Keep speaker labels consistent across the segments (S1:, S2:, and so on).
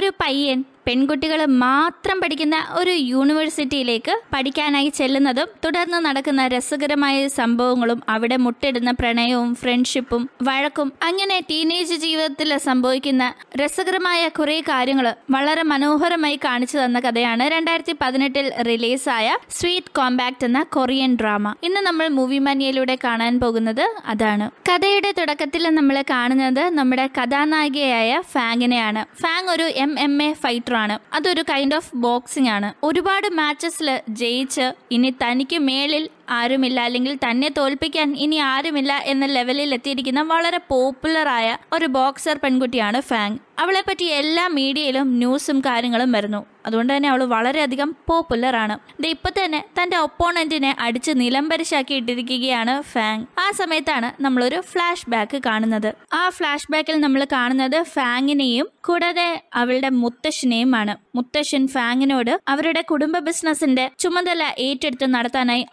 S1: ഒരു പയ്യൻ പെൺകുട്ടികൾ മാത്രം പഠിക്കുന്ന ഒരു യൂണിവേഴ്സിറ്റിയിലേക്ക് പഠിക്കാനായി ചെല്ലുന്നതും തുടർന്ന് നടക്കുന്ന രസകരമായ സംഭവങ്ങളും അവിടെ മുട്ടിടുന്ന പ്രണയവും ഫ്രണ്ട്ഷിപ്പും വഴക്കും അങ്ങനെ ടീനേജ് ജീവിതത്തിൽ സംഭവിക്കുന്ന രസകരമായ കുറെ കാര്യങ്ങൾ വളരെ മനോഹരമായി കാണിച്ചു തന്ന കഥയാണ് രണ്ടായിരത്തി പതിനെട്ടിൽ റിലീസായ സ്വീറ്റ് കോമ്പാക്ട് എന്ന കൊറിയൻ ഡ്രാമ. ഇന്ന് നമ്മൾ മൂവി മാനിയയിലൂടെ കാണാൻ പോകുന്നത് അതാണ്. കഥയുടെ തുടക്കത്തിൽ നമ്മൾ കാണുന്നത് നമ്മുടെ കഥാനായികയായ ഫാങ്ങിനെയാണ് ഫാങ് ഒരു എം എം എ ഫൈറ്റർ ആണ്. അതൊരു കൈൻഡ് ഓഫ് ബോക്സിംഗ് ആണ്. ഒരുപാട് മാച്ചസിൽ ജയിച്ച് ഇനി തനിക്ക് മേളിൽ ആരുമില്ല അല്ലെങ്കിൽ തന്നെ തോൽപ്പിക്കാൻ ഇനി ആരുമില്ല എന്ന ലെവലിൽ എത്തിയിരിക്കുന്ന വളരെ പോപ്പുലറായ ഒരു ബോക്സർ പെൺകുട്ടിയാണ് ഫാങ്. അവളെ പറ്റി എല്ലാ മീഡിയയിലും ന്യൂസും കാര്യങ്ങളും വരുന്നു. അതുകൊണ്ട് തന്നെ അവൾ വളരെയധികം പോപ്പുലറാണ് ഇപ്പൊ തന്നെ തന്റെ ഒപ്പോണന്റിനെ അടിച്ച് നിലംപരിശാക്കി ഇട്ടിരിക്കുകയാണ് ഫാങ്. ആ സമയത്താണ് നമ്മളൊരു ഫ്ലാഷ് ബാക്ക് കാണുന്നത്. ആ ഫ്ലാഷ് ബാക്കിൽ നമ്മൾ കാണുന്നത് ഫാങ്ങിനെയും കൂടാതെ അവളുടെ മുത്തശ്ശനെയുമാണ്. മുത്തശ്ശൻ ഫാങ്ങിനോട് അവരുടെ കുടുംബ ബിസിനസിന്റെ ചുമതല ഏറ്റെടുത്ത് നടത്താനായി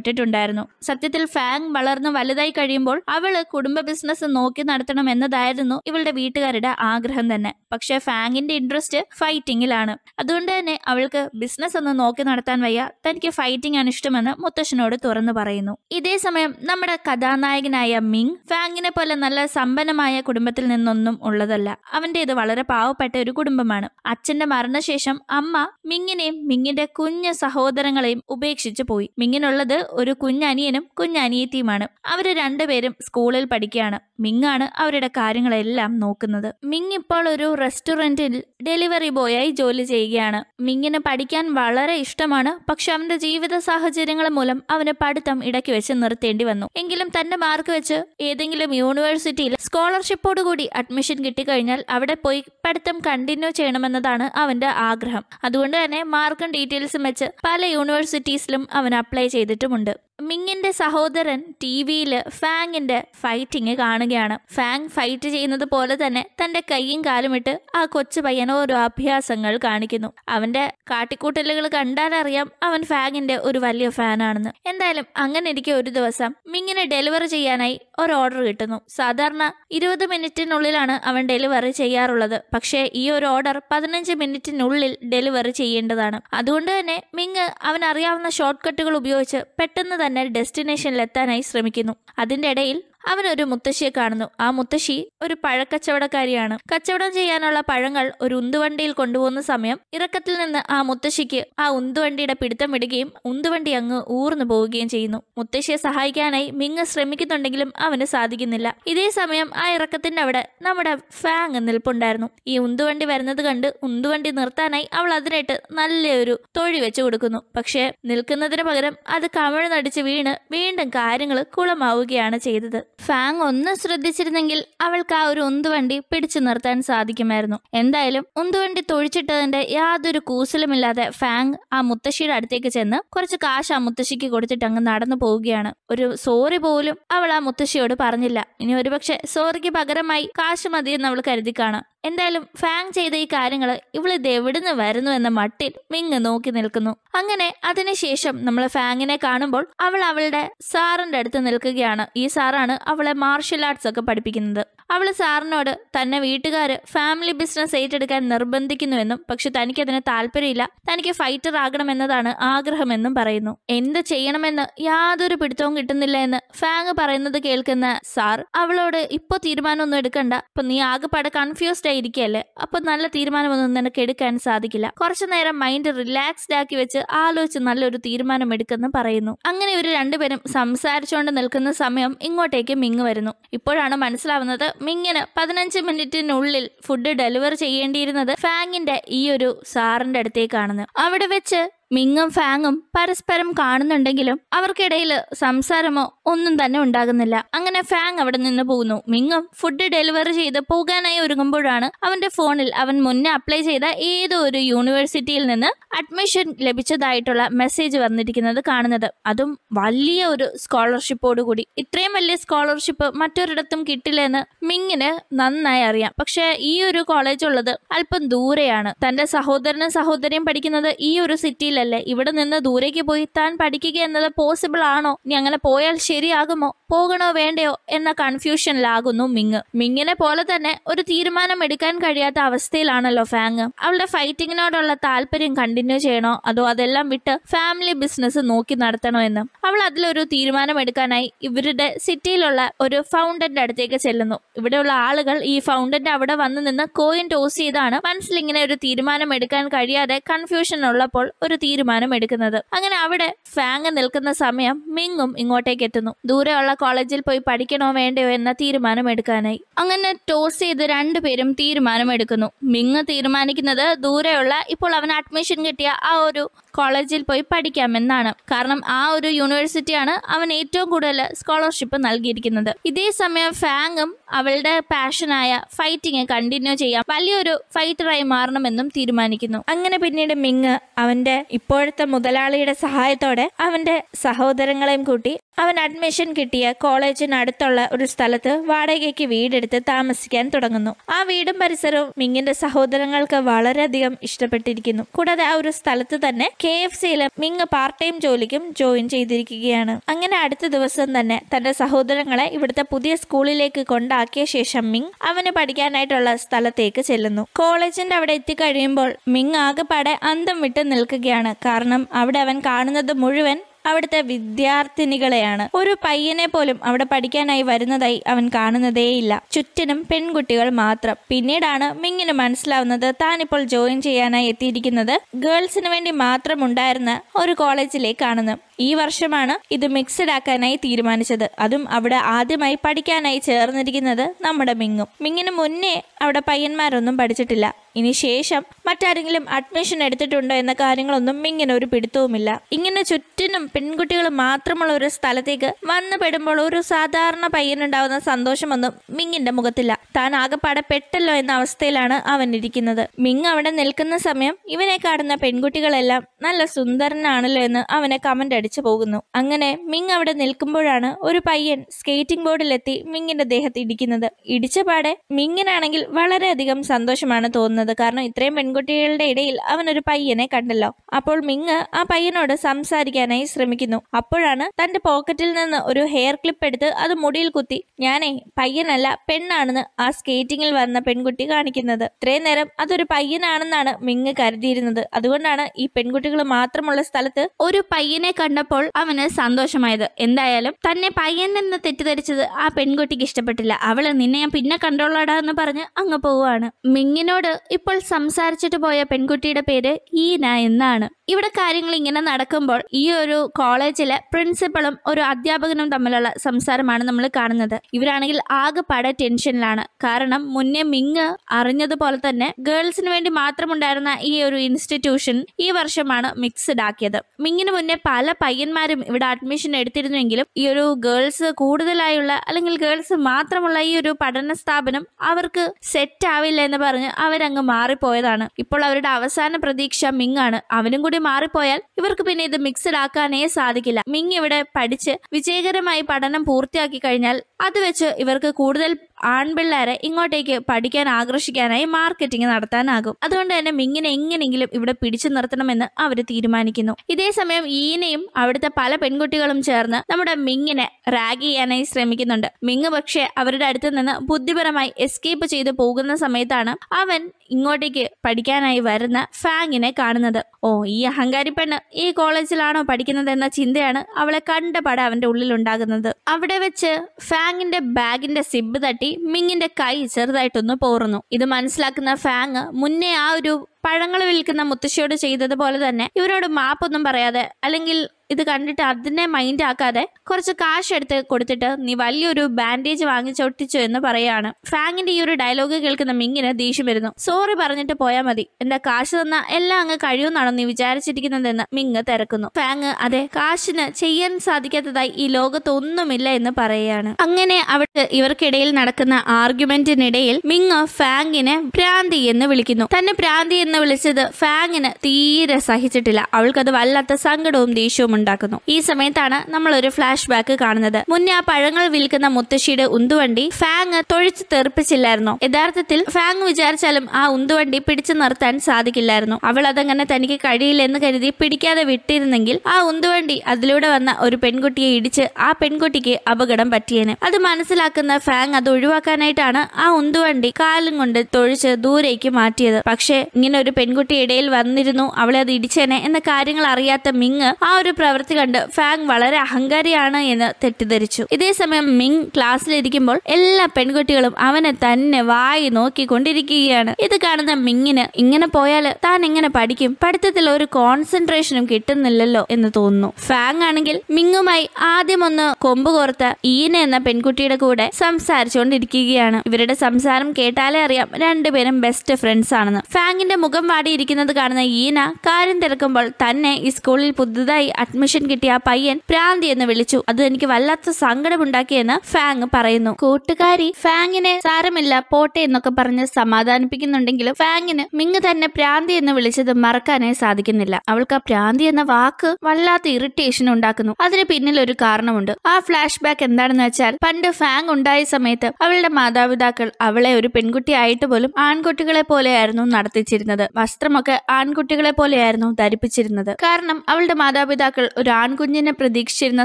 S1: ആവശ്യപ്പെട്ടിട്ടുണ്ടായിരുന്നു സത്യത്തിൽ ഫാങ് വളർന്ന് വലുതായി കഴിയുമ്പോൾ അവൾ കുടുംബ ബിസിനസ് നോക്കി നടത്തണം എന്നതായിരുന്നു ഇവളുടെ വീട്ടുകാരുടെ ആഗ്രഹം തന്നെ. പക്ഷെ ഫാങ്ങിന്റെ ഇൻട്രസ്റ്റ് ഫൈറ്റിംഗിലാണ് അതുകൊണ്ട് തന്നെ അവൾക്ക് ബിസിനസ് ഒന്ന് നോക്കി നടത്താൻ വയ്യ. തനിക്ക് ഫൈറ്റിംഗ് ആണ് ഇഷ്ടമെന്ന് മുത്തശ്ശനോട് തുറന്നു പറയുന്നു. ഇതേ സമയം നമ്മുടെ കഥാനായകനായ മിങ് ഫാങ്ങിനെ പോലെ നല്ല സമ്പന്നമായ കുടുംബത്തിൽ നിന്നൊന്നും ഉള്ളതല്ല. അവന്റെ ഇത് വളരെ പാവപ്പെട്ട ഒരു കുടുംബമാണ്. അച്ഛന്റെ മരണശേഷം അമ്മ മിങ്ങിനെയും മിങ്ങിന്റെ കുഞ്ഞ് സഹോദരങ്ങളെയും ഉപേക്ഷിച്ചു പോയി. മിങ്ങിനുള്ളത് ഒരു കുഞ്ഞനിയനും കുഞ്ഞനിയത്തിയുമാണ്. അവർ രണ്ടുപേരും സ്കൂളിൽ പഠിക്കുകയാണ്. മിങ്ങാണ് അവരുടെ കാര്യങ്ങളെല്ലാം നോക്കുന്നത്. മിങ് ഇപ്പോൾ ഒരു റെസ്റ്റോറന്റിൽ ഡെലിവറി ബോയായി ജോലി ചെയ്യുകയാണ്. മിങ്ങിന് പഠിക്കാൻ വളരെ ഇഷ്ടമാണ്. പക്ഷെ അവന്റെ ജീവിത സാഹചര്യങ്ങൾ മൂലം അവന് പഠിത്തം ഇടയ്ക്ക് വെച്ച് നിർത്തേണ്ടി വന്നു. എങ്കിലും തന്റെ മാർക്ക് വെച്ച് ഏതെങ്കിലും യൂണിവേഴ്സിറ്റിയിൽ സ്കോളർഷിപ്പോട് കൂടി അഡ്മിഷൻ കിട്ടിക്കഴിഞ്ഞാൽ അവിടെ പോയി പഠിത്തം കണ്ടിന്യൂ ചെയ്യണമെന്നതാണ് അവന്റെ ആഗ്രഹം. അതുകൊണ്ട് തന്നെ മാർക്കും ഡീറ്റെയിൽസും വെച്ച് പല യൂണിവേഴ്സിറ്റീസിലും അവൻ അപ്ലൈ ചെയ്തിട്ടുമുണ്ട്. ഉണ്ട് മിങ്ങിന്റെ സഹോദരൻ ടി വിയിൽ ഫാങ്ങിന്റെ ഫൈറ്റിംഗ് കാണുകയാണ്. ഫാങ് ഫൈറ്റ് ചെയ്യുന്നത് പോലെ തന്നെ തന്റെ കൈയും കാലും ഇട്ട് ആ കൊച്ചു പയ്യൻ ഓരോ അഭ്യാസങ്ങൾ കാണിക്കുന്നു. അവന്റെ കാട്ടിക്കൂട്ടലുകൾ കണ്ടാലറിയാം അവൻ ഫാങ്ങിന്റെ ഒരു വലിയ ഫാൻ ആണെന്ന് എന്തായാലും അങ്ങനെ ഇരിക്കെ ഒരു ദിവസം മിങ്ങിനെ ഡെലിവറി ചെയ്യാനായി ഒരു ഓർഡർ കിട്ടുന്നു. സാധാരണ ഇരുപത് മിനിറ്റിനുള്ളിലാണ് അവൻ ഡെലിവറി ചെയ്യാറുള്ളത്. പക്ഷേ ഈ ഒരു ഓർഡർ പതിനഞ്ച് മിനിറ്റിനുള്ളിൽ ഡെലിവറി ചെയ്യേണ്ടതാണ്. അതുകൊണ്ട് തന്നെ മിങ് അവൻ അറിയാവുന്ന ഷോർട്ട് കട്ടുകൾ ഉപയോഗിച്ച് പെട്ടെന്ന് തന്നെ ഡെസ്റ്റിനേഷനിൽ എത്താനായി ശ്രമിക്കുന്നു. അതിന്റെ ഇടയിൽ അവനൊരു മുത്തശ്ശിയെ കാണുന്നു. ആ മുത്തശ്ശി ഒരു പഴക്കച്ചവടക്കാരിയാണ്. കച്ചവടം ചെയ്യാനുള്ള പഴങ്ങൾ ഒരു ഉന്തുവണ്ടിയിൽ കൊണ്ടുപോകുന്ന സമയം ഇറക്കത്തിൽ നിന്ന് ആ മുത്തശ്ശിക്ക് ആ ഉന്തുവണ്ടിയുടെ പിടുത്തം വിടുകയും ഉന്തുവണ്ടി അങ്ങ് ഊർന്നു പോവുകയും ചെയ്യുന്നു. മുത്തശ്ശിയെ സഹായിക്കാനായി മിങ് ശ്രമിക്കുന്നുണ്ടെങ്കിലും അവന് സാധിക്കുന്നില്ല. ഇതേ സമയം ആ ഇറക്കത്തിന്റെ അവിടെ നമ്മുടെ ഫാങ് നിൽപ്പുണ്ടായിരുന്നു. ഈ ഉന്തുവണ്ടി വരുന്നത് കണ്ട് ഉന്തുവണ്ടി നിർത്താനായി അവൾ അതിനായിട്ട് നല്ലൊരു തൊഴി വെച്ചു കൊടുക്കുന്നു. പക്ഷേ നിൽക്കുന്നതിന് പകരം അത് കമിഴ്ന്നടിച്ച് വീണ് വീണ്ടും കാര്യങ്ങൾ കുളമാവുകയാണ് ചെയ്തത്. ഫാങ് ഒന്ന് ശ്രദ്ധിച്ചിരുന്നെങ്കിൽ അവൾക്ക് ആ ഒരു ഉന്തുവണ്ടി പിടിച്ചു നിർത്താൻ സാധിക്കുമായിരുന്നു. എന്തായാലും ഉന്തുവണ്ടി തൊഴിച്ചിട്ടതിന്റെ യാതൊരു കൂസലുമില്ലാതെ ഫാങ് ആ മുത്തശ്ശിയുടെ അടുത്തേക്ക് ചെന്ന് കുറച്ച് കാശ് ആ മുത്തശ്ശിക്ക് കൊടുത്തിട്ട് അങ്ങ് നടന്നു പോവുകയാണ്. ഒരു സോറി പോലും അവൾ ആ മുത്തശ്ശിയോട് പറഞ്ഞില്ല. ഇനി ഒരുപക്ഷെ സോറിക്ക് പകരമായി കാശ് മതിയെന്ന് അവൾ കരുതി കാണാം എന്തായാലും ഫാങ് ചെയ്ത ഈ കാര്യങ്ങൾ ഇവളിത് എവിടുന്ന് വരുന്നു എന്ന മട്ടിൽ മിങ് നോക്കി നിൽക്കുന്നു. അങ്ങനെ അതിനുശേഷം നമ്മൾ ഫാങ്ങിനെ കാണുമ്പോൾ അവൾ അവളുടെ സാറിന്റെ അടുത്ത് നിൽക്കുകയാണ്. ഈ സാറാണ് അവളെ മാർഷൽ ആർട്സ് ഒക്കെ പഠിപ്പിക്കുന്നത്. അവൾ സാറിനോട് തന്നെ വീട്ടുകാർ ഫാമിലി ബിസിനസ് ഏറ്റെടുക്കാൻ നിർബന്ധിക്കുന്നുവെന്നും പക്ഷെ തനിക്കതിന് താല്പര്യമില്ല. തനിക്ക് ഫൈറ്റർ ആകണമെന്നതാണ് ആഗ്രഹമെന്നും പറയുന്നു. എന്ത് ചെയ്യണമെന്ന് യാതൊരു പിടുത്തവും കിട്ടുന്നില്ല എന്ന് ഫാങ് പറയുന്നത് കേൾക്കുന്ന സാർ അവളോട് ഇപ്പൊ തീരുമാനമൊന്നും എടുക്കണ്ട. അപ്പൊ നീ ആകെപ്പാടെ കൺഫ്യൂസ്ഡ് ആയിരിക്കല്ലേ? അപ്പൊ നല്ല തീരുമാനമൊന്നും നിനക്ക് എടുക്കാൻ സാധിക്കില്ല. കുറച്ചു നേരം മൈൻഡ് റിലാക്സ്ഡ് ആക്കി വെച്ച് ആലോചിച്ച് നല്ലൊരു തീരുമാനം എടുക്കുന്നു പറയുന്നു. അങ്ങനെ ഇവർ രണ്ടുപേരും സംസാരിച്ചുകൊണ്ട് നിൽക്കുന്ന സമയം ഇങ്ങോട്ടേക്ക് മിങ് വരുന്നു. ഇപ്പോഴാണ് മനസ്സിലാവുന്നത് മിങ്ങിന് പതിനഞ്ച് മിനിറ്റിനുള്ളിൽ ഫുഡ് ഡെലിവർ ചെയ്യേണ്ടിയിരുന്നത് ഫാങ്ങിന്റെ ഈ ഒരു സാറിന്റെ അടുത്തേക്കാണെന്ന്. അവിടെ വെച്ച് മിങ്ങും ഫാങ്ങും പരസ്പരം കാണുന്നുണ്ടെങ്കിലും അവർക്കിടയിൽ സംസാരമോ ഒന്നും തന്നെ ഉണ്ടാകുന്നില്ല. അങ്ങനെ ഫാങ് അവിടെ നിന്ന് പോകുന്നു. മിങ്ങും ഫുഡ് ഡെലിവറി ചെയ്ത് പോകാനായി ഒരുങ്ങുമ്പോഴാണ് അവന്റെ ഫോണിൽ അവൻ മുന്നേ അപ്ലൈ ചെയ്ത ഏതോ ഒരു യൂണിവേഴ്സിറ്റിയിൽ നിന്ന് അഡ്മിഷൻ ലഭിച്ചതായിട്ടുള്ള മെസ്സേജ് വന്നിരിക്കുന്നത് കാണുന്നത്. അതും വലിയ ഒരു സ്കോളർഷിപ്പോടുകൂടി ഇത്രയും വലിയ സ്കോളർഷിപ്പ് മറ്റൊരിടത്തും കിട്ടില്ലെന്ന് മിങ്ങിന് നന്നായി അറിയാം. പക്ഷെ ഈ ഒരു കോളേജ് ഉള്ളത് അല്പം ദൂരെയാണ്. തന്റെ സഹോദരനും സഹോദരിയും പഠിക്കുന്നത് ഈ ഒരു സിറ്റിയിൽ സ്കൂളിലല്ലേ ഇവിടെ നിന്ന് ദൂരേക്ക് പോയി താൻ പഠിക്കുക എന്നത് പോസിബിൾ ആണോ? ഇനി അങ്ങനെ പോയാൽ ശരിയാകുമോ? പോകണോ വേണ്ടയോ? എന്ന കൺഫ്യൂഷനിലാകുന്നു മിങ് മിങ്ങിനെ പോലെ തന്നെ ഒരു തീരുമാനം എടുക്കാൻ കഴിയാത്ത അവസ്ഥയിലാണല്ലോ ഫാങ്. അവളുടെ ഫൈറ്റിങ്ങിനോടുള്ള താല്പര്യം കണ്ടിന്യൂ ചെയ്യണോ? അതോ അതെല്ലാം വിട്ട് ഫാമിലി ബിസിനസ് നോക്കി നടത്തണോ എന്ന്? അവൾ അതിലൊരു തീരുമാനം എടുക്കാനായി ഇവരുടെ സിറ്റിയിലുള്ള ഒരു ഫൗണ്ടന്റെ അടുത്തേക്ക് ചെല്ലുന്നു. ഇവിടെയുള്ള ആളുകൾ ഈ ഫൗണ്ടന്റെ അവിടെ വന്ന് നിന്ന് കോയിൻ ടോസ് ചെയ്താണ് മനസ്സിൽ ഇങ്ങനെ ഒരു തീരുമാനം എടുക്കാൻ കഴിയാതെ കൺഫ്യൂഷൻ ഉള്ളപ്പോൾ ഒരു തീരുമാനം എടുക്കുന്നത്. അങ്ങനെ അവിടെ ഫാങ് നിൽക്കുന്ന സമയം മിങ്ങും ഇങ്ങോട്ടേക്ക് എത്തുന്നു. ദൂരെയുള്ള കോളേജിൽ പോയി പഠിക്കണോ വേണ്ടയോ എന്ന തീരുമാനം എടുക്കാനായി. അങ്ങനെ ടോസ് ചെയ്ത് രണ്ടുപേരും തീരുമാനം എടുക്കുന്നു. മിങ് തീരുമാനിക്കുന്നത് ദൂരെയുള്ള ഇപ്പോൾ അവൻ അഡ്മിഷൻ കിട്ടിയ ആ ഒരു കോളേജിൽ പോയി പഠിക്കാമെന്നാണ്. കാരണം ആ ഒരു യൂണിവേഴ്സിറ്റിയാണ് അവൻ ഏറ്റവും കൂടുതൽ സ്കോളർഷിപ്പ് നൽകിയിരിക്കുന്നത്. ഇതേ സമയം ഫാങ്ങും അവളുടെ പാഷനായ ഫൈറ്റിങ് കണ്ടിന്യൂ ചെയ്യാം വലിയൊരു ഫൈറ്ററായി മാറണമെന്നും തീരുമാനിക്കുന്നു. അങ്ങനെ പിന്നീട് മിങ് അവന്റെ ഇപ്പോഴത്തെ മുതലാളിയുടെ സഹായത്തോടെ അവന്റെ സഹോദരങ്ങളെയും കൂട്ടി അവൻ അഡ്മിഷൻ കിട്ടിയ കോളേജിനടുത്തുള്ള ഒരു സ്ഥലത്ത് വാടകയ്ക്ക് വീടെടുത്ത് താമസിക്കാൻ തുടങ്ങുന്നു. ആ വീടും പരിസരവും മിങ്ങിന്റെ സഹോദരങ്ങൾക്ക് വളരെയധികം ഇഷ്ടപ്പെട്ടിരിക്കുന്നു. കൂടാതെ ആ ഒരു സ്ഥലത്ത് തന്നെ കെ. എഫ് സിയിലെ മിങ് പാർട്ട് ടൈം ജോലിക്കും ജോയിൻ ചെയ്തിരിക്കുകയാണ്. അങ്ങനെ അടുത്ത ദിവസം തന്നെ തന്റെ സഹോദരങ്ങളെ ഇവിടുത്തെ പുതിയ സ്കൂളിലേക്ക് കൊണ്ടാക്കിയ ശേഷം മിങ് അവന് പഠിക്കാനായിട്ടുള്ള സ്ഥലത്തേക്ക് ചെല്ലുന്നു. കോളേജിന്റെ അവിടെ എത്തിക്കഴിയുമ്പോൾ മിങ് ആകെപ്പാടെ അന്തം വിട്ട് നിൽക്കുകയാണ്. കാരണം അവിടെ അവൻ കാണുന്നത് മുഴുവൻ അവിടുത്തെ വിദ്യാർത്ഥിനികളെയാണ്. ഒരു പയ്യനെ പോലും അവിടെ പഠിക്കാനായി വരുന്നതായി അവൻ കാണുന്നതേയില്ല. ചുറ്റിനും പെൺകുട്ടികൾ മാത്രം. പിന്നീടാണ് മിങ്ങിന് മനസ്സിലാവുന്നത് താൻ ഇപ്പോൾ ജോയിൻ ചെയ്യാനായി എത്തിയിരിക്കുന്നത് ഗേൾസിന് വേണ്ടി മാത്രം ഉണ്ടായിരുന്ന ഒരു കോളേജിലേക്കാണെന്ന്. ഈ വർഷമാണ് ഇത് മിക്സഡ് ആക്കാനായി തീരുമാനിച്ചത്. അതും അവിടെ ആദ്യമായി പഠിക്കാനായി ചേർന്നിരിക്കുന്നത് നമ്മുടെ മിങ്ങും. മിങ്ങിന് മുന്നേ അവിടെ പയ്യന്മാരൊന്നും പഠിച്ചിട്ടില്ല. ഇനി ശേഷം മറ്റാരെങ്കിലും അഡ്മിഷൻ എടുത്തിട്ടുണ്ടോ എന്ന കാര്യങ്ങളൊന്നും മിങ്ങിന് ഒരു പിടുത്തവുമില്ല. ഇങ്ങനെ ചുറ്റിനും പെൺകുട്ടികൾ മാത്രമുള്ള ഒരു സ്ഥലത്തേക്ക് വന്നു പെടുമ്പോൾ ഒരു സാധാരണ പയ്യനുണ്ടാവുന്ന സന്തോഷമൊന്നും മിങ്ങിന്റെ മുഖത്തില്ല. താൻ ആകെപ്പാടെ പെട്ടല്ലോ എന്ന അവസ്ഥയിലാണ് അവൻ ഇരിക്കുന്നത്. മിങ് അവിടെ നിൽക്കുന്ന സമയം ഇവനെ കാണുന്ന പെൺകുട്ടികളെല്ലാം നല്ല സുന്ദരനാണല്ലോ എന്ന് അവനെ കമന്റ് അടിച്ചു. പോകുന്നു. അങ്ങനെ മിങ് അവിടെ നിൽക്കുമ്പോഴാണ് ഒരു പയ്യൻ സ്കേറ്റിംഗ് ബോർഡിലെത്തി മിങ്ങിന്റെ ദേഹത്ത് ഇടിക്കുന്നത്. ഇടിച്ച പാടെ മിങ്ങിനാണെങ്കിൽ വളരെയധികം സന്തോഷമാണ് തോന്നുന്നത്. കാരണം ഇത്രയും പെൺകുട്ടികളുടെ ഇടയിൽ അവൻ ഒരു പയ്യനെ കണ്ടല്ലോ. അപ്പോൾ മിങ് ആ പയ്യനോട് സംസാരിക്കാനായി ശ്രമിക്കുന്നു. അപ്പോഴാണ് തന്റെ പോക്കറ്റിൽ നിന്ന് ഒരു ഹെയർ ക്ലിപ്പ് എടുത്ത് അത് മുടിയിൽ കുത്തി. ഞാനേ പയ്യനല്ല പെണ്ണാണെന്ന് ആ സ്കേറ്റിംഗിൽ വന്ന പെൺകുട്ടി കാണിക്കുന്നത്. ഇത്രയും നേരം അതൊരു പയ്യനാണെന്നാണ് മിങ് കരുതിയിരുന്നത്. അതുകൊണ്ടാണ് ഈ പെൺകുട്ടികൾ മാത്രമുള്ള സ്ഥലത്ത് ഒരു പയ്യനെ കണ്ടപ്പോൾ അവന് സന്തോഷമായത്. എന്തായാലും തന്നെ പയ്യൻ നിന്ന് തെറ്റിദ്ധരിച്ചത് ആ പെൺകുട്ടിക്ക് ഇഷ്ടപ്പെട്ടില്ല. അവൾ നിന്നെ ഞാൻ പിന്നെ കണ്ടോളാടാ എന്ന് പറഞ്ഞ് അങ്ങ് പോവാണ് മിങ്ങിനോട് ഇപ്പോൾ സംസാരിച്ചിട്ട് പോയ പെൺകുട്ടിയുടെ പേര് ഈന എന്നാണ്. ഇവിടെ കാര്യങ്ങൾ ഇങ്ങനെ നടക്കുമ്പോൾ ഈ ഒരു കോളേജിലെ പ്രിൻസിപ്പളും ഒരു അധ്യാപകനും തമ്മിലുള്ള സംസാരമാണ് നമ്മൾ കാണുന്നത്. ഇവരാണെങ്കിൽ ആകെ പട ടെൻഷനിലാണ്. കാരണം മുന്നേ മിങ് അറിഞ്ഞതുപോലെ തന്നെ ഗേൾസിന് വേണ്ടി മാത്രമുണ്ടായിരുന്ന ഈ ഒരു ഇൻസ്റ്റിറ്റ്യൂഷൻ ഈ വർഷമാണ് മിക്സ്ഡ് ആക്കിയത്. മിങ്ങിന് മുന്നേ പല പയ്യന്മാരും ഇവിടെ അഡ്മിഷൻ എടുത്തിരുന്നുവെങ്കിലും ഈ ഒരു ഗേൾസ് കൂടുതലായുള്ള അല്ലെങ്കിൽ ഗേൾസ് മാത്രമുള്ള ഈ ഒരു പഠന സ്ഥാപനം അവർക്ക് സെറ്റ് ആവില്ല എന്ന് പറഞ്ഞ് അവരങ്ങ് മാറിപ്പോയതാണ്. ഇപ്പോൾ അവരുടെ അവസാന പ്രതീക്ഷ മിങ് ആണ്. അവനും കൂടി മാറിപ്പോയാൽ ഇവർക്ക് പിന്നെ ഇത് മിക്സഡ് ആക്കാനേ സാധിക്കില്ല. മിങ് ഇവിടെ പഠിച്ച് വിജയകരമായി പഠനം പൂർത്തിയാക്കി കഴിഞ്ഞാൽ അത് വെച്ച് ഇവർക്ക് കൂടുതൽ ആൺപിള്ളേരെ ഇങ്ങോട്ടേക്ക് പഠിക്കാൻ ആകർഷിക്കാനായി മാർക്കറ്റിംഗ് നടത്താനാകും. അതുകൊണ്ട് തന്നെ മിങ്ങിനെ എങ്ങനെയെങ്കിലും ഇവിടെ പിടിച്ചു നിർത്തണമെന്ന് അവർ തീരുമാനിക്കുന്നു. ഇതേ സമയം ഈനയും അവിടുത്തെ പല പെൺകുട്ടികളും ചേർന്ന് നമ്മുടെ മിങ്ങിനെ റാഗ് ചെയ്യാനായി ശ്രമിക്കുന്നുണ്ട്. മിങ് പക്ഷേ അവരുടെ അടുത്ത് നിന്ന് ബുദ്ധിപരമായി എസ്കേപ്പ് ചെയ്ത് പോകുന്ന സമയത്താണ് അവൻ ഇങ്ങോട്ടേക്ക് പഠിക്കാനായി വരുന്ന ഫാങ്ങിനെ കാണുന്നത്. ഓ ഈ അഹങ്കാരി പെണ്ണ് ഈ കോളേജിലാണോ പഠിക്കുന്നത് എന്ന ചിന്തയാണ് അവളെ കണ്ടപാടെ അവന്റെ ഉള്ളിൽ ഉണ്ടാകുന്നത് അവിടെ വെച്ച് ഫാങ്ങിന്റെ ബാഗിന്റെ സിബ് തട്ടി മിങ്ങിന്റെ കൈ ചെറുതായിട്ടൊന്ന് പോറുന്നു. ഇത് മനസ്സിലാക്കുന്ന ഫാങ് മുന്നേ ആ ഒരു പഴങ്ങൾ വിൽക്കുന്ന മുത്തശ്ശിയോട് ചെയ്തതുപോലെ തന്നെ ഇവരോട് മാപ്പൊന്നും പറയാതെ അല്ലെങ്കിൽ ഇത് കണ്ടിട്ട് അതിനെ മൈൻഡ് ആക്കാതെ കുറച്ച് കാശ് എടുത്ത് കൊടുത്തിട്ട് നീ വലിയൊരു ബാൻഡേജ് വാങ്ങിച്ചൊട്ടിച്ചു എന്ന് പറയാണ്. ഫാങ്ങിന്റെ ഈ ഒരു ഡയലോഗ് കേൾക്കുന്ന മിങ്ങിന് ദേഷ്യം വരുന്നു. സോറി പറഞ്ഞിട്ട് പോയാൽ മതി. എന്റെ കാശ് തന്ന എല്ലാം അങ്ങ് കഴിയുമെന്നാണോ നീ വിചാരിച്ചിരിക്കുന്നതെന്ന് മിങ് തിരക്കുന്നു. ഫാങ് അതെ കാശിന് ചെയ്യാൻ സാധിക്കാത്തതായി ഈ ലോകത്ത് ഒന്നുമില്ല എന്ന് പറയുകയാണ് അങ്ങനെ അവിടെ ഇവർക്കിടയിൽ നടക്കുന്ന ആർഗ്യുമെന്റിനിടയിൽ മിങ് ഫാങ്ങിനെ പ്രാന്തി എന്ന് വിളിക്കുന്നു. തന്നെ ഭ്രാന്തി എന്ന് വിളിച്ചത് ഫാങ്ങിന് തീരെ സഹിച്ചിട്ടില്ല. അവൾക്കത് വല്ലാത്ത സങ്കടവും ദേഷ്യവും ഉണ്ടാക്കുന്നു. ഈ സമയത്താണ് നമ്മൾ ഒരു ഫ്ലാഷ് ബാക്ക് കാണുന്നത്. മുന്നേ ആ പഴങ്ങൾ വിൽക്കുന്ന മുത്തശ്ശിയുടെ ഉന്തുവണ്ടി ഫാങ് തൊഴിച്ച് തെറിപ്പിച്ചില്ലായിരുന്നു? യഥാർത്ഥത്തിൽ ഫാങ് വിചാരിച്ചാലും ആ ഉന്തുവണ്ടി പിടിച്ചു നിർത്താൻ സാധിക്കില്ലായിരുന്നു. അവൾ അതങ്ങനെ തനിക്ക് കഴിയില്ലെന്ന് കരുതി പിടിക്കാതെ വിട്ടിരുന്നെങ്കിൽ ആ ഉന്തുവണ്ടി അതിലൂടെ വന്ന ഒരു പെൺകുട്ടിയെ ഇടിച്ച് ആ പെൺകുട്ടിക്ക് അപകടം പറ്റിയേനെ. അത് മനസ്സിലാക്കുന്ന ഫാങ് അത് ഒഴിവാക്കാനായിട്ടാണ് ആ ഉന്തുവണ്ടി കാലും കൊണ്ട് തൊഴിച്ച് ദൂരേക്ക് മാറ്റിയത്. പക്ഷേ ഇങ്ങനെ ഒരു പെൺകുട്ടി ഇടയിൽ വന്നിരുന്നു. അവളെ അത് ഇടിച്ചേനെ എന്ന കാര്യങ്ങൾ അറിയാത്ത മിങ് ആ ഒരു പ്രവൃത്തി കണ്ട് ഫാങ് വളരെ അഹങ്കാരിയാണ് എന്ന് തെറ്റിദ്ധരിച്ചു. ഇതേസമയം മിങ് ക്ലാസ്സിലിരിക്കുമ്പോൾ എല്ലാ പെൺകുട്ടികളും അവനെ തന്നെ വായി നോക്കിക്കൊണ്ടിരിക്കുകയാണ്. ഇത് കാണുന്ന മിങ്ങിന് ഇങ്ങനെ പോയാൽ താൻ എങ്ങനെ പഠിക്കും? പഠിത്തത്തിൽ ഒരു കോൺസെൻട്രേഷനും കിട്ടുന്നില്ലല്ലോ എന്ന് തോന്നുന്നു. ഫാങ് ആണെങ്കിൽ മിങ്ങുമായി ആദ്യം ഒന്ന് കൊമ്പ് കോർത്ത ഈന എന്ന പെൺകുട്ടിയുടെ കൂടെ സംസാരിച്ചുകൊണ്ടിരിക്കുകയാണ്. ഇവരുടെ സംസാരം കേട്ടാലേ അറിയാം രണ്ടുപേരും ബെസ്റ്റ് ഫ്രണ്ട്സ് ആണെന്ന്. ഫാങ്ങിന്റെ മുഖം വാടിയിരിക്കുന്നത് കാണുന്ന ഈന കാര്യം തിരക്കുമ്പോൾ തന്നെ ഈ സ്കൂളിൽ പുതുതായി അഡ്മിഷൻ കിട്ടിയ ആ പയ്യൻ പ്രാന്തി എന്ന് വിളിച്ചു. അത് എനിക്ക് വല്ലാത്ത സങ്കടമുണ്ടാക്കിയെന്ന് ഫാങ് പറയുന്നു. കൂട്ടുകാരി ഫാങ്ങിനെ സാരമില്ല പോട്ടെ എന്നൊക്കെ പറഞ്ഞ് സമാധാനിപ്പിക്കുന്നുണ്ടെങ്കിലും ഫാങ്ങിന് മിങ് തന്നെ പ്രാന്തി എന്ന് വിളിച്ചത് മറക്കാനേ സാധിക്കുന്നില്ല. അവൾക്ക് ആ പ്രാന്തി എന്ന വാക്ക് വല്ലാത്ത ഇറിറ്റേഷൻ ഉണ്ടാക്കുന്നു. അതിന് പിന്നിൽ ഒരു കാരണമുണ്ട്. ആ ഫ്ലാഷ് ബാക്ക് എന്താണെന്ന് വെച്ചാൽ പണ്ട് ഫാങ് ഉണ്ടായ സമയത്ത് അവളുടെ മാതാപിതാക്കൾ അവളെ ഒരു പെൺകുട്ടിയായിട്ട് പോലും ആൺകുട്ടികളെ പോലെയായിരുന്നു നടത്തിച്ചിരുന്നത്. വസ്ത്രമൊക്കെ ആൺകുട്ടികളെ പോലെയായിരുന്നു ധരിപ്പിച്ചിരുന്നത്. കാരണം അവളുടെ മാതാപിതാക്കൾ ഒരു ആൺകുഞ്ഞിനെ പ്രതീക്ഷിച്ചിരുന്ന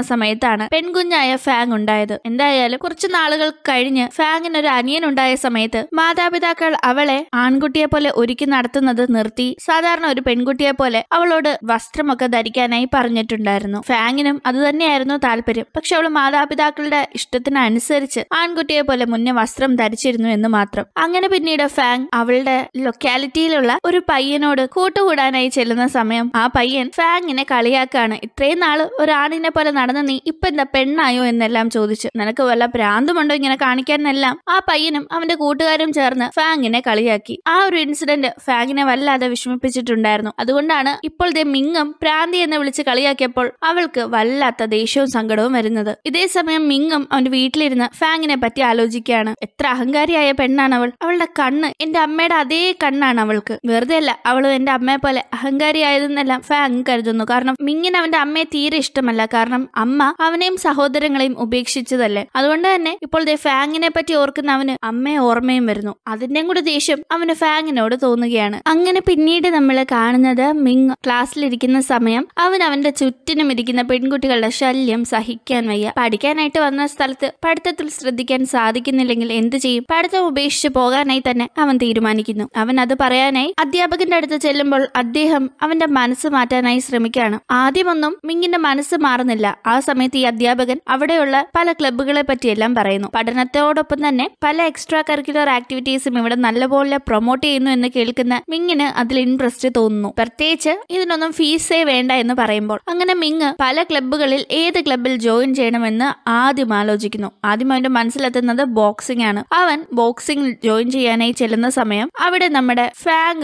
S1: സമയത്താണ് പെൺകുഞ്ഞായ ഫാങ് ഉണ്ടായത്. എന്തായാലും കുറച്ചു നാളുകൾ കഴിഞ്ഞ് ഫാങ്ങിന് ഒരു അനിയൻ ഉണ്ടായ സമയത്ത് മാതാപിതാക്കൾ അവളെ ആൺകുട്ടിയെ പോലെ ഒരുക്കി നടത്തുന്നത് നിർത്തി. സാധാരണ ഒരു പെൺകുട്ടിയെ പോലെ അവളോട് വസ്ത്രമൊക്കെ ധരിക്കാനായി പറഞ്ഞിട്ടുണ്ടായിരുന്നു. ഫാങ്ങിനും അത് തന്നെയായിരുന്നു താല്പര്യം. പക്ഷെ അവൾ മാതാപിതാക്കളുടെ ഇഷ്ടത്തിനനുസരിച്ച് ആൺകുട്ടിയെ പോലെ മുന്നേ വസ്ത്രം ധരിച്ചിരുന്നു എന്ന് മാത്രം. അങ്ങനെ പിന്നീട് ഫാങ് അവളുടെ ലൊക്കാലിറ്റിയിലുള്ള ഒരു പയ്യനോട് കൂട്ടുകൂടാനായി ചെല്ലുന്ന സമയം ആ പയ്യൻ ഫാങ്ങിനെ കളിയാക്കാണ്. ഇത്രയും നാൾ ഒരാണിനെ പോലെ നടന്ന നീ ഇപ്പൊ എന്താ പെണ്ണായോ എന്നെല്ലാം ചോദിച്ചു. നിനക്ക് വല്ല ഭ്രാന്തുമുണ്ടോ ഇങ്ങനെ കാണിക്കാനെല്ലാം? ആ പയ്യനും അവന്റെ കൂട്ടുകാരും ചേർന്ന് ഫാങ്ങിനെ കളിയാക്കി. ആ ഒരു ഇൻസിഡന്റ് ഫാങ്ങിനെ വല്ലാതെ വിഷമിപ്പിച്ചിട്ടുണ്ടായിരുന്നു. അതുകൊണ്ടാണ് ഇപ്പോൾ ദേ മിങ്ങും പ്രാന്തി എന്ന് വിളിച്ച് കളിയാക്കിയപ്പോൾ അവൾക്ക് വല്ലാത്ത ദേഷ്യവും സങ്കടവും വരുന്നത്. ഇതേ സമയം മിങ്ങും അവന്റെ വീട്ടിലിരുന്ന് ഫാങ്ങിനെ പറ്റി ആലോചിക്കുകയാണ്. എത്ര അഹങ്കാരിയായ പെണ്ണാണ് അവൾ അവളുടെ കണ്ണ് എന്റെ അമ്മയുടെ അതേ കണ്ണാണ് അവൾക്ക് വെറുതെ അല്ല അവളും എന്റെ അമ്മയെ പോലെ അഹങ്കാരിയായതെന്നെല്ലാം ഫാങ് കരുതുന്നു. കാരണം മിങ്ങിന് അവന്റെ അമ്മയെ തീരെ ഇഷ്ടമല്ല. കാരണം അമ്മ അവനെയും സഹോദരങ്ങളെയും ഉപേക്ഷിച്ചതല്ലേ. അതുകൊണ്ട് തന്നെ ഇപ്പോൾ ഫാങ്ങിനെ പറ്റി ഓർക്കുന്ന അവന് അമ്മയെ ഓർമ്മയും വരുന്നു. അതിന്റെയും കൂടെ ദേഷ്യം അവന് ഫാങ്ങിനോട് തോന്നുകയാണ്. അങ്ങനെ പിന്നീട് നമ്മൾ കാണുന്നത് മിങ് ക്ലാസ്സിലിരിക്കുന്ന സമയം അവൻ അവന്റെ ചുറ്റിനും ഇരിക്കുന്ന പെൺകുട്ടികളുടെ ശല്യം സഹിക്കാൻ വയ്യ. പഠിക്കാനായിട്ട് വന്ന സ്ഥലത്ത് പഠിത്തത്തിൽ ശ്രദ്ധിക്കാൻ സാധിക്കുന്നില്ലെങ്കിൽ എന്ത് ചെയ്യും? പഠിത്തം ഉപേക്ഷിച്ച് പോകാനായി തന്നെ അവൻ തീരുമാനിക്കുന്നു. അവൻ അത് പറയാനായി അധ്യാപകന്റെ അടുത്ത് ചെല്ലുമ്പോൾ അദ്ദേഹം അവന്റെ മനസ്സ് മാറ്റാനായി ശ്രമിക്കുകയാണ്. ആദ്യമൊന്നും മിങ്ങിന്റെ മനസ്സ് മാറുന്നില്ല. ആ സമയത്ത് ഈ അധ്യാപകൻ അവിടെയുള്ള പല ക്ലബ്ബുകളെ പറ്റിയെല്ലാം പറയുന്നു. പഠനത്തോടൊപ്പം തന്നെ പല എക്സ്ട്രാ കരിക്കുലർ ആക്ടിവിറ്റീസും ഇവിടെ നല്ലപോലെ പ്രൊമോട്ട് ചെയ്യുന്നു എന്ന് കേൾക്കുന്ന മിങ്ങിന് അതിൽ ഇൻട്രസ്റ്റ് തോന്നുന്നു. പ്രത്യേകിച്ച് ഇതിനൊന്നും ഫീസേ വേണ്ട എന്ന് പറയുമ്പോൾ അങ്ങനെ മിങ് പല ക്ലബ്ബുകളിൽ ഏത് ക്ലബ്ബിൽ ജോയിൻ ചെയ്യണമെന്ന് ആദ്യം ആലോചിക്കുന്നു. ആദ്യം അവന്റെ മനസ്സിലെത്തുന്നത് ബോക്സിംഗ് ആണ്. അവൻ ബോക്സിംഗ് ജോയിൻ ചെയ്യാനായി ചെല്ലുന്ന സമയം അവിടെ നമ്മുടെ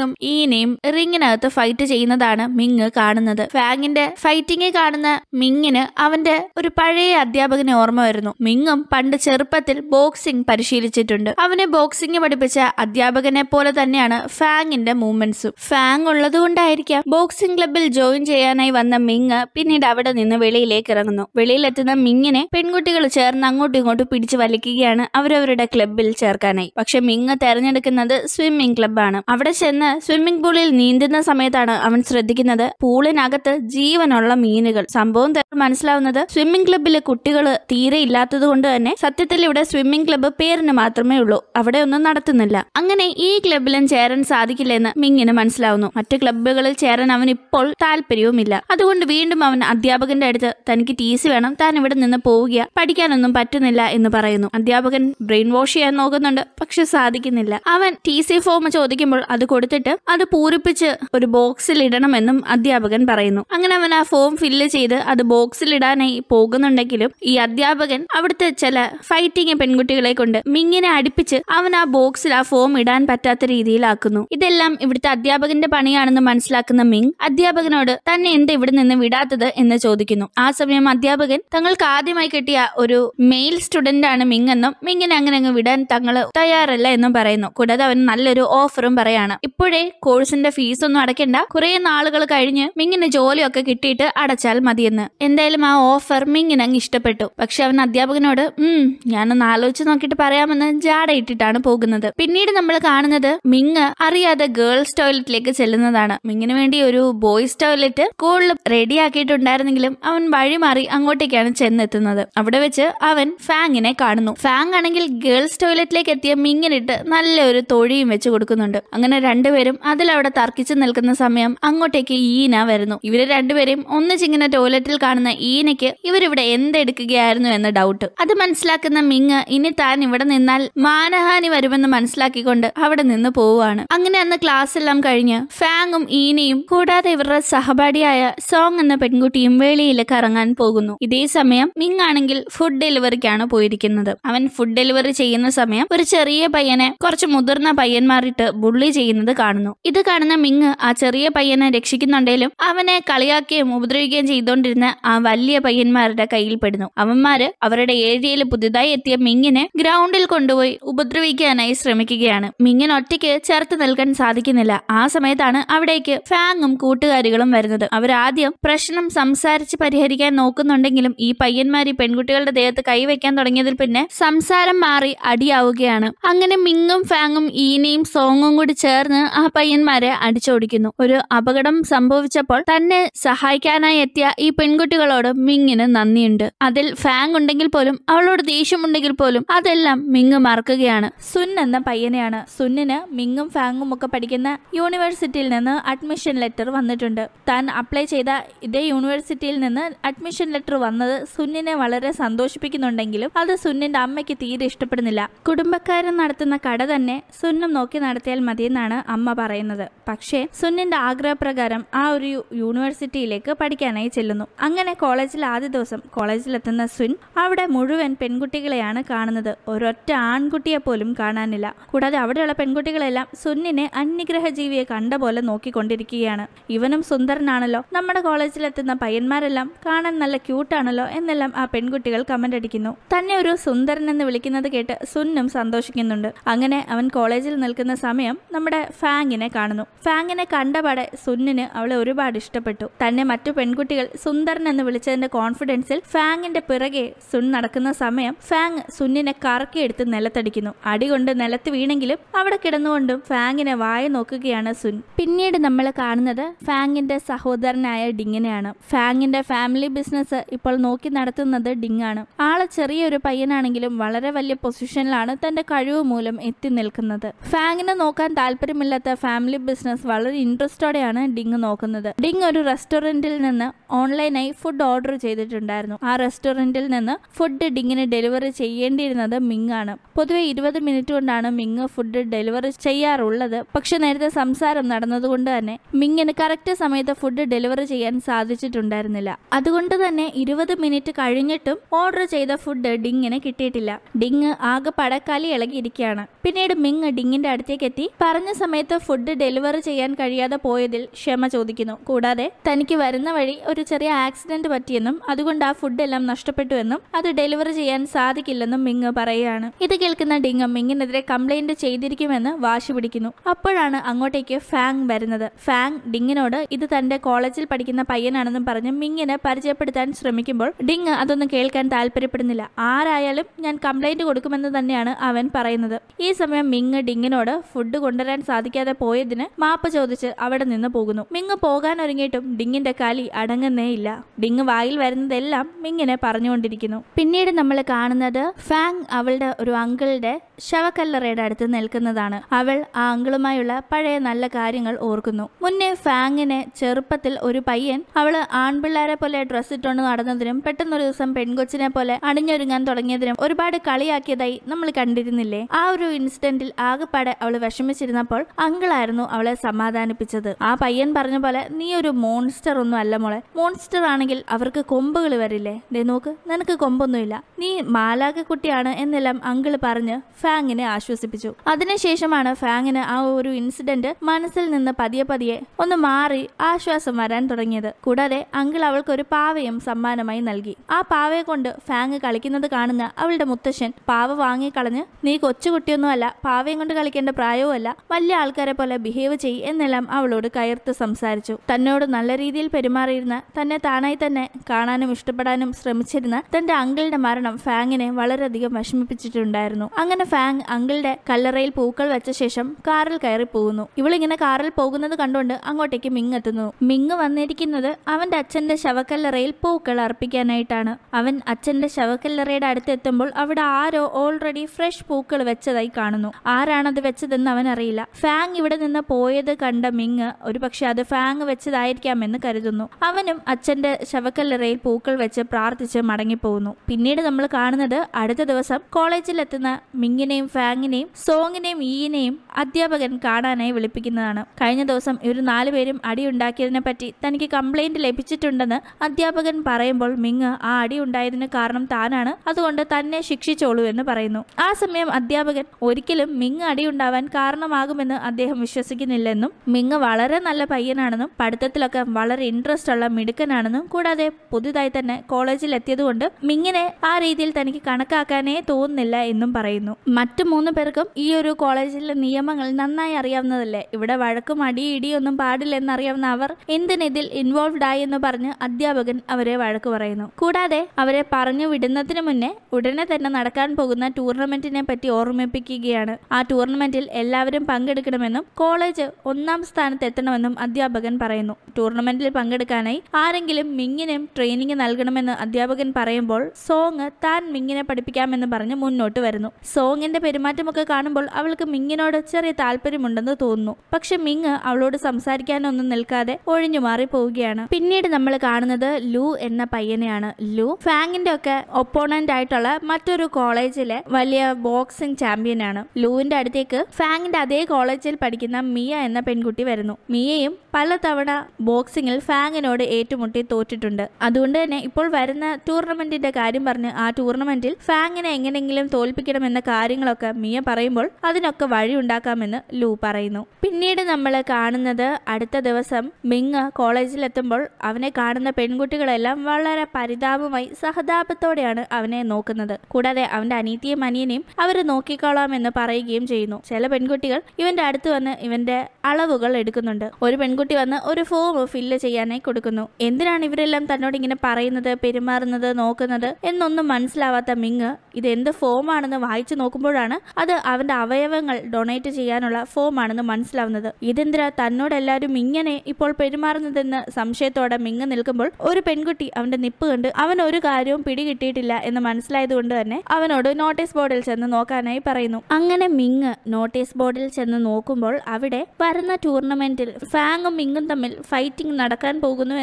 S1: ഫാങ്ങും ഈനയും റിങ്ങിനകത്ത് ഫൈറ്റ് ചെയ്യുന്നതാണ് മിങ് കാണുന്നത്. ഫാങ്ങിന്റെ ഫൈറ്റിംഗ് കാണുന്ന മിങ്ങിന് അവന്റെ ഒരു പഴയ അധ്യാപകനെ ഓർമ്മ വരുന്നു. മിങ്ങും പണ്ട് ചെറുപ്പത്തിൽ ബോക്സിംഗ് പരിശീലിച്ചിട്ടുണ്ട്. അവനെ ബോക്സിംഗ് പഠിപ്പിച്ച അധ്യാപകനെ പോലെ തന്നെയാണ് ഫാങ്ങിന്റെ മൂവ്മെന്റ്സും ഫാങ് ഉള്ളതുകൊണ്ടായിരിക്കാം ബോക്സിംഗ് ക്ലബിൽ ജോയിൻ ചെയ്യാനായി വന്ന മിങ് പിന്നീട് അവിടെ നിന്ന് വെളിയിലേക്ക് ഇറങ്ങുന്നു. വെളിയിലെത്തുന്ന മിങ്ങിനെ പെൺകുട്ടികൾ ചേർന്ന് അങ്ങോട്ടും ഇങ്ങോട്ടും പിടിച്ചു വലിക്കുകയാണ് അവരവരുടെ ക്ലബിൽ ചേർക്കാനായി. പക്ഷെ മിങ് തെരഞ്ഞെടുക്കുന്നത് സ്വിമ്മിംഗ് ക്ലബ്ബാണ് അവിടെ ചെന്ന് സ്വിമ്മിംഗ് പൂളിൽ നീന്തുന്ന സമയത്താണ് അവൻ ശ്രദ്ധിക്കുന്നത്. പൂളിനകത്ത് ജീവനുള്ള മീനുകൾ. സംഭവം മനസ്സിലാവുന്നത് സ്വിമ്മിംഗ് ക്ലബ്ബിലെ കുട്ടികൾ തീരെ ഇല്ലാത്തത് കൊണ്ട് തന്നെ സത്യത്തിൽ ഇവിടെ സ്വിമ്മിംഗ് ക്ലബ്ബ് പേരിന് മാത്രമേ ഉള്ളൂ. അവിടെ ഒന്നും നടത്തുന്നില്ല. അങ്ങനെ ഈ ക്ലബിലും ചേരാൻ സാധിക്കില്ലെന്ന് മിങ്ങിന് മനസ്സിലാവുന്നു. മറ്റു ക്ലബ്ബുകളിൽ ചേരാൻ അവൻ ഇപ്പോൾ താല്പര്യവുമില്ല. അതുകൊണ്ട് വീണ്ടും അവൻ അധ്യാപകന്റെ അടുത്ത് തനിക്ക് ടി വേണം. താൻ ഇവിടെ നിന്ന് പോവുക പഠിക്കാനൊന്നും പറ്റുന്നില്ല എന്ന് പറയുന്നു. അധ്യാപകൻ ബ്രെയിൻ വാഷ് ചെയ്യാൻ നോക്കുന്നുണ്ട്. പക്ഷെ സാധിക്കുന്നില്ല. അവൻ ടി സി ഫോം ചോദിക്കുമ്പോൾ അത് കൊടുത്തിട്ട് അത് പൂരിപ്പിച്ച് ഒരു ബോക്സിൽ ഇടണമെന്നും അധ്യാപകൻ പറയുന്നു. അങ്ങനെ അവൻ ആ ഫോം ഫില്ല് ചെയ്ത് അത് ബോക്സിൽ ഇടാനായി പോകുന്നുണ്ടെങ്കിലും ഈ അധ്യാപകൻ അവിടുത്തെ ചില ഫൈറ്റിംഗ് പെൺകുട്ടികളെ കൊണ്ട് മിങ്ങിനെ അടുപ്പിച്ച് അവൻ ആ ബോക്സിൽ ആ ഫോം ഇടാൻ പറ്റാത്ത രീതിയിലാക്കുന്നു. ഇതെല്ലാം ഇവിടുത്തെ അധ്യാപകന്റെ പണിയാണെന്ന് മനസ്സിലാക്കുന്ന മിങ് അധ്യാപകനോട് തന്നെ എന്ത് ഇവിടെ നിന്ന് വിടാത്തത്? എന്ന് ചോദിക്കുന്നു. ആ സമയം അധ്യാപകൻ തങ്ങൾക്ക് ആദ്യമായി കിട്ടിയ ഒരു മെയിൽ സ്റ്റുഡന്റ് ആണ് മിങ് എന്നും മിങ്ങിനെ അങ്ങനെ അങ്ങ് വിടാൻ തങ്ങൾ തയ്യാറല്ല എന്നും പറയുന്നു. കൂടാതെ അവൻ നല്ലൊരു ഓഫറും പറയാണ്. ഇപ്പോഴേ കോഴ്സിന്റെ ഫീസ് ഒന്നും അടയ്ക്കണ്ട. കുറെ നാളുകൾ കഴിഞ്ഞ് മിങ്ങിന് ജോലിയൊക്കെ കിട്ടിയിട്ട് അടച്ചാൽ മതിയെന്ന്. എന്തായാലും ആ ഓഫർ മിങ്ങിന് അങ്ങ് ഇഷ്ടപ്പെട്ടു. പക്ഷെ അവൻ അധ്യാപകനോട് ഉം ഞാനൊന്ന് ആലോചിച്ച് നോക്കിയിട്ട് പറയാമെന്ന് ജാടയിട്ടിട്ടാണ് പോകുന്നത്. പിന്നീട് നമ്മൾ കാണുന്നത് മിങ് അറിയാതെ ഗേൾസ് ടോയ്ലറ്റിലേക്ക് ചെല്ലുന്നതാണ്. മിങ്ങിന് വേണ്ടി ഒരു ബോയ്സ് ടോയ്ലറ്റ് സ്കൂളിൽ റെഡി ആക്കിയിട്ടുണ്ടായിരുന്നെങ്കിലും അവൻ വഴി മാറി അങ്ങോട്ടേക്കാണ് ചെന്നെത്തുന്നത്. അവിടെ വെച്ച് അവൻ ഫാങ്ങിനെ കാണുന്നു. ഫാങ് ആണെങ്കിൽ ഗേൾസ് ടോയ്ലറ്റിലേക്ക് എത്തിയ മിങ്ങിനിട്ട് നല്ലൊരു തൊഴിയും വെച്ച് കൊടുക്കുന്നുണ്ട്. അങ്ങനെ രണ്ടുപേരും അതിലവിടെ തർക്കിച്ചു നിൽക്കുന്ന സമയം അങ്ങോട്ടേക്ക് ഈന വരുന്നു. ഇവർ രണ്ടുപേരും ഒന്നിച്ചിങ്ങനെ ടോയ്ലറ്റിൽ കാണുന്ന ഈനയ്ക്ക് ഇവരിവിടെ എന്തെടുക്കുകയായിരുന്നു എന്ന ഡൗട്ട് അത് മനസ്സിലാക്കുന്ന മിങ് ഇനി താൻ ഇവിടെ നിന്നാൽ മാനഹാനി വരുമെന്ന് മനസ്സിലാക്കിക്കൊണ്ട് അവിടെ നിന്ന് പോവുകയാണ്. അങ്ങനെ അന്ന് ക്ലാസ് എല്ലാം കഴിഞ്ഞ് ഫാങ്ങും ഈനയും കൂടാതെ ഇവരുടെ സഹപാഠിയായ സോങ് എന്ന പെൺകുട്ടിയും വേളിയിലേക്ക് ഇറങ്ങാൻ പോകുന്നു. ഇതേ സമയം മിങ് ആണെങ്കിൽ ഫുഡ് ഡെലിവറിക്കാണ് പോയിരിക്കുന്നത്. അവൻ ഫുഡ് ഡെലിവറി ചെയ്യുന്ന സമയം ഒരു ചെറിയ പയ്യനെ കുറച്ച് മുതിർന്ന പയ്യന്മാരിട്ട് ബുള്ളി ചെയ്യുന്നത് കാണുന്നു. ഇത് കാണുന്ന മിങ് ആ ചെറിയ പയ്യനെ രക്ഷിക്കുന്നുണ്ടെങ്കിലും അവനെ കളിയാക്കുകയും ഉപദ്രവിക്കുകയും ചെയ്തുകൊണ്ടിരുന്ന ആ വലിയ പയ്യന്മാരുടെ കയ്യിൽ പെടുന്നു. അവന്മാര് അവരുടെ ഏരിയയിൽ പുതുതായി എത്തിയ മിങ്ങിനെ ഗ്രൗണ്ടിൽ കൊണ്ടുപോയി ഉപദ്രവിക്കാനായി ശ്രമിക്കുകയാണ്. മിങ്ങിന് ഒറ്റയ്ക്ക് ചേർത്ത് നിൽക്കാൻ സാധിക്കുന്നില്ല. ആ സമയത്താണ് അവിടേക്ക് ഫാങ്ങും കൂട്ടുകാരികളും വരുന്നത്. അവരാദ്യം പ്രശ്നം സംസാരിച്ച് പരിഹരിക്കാൻ നോക്കുന്നുണ്ടെങ്കിലും ഈ പയ്യന്മാർ ഈ പെൺകുട്ടികളുടെ ദേഹത്ത് കൈവയ്ക്കാൻ തുടങ്ങിയതിൽ പിന്നെ സംസാരം മാറി അടിയാവുകയാണ്. അങ്ങനെ മിങ്ങും ഫാങ്ങും ഈനയും സോങ്ങും കൂടി ചേർന്ന് പയ്യന്മാരെ അടിച്ചോടിക്കുന്നു. ഒരു അപകടം സംഭവിച്ചപ്പോൾ തന്നെ സഹായിക്കാനായി എത്തിയ ഈ പെൺകുട്ടികളോട് മിങ്ങിന് നന്ദിയുണ്ട്. അതിൽ ഫാങ് ഉണ്ടെങ്കിൽ പോലും അവളോട് ദേഷ്യമുണ്ടെങ്കിൽ പോലും അതെല്ലാം മിങ് മറക്കുകയാണ്. സുൻ എന്ന പയ്യനെയാണ്. സുന്നിന് മിങ്ങും ഫാങ്ങും ഒക്കെ പഠിക്കുന്ന യൂണിവേഴ്സിറ്റിയിൽ നിന്ന് അഡ്മിഷൻ ലെറ്റർ വന്നിട്ടുണ്ട്. താൻ അപ്ലൈ ചെയ്ത ഇതേ യൂണിവേഴ്സിറ്റിയിൽ നിന്ന് അഡ്മിഷൻ ലെറ്റർ വന്നത് സുന്നിനെ വളരെ സന്തോഷിപ്പിക്കുന്നുണ്ടെങ്കിലും അത് സുന്നിന്റെ അമ്മയ്ക്ക് തീരെ ഇഷ്ടപ്പെടുന്നില്ല. കുടുംബക്കാരൻ നടത്തുന്ന കട തന്നെ സുന്നും നോക്കി നടത്തിയാൽ മതിയെന്നാണ് അമ്മ പറയുന്നത്. പക്ഷേ സുന്നിന്റെ ആഗ്രഹപ്രകാരം ആ ഒരു യൂണിവേഴ്സിറ്റിയിലേക്ക് പഠിക്കാനായി ചെല്ലുന്നു. അങ്ങനെ കോളേജിൽ ആദ്യ ദിവസം കോളേജിലെത്തുന്ന സുൻ അവിടെ മുഴുവൻ പെൺകുട്ടികളെയാണ് കാണുന്നത്. ഒരൊറ്റ ആൺകുട്ടിയെ പോലും കാണാനില്ല. കൂടാതെ അവിടെയുള്ള പെൺകുട്ടികളെല്ലാം സുന്നിനെ അന്യഗ്രഹ ജീവിയെ കണ്ട പോലെ നോക്കിക്കൊണ്ടിരിക്കുകയാണ്. ഇവനും സുന്ദരനാണല്ലോ. നമ്മുടെ കോളേജിലെത്തുന്ന പയ്യന്മാരെല്ലാം കാണാൻ നല്ല ക്യൂട്ടാണല്ലോ എന്നെല്ലാം ആ പെൺകുട്ടികൾ കമന്റ് അടിക്കുന്നു. തന്നെ ഒരു സുന്ദരൻ എന്ന് വിളിക്കുന്നത് കേട്ട് സുന്നും സന്തോഷിക്കുന്നുണ്ട്. അങ്ങനെ അവൻ കോളേജിൽ നിൽക്കുന്ന സമയം നമ്മുടെ ഫാങ്ങിനെ കാണുന്നു. ഫാങ്ങിനെ കണ്ടപാടെ സുന്നിന് അവളെ ഒരുപാട് ഇഷ്ടപ്പെട്ടു. തന്നെ മറ്റു പെൺകുട്ടികൾ സുന്ദരൻ എന്ന് വിളിച്ചതിന്റെ കോൺഫിഡൻസിൽ ഫാങ്ങിന്റെ പിറകെ സുൻ നടക്കുന്ന സമയം ഫാങ് സുന്നിനെ കറക്കിയെടുത്ത് നിലത്തടിക്കുന്നു. അടികൊണ്ട് നിലത്ത് വീണെങ്കിലും അവിടെ കിടന്നുകൊണ്ടും ഫാങ്ങിനെ വായ നോക്കുകയാണ് സുൻ. പിന്നീട് നമ്മൾ കാണുന്നത് ഫാങ്ങിന്റെ സഹോദരനായ ഡിങ്ങിനെയാണ്. ഫാങ്ങിന്റെ ഫാമിലി ബിസിനസ് ഇപ്പോൾ നോക്കി നടത്തുന്നത് ഡിങ് ആണ് ആൾ ചെറിയൊരു പയ്യനാണെങ്കിലും വളരെ വലിയ പൊസിഷനിലാണ് തന്റെ കഴിവ് മൂലം എത്തി നിൽക്കുന്നത്. ഫാങ്ങിനെ നോക്കാൻ താല്പര്യമില്ലാത്ത ഫാമിലി ബിസിനസ് വളരെ ഇൻട്രസ്റ്റോടെയാണ് ഡിങ് നോക്കുന്നത്. ഡിങ് ഒരു റെസ്റ്റോറന്റിൽ നിന്ന് ഓൺലൈനായി ഫുഡ് ഓർഡർ ചെയ്തിട്ടുണ്ടായിരുന്നു. ആ റെസ്റ്റോറന്റിൽ നിന്ന് ഫുഡ് ഡിങ്ങിന് ഡെലിവറി ചെയ്യേണ്ടിയിരുന്നത് മിങ് ആണ് പൊതുവെ ഇരുപത് മിനിറ്റ് കൊണ്ടാണ് മിങ് ഫുഡ് ഡെലിവറി ചെയ്യാറുള്ളത്. പക്ഷെ നേരത്തെ സംസാരം നടന്നതുകൊണ്ട് തന്നെ മിങ്ങിന് കറക്റ്റ് സമയത്ത് ഫുഡ് ഡെലിവറി ചെയ്യാൻ സാധിച്ചിട്ടുണ്ടായിരുന്നില്ല. അതുകൊണ്ട് തന്നെ ഇരുപത് മിനിറ്റ് കഴിഞ്ഞിട്ടും ഓർഡർ ചെയ്ത ഫുഡ് ഡിങ്ങിന് കിട്ടിയിട്ടില്ല. ഡിങ് ആകെ പടക്കാലി ഇളകിയിരിക്കുകയാണ്. പിന്നീട് മിങ് ഡിങ്ങിന്റെ അടുത്തേക്ക് എത്തി പറഞ്ഞ സമയത്ത് ഫുഡ് ഡെലിവറി ചെയ്യാൻ കഴിയാതെ പോയതിൽ ക്ഷമ ചോദിക്കുന്നു. കൂടാതെ തനിക്ക് വരുന്ന വഴി ഒരു ചെറിയ ആക്സിഡന്റ് പറ്റിയെന്നും അതുകൊണ്ട് ആ ഫുഡ് എല്ലാം നഷ്ടപ്പെട്ടു എന്നും അത് ഡെലിവറി ചെയ്യാൻ സാധിക്കില്ലെന്നും മിങ് പറയുകയാണ്. ഇത് കേൾക്കുന്ന ഡിങ് മിങ്ങിനെതിരെ കംപ്ലൈന്റ് ചെയ്തിരിക്കുമെന്ന് വാശി പിടിക്കുന്നു. അപ്പോഴാണ് അങ്ങോട്ടേക്ക് ഫാങ് വരുന്നത്. ഫാങ് ഡിങ്ങിനോട് ഇത് തന്റെ കോളേജിൽ പഠിക്കുന്ന പയ്യനാണെന്നും പറഞ്ഞ് മിങ്ങിനെ പരിചയപ്പെടുത്താൻ ശ്രമിക്കുമ്പോൾ ഡിങ് അതൊന്നും കേൾക്കാൻ താല്പര്യപ്പെടുന്നില്ല ആരായാലും ഞാൻ കംപ്ലൈന്റ് കൊടുക്കുമെന്ന് തന്നെയാണ് അവൻ പറയുന്നത്. ഈ സമയം മിങ് ഡിങ്ങിനോട് ഫുഡ് കൊണ്ടുവരാൻ സാധിക്കാതെ പോയതിന് മാപ്പ് ചോദിച്ച് അവിടെ നിന്ന് പോകുന്നു. മിങ് പോകാൻ ഒരുങ്ങിയിട്ടും ഡിങ്ങിന്റെ കലി അടങ്ങുന്നേയില്ല ഡിങ് വായിൽ വരുന്നതെല്ലാം മിങ്ങിനെ പറഞ്ഞുകൊണ്ടിരിക്കുന്നു. പിന്നീട് നമ്മൾ കാണുന്നത് ഫാങ് അവളുടെ ഒരു അങ്കിളുടെ ശവക്കല്ലറയുടെ അടുത്ത് നിൽക്കുന്നതാണ്. അവൾ ആ അങ്കിളുമായുള്ള പഴയ നല്ല കാര്യങ്ങൾ ഓർക്കുന്നു. മുന്നേ ഫാങ്ങിനെ ചെറുപ്പത്തിൽ ഒരു പയ്യൻ അവൾ ആൺപിള്ളേരെ പോലെ ഡ്രസ് ഇട്ടുകൊണ്ട് നടന്നതിനും പെട്ടെന്നൊരു ദിവസം പെൺകൊച്ചിനെ പോലെ അണിഞ്ഞൊരുങ്ങാൻ തുടങ്ങിയതിനും ഒരുപാട് കളിയാക്കിയതായി നമ്മൾ കണ്ടിരുന്നില്ലേ? ആ ഒരു ഇൻസിഡന്റിൽ ആകെപ്പാടെ അവൾ വിഷമിച്ചിരുന്നപ്പോൾ അങ്കിളായിരുന്നു അവളെ സമാധാനിപ്പിച്ചത്. ആ പയ്യൻ പറഞ്ഞ പോലെ നീ ഒരു മോൺസ്റ്റർ ഒന്നും അല്ല മോളെ. മോൺസ്റ്റർ ആണെങ്കിൽ അവർക്ക് കൊമ്പുകൾ വരില്ലേ? ദേ നോക്ക് നിനക്ക് കൊമ്പൊന്നുമില്ല. നീ മാലാക കുട്ടിയാണ് എന്നെല്ലാം അങ്കിൾ പറഞ്ഞ് ഫാങ്ങിനെ ആശ്വസിപ്പിച്ചു. അതിനുശേഷമാണ് ഫാങ്ങിന് ആ ഒരു ഇൻസിഡന്റ് മനസ്സിൽ നിന്ന് പതിയെ പതിയെ ഒന്ന് മാറി ആശ്വാസം വരാൻ തുടങ്ങിയത്. കൂടാതെ അങ്കിൾ അവൾക്ക് ഒരു പാവയും സമ്മാനമായി നൽകി. ആ പാവയെ കൊണ്ട് ഫാങ് കളിക്കുന്നത് കാണുന്ന അവളുടെ മുത്തശ്ശൻ പാവ വാങ്ങിക്കളഞ്ഞ് നീ കൊച്ചുകുട്ടിയൊന്നുമല്ല പാവയും കൊണ്ട് കളിക്കേണ്ട പ്രായവുമല്ല. വലിയ ആൾക്കാർ ആൾക്കാരെ പോലെ ബിഹേവ് ചെയ് എന്നെല്ലാം അവളോട് കയർത്ത് സംസാരിച്ചു. തന്നോട് നല്ല രീതിയിൽ പെരുമാറിയിരുന്ന തന്നെ താനായി തന്നെ കാണാനും ഇഷ്ടപ്പെടാനും ശ്രമിച്ചിരുന്ന തന്റെ അങ്കിളുടെ മരണം ഫാങ്ങിനെ വളരെയധികം വിഷമിപ്പിച്ചിട്ടുണ്ടായിരുന്നു. അങ്ങനെ ഫാങ് അങ്കിളുടെ കല്ലറയിൽ പൂക്കൾ വെച്ച ശേഷം കാറിൽ കയറി പോകുന്നു. ഇവളിങ്ങനെ കാറിൽ പോകുന്നത് കണ്ടുകൊണ്ട് അങ്ങോട്ടേക്ക് മിങ് എത്തുന്നു മിങ് വന്നിരിക്കുന്നത് അവന്റെ അച്ഛന്റെ ശവക്കല്ലറയിൽ പൂക്കൾ അർപ്പിക്കാനായിട്ടാണ്. അവൻ അച്ഛന്റെ ശവക്കല്ലറയുടെ അടുത്ത് എത്തുമ്പോൾ അവിടെ ആരോ ഓൾറെഡി ഫ്രഷ് പൂക്കൾ വെച്ചതായി കാണുന്നു. ആരാണത് വെച്ചതെന്ന് അവൻ അറിയില്ല ഫാങ് ഇവിടെ നിന്ന് പോയത് കണ്ട മിങ് ഒരുപക്ഷെ അത് ഫാങ് വെച്ചതായിരിക്കാമെന്ന് കരുതുന്നു. അവനും അച്ഛന്റെ ശവക്കല്ലറയിൽ പൂക്കൾ വെച്ച് പ്രാർത്ഥിച്ച് മടങ്ങിപ്പോകുന്നു. പിന്നീട് നമ്മൾ കാണുന്നത് അടുത്ത ദിവസം കോളേജിൽ എത്തുന്ന മിങ്ങിനെയും ഫാങ്ങിനെയും സോങ്ങിനെയും ഈയിനെയും അധ്യാപകൻ കാണാനായി വിളിപ്പിക്കുന്നതാണ്. കഴിഞ്ഞ ദിവസം ഇവർ നാലുപേരും അടിയുണ്ടാക്കിയതിനെ പറ്റി തനിക്ക് കംപ്ലൈന്റ് ലഭിച്ചിട്ടുണ്ടെന്ന് അധ്യാപകൻ പറയുമ്പോൾ മിങ് ആ അടി ഉണ്ടായതിന് കാരണം താനാണ് അതുകൊണ്ട് തന്നെ ശിക്ഷിച്ചോളൂ എന്ന് പറയുന്നു. ആ സമയം അധ്യാപകൻ ഒരിക്കലും മിങ് അടിയുണ്ടാവാൻ കാരണമാകുമെന്ന് അദ്ദേഹം വിശ്വസിക്കുന്നില്ലെന്നും മിങ് വളരെ നല്ല പയ്യനാണെന്നും പഠിത്തത്തിലൊക്കെ വളരെ ഇൻട്രസ്റ്റ് ഉള്ള മിടുക്കനാണെന്നും കൂടാതെ പുതുതായി തന്നെ കോളേജിൽ എത്തിയതുകൊണ്ട് മിങ്ങിനെ ആ രീതിയിൽ തനിക്ക് കണക്കാക്കാനേ തോന്നുന്നില്ല എന്നും പറയുന്നു. മറ്റു മൂന്ന് പേർക്കും ഈ ഒരു കോളേജിലെ നിയമങ്ങൾ നന്നായി അറിയാവുന്നതല്ലേ? ഇവിടെ വഴക്കും അടി ഇടിയൊന്നും പാടില്ലെന്നറിയാവുന്ന അവർ എന്തിനിതിൽ ഇൻവോൾവ്ഡ് ആയി എന്ന് പറഞ്ഞ് അധ്യാപകൻ അവരെ വഴക്ക് പറയുന്നു. കൂടാതെ അവരെ പറഞ്ഞു വിടുന്നതിന് മുന്നേ ഉടനെ തന്നെ നടക്കാൻ പോകുന്ന ടൂർണമെന്റിനെ പറ്റി ഓർമ്മിപ്പിക്കുകയാണ്. ആ ടൂർണമെന്റിൽ എല്ലാവരും പങ്കെടുക്കണമെന്നും കോളേജ് ഒന്നാം സ്ഥാനത്ത് എത്തണമെന്നും അധ്യാപകൻ പറയുന്നു. ടൂർണമെന്റിൽ പങ്കെടുക്കാനായി ആരെങ്കിലും മിങ്ങിനും ട്രെയിനിങ് നൽകണമെന്ന് അധ്യാപകൻ പറയുമ്പോൾ സോങ് താൻ മിങ്ങിനെ പഠിപ്പിക്കാമെന്ന് പറഞ്ഞ് മുന്നോട്ട് വരുന്നു. സോങ്ങിന്റെ പെരുമാറ്റമൊക്കെ കാണുമ്പോൾ അവൾക്ക് മിങ്ങിനോട് ചെറിയ താല്പര്യമുണ്ടെന്ന് തോന്നുന്നു. പക്ഷെ മിങ് അവളോട് സംസാരിക്കാനൊന്നും നിൽക്കാതെ ഒഴിഞ്ഞു മാറി പോവുകയാണ് പിന്നീട് നമ്മൾ കാണുന്നത് ലു എന്ന പയ്യനെയാണ്. ലു ഫാങ്ങിന്റെ ഒക്കെ ഒപ്പോണന്റ് ആയിട്ടുള്ള മറ്റൊരു കോളേജിലെ വലിയ ബോക്സിംഗ് ചാമ്പ്യനാണ്. ലൂവിന്റെ അടുത്തേക്ക് ഫാങ്ങിന്റെ അതേ കോളേജിൽ പഠിക്കുന്ന മിയ എന്ന പെൺകുട്ടി വരുന്നു. മിയയും പലതവണ ബോക്സിംഗിൽ ഫാങ്ങിനോട് ഏറ്റുമുട്ടി തോറ്റിട്ടുണ്ട്. അതുകൊണ്ട് തന്നെ ഇപ്പോൾ വരുന്ന ടൂർണമെന്റിന്റെ കാര്യം പറഞ്ഞ് ആ ടൂർണമെന്റിൽ ഫാങ്ങിനെ എങ്ങനെയെങ്കിലും തോൽപ്പിക്കണമെന്ന കാര്യങ്ങളൊക്കെ മിയ പറയുമ്പോൾ അതിനൊക്കെ വഴി ഉണ്ടാക്കാമെന്ന് ലു പറയുന്നു. പിന്നീട് നമ്മൾ കാണുന്നത് അടുത്ത ദിവസം മിങ് കോളേജിലെത്തുമ്പോൾ അവനെ കാണുന്ന പെൺകുട്ടികളെല്ലാം വളരെ പരിതാപമായി സഹതാപത്തോടെയാണ് അവനെ നോക്കുന്നത്. കൂടാതെ അവന്റെ അനീതിയും അനിയനെയും അവർ നോക്കിക്കോളാമെന്ന് പറയുകയും ചെയ്യുന്നു. ചില പെൺകുട്ടികൾ ഇവന്റെ അടുത്ത് വന്ന് ഇവന്റെ അളവുകൾ എടുക്കുന്നുണ്ട്. ഒരു പെൺകുട്ടി വന്ന് ഒരു ഫോം ഫില്ല് ചെയ്യാനായി കൊടുക്കുന്നു. എന്തിനാണ് ഇവരെല്ലാം തന്നോട് ഇങ്ങനെ പറയുന്നത് പെരുമാറുന്നത് നോക്കുന്നത് എന്നൊന്നും മനസ്സിലാവാത്ത മിങ് ഇത് എന്ത് ഫോം ആണെന്ന് വായിച്ചു നോക്കുമ്പോഴാണ് അത് അവന്റെ അവയവങ്ങൾ ഡൊണേറ്റ് ചെയ്യാനുള്ള ഫോം ആണെന്ന് മനസ്സിലാവുന്നത്. ഇതെന്തിനാ തന്നോട് എല്ലാവരും ഇങ്ങനെ ഇപ്പോൾ പെരുമാറുന്നതെന്ന് സംശയത്തോടെ മിങ് നിൽക്കുമ്പോൾ ഒരു പെൺകുട്ടി അവന്റെ നിപ്പ് കണ്ട് അവൻ ഒരു കാര്യവും പിടികിട്ടിയിട്ടില്ല എന്ന് മനസ്സിലായതുകൊണ്ട് തന്നെ അവനോട് നോട്ടീസ് ബോർഡിൽ ചെന്ന് നോക്കാനായി പറയുന്നു. അങ്ങനെ മിങ് നോട്ടീസ് ബോർഡിൽ ചെന്ന് നോക്കുമ്പോൾ അവിടെ വരുന്ന ടൂർണമെന്റിൽ ഫാങ്ങും മിങ്ങും തമ്മിൽ ഫൈറ്റിംഗ് നടക്കാൻ പോകുന്നു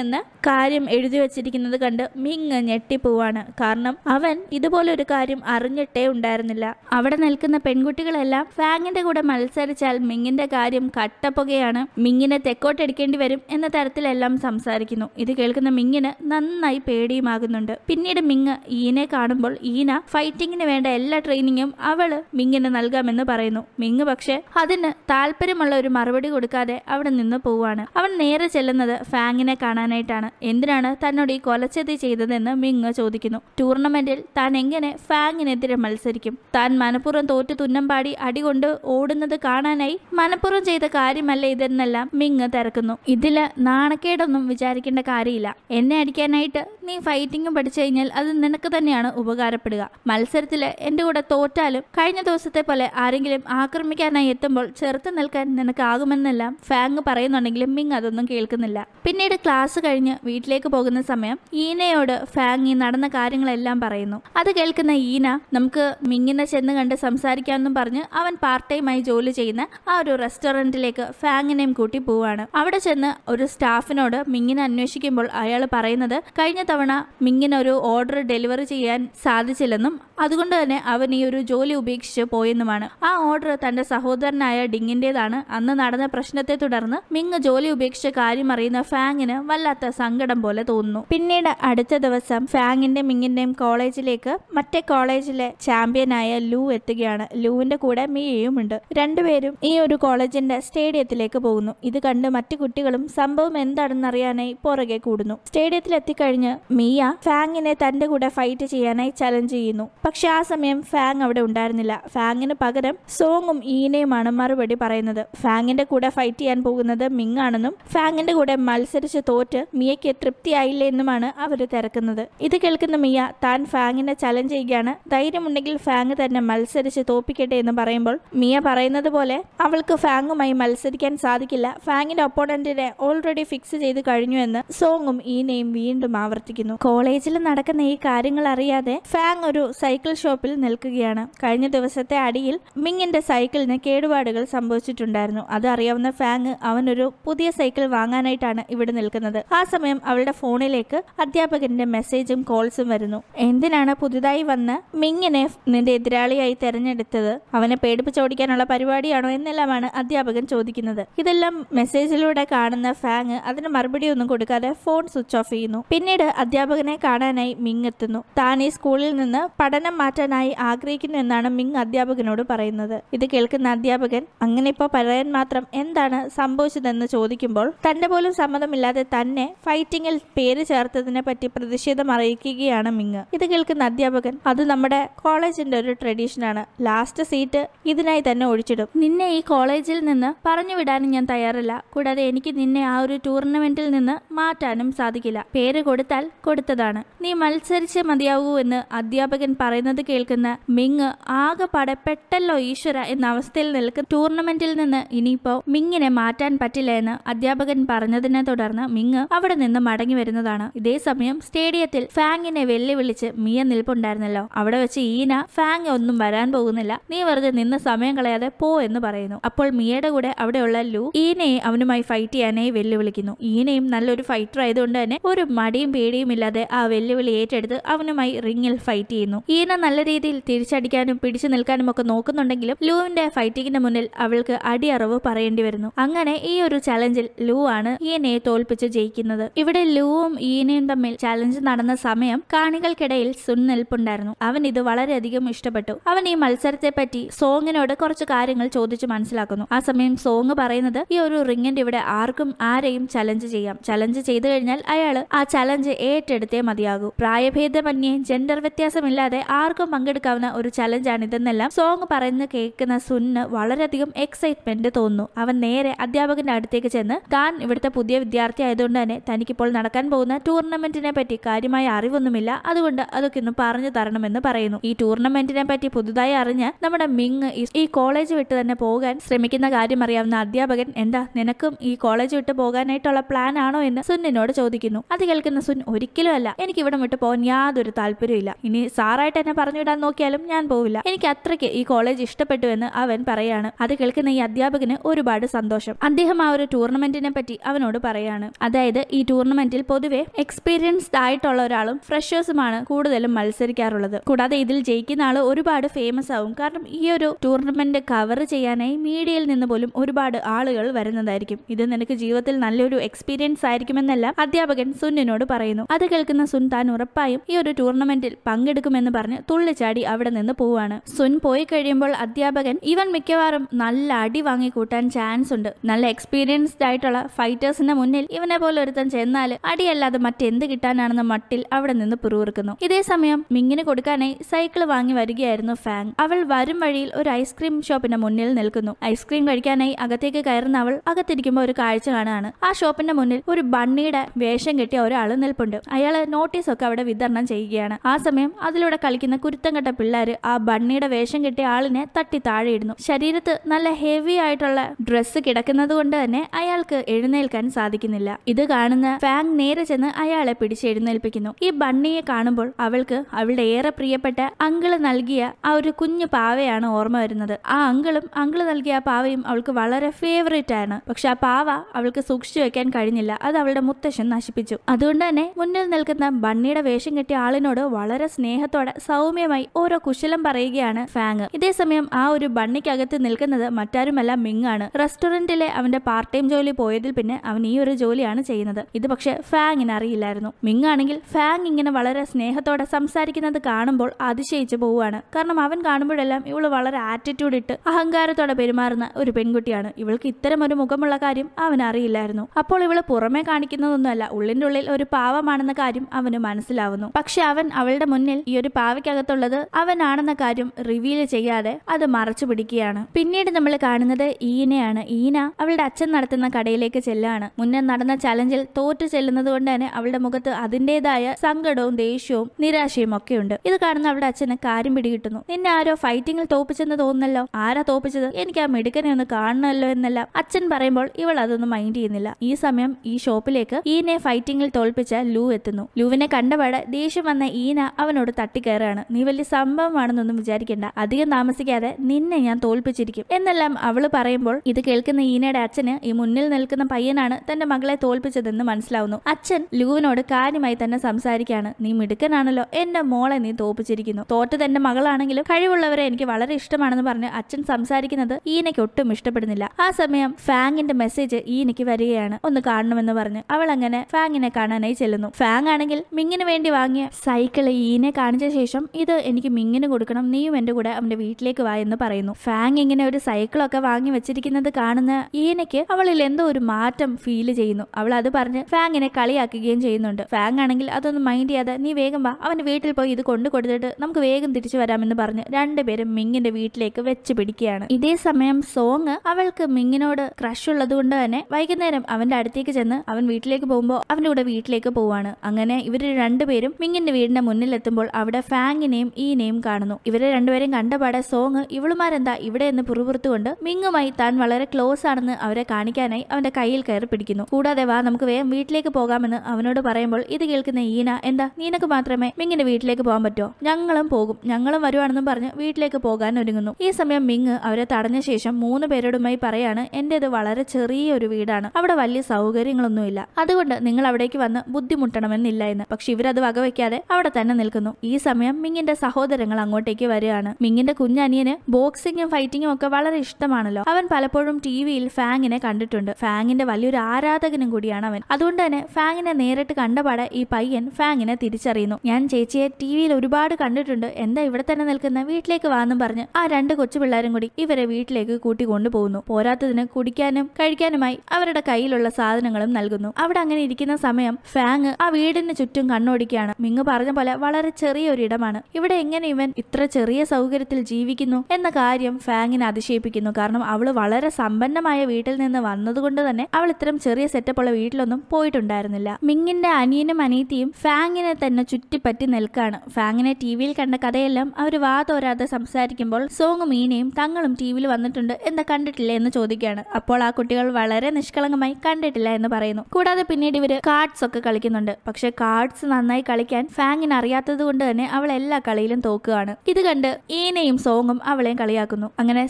S1: കാര്യം എഴുതി വച്ചിരിക്കുന്നത് കണ്ട് മിങ് ഞെട്ടിപ്പോവാണ്. കാരണം അവൻ ഇതുപോലൊരു കാര്യം അറിഞ്ഞിട്ടേ ഉണ്ടായിരുന്നില്ല. അവിടെ നിൽക്കുന്ന പെൺകുട്ടികളെല്ലാം ഫാങ്ങിന്റെ കൂടെ മത്സരിച്ചാൽ മിങ്ങിന്റെ കാര്യം കട്ടപ്പുകയാണ്. മിങ്ങിനെ തെക്കോട്ടടിക്കേണ്ടി വരും എന്ന തരത്തിലെല്ലാം സംസാരിക്കുന്നു. ഇത് കേൾക്കുന്ന മിങ്ങിന് നന്നായി പേടിയുമാകുന്നുണ്ട്. പിന്നീട് മിങ് ഈനെ കാണുമ്പോൾ ഈന ഫൈറ്റിങ്ങിന് വേണ്ട എല്ലാ ട്രെയിനിങ്ങും അവൾ മിങ്ങിന് നൽകാമെന്ന് പറയുന്നു. മിങ് പക്ഷെ അതിന് താല്പര്യമുള്ള ഒരു മറുപടി കൊടുക്കാതെ അവിടെ നിന്ന് പോവാണ് അവൻ നേരെ ചെല്ലുന്നത് ഫാങ്ങിനെ കാണാനായിട്ടാണ്. എന്തിനാണ് തന്നോട് ഈ കൊലച്ചതി ചെയ്തതെന്ന് മിങ് ചോദിക്കുന്നു. ടൂർണമെന്റിൽ താൻ എങ്ങനെ ഫാങ്ങിനെതിരെ മത്സരിക്കും? താൻ മനഃപൂർവം തോറ്റു തുന്നം പാടി അടികൊണ്ട് ഓടുന്നത് കാണാനായി മനഃപൂർവം ചെയ്ത കാര്യമല്ല ഇതെന്നെല്ലാം മിങ് തിരക്കുന്നു. ഇതിൽ നാണക്കേടൊന്നും വിചാരിക്കേണ്ട കാര്യമില്ല. എന്നെ അടിക്കാനായിട്ട് നീ ഫൈറ്റിംഗും പഠിച്ചു കഴിഞ്ഞാൽ അത് നിനക്ക് തന്നെയാണ് ഉപകാരപ്പെടുക. മത്സരത്തിൽ എന്റെ കൂടെ തോറ്റാലും കഴിഞ്ഞ ദിവസത്തെ പോലെ ആരെങ്കിലും ആക്രമിക്കാനായി എത്തുമ്പോൾ ചെറുത്ത് നിൽക്കാൻ നിനക്കാകുമെന്നെല്ലാം. ഫാങ് പറയുന്നുണ്ടെങ്കിലും മിങ് അതൊന്നും കേൾക്കുന്നില്ല. പിന്നീട് ക്ലാസ് കഴിഞ്ഞ് വീട്ടിലേക്ക് പോകുന്ന സമയം ഈനയോട് ഫാങ് ഈ നടന്ന കാര്യങ്ങളെല്ലാം പറയുന്നു. അത് കേൾക്കുന്ന ഈന നമുക്ക് മിങ്ങിനെ ചെന്ന് കണ്ട് സംസാരിക്കാമെന്നും പറഞ്ഞ് അവൻ പാർട്ട് ടൈമായി ജോലി ചെയ്യുന്ന ആ ഒരു റെസ്റ്റോറന്റിലേക്ക് ഫാങ്ങിനെയും കൂട്ടി പോവാണ്. അവിടെ ചെന്ന് ഒരു സ്റ്റാഫിനോട് മിങ്ങിനെ അന്വേഷിക്കുമ്പോൾ അയാൾ പറയുന്നത് കഴിഞ്ഞ തവണ മിങ്ങിന് ഒരു ഓർഡർ ഡെലിവറി ചെയ്യാൻ സാധിച്ചില്ലെന്നും അതുകൊണ്ട് തന്നെ അവൻ ഈ ഒരു ജോലി ഉപേക്ഷിച്ച് പോയെന്നുമാണ്. ആ ഓർഡർ തന്റെ സഹോദരനായ ഡിങ്ങിന്റേതാണ് അന്ന് നടന്ന പ്രശ്നത്തെ തുടർന്ന് മിങ് ജോലി ഉപേക്ഷിച്ച കാര്യം അറിയുന്ന ഫാങ്ങിന് വല്ലാത്ത സങ്കടം പോലെ തോന്നുന്നു. പിന്നീട് അടുത്ത ദിവസം ഫാങ്ങിന്റെ മിങ്ങിന്റെയും കോളേജിലേക്ക് മറ്റേ കോളേജിലെ ചാമ്പ്യനായ ലൂ എത്തുകയാണ്. ലൂവിന്റെ കൂടെ മിയയും ഉണ്ട്. രണ്ടുപേരും ഈ ഒരു കോളേജിന്റെ സ്റ്റേഡിയത്തിലേക്ക് പോകുന്നു. ഇത് കണ്ട് മറ്റു കുട്ടികളും സംഭവം എന്താണെന്നറിയാനായി പുറകെ കൂടുന്നു. സ്റ്റേഡിയത്തിൽ എത്തിക്കഴിഞ്ഞ് മിയ ഫാങ്ങിനെ തന്റെ കൂടെ ഫൈറ്റ് ചെയ്യാനായി ചലഞ്ച് ചെയ്യുന്നു. പക്ഷെ ആ സമയം ഫാങ് അവിടെ ഉണ്ടായിരുന്നില്ല. ഫാങ്ങിന് പകരം സോങ്ങും ഈനയുമാണ് മറുപടി
S2: പറയുന്നത്. ഫാങ്ങിന്റെ കൂടെ ഫൈറ്റ് ചെയ്യാൻ പോകുന്നത് മിങ് ആണെന്നും ഫാങ്ങിന്റെ കൂടെ മത്സരിച്ച് തോറ്റ് മിയയ്ക്ക് തൃപ്തിയായില്ല എന്നുമാണ് അവർ തിരക്കുന്നത്. ഇത് കേൾക്കുന്ന മിയ താൻ ഫാങ്ങിനെ ചലഞ്ച് ചെയ്യുകയാണ്. ധൈര്യമുണ്ടെങ്കിൽ ഫാങ് തന്നെ മത്സരിച്ച് തോപ്പിക്കട്ടെ എന്ന് പറയുമ്പോൾ മിയ പറയുന്നത് പോലെ അവൾക്ക് ഫാങ്ങുമായി മത്സരിക്കാൻ സാധിക്കില്ല. ഫാങ്ങിന്റെ ഒപ്പോണന്റിനെ ഓൾറെഡി ഫിക്സ് ചെയ്ത് കഴിഞ്ഞു എന്ന് സോങ്ങും ഈ ഈനയും വീണ്ടും ആവർത്തിക്കുന്നു. കോളേജിൽ നടക്കുന്ന ഈ കാര്യങ്ങൾ അറിയാതെ ഫാങ് ഒരു സൈക്കിൾ ഷോപ്പിൽ നിൽക്കുകയാണ്. കഴിഞ്ഞ ദിവസത്തെ അടിയിൽ മിങ്ങിന്റെ സൈക്കിളിന് കേടുപാടുകൾ സംഭവിച്ചിട്ടുണ്ടായിരുന്നു അത് അറിയാവുന്ന ഫാങ് അവനൊരു പുതിയ സൈക്കിൾ വാങ്ങാനായിട്ടാണ് ഇവിടെ നിൽക്കുന്നത്. ആ സമയം അവളുടെ ഫോണിലേക്ക് അധ്യാപകന്റെ മെസ്സേജും കോൾസും വരുന്നു. എന്തിനാണ് പുതുതായി വന്ന് മിങ്ങിനെ നിന്റെ എതിരാളിയായി തെരഞ്ഞെടുത്തത്? അവനെ പേടിപ്പിച്ചോടിക്കാനുള്ള പരിപാടിയാണോ എന്നെല്ലാമാണ് അധ്യാപകൻ ചോദിക്കുന്നത്. ഇതെല്ലാം മെസ്സേജിലൂടെ കാണുന്ന ഫാങ് അതിന് മറുപടി ഒന്നും കൊടുക്കാതെ ഫോൺ സ്വിച്ച് ഓഫ് ചെയ്യുന്നു. പിന്നീട് അധ്യാപകനെ കാണാനായി മിങ് എത്തുന്നു താൻ ഈ സ്കൂളിൽ നിന്ന് പഠനം മാറ്റാനായി ആഗ്രഹിക്കുന്നു എന്നാണ് മിങ് അധ്യാപകനോട് പറയുന്നത്. ഇത് കേൾക്കുന്ന അധ്യാപകൻ അങ്ങനെ ഇപ്പോൾ പറയാൻ മാത്രം എന്താണ് സംഭവിച്ചതെന്ന് ചോദിക്കുമ്പോൾ തന്റെ പോലും സമ്മതമില്ലാതെ തന്നെ ഫൈറ്റിംഗിൽ പേര് ചേർത്തതിനെ പറ്റി പ്രതിഷേധം അറിയിക്കുകയാണ് മിങ് ഇത് കേൾക്കുന്ന അധ്യാപകൻ അത് നമ്മുടെ കോളേജിന്റെ ഒരു ട്രഡീഷനാണ് ലാസ്റ്റ് സീറ്റ് ഇതിനായി തന്നെ ഒഴിച്ചിടും.
S1: നിന്നെ ഈ കോളേജിൽ നിന്ന് പറഞ്ഞു വിടാനും ഞാൻ തയ്യാറല്ല. കൂടാതെ എനിക്ക് നിന്നെ ആ ഒരു ടൂർണമെന്റിൽ നിന്ന് മാറ്റാനും സാധിക്കില്ല. പേര് കൊടുത്താൽ കൊടുത്തതാണ്. നീ മത്സരിച്ച് മതിയാവൂ എന്ന് അധ്യാപകൻ പറയുന്നത് കേൾക്കുന്ന മിങ് ആകെ പടപ്പെട്ടല്ലോ ഈശ്വര എന്ന അവസ്ഥയിൽ നിൽക്കുന്ന ടൂർണമെന്റിൽ നിന്ന് ഇനിയിപ്പോ മിങ്ങിനെ മാറ്റാൻ പറ്റില്ല എന്ന് അധ്യാപകൻ പറഞ്ഞതിനെ തുടർന്ന് മിങ് അവിടെ നിന്ന് മടങ്ങി വരുന്നതാണ്. ഇതേ സമയം സ്റ്റേഡിയത്തിൽ ഫാങ്ങിനെ വെല്ലുവിളിച്ച് മിയ നിൽപ്പുണ്ടായിരുന്നല്ലോ. അവിടെ വെച്ച് ഈന ഫാങ് ഒന്നും വരാൻ പോകുന്നില്ല. നീ വെറുതെ നിന്ന് സമയം കളയാതെ പോ എന്ന് പറയുന്നു. അപ്പോൾ മിയയുടെ കൂടെ അവിടെയുള്ള ലു ഈനയെ അവനുമായി ഫൈറ്റ് ചെയ്യാനായി വെല്ലുവിളിക്കുന്നു. ഈനയും നല്ലൊരു ഫൈറ്റർ ആയതുകൊണ്ട് തന്നെ ഒരു മടിയും പേടിയും ഇല്ലാതെ ആ വെല്ലുവിളി ഏറ്റെടുത്ത് അവനുമായി റിങ്ങിൽ ഫൈറ്റ് ചെയ്യുന്നു. ഈന നല്ല രീതിയിൽ തിരിച്ചടിക്കാനും പിടിച്ചു നിൽക്കാനും ഒക്കെ നോക്കുന്നുണ്ടെങ്കിലും ലൂവിന്റെ ഫൈറ്റിങ്ങിന് മുന്നിൽ അവൾക്ക് അടിയറവ് പറയേണ്ടി വരുന്നു അങ്ങനെ ഈ ഒരു ചലഞ്ചിൽ ലൂ ആണ് ഈനയെ തോൽപ്പിച്ച് ജയിക്കുന്നത്. ഇവിടെ ലൂവും ഈനയും തമ്മിൽ ചലഞ്ച് നടന്ന സമയം കാണികൾക്കിടയിൽ സുൻ നിൽപ്പുണ്ടായിരുന്നു. അവൻ ഇത് വളരെയധികം ഇഷ്ടപ്പെട്ടു. അവൻ ഈ മത്സരത്തെ പറ്റി സോങ്ങിനോട് കുറച്ച് കാര്യങ്ങൾ ചോദിച്ചു മനസ്സിലാക്കുന്നു. ആ സമയം സോങ് പറയുന്നത് ഈ ഒരു റിങ്ങിന്റെ ഇവിടെ ആർക്കും ആരെയും ചലഞ്ച് ചെയ്യാം. ചലഞ്ച് ചെയ്തു കഴിഞ്ഞാൽ അയാൾ ആ ചലഞ്ച് ഏറ്റെടുത്തേ മതിയാകൂ. പ്രായഭേദമന്യേ ജെൻഡർ വ്യത്യാസമില്ലാതെ ആർക്കും പങ്കെടുക്കാവുന്ന ഒരു ചലഞ്ചാണ് ഇതെന്നെല്ലാം സോങ് പറയുന്ന കേൾക്കുന്ന സുന്ന് വളരെയധികം എക്സൈറ്റ്മെന്റ് തോന്നുന്നു. അവൻ നേരെ അധ്യാപകന്റെ അടുത്തേക്ക് ചെന്ന് താൻ ഇവിടുത്തെ പുതിയ വിദ്യാർത്ഥി ആയതുകൊണ്ട് തന്നെ തനിക്കിപ്പോൾ നടക്കാൻ പോകുന്ന ടൂർണമെന്റിനെ പറ്റി കാര്യമായ അറിവൊന്നുമില്ല. അതുകൊണ്ട് അതൊക്കെ ഒന്ന് പറഞ്ഞു തരണമെന്ന് പറയുന്നു. ഈ ടൂർണമെന്റിനെ പറ്റി പുതുതായി അറിഞ്ഞ് നമ്മുടെ മിങ് ഈ- കോളേജ് വിട്ട് തന്നെ പോകാൻ ശ്രമിക്കുന്ന കാര്യം അറിയാവുന്ന അധ്യാപകൻ എന്താ നിനക്കും ഈ കോളേജ് വിട്ട് പോകാനായിട്ടുള്ള പ്ലാൻ ആണോ? എന്ന് സുന്നിനോട് ചോദിക്കുന്നു. അത് കേൾക്കുന്ന സുൻ ഒരിക്കലും അല്ല. എനിക്ക് ഇവിടെ വിട്ട് പോകാൻ യാതൊരു താല്പര്യമില്ല ഇനി സാറായിട്ട് എന്നെ പറഞ്ഞു വിടാൻ നോക്കിയാലും ഞാൻ പോവില്ല. എനിക്ക് അത്രയ്ക്ക് ഈ കോളേജ് ഇഷ്ടപ്പെട്ടു എന്ന് അവൻ പറയാണ്. അത് ഈ അധ്യാപകന് ഒരുപാട് സന്തോഷം. അദ്ദേഹം ആ ഒരു ടൂർണമെന്റിനെ പറ്റി അവനോട് പറയാണ്. അതായത് ഈ ടൂർണമെന്റിൽ പൊതുവെ എക്സ്പീരിയൻസ്ഡ് ആയിട്ടുള്ള ഒരാളും ഫ്രഷേഴ്സുമാണ് കൂടുതലും മത്സരിക്കാറുള്ളത്. കൂടാതെ ഇതിൽ ജയിക്കുന്ന ആൾ ഒരുപാട് ഫേമസ് ആവും. കാരണം ഈ ഒരു ടൂർണമെന്റ് കവർ ചെയ്യാനായി മീഡിയയിൽ നിന്ന് പോലും ഒരുപാട് ആളുകൾ വരുന്നതായിരിക്കും. ഇത് നിനക്ക് ജീവിതത്തിൽ നല്ലൊരു എക്സ്പീരിയൻസ് ആയിരിക്കുമെന്നല്ല അധ്യാപകൻ സുന്നിനോട് പറയുന്നു. അത് കേൾക്കുന്ന സുൻ താൻ ഉറപ്പായും ഈ ഒരു ടൂർണമെന്റിൽ പങ്കെടുക്കുമെന്ന് പറഞ്ഞ് തുള്ളിച്ചാടി അവിടെ നിന്ന് പോവാണ്. സുൻ പോയി കഴിയുമ്പോൾ അധ്യാപകൻ ഇവൻ മിക്കവാറും നല്ല അടി വാങ്ങി കൂട്ടാൻ ചാൻസ് ഉണ്ട്. നല്ല എക്സ്പീരിയൻസ്ഡ് ആയിട്ടുള്ള ഫൈറ്റേഴ്സിന്റെ മുന്നിൽ ഇവനെ പോലെ ഒരുത്തൻ ചെന്നാൽ അടിയല്ലാതെ മറ്റെന്ത് കിട്ടാനാണെന്ന മട്ടിൽ അവിടെ നിന്ന് പിറുവിറുക്കുന്നു ഇതേ സമയം മിങ്ങിന് കൊടുക്കാനായി സൈക്കിൾ വാങ്ങി വരികയായിരുന്നു ഫാങ്. അവൾ വരും വഴിയിൽ ഒരു ഐസ്ക്രീം ഷോപ്പിന്റെ മുന്നിൽ നിൽക്കുന്നു. ഐസ്ക്രീം കഴിക്കാനായി അകത്തേക്ക് കയറുന്ന അവൾ അകത്തിരിക്കുമ്പോൾ ഒരു കാഴ്ച കാണുകയാണ്. ആ ഷോപ്പിന്റെ മുന്നിൽ ഒരു ബണ്ണിയുടെ വേഷം കെട്ടിയ ഒരാൾ നിൽപ്പുണ്ട്. അയാൾ നോട്ടീസ് ഒക്കെ അവിടെ വിതരണം ചെയ്യുകയാണ്. ആ സമയം അതിലൂടെ കളിക്കുന്ന കുരുത്തം കെട്ട പിള്ളേര് ആ ബണ്ണിയുടെ വേഷം കെട്ടിയ ആളിനെ തട്ടി താഴെയിടുന്നു ശരീരത്ത് നല്ല ഹെവി ആയിട്ടുള്ള ഡ്രസ്സ് കിടക്കുന്നത് കൊണ്ട് തന്നെ അയാൾക്ക് എഴുന്നേൽക്കാൻ സാധിക്കുന്നില്ല. ഇത് കാണുന്ന ഫാങ് നേരെ ചെന്ന് അയാളെ പിടിച്ച് എഴുന്നേൽപ്പിക്കുന്നു ഈ ബണ്ണിയെ കാണുമ്പോൾ അവൾക്ക് അവളുടെ ഏറെ പ്രിയപ്പെട്ട അങ്കിൾ നൽകിയ ആ ഒരു കുഞ്ഞു പാവയാണ് ഓർമ്മ വരുന്നത്. ആ അങ്കിളും അങ്കിൾ നൽകിയ ആ പാവയും അവൾക്ക് വളരെ ഫേവറേറ്റ് ആണ്. പക്ഷെ ആ പാവ അവൾക്ക് സൂക്ഷിച്ചു വെക്കാൻ കഴിഞ്ഞില്ല. അത് അവളുടെ മുത്തശ്ശൻ നശിപ്പിച്ചു. അതുകൊണ്ട് തന്നെ മുന്നിൽ നിൽക്കുന്ന ബണ്ണിയുടെ വേഷം കെട്ടിയ ആളിനോട് വളരെ സ്നേഹത്തോടെ സൗമ്യമായി ഓരോ കുശലം പറയുകയാണ് ഫാങ്. ഇതേസമയം ആ ഒരു ബണ്ണിക്കകത്ത് നിൽക്കുന്നത് മറ്റാരുമല്ല മിങ് ആണ് റെസ്റ്റോറന്റിലെ അവന്റെ പാർട്ട് ടൈം ജോലി പോയതിൽ പിന്നെ അവൻ ഈ ഒരു ജോലിയാണ് ചെയ്യുന്നത്. ഇത് പക്ഷേ ഫാങ്ങിന് അറിയില്ലായിരുന്നു. മിങ് ആണെങ്കിൽ ഫാങ് ഇങ്ങനെ വളരെ സ്നേഹത്തോടെ സംസാരിക്കുന്നത് കാണുമ്പോൾ അതിശയിച്ചു പോവുകയാണ്. കാരണം അവൻ കാണുമ്പോഴെല്ലാം ഇവൾ വളരെ ആറ്റിറ്റ്യൂഡ് ഇട്ട് അഹങ്കാരത്തോടെ പെരുമാറുന്ന ഒരു പെൺകുട്ടിയാണ്. ഇവൾക്ക് ഇത്തരം ഒരു മുഖമുള്ള കാര്യം അവൻ അറിയില്ലായിരുന്നു. അപ്പോൾ ഇവൾ പുറമെ കാണിക്കുന്നതൊന്നുമല്ല ഉള്ളിന്റെ ഉള്ളിൽ ഒരു പാവമാണെന്ന കാര്യം അവന് മനസ്സിലാവുന്നു. പക്ഷെ അവൻ അവളുടെ മുന്നിൽ ഈ ഒരു പാവയ്ക്കകത്തുള്ളത് അവനാണെന്ന കാര്യം റിവീൽ ചെയ്യാതെ അത് മറച്ചു പിടിക്കുകയാണ്. പിന്നീട് നമ്മൾ കാണുന്നത് ഈനയാണ് ഈന അവളുടെ അച്ഛൻ നടത്തുന്ന കടയിലേക്ക് ചെല്ലാണ്. മുന്നേ നടന്ന ചലഞ്ചിൽ തോറ്റു ചെല്ലുന്നത് കൊണ്ട് തന്നെ അവളുടെ മുഖത്ത് അതിന്റെതായ സങ്കടവും ദേഷ്യവും നിരാശയും ഒക്കെ ഉണ്ട്. ഇത് കാണുന്ന അവളുടെ അച്ഛന് കാര്യം പിടികിട്ടുന്നു. നിന്നെ ആരോ ഫൈറ്റിംഗിൽ തോപ്പിച്ചെന്ന് തോന്നുന്നല്ലോ. ആരാ തോപ്പിച്ചത്? എനിക്ക് ആ മിടുക്കനെ ഒന്ന് കാണണമല്ലോ എന്നല്ല. അച്ഛൻ പറയുമ്പോൾ ഇവൾ അതൊന്നും മൈൻഡ് ചെയ്യുന്നില്ല. ഈ സമയം ഈ ഷോപ്പിലേക്ക് ഈനെ ഫൈറ്റിംഗിൽ തോൽപ്പിച്ച ലൂ എത്തുന്നു. ലൂവിനെ കണ്ടപാടെ ദേഷ്യം വന്ന ഈന അവനോട് തട്ടിക്കയറാണ് നീ വലിയ സംഭവമാണെന്നൊന്നും വിചാരിക്കേണ്ട. അധികം താമസിക്കാതെ നിന്നെ ഞാൻ തോൽപ്പിച്ചിരിക്കും എന്നെല്ലാം അവൾ പറയുമ്പോൾ ഇത് കേൾക്കുന്ന ഈനയുടെ അച്ഛന് ഈ മുന്നിൽ നിൽക്കുന്ന പയ്യനാണ് തന്റെ മകളെ തോൽപ്പിച്ചതെന്ന് മനസ്സിലാവുന്നു. അച്ഛൻ ലൂവിനോട് കാര്യമായി തന്നെ സംസാരിക്കാണ് നീ മിടുക്കനാണല്ലോ. എന്റെ മോളെ നീ തോപ്പിച്ചിരിക്കുന്നു തോറ്റത് എന്റെ മകളാണെങ്കിലും കഴിവുള്ളവരെ എനിക്ക് വളരെ ഇഷ്ടമാണെന്ന് പറഞ്ഞ് അച്ഛൻ സംസാരിക്കുന്നത് ഈനയ്ക്ക് ഒട്ടും ഇഷ്ടപ്പെടുന്നില്ല. ആ സമയം ഫാങ്ങിന്റെ മെസ്സേജ് ഈനയ്ക്ക് വരികയാണ്. ഒന്ന് കാണണമെന്ന് പറഞ്ഞ്. അവൾ അങ്ങനെ ഫാങ്ങിനെ കാണാനായി ചെല്ലുന്നു. ഫാങ് ആണെങ്കിൽ മിങ്ങിന് വേണ്ടി വാങ്ങിയ സൈക്കിൾ ഈനെ കാണിച്ച ശേഷം ഇത് എനിക്ക് മിങ്ങിന് കൊടുക്കണം. നീയും എന്റെ കൂടെ അവന്റെ വീട്ടിലേക്ക് വാ എന്ന് പറയുന്നു. ഫാങ് ഇങ്ങനെ ഒരു സൈക്കിളൊക്കെ വാങ്ങി വെച്ചിരിക്കുന്നത് കാണുന്ന ഈനയ്ക്ക് അവളിൽ എന്തോ ഒരു മാറ്റം ഫീൽ ചെയ്യുന്നു. അവൾ അത് പറഞ്ഞ് ഫാങ്ങിനെ കളിയാക്കുകയും ചെയ്യുന്നുണ്ട്. ഫാങ് ആണെങ്കിൽ അതൊന്നും മൈൻഡ് ചെയ്യാതെ നീ വേഗം വാ അവന്റെ വീട്ടിൽ പോയി ഇത് കൊണ്ടു കൊടുത്തിട്ട് നമുക്ക് വേഗം തിരിച്ചു വരാമെന്ന് പറഞ്ഞ് രണ്ടുപേരും മിങ്ങിന്റെ വീട്ടിലേക്ക് വെച്ച് പിടിക്കുകയാണ്. ഇതേ സമയം സോങ് അവൾക്ക് മിങ്ങിനോട് ക്രഷ് ഉള്ളത് കൊണ്ട് തന്നെ വൈകുന്നേരം അവന്റെ അടുത്തേക്ക് ചെന്ന് അവൻ വീട്ടിലേക്ക് പോകുമ്പോൾ അവന്റെ കൂടെ വീട്ടിലേക്ക് പോവാണ്. അങ്ങനെ ഇവർ രണ്ടുപേരും മിങ്ങിന്റെ വീടിന്റെ മുന്നിൽ എത്തുമ്പോൾ അവിടെ ഫാങ്ങിനെയും ഈനെയും കാണുന്നു. ഇവരെ രണ്ടുപേരും കണ്ടപാടെ സോങ് ഇവളുമാരെന്താ ഇവിടെ എന്ന് പുറപുറത്തുകൊണ്ട് മിങ്ങുമായി താൻ വളരെ ക്ലോസ് ആണെന്ന് അവരെ കാണിക്കാനായി അവന്റെ കയ്യിൽ കയറി പിടിക്കുന്നു. കൂടാതെ വാ നമുക്ക് വേഗം വീട്ടിലേക്ക് പോകാമെന്ന് അവനോട് പറയുമ്പോൾ ഇത് കേൾക്കുന്ന ഈന എന്താ നീനക്ക് മാത്രമേ മിങ്ങിന്റെ വീട്ടിലേക്ക് പോകാൻ പറ്റുമോ ഞങ്ങളും പോകും ഞങ്ങളും വരുവാണെന്നും പറഞ്ഞ് വീട്ടിലേക്ക് പോകാൻ ഒരുങ്ങുന്നു. ഈ സമയം മിങ് അവരെ തടഞ്ഞ ശേഷം മൂന്ന് പേരോടുമായി പറയാണ് എന്റേത് വളരെ ചെറിയ ഒരു വീടാണ്. അവിടെ വലിയ സൗകര്യങ്ങളൊന്നുമില്ല. അതുകൊണ്ട് നിങ്ങൾ അവിടേക്ക് വന്ന് ബുദ്ധിമുട്ടണമെന്നില്ല എന്ന്. പക്ഷെ ഇവരത് വകവെക്കാതെ അവിടെ തന്നെ നിൽക്കുന്നു. ഈ സമയം മിങ്ങിന്റെ സഹോദരങ്ങൾ അങ്ങോട്ടേക്ക് വരികയാണ്. മിങ്ങിന്റെ കുഞ്ഞനിയന് ബോക്സിംഗും ഫൈറ്റിങ്ങും ഒക്കെ വളരെ ഇഷ്ടമാണല്ലോ. അവൻ പലപ്പോഴും ടി വിയിൽ ഫാങ്ങിനെ കണ്ടിട്ടുണ്ട്. ഫാങ്ങിന്റെ വലിയൊരു ആരാധകനും കൂടിയാണ് അവൻ. അതുകൊണ്ട് തന്നെ ഫാങ്ങിനെ നേരിട്ട് കണ്ടപാടെ ഈ പയ്യൻ ഫാങ്ങിനെ തിരിച്ചറിയുന്നു. ഞാൻ ചേച്ചിയെ ടി വിയിൽ ഒരുപാട് കണ്ടിട്ടുണ്ട്. എന്താ ഇവിടെ തന്നെ നിൽക്കുന്ന? വീട്ടിലേക്ക് വാന്നും പറഞ്ഞ് ആ രണ്ട് കൊച്ചു പിള്ളേരും കൂടി ഇവരെ വീട്ടിലേക്ക് കൂട്ടി കൊണ്ടുപോകുന്നു പോരാത്തതിന് കുടിക്കാനും കഴിക്കാനുമായി അവരുടെ കയ്യിലുള്ള സാധനങ്ങളും നൽകുന്നു. അവിടെ അങ്ങനെ ഇരിക്കുന്ന സമയം ഫാങ് ആ വീടിന് ചുറ്റും കണ്ണോടിക്കുകയാണ്. മിങ്ങ് പറഞ്ഞ പോലെ വളരെ ചെറിയൊരു ഇടമാണ് ഇവിടെ എങ്ങനെ ഇവൻ ഇത്ര ചെറിയ സൗകര്യത്തിൽ ജീവിക്കുന്നു എന്ന കാര്യം ഫാങ്ങിനെ അതിശയിപ്പിക്കുന്നു. കാരണം അവൾ വളരെ സമ്പന്നമായ വീട്ടിൽ നിന്ന് വന്നതുകൊണ്ട് തന്നെ അവൾ ഇത്തരം ചെറിയ സെറ്റപ്പുള്ള വീട്ടിലൊന്നും പോയിട്ടുണ്ടായിരുന്നില്ല. മിങ്ങിന്റെ അനിയനും അനീതിയും ഫാങ്ങിനെ തന്നെ ചുറ്റിപ്പറ്റി നിൽക്കാണ്. ഫാങ്ങിനെ ടി വിയിൽ കണ്ട കഥയെല്ലാം അവർ വാതോരാതെ സംസാരിക്കുമ്പോൾ സോങ് മീനയും തങ്ങളും ടി വിയിൽ വന്നിട്ടുണ്ട് എന്താ കണ്ടിട്ടില്ല എന്ന് ചോദിക്കുകയാണ്. അപ്പോൾ ആ കുട്ടികൾ വളരെ നിഷ്കളങ്കമായി കണ്ടിട്ടില്ല എന്ന് പറയുന്നു. കൂടാതെ പിന്നീട് ഇവർ കാർഡ്സ് ഒക്കെ കളിക്കുന്നുണ്ട്. പക്ഷെ കാർഡ്സ് നന്നായി കളിക്കാൻ ഫാങ്ങിന് അറിയാത്തത് കൊണ്ട് തന്നെ അവൾ എല്ലാ കളിയിലും തോക്കുകയാണ്. ഇത് കണ്ട് ഈനയും സോങ്ങും അവളെയും കളിയാക്കുന്നു. അങ്ങനെ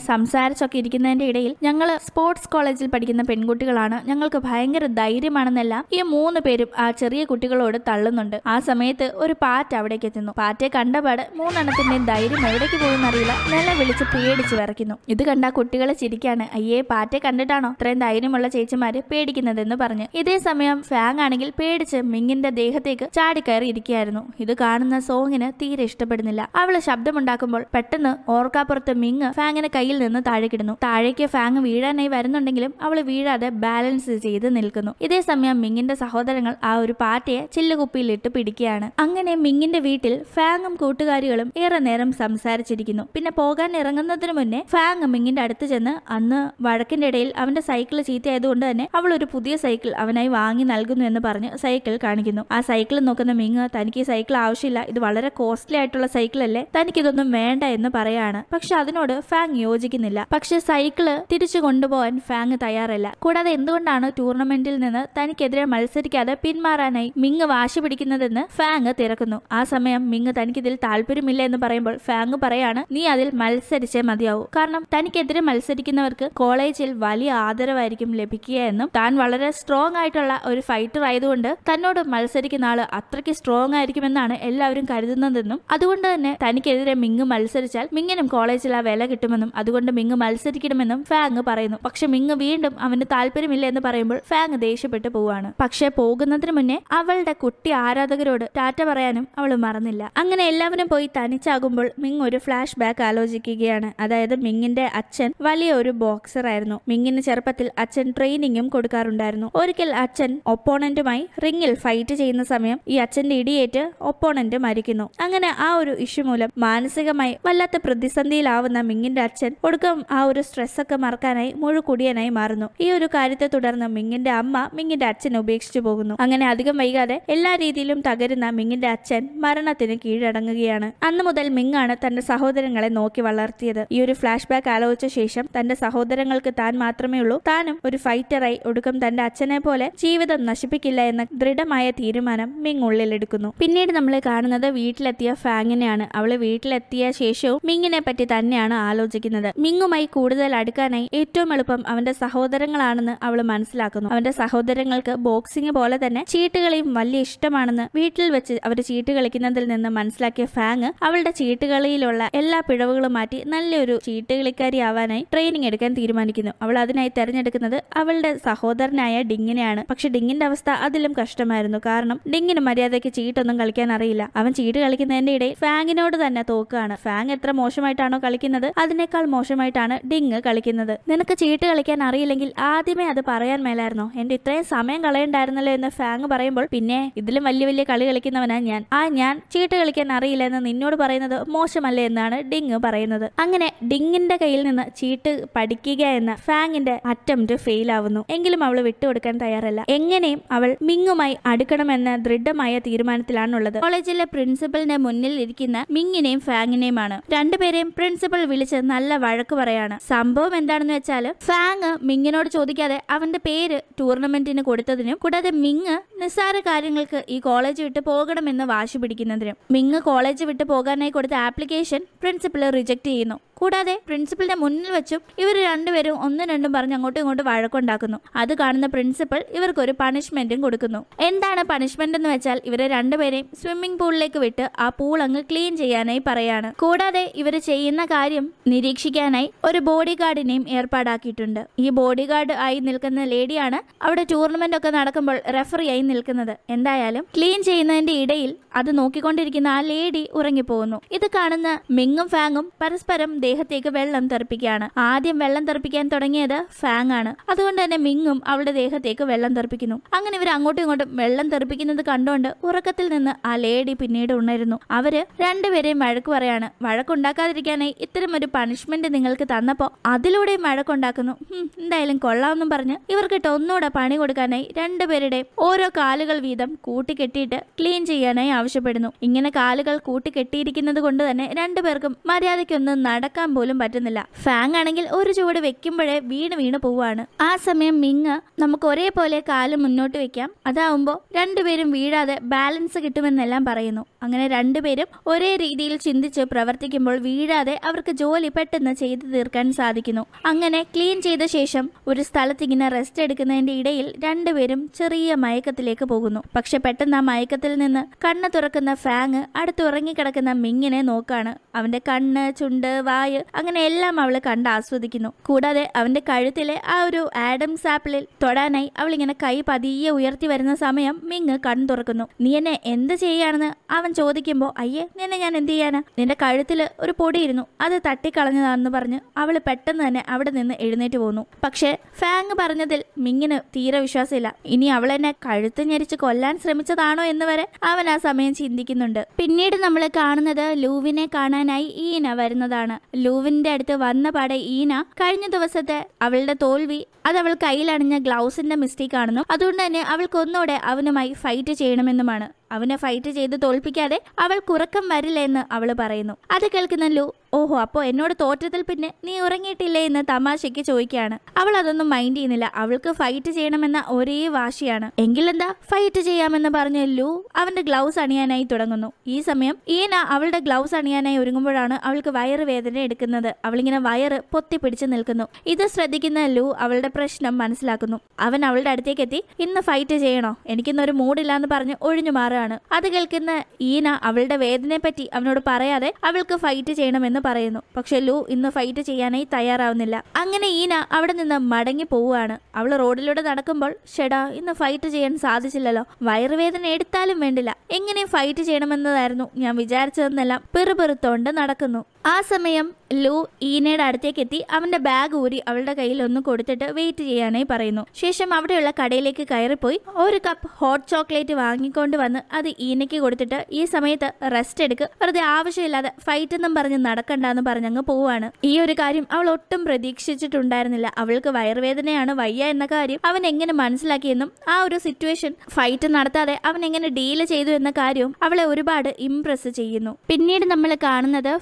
S1: സംസാരിച്ചൊക്കെ ഇരിക്കുന്നതിന്റെ ഇടയിൽ ഞങ്ങൾ സ്പോർട്സ് കോളേജിൽ പഠിക്കുന്ന പെൺകുട്ടികളാണ്. ഞങ്ങൾക്ക് ഭയങ്കര ധൈര്യമാണെന്നല്ല ഈ മൂന്ന് പേരും ആ ചെറിയ കുട്ടികളോട് തള്ളുന്നുണ്ട്. ആ സമയത്ത് ഒരു പാറ്റ് അവിടേക്ക് എത്തുന്നു. പാറ്റെ കണ്ടപാട് മൂന്നെണ്ണത്തിന്റെയും ധൈര്യം എവിടേക്ക് പോകുന്നറിയില്ല നില വിളിച്ച് പേടിച്ച് വിറയ്ക്കുന്നു. ഇത് കണ്ട കുട്ടികളെ ചിരിക്കാണ്. അയ്യേ പാറ്റെ കണ്ടിട്ടാണോ ഇത്രയും ധൈര്യമുള്ള ചേച്ചിമാര് പേടിക്കുന്നതെന്ന് പറഞ്ഞു. ഇതേ സമയം ഫാങ് ആണെങ്കിൽ പേടിച്ച് മിങ്ങിന്റെ ദേഹത്തേക്ക് ചാടിക്കയറി ഇരിക്കുകയായിരുന്നു. ഇത് കാണുന്ന സോങ്ങിന് തീരെ ഇഷ്ടപ്പെടുന്നില്ല. അവൾ ശബ്ദമുണ്ടാക്കുമ്പോൾ പെട്ടെന്ന് ഓർക്കാപ്പുറത്ത് മിങ് ഫാങ്ങിന് കയ്യിൽ നിന്ന് താഴേക്കിടുന്നു താഴേക്ക് ഫാങ് വീഴാനായി വരുന്നുണ്ടെങ്കിലും അവൾ വീഴാതെ ബാലൻസ് ചെയ്ത് നിൽക്കുന്നു. ഇതേ സമയം മിങ്ങിന്റെ സഹോദരങ്ങൾ ആ ഒരു പാറ്റയെ ചില്ലുകുപ്പിയിലിട്ട് പിടിക്കുകയാണ്. അങ്ങനെ മിങ്ങിന്റെ വീട്ടിൽ ഫാങ്ങും കൂട്ടുകാരികളും ഏറെ നേരം സംസാരിച്ചിരിക്കുന്നു. പിന്നെ പോകാൻ ഇറങ്ങുന്നതിന് മുന്നേ ഫാങ് മിങ്ങിന്റെ അടുത്ത് ചെന്ന് അന്ന് വഴക്കിന്റെ ഇടയിൽ അവന്റെ സൈക്കിൾ ചീത്തയായതുകൊണ്ട് തന്നെ അവൾ ഒരു പുതിയ സൈക്കിൾ അവനായി വാങ്ങി നൽകുന്നു എന്ന് പറഞ്ഞ് സൈക്കിൾ കാണിക്കുന്നു. ആ സൈക്കിൾ നോക്കുന്ന മിങ് തനിക്ക് ഈ സൈക്കിൾ ആവശ്യമില്ല. ഇത് വളരെ കോസ്റ്റ്ലി ആയിട്ടുള്ള സൈക്കിൾ അല്ലേ? തനിക്കിതൊന്നും വേണ്ട എന്ന് പറയാണ്. പക്ഷെ അതിനോട് ഫാങ് യോജിക്കുന്നില്ല. പക്ഷെ സൈക്കിൾ തിരിച്ചു കൊണ്ടുപോകാൻ ഫാങ് തയ്യാറല്ല. കൂടാതെ എന്തുകൊണ്ടാണ് ടൂർണമെന്റിൽ നിന്ന് തനിക്കെതിരെ മത്സരിക്കാതെ പിന്മാറാനായി മിങ് വാശി പിടിക്കുന്നതെന്ന് ഫാങ് തിരക്കുന്നു. ആ സമയം മിങ് തനിക്കിതിൽ താല്പര്യമില്ല എന്ന് പറയുമ്പോൾ ഫാങ് പറയാണ് നീ അതിൽ മത്സരിച്ചേ മതിയാവൂ. കാരണം തനിക്കെതിരെ മത്സരിക്കുന്നവർക്ക് കോളേജിൽ വലിയ ആദരവായിരിക്കും ലഭിക്കുക എന്നും താൻ വളരെ സ്ട്രോങ് ആയിട്ടുള്ള ഒരു ഫൈറ്റർ ആയതുകൊണ്ട് തന്നോട് മത്സരിക്കുന്ന ആൾ അത്രയ്ക്ക് സ്ട്രോങ് ആയിരിക്കുമെന്നാണ് എല്ലാവരും കരുതുന്നതെന്നും അതുകൊണ്ട് തന്നെ തനിക്കെതിരെ മിങ് മത്സരിച്ചാൽ മിങ്ങിനും കോളേജിൽ ആ വില കിട്ടുമെന്നും അതുകൊണ്ട് മിങ് മത്സരിക്കണമെന്നും ഫാങ് പറയുന്നു. പക്ഷെ മിങ് വീണ്ടും അവന് താല്പര്യമില്ല എന്ന് പറയുമ്പോൾ ഫാങ് ദേഷ്യപ്പെട്ടു പോവാണ്. പക്ഷെ പോകുന്നതിന് മുന്നേ അവളുടെ കുട്ടി ആരാധകരോട് ടാറ്റ പറയാനും അവൾ മറന്നില്ല. അങ്ങനെ എല്ലാവരും പോയി തനിച്ചാകുമ്പോൾ മിങ് ഒരു ഫ്ലാഷ് ബാക്ക് ആലോചിക്കുകയാണ്. അതായത് മിങ്ങിന്റെ അച്ഛൻ വലിയ ഒരു ബോക്സർ ആയിരുന്നു. മിങ്ങിന് ചെറുപ്പത്തിൽ അച്ഛൻ ട്രെയിനിങ്ങും കൊടുക്കാറുണ്ടായിരുന്നു. ഒരിക്കൽ അച്ഛൻ ഒപ്പോണന്റുമായി റിങ്ങിൽ ഫൈറ്റ് ചെയ്യുന്ന സമയം ഈ അച്ഛന്റെ ഇടിയേറ്റ് ഒപ്പോണന്റ് മരിക്കുന്നു. അങ്ങനെ ആ ഒരു ഇഷ്യൂ മൂലം മാനസികമായി വല്ലാത്ത പ്രതിസന്ധിയിലാവുന്ന മിങ്ങിന്റെ അച്ഛൻ ഒടുക്കം
S2: ആ ഒരു സ്ട്രെസ്സൊക്കെ മറക്കാനായി മുഴുകുടിയനായി മാറുന്നു. ഈ ഒരു കാര്യത്തെ തുടർന്ന് മിങ്ങിന്റെ അമ്മ മിങ്ങിന്റെ അച്ഛനെ ഉപേക്ഷിച്ചു പോകുന്നു. അങ്ങനെ അധികം വൈകാതെ എല്ലാ രീതിയിലും തകരുന്ന മിങ്ങിന്റെ അച്ഛൻ മരണത്തിന് കീഴടങ്ങുകയാണ്. അന്ന് മുതൽ മിങ്ങാണ് തന്റെ സഹോദരങ്ങളെ നോക്കി വളർത്തിയത്. ഈ ഒരു ഫ്ലാഷ് ബാക്ക് ആലോചിച്ച ശേഷം തന്റെ സഹോദരങ്ങൾക്ക് താൻ മാത്രമേ ഉള്ളൂ. താനും ഒരു ഫൈറ്ററായി ഒടുക്കം തന്റെ അച്ഛനെ പോലെ ജീവിതം നശിപ്പിക്കില്ല എന്ന ദൃഢമായ തീരുമാനം മിങ് ഉള്ളിലെടുക്കുന്നു. പിന്നീട് നമ്മൾ കാണുന്നത് വീട്ടിലെത്തിയ ഫാങ്ങിനെയാണ്. അവൾ വീട്ടിലെത്തിയ ശേഷവും മിങ്ങിനെ പറ്റി തന്നെയാണ് ആലോചിക്കുന്നത്. മിങ്ങുമായി കൂടുതൽ അടുക്കാനായി ഏറ്റവും എളുപ്പം അവന്റെ സഹോദരങ്ങളാണെന്ന് അവൾ മനസ്സിലാക്കുന്നു. അവന്റെ സഹോദരങ്ങൾക്ക് ബോക്സിംഗ് പോലെ തന്നെ ചീട്ടുകളിയും വലിയ ഇഷ്ടമാണെന്ന് വീട്ടിൽ വെച്ച് അവർ ചീട്ട് കളിക്കുന്നതിൽ നിന്ന് മനസ്സിലാക്കിയ ഫാങ് അവളുടെ ചീട്ടുകളിയിലുള്ള എല്ലാ പിഴവുകളും മാറ്റി നല്ലൊരു ചീട്ടുകളിക്കാരി ആവാനായി ട്രെയിനിങ് എടുക്കാൻ തീരുമാനിക്കുന്നു. അവൾ അതിനായി തെരഞ്ഞെടുക്കുന്നത് അവളുടെ സഹോദരനായ ഡിങ്ങിനെയാണ്. പക്ഷെ ഡിങ്ങിന്റെ അവസ്ഥ അതിലും കഷ്ടമായിരുന്നു. കാരണം ഡിങ്ങിന് മര്യാദയ്ക്ക് ചീട്ടൊന്നും കളിക്കാൻ അറിയില്ല. അവൻ ചീട്ട് കളിക്കുന്നതിന്റെ ഇടയിൽ ഫാങ്ങിനോട് തന്നെ തോക്കുകയാണ് ഫാങ് എത്ര മോശമായിട്ടാണോ കളിക്കുന്നത് അതിനേക്കാൾ മോശമായിട്ടാണ് ഡിങ് കളിക്കുന്നത്. നിനക്ക് ചീട്ട് കളിക്കാൻ അറിയില്ലെങ്കിൽ ആദ്യമേ അത് പറയാൻ മേലായിരുന്നോ? എന്റെ ഇത്രയും സമയം കളയണ്ടായിരുന്നല്ലോ എന്ന് ഫാങ് പറയുമ്പോൾ പിന്നെ ഇതിലും വലിയ വലിയ കളി കളിക്കുന്നവനാ ഞാൻ. ആ ഞാൻ ചീട്ട് കളിക്കാൻ അറിയില്ല എന്ന് നിന്നോട് പറയുന്നത് മോശമല്ലേ എന്നാണ് ഡിങ് പറയുന്നത്. അങ്ങനെ ഡിങ്ങിന്റെ കയ്യിൽ നിന്ന് ചീട്ട് പഠിക്കുക എന്ന ഫാങ്ങിന്റെ അറ്റംപ്റ്റ് ഫെയിൽ ആവുന്നു. എങ്കിലും അവൾ വിട്ടുകൊടുക്കാൻ തയ്യാറല്ല. എങ്ങനെയും അവൾ മിങ്ങുമായി അടുക്കണമെന്ന ദൃഢമായ തീരുമാനത്തിലാണുള്ളത്. കോളേജിലെ പ്രിൻസിപ്പലിന്റെ മുന്നിൽ ഇരിക്കുന്ന മിങ്ങിനെയും ഫാങ്ങിനെയുമാണ്. രണ്ടുപേരെയും പ്രിൻസിപ്പൽ വിളിച്ച് നല്ല വഴക്ക് പറയാണ് സംഭവം എന്താണെന്ന് വെച്ചാൽ ഫാങ് മിങ്ങിനോട് ചോദിക്കാതെ അവന്റെ പേര് ടൂർണമെന്റിന് കൊടുത്തതിനും കൂടാതെ മിങ് നിസ്സാര കാര്യങ്ങൾക്ക് ഈ കോളേജ് വിട്ട് പോകണമെന്ന് വാശി പിടിക്കുന്നതിനും മിങ് കോളേജ് വിട്ട് പോകാനായി കൊടുത്ത ആപ്ലിക്കേഷൻ പ്രിൻസിപ്പൽ റിജക്ട് ചെയ്യുന്നു. കൂടാതെ പ്രിൻസിപ്പലിന്റെ മുന്നിൽ വെച്ചും ഇവർ രണ്ടുപേരും ഒന്നും രണ്ടും പറഞ്ഞ് അങ്ങോട്ടും ഇങ്ങോട്ടും വഴക്കുണ്ടാക്കുന്നു. അത് കാണുന്ന പ്രിൻസിപ്പൽ ഇവർക്കൊരു പണിഷ്മെന്റും കൊടുക്കുന്നു. എന്താണ് പണിഷ്മെന്റ് എന്ന് വെച്ചാൽ ഇവരെ രണ്ടുപേരെയും സ്വിമ്മിംഗ് പൂളിലേക്ക് വിട്ട് ആ പൂൾ അങ്ങ് ക്ലീൻ ചെയ്യാനായി പറയാണ്. കൂടാതെ ഇവർ ചെയ്യുന്ന കാര്യം നിരീക്ഷിക്കാനായി ഒരു ബോഡി ഗാർഡിനെയും ഏർപ്പാടാക്കിയിട്ടുണ്ട്. ഈ ബോഡി ഗാർഡ് ആയി നിൽക്കുന്ന ലേഡിയാണ് അവിടെ ടൂർണമെന്റ് ഒക്കെ നടക്കുമ്പോൾ റെഫറി ആയി നിൽക്കുന്നത്. എന്തായാലും ക്ലീൻ ചെയ്യുന്നതിന്റെ ഇടയിൽ അത് നോക്കിക്കൊണ്ടിരിക്കുന്ന ആ ലേഡി ഉറങ്ങിപ്പോകുന്നു. ഇത് കാണുന്ന മിങ്ങും ഫാങ്ങും പരസ്പരം ദേഹത്തേക്ക് വെള്ളം തെറിപ്പിക്കുകയാണ്. ആദ്യം വെള്ളം തെറിപ്പിക്കാൻ തുടങ്ങിയത് ഫാങ് ആണ്. അതുകൊണ്ട് തന്നെ മിങ്ങും അവളുടെ ദേഹത്തേക്ക് വെള്ളം തെറിപ്പിക്കുന്നു. അങ്ങനെ ഇവർ അങ്ങോട്ടും ഇങ്ങോട്ടും വെള്ളം തെറിപ്പിക്കുന്നത് കണ്ടുകൊണ്ട് ഉറക്കത്തിൽ നിന്ന് ആ ലേഡി പിന്നീട് ഉണരുന്നു. അവർ രണ്ടുപേരെയും വഴക്ക് പറയാണ്. വഴക്കുണ്ടാക്കാതിരിക്കാനായി ഇത്തരം ഒരു പണിഷ്മെന്റ് നിങ്ങൾക്ക് തന്നപ്പോ അതിലൂടെ വഴക്കുണ്ടാക്കുന്നു. എന്തായാലും കൊള്ളാമെന്നും പറഞ്ഞ് ഇവർക്കിട്ട് ഒന്നുകൂടെ പണി കൊടുക്കാനായി രണ്ടുപേരുടെയും ഓരോ കാലുകൾ വീതം കൂട്ടിക്കെട്ടിയിട്ട് ക്ലീൻ ചെയ്യാനായി ആവശ്യപ്പെടുന്നു. ഇങ്ങനെ കാലുകൾ കൂട്ടിക്കെട്ടിയിരിക്കുന്നത് കൊണ്ട് തന്നെ രണ്ടുപേർക്കും മര്യാദയ്ക്കൊന്നും നടക്കാൻ പോലും പറ്റുന്നില്ല. ഫാങ് ആണെങ്കിൽ ഒരു ചുവട് വെക്കുമ്പോഴേ വീണ് വീണ് പോവാണ് ആ സമയം മിങ് നമുക്ക് ഒരേപോലെ കാൽ മുന്നോട്ട് വെക്കാം. അതാവുമ്പോൾ രണ്ടുപേരും വീഴാതെ ബാലൻസ് കിട്ടുമെന്നെല്ലാം പറയുന്നു. അങ്ങനെ രണ്ടുപേരും ഒരേ രീതിയിൽ ചിന്തിച്ച് പ്രവർത്തിക്കുമ്പോൾ വീഴാതെ അവർക്ക് ജോലി പെട്ടെന്ന് ചെയ്തു തീർക്കാൻ സാധിക്കുന്നു. അങ്ങനെ ക്ലീൻ ചെയ്ത ശേഷം ഒരു സ്ഥലത്ത് ഇങ്ങനെ റെസ്റ്റ് എടുക്കുന്നതിന്റെ ഇടയിൽ രണ്ടുപേരും ചെറിയ മയക്കത്തിലേക്ക് പോകുന്നു. പക്ഷെ പെട്ടെന്ന് ആ മയക്കത്തിൽ നിന്ന് കണ്ണ് തുറക്കുന്ന ഫാങ് അടുത്തുറങ്ങിക്കിടക്കുന്ന മിങ്ങിനെ നോക്കാണ്. അവന്റെ കണ്ണ് ചുണ്ട് വായ് അങ്ങനെ എല്ലാം അവൾ കണ്ട് ആസ്വദിക്കുന്നു. കൂടാതെ അവന്റെ കഴുത്തിലെ ആ ഒരു ആഡംസ് ആപ്പിളിൽ തൊടാനായി അവൾ ഇങ്ങനെ കൈ പതിയെ ഉയർത്തി വരുന്ന സമയം മിങ് കണ്ണു തുറക്കുന്നു. നീ എന്നെ എന്ത് ചെയ്യാണെന്ന് അവൻ ചോദിക്കുമ്പോ അയ്യേ നിന്നെ ഞാൻ എന്ത് ചെയ്യാനാ? നിന്റെ കഴുത്തിൽ ഒരു പൊടിയിരുന്നു. അത് തട്ടിക്കളഞ്ഞതാണെന്ന് പറഞ്ഞ് അവൾ പെട്ടെന്ന് തന്നെ അവിടെ നിന്ന് എഴുന്നേറ്റ് പോന്നു. പക്ഷേ ഫാങ് പറഞ്ഞതിൽ മിങ്ങിന് തീരെ വിശ്വാസമില്ല. ഇനി അവൾ എന്നെ കഴുത്ത് ഞെരിച്ച് കൊല്ലാൻ ശ്രമിച്ചതാണോ എന്ന് വരെ അവൻ ആ സമയം ചിന്തിക്കുന്നുണ്ട്. പിന്നീട് നമ്മൾ കാണുന്നത് ലൂവിനെ കാണാനായി ഈന വരുന്നതാണ്. ലൂവിന്റെ അടുത്ത് വന്ന പാടെ ഈന കഴിഞ്ഞ ദിവസത്തെ അവളുടെ തോൽവി അത് അവൾ കയ്യിലണിഞ്ഞ ഗ്ലൗസിന്റെ മിസ്റ്റേക്ക് ആണെന്നും അതുകൊണ്ട് തന്നെ അവൾക്ക് ഒന്നുകൂടെ അവനുമായി ഫൈറ്റ് ചെയ്യണമെന്നുമാണ്. അവനെ ഫൈറ്റ് ചെയ്ത് തോൽപ്പിക്കാതെ അവൾ കുറക്കം വരില്ല എന്ന് അവൾ പറയുന്നു. അത് കേൾക്കുന്ന ലു ഓഹോ അപ്പോ എന്നോട് തോറ്റത്തിൽ പിന്നെ നീ ഉറങ്ങിയിട്ടില്ലേ? എന്ന് തമാശയ്ക്ക് ചോദിക്കുകയാണ്. അവൾ അതൊന്നും മൈൻഡ് ചെയ്യുന്നില്ല. അവൾക്ക് ഫൈറ്റ് ചെയ്യണമെന്ന ഒരേ വാശിയാണ്. എങ്കിലെന്താ ഫൈറ്റ് ചെയ്യാമെന്ന് പറഞ്ഞ ലു അവന്റെ ഗ്ലൗസ് അണിയാനായി തുടങ്ങുന്നു. ഈ സമയം ഈന അവളുടെ ഗ്ലൗസ് അണിയാനായി ഒരുങ്ങുമ്പോഴാണ് അവൾക്ക് വയറ് വേദന എടുക്കുന്നത്. അവളിങ്ങനെ വയറ് പൊത്തി പിടിച്ചു നിൽക്കുന്നു. ഇത് ശ്രദ്ധിക്കുന്ന ലു അവളുടെ പ്രശ്നം മനസ്സിലാക്കുന്നു. അവൻ അവളുടെ അടുത്തേക്ക് എത്തി ഇന്ന് ഫൈറ്റ് ചെയ്യണോ? എനിക്കിന്നൊരു മൂഡില്ല എന്ന് പറഞ്ഞ് ഒഴിഞ്ഞു മാറുകയാണ് അത് കേൾക്കുന്ന ഈന അവളുടെ വേദനയെ പറ്റി അവനോട് പറയാതെ അവൾക്ക് ഫൈറ്റ് ചെയ്യണമെന്ന് പറയുന്നു. പക്ഷെ ലു ഇന്ന് ഫൈറ്റ് ചെയ്യാനായി തയ്യാറാവുന്നില്ല. അങ്ങനെ ഈന അവിടെ നിന്ന് മടങ്ങി പോവുകയാണ്. അവൾ റോഡിലൂടെ നടക്കുമ്പോൾ ഷെടാ ഇന്ന് ഫൈറ്റ് ചെയ്യാൻ സാധിച്ചില്ലല്ലോ. വയറുവേദന എടുത്താലും വേണ്ടില്ല. എങ്ങനെ ഫൈറ്റ് ചെയ്യണമെന്നതായിരുന്നു ഞാൻ വിചാരിച്ചതെന്നെല്ലാം പെറുപെറുത്തോണ്ട് നടക്കുന്നു.
S1: ആ സമയം ലൂ ഈനയുടെ അടുത്തേക്ക് എത്തി അവന്റെ ബാഗ് ഊരി അവളുടെ കയ്യിൽ ഒന്ന് കൊടുത്തിട്ട് വെയിറ്റ് ചെയ്യാനായി പറയുന്നു. ശേഷം അവിടെയുള്ള കടയിലേക്ക് കയറിപ്പോയി. ഒരു കപ്പ് ഹോട്ട് ചോക്ലേറ്റ് വാങ്ങിക്കൊണ്ട് വന്ന് അത് ഈനയ്ക്ക് കൊടുത്തിട്ട് ഈ സമയത്ത് റെസ്റ്റ് എടുക്ക്. വെറുതെ ആവശ്യമില്ലാതെ ഫൈറ്റ് എന്നും പറഞ്ഞ് നടക്കണ്ടെന്ന് പറഞ്ഞങ്ങ് പോവാണ്. ഈ ഒരു കാര്യം അവൾ ഒട്ടും പ്രതീക്ഷിച്ചിട്ടുണ്ടായിരുന്നില്ല. അവൾക്ക് വയറുവേദനയാണ് വയ്യ എന്ന കാര്യം അവൻ എങ്ങനെ മനസ്സിലാക്കിയെന്നും ആ ഒരു സിറ്റുവേഷൻ ഫൈറ്റ് നടത്താതെ അവൻ എങ്ങനെ ഡീൽ ചെയ്തു എന്ന കാര്യവും അവളെ ഒരുപാട് ഇംപ്രസ് ചെയ്യുന്നു. പിന്നീട് നമ്മൾ കാണുന്നത്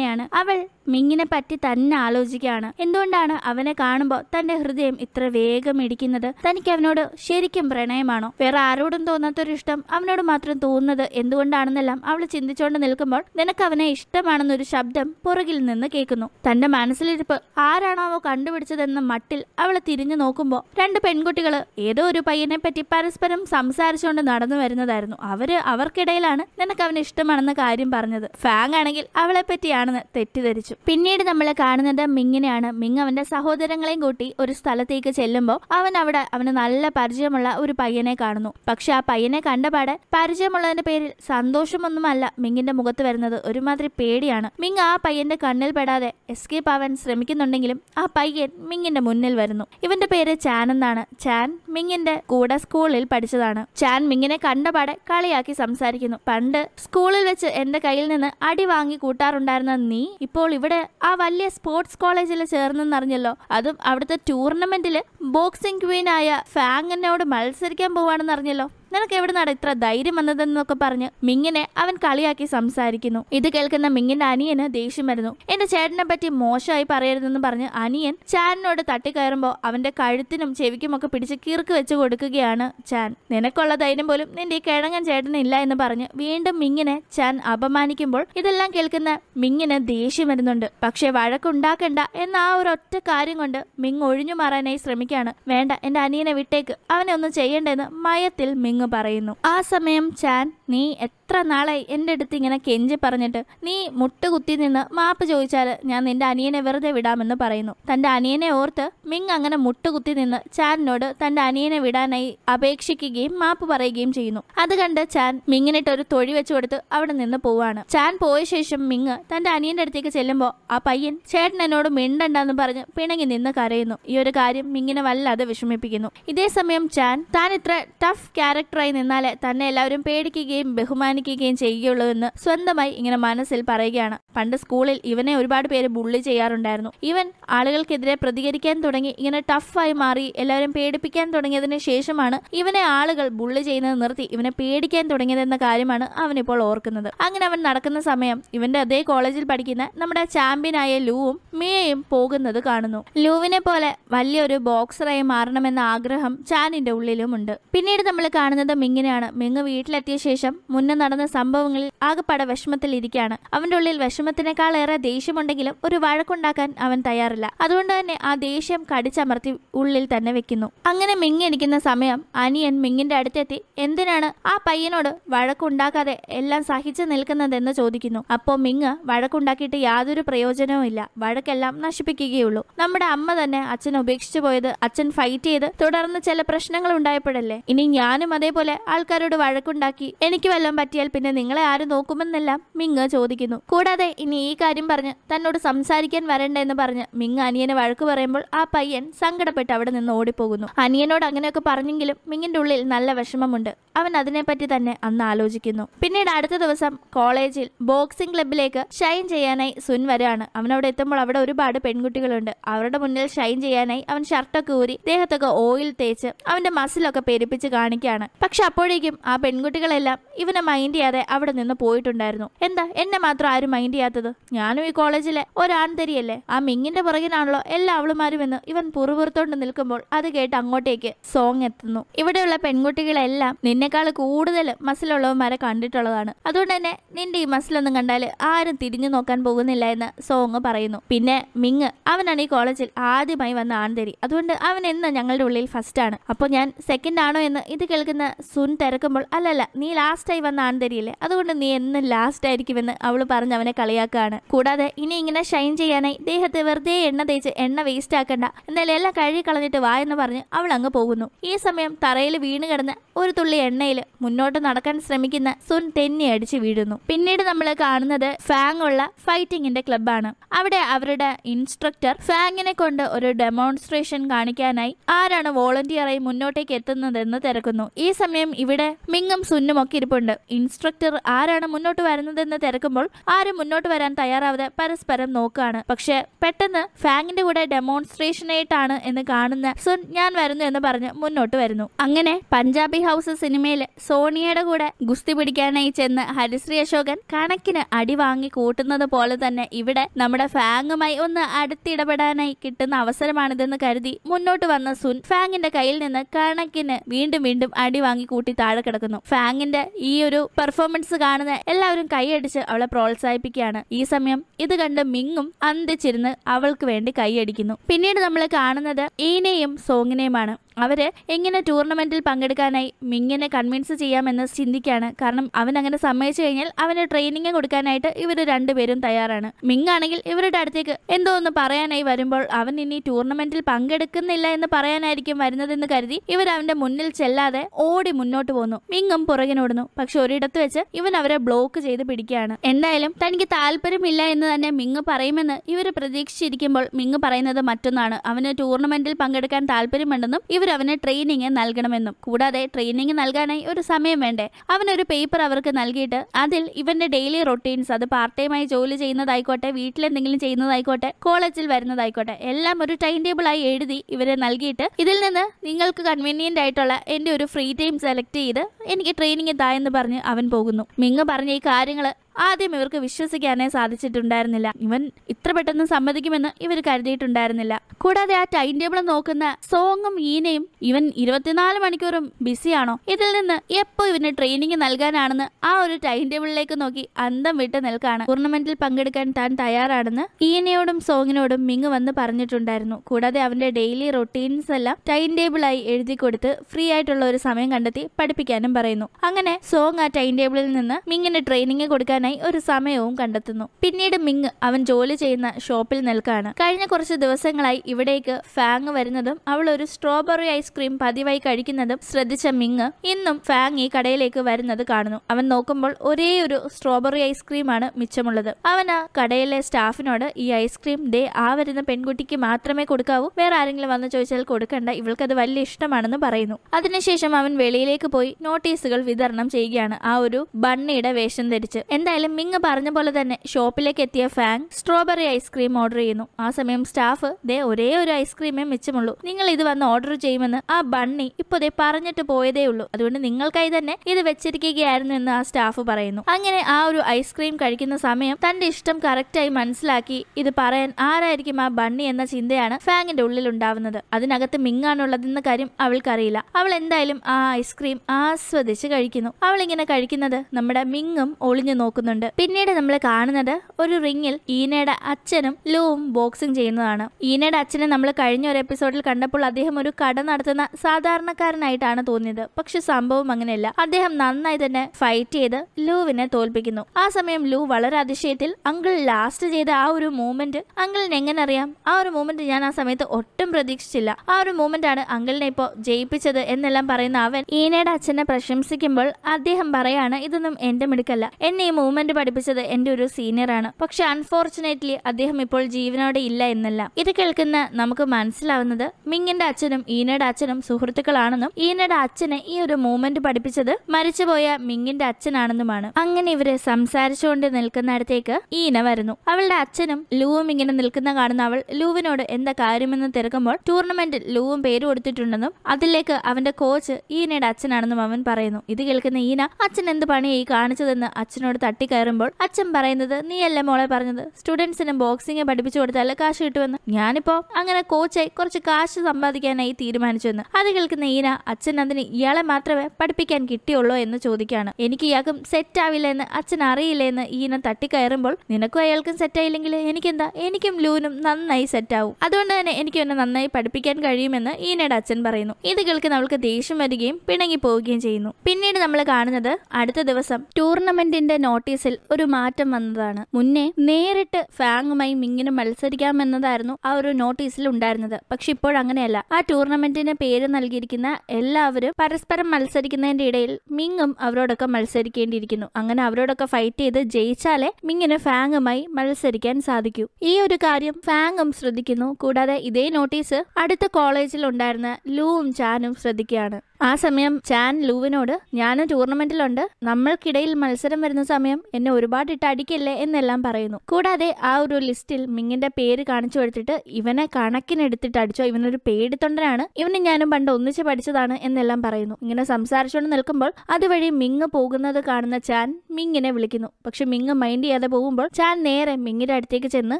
S1: ഫാങ്ങിനെയാണ് അവൾ. മിങ്ങിനെ പറ്റി തന്നെ ആലോചിക്കുകയാണ്. എന്തുകൊണ്ടാണ് അവനെ കാണുമ്പോൾ തന്റെ ഹൃദയം ഇത്ര വേഗം ഇടിക്കുന്നത്? തനിക്ക് അവനോട് ശരിക്കും പ്രണയമാണോ? വേറെ ആരോടും തോന്നാത്തൊരു ഇഷ്ടം അവനോട് മാത്രം തോന്നുന്നത് എന്തുകൊണ്ടാണെന്നെല്ലാം അവൾ ചിന്തിച്ചുകൊണ്ട് നിൽക്കുമ്പോൾ നിനക്ക് അവനെ ഇഷ്ടമാണെന്നൊരു ശബ്ദം പുറകിൽ നിന്ന് കേൾക്കുന്നു. തന്റെ മനസ്സിലിരിപ്പ് ആരാണാവോ കണ്ടുപിടിച്ചതെന്ന മട്ടിൽ അവൾ തിരിഞ്ഞു നോക്കുമ്പോൾ രണ്ട് പെൺകുട്ടികൾ ഏതോ ഒരു പയ്യനെ പറ്റി പരസ്പരം സംസാരിച്ചുകൊണ്ട് നടന്നു വരുന്നതായിരുന്നു. അവർ അവർക്കിടയിലാണ് നിനക്ക് അവന് ഇഷ്ടമാണെന്ന കാര്യം പറഞ്ഞത്. ഫാങ് ആണെങ്കിൽ അവളെ പറ്റിയാണെന്ന് തെറ്റിദ്ധരിച്ചു. പിന്നീട് നമ്മൾ കാണുന്നത് മിങ്ങിനെയാണ്. മിങ് അവന്റെ സഹോദരങ്ങളെയും കൂട്ടി ഒരു സ്ഥലത്തേക്ക് ചെല്ലുമ്പോൾ അവൻ അവിടെ അവന് നല്ല പരിചയമുള്ള ഒരു പയ്യനെ കാണുന്നു. പക്ഷെ ആ പയ്യനെ കണ്ടപാടെ പരിചയമുള്ളതിന്റെ പേരിൽ സന്തോഷമൊന്നുമല്ല മിങ്ങിന്റെ മുഖത്ത് വരുന്നത്. ഒരുമാതിരി പേടിയാണ്. മിങ് ആ പയ്യന്റെ കണ്ണിൽ പെടാതെ എസ്കേപ്പ് ആവാൻ ശ്രമിക്കുന്നുണ്ടെങ്കിലും ആ പയ്യൻ മിങ്ങിന്റെ മുന്നിൽ വരുന്നു. ഇവന്റെ പേര് ചാൻ എന്നാണ്. ചാൻ മിങ്ങിന്റെ കൂടെ സ്കൂളിൽ പഠിച്ചതാണ്. ചാൻ മിങ്ങിനെ കണ്ടപാടെ കളിയാക്കി സംസാരിക്കുന്നു. പണ്ട് സ്കൂളിൽ വെച്ച് എന്റെ കയ്യിൽ നിന്ന് അടി വാങ്ങി കൂട്ടാറുണ്ടായിരുന്ന നീ ഇപ്പോൾ ഇവിടെ ആ വലിയ സ്പോർട്സ് കോളേജിൽ ചേർന്നെന്ന് അറിഞ്ഞല്ലോ അതും അവിടുത്തെ ടൂർണമെന്റിൽ ബോക്സിംഗ് ക്വീനായ ഫാങ്ങിനോട് മത്സരിക്കാൻ പോവാണെന്ന് അറിഞ്ഞല്ലോ നിനക്ക് എവിടെ ഇത്ര ധൈര്യം വന്നതെന്നൊക്കെ പറഞ്ഞ് മിങ്ങിനെ അവൻ കളിയാക്കി സംസാരിക്കുന്നു. ഇത് കേൾക്കുന്ന മിങ്ങിന്റെ അനിയന് ദേഷ്യം വരുന്നു. എന്റെ ചേട്ടനെ പറ്റി മോശമായി പറയരുതെന്ന് പറഞ്ഞ് അനിയൻ ചാനിനോട് തട്ടിക്കയറുമ്പോൾ അവന്റെ കഴുത്തിനും ചെവിക്കും ഒക്കെ പിടിച്ച് കീർക്ക് വെച്ച് കൊടുക്കുകയാണ് ചാൻ. നിനക്കുള്ള ധൈര്യം പോലും നിന്റെ ഈ കിഴങ്ങൻ ചേട്ടനില്ല എന്ന് പറഞ്ഞ് വീണ്ടും മിങ്ങിനെ ചാൻ അപമാനിക്കുമ്പോൾ ഇതെല്ലാം കേൾക്കുന്ന മിങ്ങിന് ദേഷ്യം വരുന്നുണ്ട്. പക്ഷെ വഴക്കുണ്ടാക്കണ്ട എന്ന ആ ഒരു ഒറ്റ കാര്യം കൊണ്ട് മിങ് ഒഴിഞ്ഞു മാറാനായി ശ്രമിക്കുകയാണ്. വേണ്ട എന്റെ അനിയനെ വിട്ടേക്ക്. അവനെ ഒന്നും ചെയ്യണ്ടെന്ന് മയത്തിൽ മിങ് പറയുന്നു. ആ സമയം ചാൻ നീ എത്ര നാളായി എന്റെ അടുത്ത് ഇങ്ങനെ കെഞ്ചി പറഞ്ഞിട്ട്? നീ മുട്ടുകുത്തി നിന്ന് മാപ്പ് ചോദിച്ചാൽ ഞാൻ നിന്റെ അനിയനെ വെറുതെ വിടാമെന്ന് പറയുന്നു. തന്റെ അനിയനെ ഓർത്ത് മിങ് അങ്ങനെ മുട്ടുകുത്തി നിന്ന് ചാനിനോട് തന്റെ അനിയനെ വിടാനായി അപേക്ഷിക്കുകയും മാപ്പ് പറയുകയും ചെയ്യുന്നു. അത് കണ്ട് ചാൻ മിങ്ങിനിട്ട് ഒരു തൊഴി വെച്ചു കൊടുത്ത് അവിടെ നിന്ന് പോവാണ്. ചാൻ പോയ ശേഷം മിങ് തന്റെ അനിയന്റെ അടുത്തേക്ക് ചെല്ലുമ്പോൾ ആ പയ്യൻ ചേട്ടൻ എന്നോട് മിണ്ടണ്ടെന്ന് പറഞ്ഞ് പിണങ്ങി നിന്ന് കരയുന്നു. ഈ ഒരു കാര്യം മിങ്ങിനെ വല്ലാതെ വിഷമിപ്പിക്കുന്നു. ഇതേ സമയം ചാൻ താൻ ഇത്ര ടഫ് ക്യാരക്ടറായി നിന്നാലേ തന്നെ എല്ലാവരും പേടിക്കുകയും ബഹുമാനിക്കുകയും ചെയ്യുകയുള്ളൂ എന്ന് സ്വന്തമായി ഇങ്ങനെ മനസ്സിൽ പറയുകയാണ്. പണ്ട് സ്കൂളിൽ ഇവനെ ഒരുപാട് പേര് ബുള്ളി ചെയ്യാറുണ്ടായിരുന്നു. ഇവൻ ആളുകൾക്കെതിരെ പ്രതികരിക്കാൻ തുടങ്ങി ഇങ്ങനെ ടഫായി മാറി എല്ലാവരും പേടിപ്പിക്കാൻ തുടങ്ങിയതിന് ശേഷമാണ് ഇവനെ ആളുകൾ ബുള്ളി ചെയ്യുന്നത് നിർത്തി ഇവനെ പേടിക്കാൻ തുടങ്ങിയതെന്ന കാര്യമാണ് അവനിപ്പോൾ ഓർക്കുന്നത്. അങ്ങനെ അവൻ നടക്കുന്ന സമയം ഇവന്റെ അതേ കോളേജിൽ പഠിക്കുന്ന നമ്മുടെ ചാമ്പ്യനായ ലൂവും മിയയും പോകുന്നത് കാണുന്നു. ലൂവിനെ പോലെ വലിയൊരു ബോക്സറായി മാറണമെന്ന ആഗ്രഹം ചാനിന്റെ ഉള്ളിലുമുണ്ട്. പിന്നീട് നമ്മൾ കാണുന്നത് മിങ്ങിനെയാണ്. മിങ് വീട്ടിലെത്തിയ ശേഷം മുന്നേ നടന്ന സംഭവങ്ങളിൽ ആകെപ്പാടെ വിഷമത്തിൽ ഇരിക്കുകയാണ് അവന്റെ ഉള്ളിൽ വിഷമത്തിനേക്കാൾ ഏറെ ദേഷ്യമുണ്ടെങ്കിലും ഒരു വഴക്കുണ്ടാക്കാൻ അവൻ തയ്യാറില്ല. അതുകൊണ്ട് തന്നെ ആ ദേഷ്യം കടിച്ചമർത്തി ഉള്ളിൽ തന്നെ വെക്കുന്നു. അങ്ങനെ മിങ് ഇരിക്കുന്ന സമയം അനിയൻ മിങ്ങിന്റെ അടുത്തെത്തി എന്തിനാണ് ആ പയ്യനോട് വഴക്കുണ്ടാക്കാതെ എല്ലാം സഹിച്ചു നിൽക്കുന്നതെന്ന് ചോദിക്കുന്നു. അപ്പോൾ മിങ് വഴക്കുണ്ടാക്കിയിട്ട് യാതൊരു പ്രയോജനവും ഇല്ല. വഴക്കെല്ലാം നശിപ്പിക്കുകയുള്ളൂ. നമ്മുടെ അമ്മ തന്നെ അച്ഛൻ ഉപേക്ഷിച്ചു പോയത് അച്ഛൻ ഫൈറ്റ് ചെയ്ത് തുടർന്ന് ചില പ്രശ്നങ്ങൾ ഉണ്ടായപ്പോഴല്ലേ? ഇനി ഞാനും അതേപോലെ ആൾക്കാരോട് വഴക്കുണ്ടാക്കി എനിക്ക് വല്ലതും പറ്റിയാൽ പിന്നെ നിങ്ങളെ ആര് നോക്കുമെന്നെല്ലാം മിങ് ചോദിക്കുന്നു. കൂടാതെ ഇനി ഈ കാര്യം പറഞ്ഞ് തന്നോട് സംസാരിക്കാൻ വരണ്ട എന്ന് പറഞ്ഞ് മിങ് അനിയനെ വഴക്ക് പറയുമ്പോൾ ആ പയ്യൻ സങ്കടപ്പെട്ട് അവിടെ നിന്ന് ഓടിപ്പോകുന്നു. അനിയനോട് അങ്ങനെയൊക്കെ പറഞ്ഞെങ്കിലും മിങ്ങിന്റെ ഉള്ളിൽ നല്ല വിഷമമുണ്ട്. അവൻ അതിനെപ്പറ്റി തന്നെ അന്ന് ആലോചിക്കുന്നു. പിന്നീട് അടുത്ത ദിവസം കോളേജിൽ ബോക്സിംഗ് ക്ലബിലേക്ക് ഷൈൻ ചെയ്യാനായി സുൻ വരാണ് അവൻ അവിടെ എത്തുമ്പോൾ അവിടെ ഒരുപാട് പെൺകുട്ടികളുണ്ട്. അവരുടെ മുന്നിൽ ഷൈൻ ചെയ്യാനായി അവൻ ഷർട്ടൊക്കെ ഊരി ദേഹത്തൊക്കെ ഓയിൽ തേച്ച് അവന്റെ മസിലൊക്കെ പെരുപ്പിച്ച് കാണിക്കുകയാണ്. പക്ഷെ അപ്പോഴേക്കും ആ പെൺകുട്ടികളെല്ലാം ഇവനെ മൈൻഡ് ചെയ്യാതെ അവിടെ നിന്ന് പോയിട്ടുണ്ടായിരുന്നു. എന്താ? എന്നെ മാത്രം ആരും മൈൻഡ് ചെയ്യാത്തത്? ഞാനും ഈ കോളേജിലെ ഒരാൺതരിയല്ലേ? ആ മിങ്ങിന്റെ പുറകിലാണല്ലോ എല്ലാ അവളുമാരും എന്ന് ഇവൻ പുറപുറത്തോണ്ട് നിൽക്കുമ്പോൾ അത് കേട്ട് അങ്ങോട്ടേക്ക് സോങ് എത്തുന്നു. ഇവിടെയുള്ള പെൺകുട്ടികളെല്ലാം നിന്നെക്കാൾ കൂടുതൽ മസിലുള്ളവന്മാരെ കണ്ടിട്ടുള്ളതാണ്. അതുകൊണ്ട് തന്നെ നിന്റെ ഈ മസിലൊന്നും കണ്ടാൽ ആരും തിരിഞ്ഞു നോക്കാൻ പോകുന്നില്ല എന്ന് സോങ് പറയുന്നു. പിന്നെ മിങ് അവനാണ് ഈ കോളേജിൽ ആദ്യമായി വന്ന ആൺതരി. അതുകൊണ്ട് അവൻ എന്ന് ഞങ്ങളുടെ ഉള്ളിൽ ഫസ്റ്റ് ആണ്. അപ്പോൾ ഞാൻ സെക്കൻഡ് ആണോ എന്ന് ഇത് കേൾക്കുന്ന
S2: സുൻ തിരക്കുമ്പോൾ അല്ലല്ല നീ ലാസ്റ്റായി വന്ന ആന്തരിയില്ലേ അതുകൊണ്ട് നീ എന്നും ലാസ്റ്റ് ആയിരിക്കുമെന്ന് അവൾ പറഞ്ഞ് അവനെ കളിയാക്കുകയാണ് കൂടാതെ ഇനി ഇങ്ങനെ ഷൈൻ ചെയ്യാനായി ദേഹത്തെ വെറുതെ എണ്ണ തേച്ച് എണ്ണ വേസ്റ്റ് ആക്കണ്ട. എന്നാലും എല്ലാം കഴുകി കളഞ്ഞിട്ട് വാ എന്ന് പറഞ്ഞ് അവൾ അങ്ങ് പോകുന്നു. ഈ സമയം തറയിൽ വീണ് കിടന്ന് ഒരു തുള്ളി എണ്ണയിൽ മുന്നോട്ട് നടക്കാൻ ശ്രമിക്കുന്ന സുൻ തെന്നി അടിച്ച് വീഴുന്നു. പിന്നീട് നമ്മൾ കാണുന്നത് ഫാങ് ഉള്ള ഫൈറ്റിങ്ങിന്റെ ക്ലബ്ബാണ് അവിടെ അവരുടെ ഇൻസ്ട്രക്ടർ ഫാങ്ങിനെ കൊണ്ട് ഒരു ഡെമോൺസ്ട്രേഷൻ കാണിക്കാനായി ആരാണ് വോളണ്ടിയറായി മുന്നോട്ടേക്ക് എത്തുന്നതെന്ന് തിരക്കുന്നു. ഈ സമയം ഇവിടെ മിങ്ങും സുന്നും ഒക്കെ ഇരിപ്പുണ്ട്. ഇൻസ്ട്രക്ടർ ആരാണ് മുന്നോട്ട് വരുന്നതെന്ന് തിരക്കുമ്പോൾ ആരും മുന്നോട്ട് വരാൻ തയ്യാറാവാതെ പരസ്പരം നോക്കുകയാണ്. പക്ഷെ പെട്ടെന്ന് ഫാങ്ങിന്റെ കൂടെ ഡെമോൺസ്ട്രേഷനായിട്ടാണ് എന്ന് കാണുന്ന സുൻ ഞാൻ വരുന്നു എന്ന് പറഞ്ഞ് മുന്നോട്ട് വരുന്നു. അങ്ങനെ പഞ്ചാബി ഹൗസ് സിനിമയിൽ സോണിയയുടെ കൂടെ ഗുസ്തി പിടിക്കാനായി ചെന്ന് ഹരിശ്രീ അശോകൻ കണക്കിന് അടി വാങ്ങി കൂട്ടുന്നത് പോലെ തന്നെ ഇവിടെ നമ്മുടെ ഫാങ്ങുമായി ഒന്ന് അടുത്തിടപെടാനായി കിട്ടുന്ന അവസരമാണിതെന്ന് കരുതി മുന്നോട്ട് വന്ന സുൻ ഫാങ്ങിന്റെ കയ്യിൽ നിന്ന് കണക്കിന് വീണ്ടും വീണ്ടും അടി വാങ്ങി കൂട്ടി താഴെ കിടക്കുന്നു. ഫാങ്ങിന്റെ ഈ ഒരു പെർഫോമൻസ് കാണുന്ന എല്ലാവരും കൈയടിച്ച് അവളെ പ്രോത്സാഹിപ്പിക്കുകയാണ്. ഈ സമയം ഇത് കണ്ട് മിങ്ങും അന്തിച്ചിരുന്ന് അവൾക്ക് വേണ്ടി കൈയടിക്കുന്നു. പിന്നീട് നമ്മൾ കാണുന്നത് ഈനയും സോങ്ങിനെയുമാണ്. അവർ എങ്ങനെ ടൂർണമെന്റിൽ പങ്കെടുക്കാനായി മിങ്ങിനെ കൺവിൻസ് ചെയ്യാമെന്ന് ചിന്തിക്കാണ്. കാരണം അവൻ അങ്ങനെ സമ്മതിച്ചു കഴിഞ്ഞാൽ അവന് ട്രെയിനിങ് കൊടുക്കാനായിട്ട് ഇവർ രണ്ടുപേരും തയ്യാറാണ്. മിങ് ആണെങ്കിൽ ഇവരുടെ അടുത്തേക്ക് എന്തോ ഒന്ന് പറയാനായി വരുമ്പോൾ അവൻ ഇനി ടൂർണമെന്റിൽ പങ്കെടുക്കുന്നില്ല എന്ന് പറയാനായിരിക്കും വരുന്നതെന്ന് കരുതി ഇവർ അവന്റെ മുന്നിൽ ചെല്ലാതെ ഓടി മുന്നോട്ട് പോന്നു. മിങ്ങും പുറകിനോടുന്നു പക്ഷെ ഒരിടത്ത് വെച്ച് ഇവൻ അവരെ ബ്ലോക്ക് ചെയ്ത് പിടിക്കുകയാണ്. എന്തായാലും തനിക്ക് താല്പര്യമില്ല എന്ന് തന്നെ മിങ് പറയുമെന്ന് ഇവർ പ്രതീക്ഷിച്ചിരിക്കുമ്പോൾ മിങ് പറയുന്നത് മറ്റൊന്നാണ്. അവന് ടൂർണമെന്റിൽ പങ്കെടുക്കാൻ താല്പര്യമുണ്ടെന്നും ഇവർ അവന് ട്രെയിനിങ് നൽകണമെന്നും കൂടാതെ ട്രെയിനിങ് നൽകാനായി ഒരു സമയം വേണ്ടേ? അവനൊരു പേപ്പർ അവർക്ക് നൽകിയിട്ട് അതിൽ ഇവന്റെ ഡെയിലി റൊട്ടീൻസ് അത് പാർട്ട് ടൈമായി ജോലി ചെയ്യുന്നതായിക്കോട്ടെ വീട്ടിലെന്തെങ്കിലും ചെയ്യുന്നതായിക്കോട്ടെ കോളേജിൽ വരുന്നതായിക്കോട്ടെ എല്ലാം ഒരു ടൈം ആയി എഴുതി ഇവരെ നൽകിയിട്ട് ഇതിൽ നിന്ന് നിങ്ങൾക്ക് കൺവീനിയന്റ് ആയിട്ടുള്ള എന്റെ ഒരു ഫ്രീ ടൈം സെലക്ട് ചെയ്ത് എനിക്ക് ട്രെയിനിങ് താ എന്ന് പറഞ്ഞ് അവൻ പോകുന്നു. മിങ് പറഞ്ഞ ഈ കാര്യങ്ങൾ ആദ്യം ഇവർക്ക് വിശ്വസിക്കാനേ സാധിച്ചിട്ടുണ്ടായിരുന്നില്ല. ഇവൻ ഇത്ര പെട്ടെന്ന് സമ്മതിക്കുമെന്ന് ഇവർ കരുതിയിട്ടുണ്ടായിരുന്നില്ല. കൂടാതെ ആ ടൈം ടേബിൾ നോക്കുന്ന സോങ്ങും ഈനയും ഇവൻ ഇരുപത്തിനാല് മണിക്കൂറും ബിസിയാണോ? ഇതിൽ നിന്ന് എപ്പോ ഇവന് ട്രെയിനിങ് നൽകാനാണെന്ന് ആ ഒരു ടൈം ടേബിളിലേക്ക് നോക്കി അന്തം വിട്ട് നിൽക്കാണ്. ടൂർണമെന്റിൽ പങ്കെടുക്കാൻ താൻ തയ്യാറാണെന്ന് ഈനയോടും സോങ്ങിനോടും മിങ് വന്ന് പറഞ്ഞിട്ടുണ്ടായിരുന്നു. കൂടാതെ അവന്റെ ഡെയിലി റൊട്ടീൻസ് എല്ലാം ടൈം ടേബിളായി എഴുതി കൊടുത്ത് ഫ്രീ ആയിട്ടുള്ള ഒരു സമയം കണ്ടെത്തി പഠിപ്പിക്കാനും പറയുന്നു. അങ്ങനെ സോങ് ആ ടൈം ടേബിളിൽ നിന്ന് മിങ്ങിന് ട്രെയിനിങ് കൊടുക്കാനായി ഒരു സമയവും കണ്ടെത്തുന്നു. പിന്നീട് മിങ് അവൻ ജോലി ചെയ്യുന്ന ഷോപ്പിൽ നിൽക്കാണ്. കഴിഞ്ഞ കുറച്ച് ദിവസങ്ങളായി ഇവിടേക്ക് ഫാങ് വരുന്നതും അവൾ ഒരു സ്ട്രോബെറി ഐസ്ക്രീം പതിവായി കഴിക്കുന്നതും ശ്രദ്ധിച്ച മിങ് ഇന്നും ഫാങ് ഈ കടയിലേക്ക് വരുന്നത് കാണുന്നു. അവൻ നോക്കുമ്പോൾ ഒരേ ഒരു സ്ട്രോബെറി ഐസ്ക്രീമാണ് മിച്ചമുള്ളത്. അവൻ ആ കടയിലെ സ്റ്റാഫിനോട് ഈ ഐസ്ക്രീം ദേ ആ വരുന്ന പെൺകുട്ടിക്ക് മാത്രമേ കൊടുക്കാവൂ വേറെ ആരെങ്കിലും വന്ന് ചോദിച്ചാൽ കൊടുക്കണ്ട ഇവൾക്കത് വലിയ ഇഷ്ടമാണെന്ന് പറയുന്നു. അതിനുശേഷം അവൻ വെളിയിലേക്ക് പോയി നോട്ടീസുകൾ വിതരണം ചെയ്യുകയാണ്. ആ ഒരു ബണ്ണിയുടെ വേഷം ധരിച്ച്. എന്തായാലും മിങ് പറഞ്ഞ പോലെ തന്നെ ഷോപ്പിലേക്ക് എത്തിയ ഫാങ് സ്ട്രോബെറി ഐസ്ക്രീം ഓർഡർ ചെയ്യുന്നു. ആ സമയം സ്റ്റാഫ് ദേ ഒരേ ഒരു ഐസ്ക്രീമേ മിച്ചമുള്ളൂ. നിങ്ങൾ ഇത് വന്ന് ഓർഡർ ചെയ്യുമെന്ന് ആ ബണ്ണി ഇപ്പൊ ദേ പറഞ്ഞിട്ട് പോയതേ ഉള്ളൂ. അതുകൊണ്ട് നിങ്ങൾക്കായി തന്നെ ഇത് വെച്ചിരിക്കുകയായിരുന്നു എന്ന് ആ സ്റ്റാഫ് പറയുന്നു. അങ്ങനെ ആ ഒരു ഐസ്ക്രീം കഴിക്കുന്ന സമയം തന്റെ ഇഷ്ടം കറക്റ്റായി മനസ്സിലാക്കി ഇത് പറയാൻ ആരായിരിക്കും ആ ബണ്ണി എന്ന ചിന്തയാണ് ഫാങ്ങിന്റെ ഉള്ളിൽ ഉണ്ടാവുന്നത് അതിനകത്ത് മിങ്ങാണുള്ളതെന്ന കാര്യം അവൾക്കറിയില്ല. അവൾ എന്തായാലും ആ ഐസ്ക്രീം ആസ്വദിച്ച് കഴിക്കുന്നു. അവൾ ഇങ്ങനെ കഴിക്കുന്നത് നമ്മുടെ മിങ്ങും ഒളിഞ്ഞു നോക്കുന്നുണ്ട്. പിന്നീട് നമ്മൾ കാണുന്നത് ഒരു റിങ്ങിൽ ഈനയുടെ അച്ഛനും ലൂവും ബോക്സിംഗ് ചെയ്യുന്നതാണ്. ഈനയുടെ അച്ഛനെ നമ്മൾ കഴിഞ്ഞ ഒരു എപ്പിസോഡിൽ കണ്ടപ്പോൾ അദ്ദേഹം ഒരു കട നടത്തുന്ന സാധാരണക്കാരനായിട്ടാണ് തോന്നിയത്. പക്ഷെ സംഭവം അങ്ങനെയല്ല. അദ്ദേഹം നന്നായി തന്നെ ഫൈറ്റ് ചെയ്ത് ലൂവിനെ തോൽപ്പിക്കുന്നു. ആ സമയം ലൂ വളരെ അതിശയത്തിൽ അങ്കിൾ ലാസ്റ്റ് ചെയ്ത ആ ഒരു മൂമെന്റ് അങ്കിളിന് എങ്ങനെ അറിയാം? ആ ഒരു മൂമെന്റ് ഞാൻ ആ സമയത്ത് ഒട്ടും പ്രതീക്ഷിച്ചില്ല. ആ ഒരു മൂമെന്റ് ആണ് അങ്കിളിനെ ഇപ്പോ ജയിപ്പിച്ചത് എന്നെല്ലാം പറയുന്ന അവൻ. ഈനയുടെ അച്ഛനെ പ്രശംസിക്കുമ്പോൾ അദ്ദേഹം പറയാണ് ഇതൊന്നും എന്റെ മിടുക്കല്ല. എന്നെ ഈ മൂവ്മെന്റ് പഠിപ്പിച്ചത് എന്റെ ഒരു സീനിയർ ആണ്. പക്ഷെ അൺഫോർച്ചുനേറ്റ്ലി അദ്ദേഹം ഇപ്പോൾ ജീവനോടെ ഇല്ല എന്നല്ല. ഇത് കേൾക്കുന്ന നമുക്ക് മനസ്സിലാവുന്നത് മിങ്ങിന്റെ അച്ഛനും ഈനയുടെ അച്ഛനും സുഹൃത്തുക്കളാണെന്നും ഈനയുടെ അച്ഛനെ ഈ ഒരു മൂവ്മെന്റ് പഠിപ്പിച്ചത് മരിച്ചുപോയ മിങ്ങിന്റെ അച്ഛനാണെന്നുമാണ്. അങ്ങനെ ഇവരെ സംസാരിച്ചുകൊണ്ട് നിൽക്കുന്നിടത്തേക്ക് ഈന വരുന്നു. അവളുടെ അച്ഛനും ലൂവും ഇങ്ങനെ നിൽക്കുന്ന കാണുന്ന അവൾ ലൂവിനോട് എന്താ കാര്യമെന്ന് തിരക്കുമ്പോൾ ടൂർണമെന്റിൽ ലൂവും പേര് കൊടുത്തിട്ടുണ്ടെന്നും അതിലേക്ക് അവന്റെ കോച്ച് ഈനയുടെ അച്ഛനാണെന്നും അവൻ പറയുന്നു. ഇത് കേൾക്കുന്ന ഈന അച്ഛൻ എന്ത് പണിയായി കാണിച്ചതെന്ന് അച്ഛനോട് തട്ടി
S1: തട്ടിക്കയറുമ്പോൾ അച്ഛൻ പറയുന്നത് നീയല്ലേ മോളെ പറഞ്ഞത്? സ്റ്റുഡൻസിന് ബോക്സിംഗ് പഠിപ്പിച്ചു കൊടുത്താൽ കാശ് കിട്ടുമെന്ന് ഞാനിപ്പോ അങ്ങനെ കോച്ചായി കുറച്ച് കാശ് സമ്പാദിക്കാനായി തീരുമാനിച്ചുവെന്ന് അത് കേൾക്കുന്ന ഈന അച്ഛൻ അതിന് ഇയാളെ മാത്രമേ പഠിപ്പിക്കാൻ കിട്ടിയുള്ളൂ എന്ന് ചോദിക്കാണ്. എനിക്ക് ഇയാൾക്കും സെറ്റ് ആവില്ല എന്ന് അച്ഛൻ അറിയില്ല എന്ന് ഈന തട്ടിക്കയറുമ്പോൾ നിനക്കും അയാൾക്കും സെറ്റ് ആയില്ലെങ്കിൽ എനിക്കെന്താ? എനിക്കും ലൂനും നന്നായി സെറ്റ് ആവും. അതുകൊണ്ട് തന്നെ എനിക്ക് എന്നെ നന്നായി പഠിപ്പിക്കാൻ കഴിയുമെന്ന് ഈനയുടെ അച്ഛൻ പറയുന്നു. ഇത് കേൾക്കുന്ന അവൾക്ക് ദേഷ്യം വരികയും പിണങ്ങി പോവുകയും ചെയ്യുന്നു. പിന്നീട് നമ്മൾ കാണുന്നത് അടുത്ത ദിവസം ടൂർണമെന്റിന്റെ നോട്ടീസിൽ ഒരു മാറ്റം വന്നതാണ്. മുന്നേ നേരിട്ട് ഫാങ്ങുമായി മിങ്ങിന് മത്സരിക്കാമെന്നതായിരുന്നു ആ ഒരു നോട്ടീസിൽ ഉണ്ടായിരുന്നത്. പക്ഷെ ഇപ്പോൾ അങ്ങനെയല്ല. ആ ടൂർണമെന്റിന് പേര് നൽകിയിരിക്കുന്ന എല്ലാവരും പരസ്പരം മത്സരിക്കുന്നതിന്റെ ഇടയിൽ മിങ്ങും അവരോടൊക്കെ മത്സരിക്കേണ്ടിയിരിക്കുന്നു. അങ്ങനെ അവരോടൊക്കെ ഫൈറ്റ് ചെയ്ത് ജയിച്ചാലേ മിങ്ങിന് ഫാങ്ങുമായി മത്സരിക്കാൻ സാധിക്കൂ. ഈ ഒരു കാര്യം ഫാങ്ങും ശ്രദ്ധിക്കുന്നു. കൂടാതെ ഇതേ നോട്ടീസ് അടുത്ത കോളേജിൽ ഉണ്ടായിരുന്ന ലൂവും ചാനും ശ്രദ്ധിക്കുകയാണ്. ആ സമയം ചാൻ ലൂവിനോട് ഞാനും ടൂർണമെന്റിലുണ്ട്. നമ്മൾക്കിടയിൽ മത്സരം വരുന്ന സമയം എന്നെ ഒരുപാട് ഇട്ട് അടിക്കില്ലേ എന്നെല്ലാം പറയുന്നു. കൂടാതെ ആ ഒരു ലിസ്റ്റിൽ മിങ്ങിന്റെ പേര് കാണിച്ചു കൊടുത്തിട്ട് ഇവനെ കണക്കിനെടുത്തിട്ട് അടിച്ചോ ഇവനൊരു പേടിത്തൊണ്ടനാണ് ഇവന് ഞാനും പണ്ട് ഒന്നിച്ച് പഠിച്ചതാണ് എന്നെല്ലാം പറയുന്നു. ഇങ്ങനെ സംസാരിച്ചുകൊണ്ട് നിൽക്കുമ്പോൾ അതുവഴി മിങ് പോകുന്നത് കാണുന്ന ചാൻ മിങ്ങിനെ വിളിക്കുന്നു. പക്ഷെ മിങ് മൈൻഡ് ചെയ്യാതെ പോകുമ്പോൾ ചാൻ നേരെ മിങ്ങിന്റെ അടുത്തേക്ക് ചെന്ന്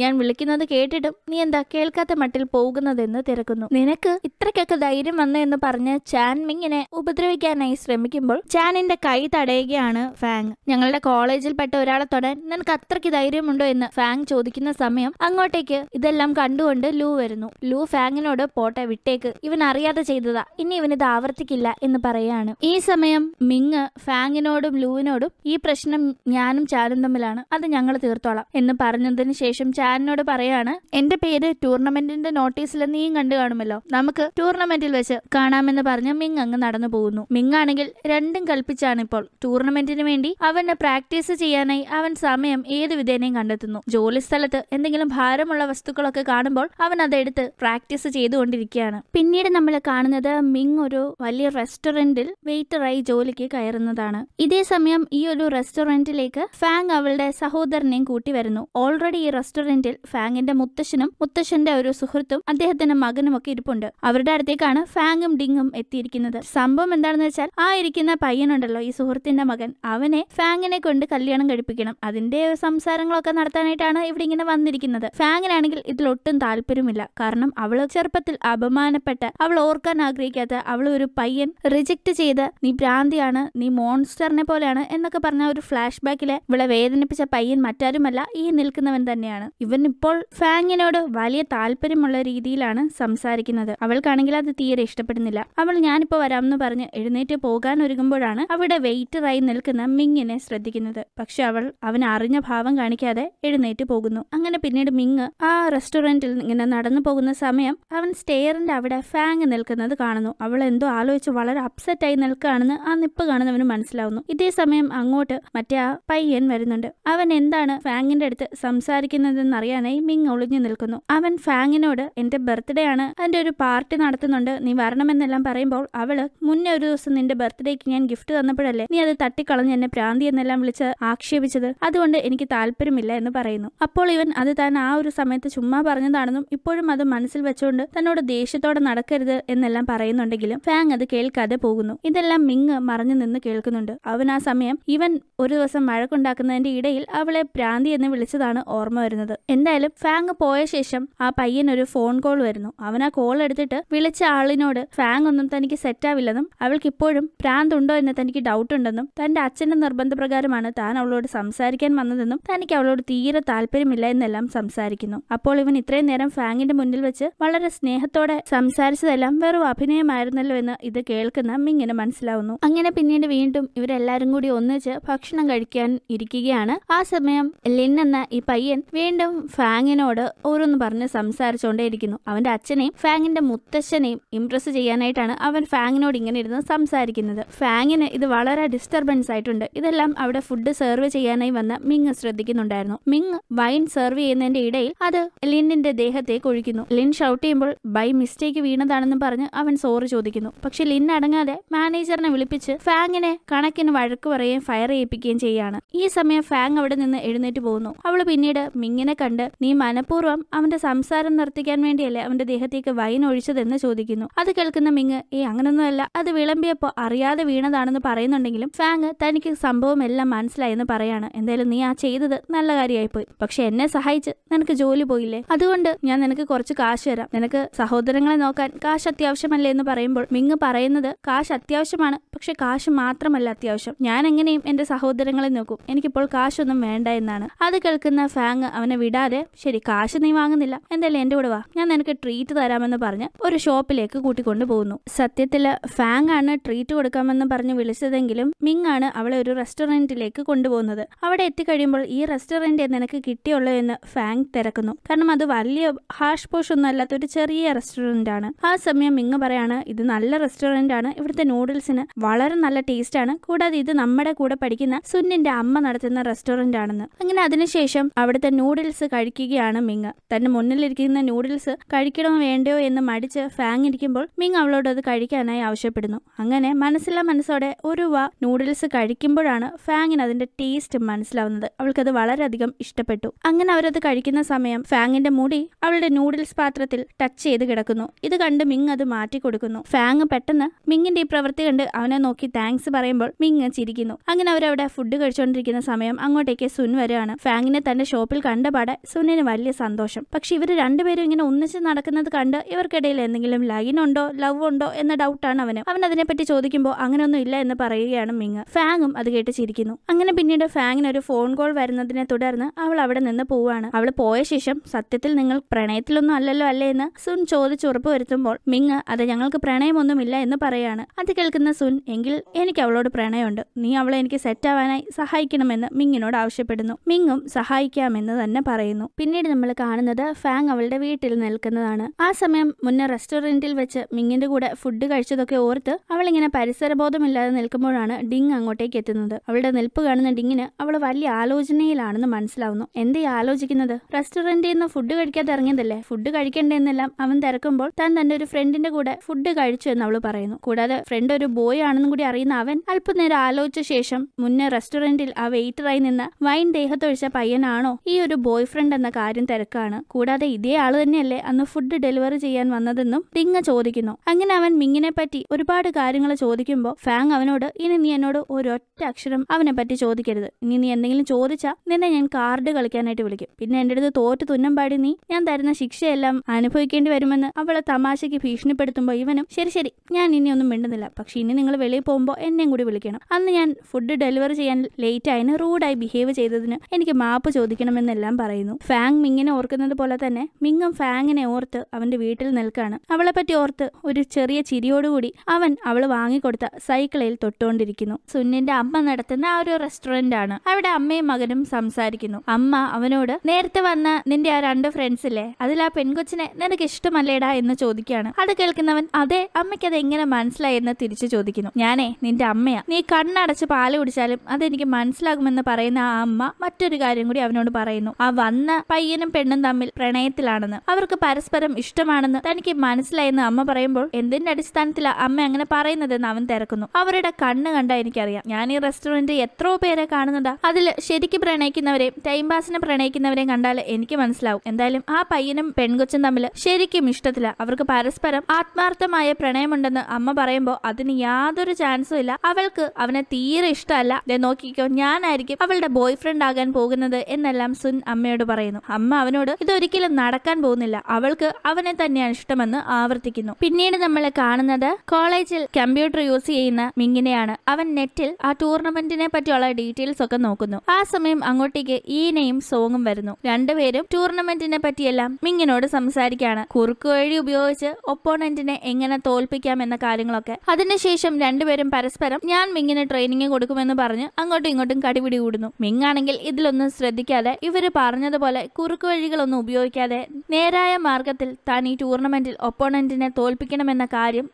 S1: ഞാൻ വിളിക്കുന്നത് കേട്ടിട്ടും നീ എന്താ കേൾക്കാത്ത മട്ടിൽ പോകുന്നതെന്ന് തിരക്കുന്നു. നിനക്ക് ഇത്രയ്ക്കൊക്കെ ധൈര്യം വന്നു എന്ന് പറഞ്ഞ് ചാൻ മിങ്ങിനെ ഉപദ്രവിക്കാനായി ശ്രമിക്കുമ്പോൾ ചാനിന്റെ കൈ തടയുകയാണ് ഫാങ്. ഞങ്ങളുടെ കോളേജിൽ പെട്ട ഒരാളെ തൊടാൻ നിനക്ക് അത്രയ്ക്ക് ധൈര്യമുണ്ടോ എന്ന് ഫാങ് ചോദിക്കുന്ന സമയം അങ്ങോട്ടേക്ക് ഇതെല്ലാം കണ്ടുകൊണ്ട് ലൂ വരുന്നു. ലൂ ഫാങ്ങിനോട് പോട്ടെ വിട്ടേക്ക്. ഇവൻ അറിയാതെ ചെയ്തതാ. ഇനി ഇവൻ ഇത് ആവർത്തിക്കില്ല എന്ന് പറയാണ്. ഈ സമയം മിങ് ഫാങ്ങിനോടും ലൂവിനോടും ഈ പ്രശ്നം ഞാനും ചാനും തമ്മിലാണ്. അത് ഞങ്ങൾ തീർത്തോളാം എന്ന് പറഞ്ഞതിന് ശേഷം ചാനിനോട് പറയാണ് എന്റെ പേര് ടൂർണമെന്റിന്റെ നോട്ടീസിൽ നീയും കണ്ടു കാണുമല്ലോ. നമുക്ക് ടൂർണമെന്റിൽ വെച്ച് കാണാമെന്ന് പറഞ്ഞ് മിങ് അങ്ങ് നടന്നു പോകുന്നു. മിങ് ആണെങ്കിൽ രണ്ടും കൽപ്പിച്ചാണ് ഇപ്പോൾ. ടൂർണമെന്റിന് വേണ്ടി അവന് പ്രാക്ടീസ് ചെയ്യാനായി അവൻ സമയം ഏത് വിധേനയും കണ്ടെത്തുന്നു. ജോലി സ്ഥലത്ത് എന്തെങ്കിലും ഭാരമുള്ള വസ്തുക്കളൊക്കെ കാണുമ്പോൾ അവൻ അതെടുത്ത് പ്രാക്ടീസ് ചെയ്തുകൊണ്ടിരിക്കുകയാണ്. പിന്നീട് നമ്മൾ കാണുന്നത് മിങ് ഒരു വലിയ റെസ്റ്റോറന്റിൽ വെയിറ്ററായി ജോലിക്ക് കയറുന്നതാണ്. ഇതേ സമയം ഈ ഒരു റെസ്റ്റോറന്റിലേക്ക് ഫാങ് അവളുടെ സഹോദരനെയും കൂട്ടി വരുന്നു. ഓൾറെഡി ഈ റെസ്റ്റോറന്റിൽ ഫാങ്ങിന്റെ മുത്തശ്ശനും മുത്തശ്ശന്റെ ഒരു സുഹൃത്തും അദ്ദേഹത്തിന്റെ മകനും ഒക്കെ ഇരിപ്പുണ്ട്. അവരുടെ അടുത്തേക്കാണ് ഫാങ്ങും ഡിങ്ങും എത്തിയിരിക്കുന്നത്. സംഭവം എന്താണെന്ന് വെച്ചാൽ ആ ഇരിക്കുന്ന പയ്യനുണ്ടല്ലോ ഈ സുഹൃത്തിന്റെ മകൻ. അവനെ ഫാങ്ങിനെ കൊണ്ട് കല്യാണം കഴിപ്പിക്കണം. അതിന്റെ സംസാരങ്ങളൊക്കെ നടത്താനായിട്ടാണ് ഇവിടെ ഇങ്ങനെ വന്നിരിക്കുന്നത്. ഫാങ്ങിനാണെങ്കിൽ ഇതിലൊട്ടും താല്പര്യമില്ല. കാരണം അവൾ ചെറുപ്പത്തിൽ അപമാനപ്പെട്ട അവൾ ഓർക്കാൻ ആഗ്രഹിക്കാത്ത അവൾ ഒരു പയ്യൻ റിജക്ട് ചെയ്ത് നീ ഭ്രാന്തിയാണ് നീ മോൺസ്റ്ററിനെ പോലെയാണ് എന്നൊക്കെ പറഞ്ഞ ഒരു ഫ്ലാഷ് ബാക്കിലെ ഇവളെ വേദനിപ്പിച്ച പയ്യൻ മറ്റാരുമല്ല ഈ നിൽക്കുന്നവൻ തന്നെയാണ്. ഇവൻ ഇപ്പോൾ ഫാങ്ങിനോട് വലിയ താല്പര്യമുള്ള രീതിയിലാണ് സംസാരിക്കുന്നത്. അവൾക്കാണെങ്കിൽ അത് തീരെ ഇഷ്ടപ്പെടുന്നില്ല. അവൾ ഞാനിപ്പോ വരാമെന്ന് പറഞ്ഞ് എഴുന്നേറ്റ് പോകാൻ ഒരുങ്ങുമ്പോഴാണ് അവിടെ വെയിറ്ററായി നിൽക്കുന്ന മിങ്ങിനെ ശ്രദ്ധിക്കുന്നത്. പക്ഷെ അവൾ അവൻ അറിഞ്ഞ ഭാവം കാണിക്കാതെ എഴുന്നേറ്റ് പോകുന്നു. അങ്ങനെ പിന്നീട് മിങ് ആ റെസ്റ്റോറന്റിൽ ഇങ്ങനെ നടന്നു പോകുന്ന സമയം അവൻ സ്റ്റെയറിന്റെ അവിടെ ഫാങ് നിൽക്കുന്നത് കാണുന്നു. അവൾ എന്തോ ആലോചിച്ച് വളരെ അപ്സെറ്റായി നിൽക്കുകയാണെന്ന് ആ നിപ്പ് കാണുന്നവന് മനസ്സിലാവുന്നു. ഇതേ സമയം അങ്ങോട്ട് മറ്റേ ആ പയ്യൻ വരുന്നുണ്ട്. അവൻ എന്താണ് ഫാങ്ങിന്റെ അടുത്ത് സംസാരിക്കുന്നതെന്ന് അറിയാനായി മിങ് ഒളിഞ്ഞു നിൽക്കുന്നു. അവൻ ഫാങ്ങിനോട് എന്റെ ബർത്ത്ഡേ ആണ്. അതിന്റെ ഒരു പാർട്ടി നടത്തുന്നുണ്ട്. നീ വരണമെന്നെല്ലാം പറയുമ്പോൾ അവൾ മുന്നേ ഒരു ദിവസം നിന്റെ ബർത്ത്ഡേക്ക് ഞാൻ ഗിഫ്റ്റ് തന്നപ്പോഴല്ലേ നീ അത് തട്ടിക്കളഞ്ഞ് എന്നെ പ്രാന്തി എന്നെല്ലാം വിളിച്ച് ആക്ഷേപിച്ചത്? അതുകൊണ്ട് എനിക്ക് താല്പര്യമില്ല എന്ന് പറയുന്നു. അപ്പോൾ ഇവൻ അത് താൻ ആ ഒരു സമയത്ത് ചുമ്മാ പറഞ്ഞതാണെന്നും ഇപ്പോഴും അത് മനസ്സിൽ വെച്ചുകൊണ്ട് തന്നോട് ദേഷ്യത്തോടെ നടക്കരുത് എന്നെല്ലാം പറയുന്നുണ്ടെങ്കിലും ഫാങ് അത് കേൾക്കാതെ പോകുന്നു. ഇതെല്ലാം മിങ് മറഞ്ഞു നിന്ന് കേൾക്കുന്നുണ്ട്. അവൻ ആ സമയം ഇവൻ ഒരു ദിവസം മഴക്കുണ്ടാക്കുന്നതിന്റെ ഇടയിൽ അവളെ പ്രാന്തി എന്ന് വിളിച്ചതാണ് ഓർമ്മ വരുന്നത്. എന്തായാലും ഫാങ് പോയ ശേഷം ആ പയ്യൻ ഒരു ഫോൺ കോൾ വരുന്നു. അവൻ ആ കോൾ എടുത്തിട്ട് വിളിച്ച ആളിനോട് ഫാങ് ഒന്നും തനിക്ക് സെറ്റാവില്ലെന്നും അവൾക്ക് ഇപ്പോഴും പ്രാന്തുണ്ടോ എന്ന് തനിക്ക് ഡൗട്ട് ഉണ്ടെന്നും തന്റെ അച്ഛന്റെ നിർബന്ധപ്രകാരമാണ് താൻ അവളോട് സംസാരിക്കാൻ വന്നതെന്നും തനിക്ക് അവളോട് തീരെ താല്പര്യമില്ല എന്നെല്ലാം സംസാരിക്കുന്നു. അപ്പോൾ ഇവൻ ഇത്രയും നേരം ഫാങ്ങിന്റെ മുന്നിൽ വെച്ച് വളരെ സ്നേഹത്തോടെ സംസാരിച്ചതെല്ലാം വെറും അഭിനയമായിരുന്നല്ലോ എന്ന് ഇത് കേൾക്കുന്ന മിങ്ങിന് മനസ്സിലാവുന്നു. അങ്ങനെ പിന്നീട് വീണ്ടും ഇവരെല്ലാരും കൂടി ഒന്നിച്ച് ഭക്ഷണം കഴിക്കാൻ ഇരിക്കുകയാണ്. ആ സമയം ലിൻ എന്ന ഈ പയ്യൻ വീണ്ടും ഫാങ്ങിനോട് ഓരോന്ന് പറഞ്ഞ് സംസാരിച്ചുകൊണ്ടേയിരിക്കുന്നു. അവന്റെ അച്ഛനെയും ഫാങ്ങിന്റെ മുത്തശ്ശനെയും ഇംപ്രസ് ചെയ്യാനായിട്ടാണ് അവൻ ഫാങ്ങിനോട് ഇങ്ങനെ ഇരുന്ന് സംസാരിക്കുന്നത്. ഫാങ്ങിന് ഇത് വളരെ ഡിസ്റ്റർബൻസ് ആയിട്ടുണ്ട്. ഇതെല്ലാം അവിടെ ഫുഡ് സെർവ് ചെയ്യാനായി വന്ന മിങ് ശ്രദ്ധിക്കുന്നുണ്ടായിരുന്നു. മിങ് വൈൻ സെർവ് ചെയ്യുന്നതിന്റെ ഇടയിൽ അത് ലിന്നിന്റെ ദേഹത്തെ കൊഴിക്കുന്നു ലിൻ ഷൗട്ട് ചെയ്യുമ്പോൾ ബൈ മിസ്റ്റേക്ക് വീണതാണെന്ന് പറഞ്ഞ് അവൻ സോറി ചോദിക്കുന്നു. പക്ഷെ ലിൻ അടങ്ങാതെ മാനേജറിനെ വിളിപ്പിച്ച് ഫാങ്ങിനെ കണക്കിന് വഴക്ക് പറയുകയും ഫയർ ചെയ്യിപ്പിക്കുകയും ചെയ്യാണ്. ഈ സമയം ഫാങ് അവിടെ നിന്ന് എഴുന്നേറ്റ് പോകുന്നു. അവൾ പിന്നീട് മിങ്ങിനെ കണ്ട് നീ മനഃപൂർവം അവന്റെ സംസാരം നിർത്തിക്കാൻ വേണ്ടിയല്ലേ അവന്റെ ദേഹത്തേക്ക് വൈൻ ഒഴിച്ചതെന്ന് ചോദിക്കുന്നു. അത് കേൾക്കുന്ന മിങ് ഏ അങ്ങനൊന്നും
S2: വീണതൊന്നുമല്ല അത് വിളമ്പിയപ്പോ അറിയാതെ വീണതാണെന്ന് പറയുന്നുണ്ടെങ്കിലും ഫാങ് തനിക്ക് സംഭവം എല്ലാം മനസ്സിലായെന്ന് പറയാണ്. എന്തായാലും നീ ആ ചെയ്തത് നല്ല കാര്യമായിപ്പോയി. പക്ഷെ എന്നെ സഹായിച്ച് നിനക്ക് ജോലി പോയില്ലേ? അതുകൊണ്ട് ഞാൻ നിനക്ക് കുറച്ച് കാശ് തരാം. നിനക്ക് സഹോദരങ്ങളെ നോക്കാൻ കാശ് അത്യാവശ്യമല്ലേ എന്ന് പറയുമ്പോൾ മിങ് പറയുന്നത് കാശ് അത്യാവശ്യമാണ്. പക്ഷെ കാശ് മാത്രമല്ല അത്യാവശ്യം. ഞാൻ എങ്ങനെയും എന്റെ സഹോദരങ്ങളെ നോക്കും. എനിക്കിപ്പോൾ കാശൊന്നും വേണ്ട എന്നാണ്. അത് കേൾക്കുന്ന ഫാങ് അവനെ വിടാതെ ശരി കാശ് നീ വാങ്ങുന്നില്ല. എന്തായാലും എന്റെ കൂടെ വാ. ഞാൻ നിനക്ക് ട്രീറ്റ് തരാമെന്ന് പറഞ്ഞ് ഒരു ഷോപ്പിലേക്ക് കൂട്ടിക്കൊണ്ടു പോകുന്നു സത്യത്തിൽ ഫാങ് ആണ് ട്രീറ്റ് കൊടുക്കാമെന്ന് പറഞ്ഞ് വിളിച്ചതെങ്കിലും മിങ് ആണ് അവളെ ഒരു റെസ്റ്റോറന്റിലേക്ക് കൊണ്ടുപോകുന്നത്. അവിടെ എത്തിക്കഴിയുമ്പോൾ ഈ റെസ്റ്റോറന്റ് നിനക്ക് കിട്ടിയുള്ളൂ എന്ന് ഫാങ് തിരക്കുന്നു. കാരണം അത് വലിയ ഹാഷ് പോഷ് ഒന്നും അല്ലാത്ത ഒരു ചെറിയ റെസ്റ്റോറന്റ് ആണ് ആ സമയം മിങ് പറയാണ് ഇത് നല്ല റെസ്റ്റോറന്റ് ആണ് ഇവിടുത്തെ നൂഡിൽസിന് വളരെ നല്ല ടേസ്റ്റ് ആണ് കൂടാതെ ഇത് നമ്മുടെ കൂടെ പഠിക്കുന്ന സുന്നിന്റെ അമ്മ നടത്തുന്ന റെസ്റ്റോറന്റ് ആണെന്ന് അങ്ങനെ അതിനുശേഷം അവിടുത്തെ നൂഡിൽസ് കഴിക്കുകയാണ് മിങ് തന്റെ മുന്നിലിരിക്കുന്ന നൂഡിൽസ് കഴിക്കണോ വേണ്ടയോ എന്ന് മടിച്ച് ഫാങ് ഇരിക്കുമ്പോൾ മിങ് അവളോട് അത് കഴിക്കാനായി. ആവശ്യപ്പെടുന്നു. അങ്ങനെ മനസ്സില്ല മനസ്സോടെ ഒരു വ നൂഡിൽസ് കഴിക്കുമ്പോഴാണ് ഫാങ്ങിന് അതിന്റെ ടേസ്റ്റ് മനസ്സിലാവുന്നത്. അവൾക്കത് വളരെയധികം ഇഷ്ടപ്പെട്ടു. അങ്ങനെ അവരത് കഴിക്കുന്ന സമയം ഫാങ്ങിന്റെ മുടി അവളുടെ നൂഡിൽസ് പാത്രത്തിൽ ടച്ച് ചെയ്ത് കിടക്കുന്നു. ഇത് കണ്ട് മിങ് അത് മാറ്റി കൊടുക്കുന്നു. ഫാങ് പെട്ടെന്ന് മിങ്ങിന്റെ ഈ പ്രവൃത്തി കണ്ട് അവനെ നോക്കി താങ്ക്സ് പറയുമ്പോൾ മിങ് ചിരിക്കുന്നു. അങ്ങനെ അവരവിടെ ഫുഡ് കഴിച്ചുകൊണ്ടിരിക്കുന്ന സമയം അങ്ങോട്ടേക്ക് സുൻ വരികയാണ്. ഫാങ്ങിനെ തന്റെ ഷോപ്പിൽ കണ്ടപാടെ സുനിന് വലിയ സന്തോഷം. പക്ഷെ ഇവർ രണ്ടുപേരും ഇങ്ങനെ ഒന്നിച്ച് നടക്കുന്നത് കണ്ട് ഇവർക്കിടയിൽ എന്തെങ്കിലും ലൈൻ ഉണ്ടോ ലവ് ഉണ്ടോ എന്ന ഡൗട്ടാണ് അവന്. അവൻ അതിനെപ്പറ്റി ചോദിക്കുമ്പോൾ അങ്ങനെയൊന്നും ഇല്ല എന്ന് പറയുകയാണ് മിങ് ഫാങ്ങും അത് കേട്ട് ചിരിക്കുന്നു. അങ്ങനെ പിന്നീട് ഫാങ്ങിന് ഒരു ഫോൺ കോൾ വരുന്നതിനെ തുടർന്ന് അവൾ അവിടെ നിന്ന് പോവാണ്. അവൾ പോയ ശേഷം സത്യത്തിൽ നിങ്ങൾ പ്രണയത്തിലൊന്നും അല്ലല്ലോ അല്ലേ എന്ന് സുൻ ചോദിച്ച് ഉറപ്പ് വരുത്തുമ്പോൾ മിങ് അത് ഞങ്ങൾക്ക് പ്രണയമൊന്നുമില്ല എന്ന് പറയാണ്. അത് കേൾക്കുന്ന സുൻ എങ്കിൽ എനിക്ക് അവളോട് പ്രണയമുണ്ട്. നീ അവളെ എനിക്ക് സെറ്റ് ആവാനായി സഹായിക്കണമെന്ന് മിങ്ങിനോട് ആവശ്യപ്പെടുന്നു. മിങ്ങും സഹായിക്കാമെന്ന് തന്നെ പറയുന്നു. പിന്നീട് നമ്മൾ കാണുന്നത് ഫാങ് അവളുടെ വീട്ടിൽ നിൽക്കുന്നതാണ്. ആ സമയം മുന്നേ റെസ്റ്റോറന്റിൽ വെച്ച് മിങ്ങിന്റെ കൂടെ ഫുഡ് കഴിച്ചതൊക്കെ ഓർത്ത് അവളിങ്ങനെ പരിസരബോധമില്ലാതെ നിൽക്കുമ്പോഴാണ് ഡിങ് അങ്ങോട്ടേക്ക് എത്തുന്നത്. അവളുടെ നിൽപ്പ് കാണുന്ന ഡിങ്ങിന് അവൾ വലിയ ആലോചനയിലാണെന്ന് മനസ്സിലാവുന്നു. എന്തേ ആലോചിക്കുന്നത്? റെസ്റ്റോറന്റിൽ നിന്ന് ഫുഡ് കഴിക്കാതെ ഇറങ്ങിയതല്ലേ? ഫുഡ് കഴിക്കണ്ടെന്നെല്ലാം അവൻ തിരക്കുമ്പോൾ താൻ തന്റെ ഒരു ഫ്രണ്ടിന്റെ കൂടെ ഫുഡ് കഴിച്ചു എന്ന് അവൾ പറയുന്നു. കൂടാതെ ഫ്രണ്ട് ഒരു ബോയ് ആണെന്നും കൂടി അറിയുന്ന അവൻ അല്പനേരം ആലോചിച്ച ശേഷം മുന്നേ റെസ്റ്റോറന്റിൽ ആ വെയിറ്ററായി നിന്ന് വൈൻ ദേഹത്തൊഴിച്ച പയ്യനാണോ ഈ ഒരു ബോയ് ഫ്രണ്ട് എന്ന കാര്യം തിരക്കാണ്. കൂടാതെ ഇതേ ആൾ തന്നെയല്ലേ അന്ന് ഫുഡ് ഡെലിവറി ചെയ്യാൻ വന്നതെന്നും ഡിങ് ചോദിക്കുന്നു. അങ്ങനെ അവൻ മിങ്ങിനെ പറ്റി ഒരുപാട് കാര്യങ്ങൾ ചോദിക്കുമ്പോൾ ഫാങ് അവനോട് ഇനി നീ എന്നോട് ഒരൊറ്റ അക്ഷരം അവനെ പറ്റി ചോദിക്കരുത്. ഇനി നീ എന്തെങ്കിലും ചോദിച്ചാൽ നിന്നെ ഞാൻ കാർഡ് കളിക്കാനായിട്ട് വിളിക്കും. പിന്നെ എന്റെ അടുത്ത് തോറ്റ് തുന്നം പാടി നീ ഞാൻ തരുന്ന ശിക്ഷയെല്ലാം അനുഭവിക്കേണ്ടി വരുമെന്ന് അവളെ തമാശയ്ക്ക് ഭീഷണിപ്പെടുത്തുമ്പോൾ ഇവനും ശരി ശരി ഞാൻ ഇനി ഒന്നും മിണ്ടുന്നില്ല. പക്ഷെ ഇനി നിങ്ങൾ വെളിയിൽ പോകുമ്പോൾ എന്നെയും കൂടി വിളിക്കണം. അന്ന് ഞാൻ ഫുഡ് ഡെലിവറി ചെയ്യാൻ ലേറ്റ് ആയതിന് റൂഡായി ബിഹേവ് ചെയ്തതിന് എനിക്ക് മാപ്പ് ചോദിക്കണമെന്നെല്ലാം പറയുന്നു. ഫാങ് മിങ്ങിനെ ഓർക്കുന്നത് പോലെ തന്നെ മിങ്ങും ഫാങ്ങിനെ ഓർത്ത് അവന്റെ വീട്ടിൽ നിൽക്കാണ്. അവളെ പറ്റി ഓർത്ത് ഒരു ചെറിയ ചിരിയോടുകൂടി അവൻ അവൾ വാങ്ങിക്കൊടുത്ത സൈക്കിളിൽ തൊട്ടുകൊണ്ടിരിക്കുന്നു. സുന്നിന്റെ അമ്മ നടത്തുന്ന ആ ഒരു റെസ്റ്റോറന്റ് ആണ് അവിടെ അമ്മയും മകനും സംസാരിക്കുന്നു. അമ്മ അവനോട് നേരത്തെ വന്ന നിന്റെ ആ രണ്ട് ഫ്രണ്ട്സ് ഇല്ലേ? അതിൽ ആ പെൺകൊച്ചിനെ നിനക്ക് ഇഷ്ടമല്ലേടാ? എന്ന് ചോദിക്കുകയാണ്. അത് കേൾക്കുന്നവൻ അതെ അമ്മയ്ക്ക് അത് എങ്ങനെ മനസ്സിലായി? എന്ന് തിരിച്ചു ചോദിക്കുന്നു. ഞാനേ നിന്റെ അമ്മയാ. നീ കണ്ണടച്ച് പാൽ കുടിച്ചാലും അതെനിക്ക് മനസ്സിലാകുമെന്ന് പറയുന്ന ആ അമ്മ മറ്റൊരു കാര്യം കൂടി അവനോട് പറയുന്നു. ആ വന്ന പയ്യനും പെണ്ണും തമ്മിൽ പ്രണയത്തിലാണെന്ന്. അവർക്ക് പരസ്പരം ഇഷ്ടമാണെന്ന് തനിക്ക് മനസ്സിലായെന്ന് അമ്മ പറയുമ്പോൾ എന്തിന്റെ അടിസ്ഥാനത്തിലാ അമ്മ അങ്ങനെ പറയുന്നതെന്ന് അവൻ തിരക്കുന്നു. അവരുടെ കണ്ണ് കണ്ടാ എനിക്കറിയാം. ഞാൻ ഈ റെസ്റ്റോറന്റ് എത്രയോ പേരെ കാണുന്നുണ്ടാ. അതിൽ ശരിക്കും പ്രണയിക്കുന്നവരെയും ടൈം പാസിന് പ്രണയിക്കുന്നവരെയും കണ്ടാൽ എനിക്ക് മനസ്സിലാവും. എന്തായാലും ആ പയ്യനും പെൺകൊച്ചും തമ്മിൽ ശരിക്കും ഇഷ്ടത്തില്ല. അവർക്ക് പരസ്പരം ആത്മാർത്ഥമായ പ്രണയമുണ്ടെന്ന് അമ്മ പറയുമ്പോൾ അതിന് യാതൊരു ചാൻസും ഇല്ല. അവൾക്ക് അവനെ തീരെ ഇഷ്ടമല്ല. നോക്കിക്കോ ഞാനായിരിക്കും അവളുടെ ബോയ് ഫ്രണ്ട് ആകാൻ പോകുന്നത് എന്നെല്ലാം സുൻ അമ്മയോട് പറയുന്നു. അമ്മ അവനോട് ഇതൊരിക്കലും നടക്കാൻ പോകുന്നില്ല. അവൾക്ക് അവനെ തന്നെയാണ് ഇഷ്ടമെന്ന് ആവർത്തിക്കുന്നു. പിന്നീട് നമ്മൾ കാണുന്നത് കോളേജിൽ കമ്പ്യൂട്ടർ യൂസ് ചെയ്യുന്ന മിങ്ങിനെയാണ് അവൻ നെറ്റിൽ ആ ടൂർണമെന്റിനെ പറ്റിയുള്ള ഡീറ്റെയിൽസ് ഒക്കെ നോക്കുന്നു. ആ സമയം അങ്ങോട്ടേക്ക് ഈനയും സോങ്ങും വരുന്നു. രണ്ടുപേരും ടൂർണമെന്റിനെ പറ്റിയെല്ലാം മിങ്ങിനോട് സംസാരിക്കാണ്. കുറുക്കു വഴി ഉപയോഗിച്ച് ഒപ്പോണന്റിനെ എങ്ങനെ തോൽപ്പിക്കാം എന്ന കാര്യങ്ങളൊക്കെ. അതിനുശേഷം രണ്ടുപേരും പരസ്പരം ഞാൻ മിങ്ങിന് ട്രെയിനിങ് കൊടുക്കുമെന്ന് പറഞ്ഞ് അങ്ങോട്ടും ഇങ്ങോട്ടും കടിപിടി കൂടുന്നു. മിങ്ങാണെങ്കിൽ ഇതിലൊന്നും ശ്രദ്ധിക്കാതെ ഇവർ പറഞ്ഞതുപോലെ കുറുക്കു വഴികളൊന്നും ഉപയോഗിക്കാതെ നേരായ മാർഗത്തിൽ താൻ ഈ ടൂർണമെന്റിൽ ഒപ്പോണന്റിനെ തോൽപ്പിക്കണമെന്ന കാര്യം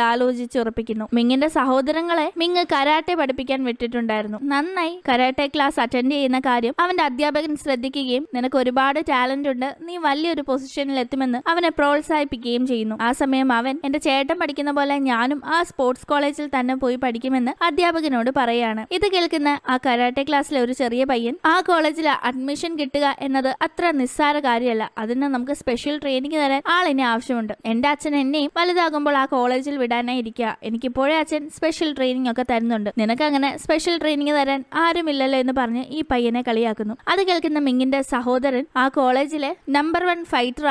S2: ആലോചിച്ചുറപ്പിക്കുന്നു മിങ്ങിന്റെ സഹോദരങ്ങളെ മിങ് കരാട്ടെ പഠിപ്പിക്കാൻ വിട്ടിട്ടുണ്ടായിരുന്നു. നന്നായി കരാട്ടെ ക്ലാസ് അറ്റൻഡ് ചെയ്യുന്ന കാര്യം അവന്റെ അധ്യാപകൻ ശ്രദ്ധിക്കുകയും നിനക്ക് ഒരുപാട് ടാലന്റ് ഉണ്ട് നീ വലിയൊരു പൊസിഷനിൽ എത്തുമെന്ന് അവനെ പ്രോത്സാഹിപ്പിക്കുകയും ചെയ്യുന്നു. ആ സമയം അവൻ എന്റെ ചേട്ടൻ പഠിക്കുന്ന പോലെ ഞാനും ആ സ്പോർട്സ് കോളേജിൽ തന്നെ പോയി പഠിക്കുമെന്ന് അധ്യാപകനോട് പറയാണ്. ഇത് കേൾക്കുന്ന ആ കരാട്ടെ ക്ലാസ്സിലെ ഒരു ചെറിയ പയ്യൻ ആ കോളേജിൽ അഡ്മിഷൻ കിട്ടുക എന്നത് അത്ര നിസ്സാര കാര്യമല്ല. അതിന് നമുക്ക് സ്പെഷ്യൽ ട്രെയിനിങ് തരാൻ ആളിനെ ആവശ്യമുണ്ട്. എന്റെ അച്ഛൻ എന്നെയും വലുതാകുമ്പോൾ ആ കോളേജിൽ കോളേജിൽ വിടാനായി ഇരിക്കുക. എനിക്കിപ്പോഴേ അച്ഛൻ സ്പെഷ്യൽ ട്രെയിനിങ് ഒക്കെ തരുന്നുണ്ട്. നിനക്ക് അങ്ങനെ സ്പെഷ്യൽ ട്രെയിനിങ് തരാൻ ആരുമില്ലല്ലോ എന്ന് പറഞ്ഞ് ഈ പയ്യനെ കളിയാക്കുന്നു. അത് കേൾക്കുന്ന മിങ്ങിന്റെ സഹോദരൻ ആ കോളേജിലെ നമ്പർ വൺ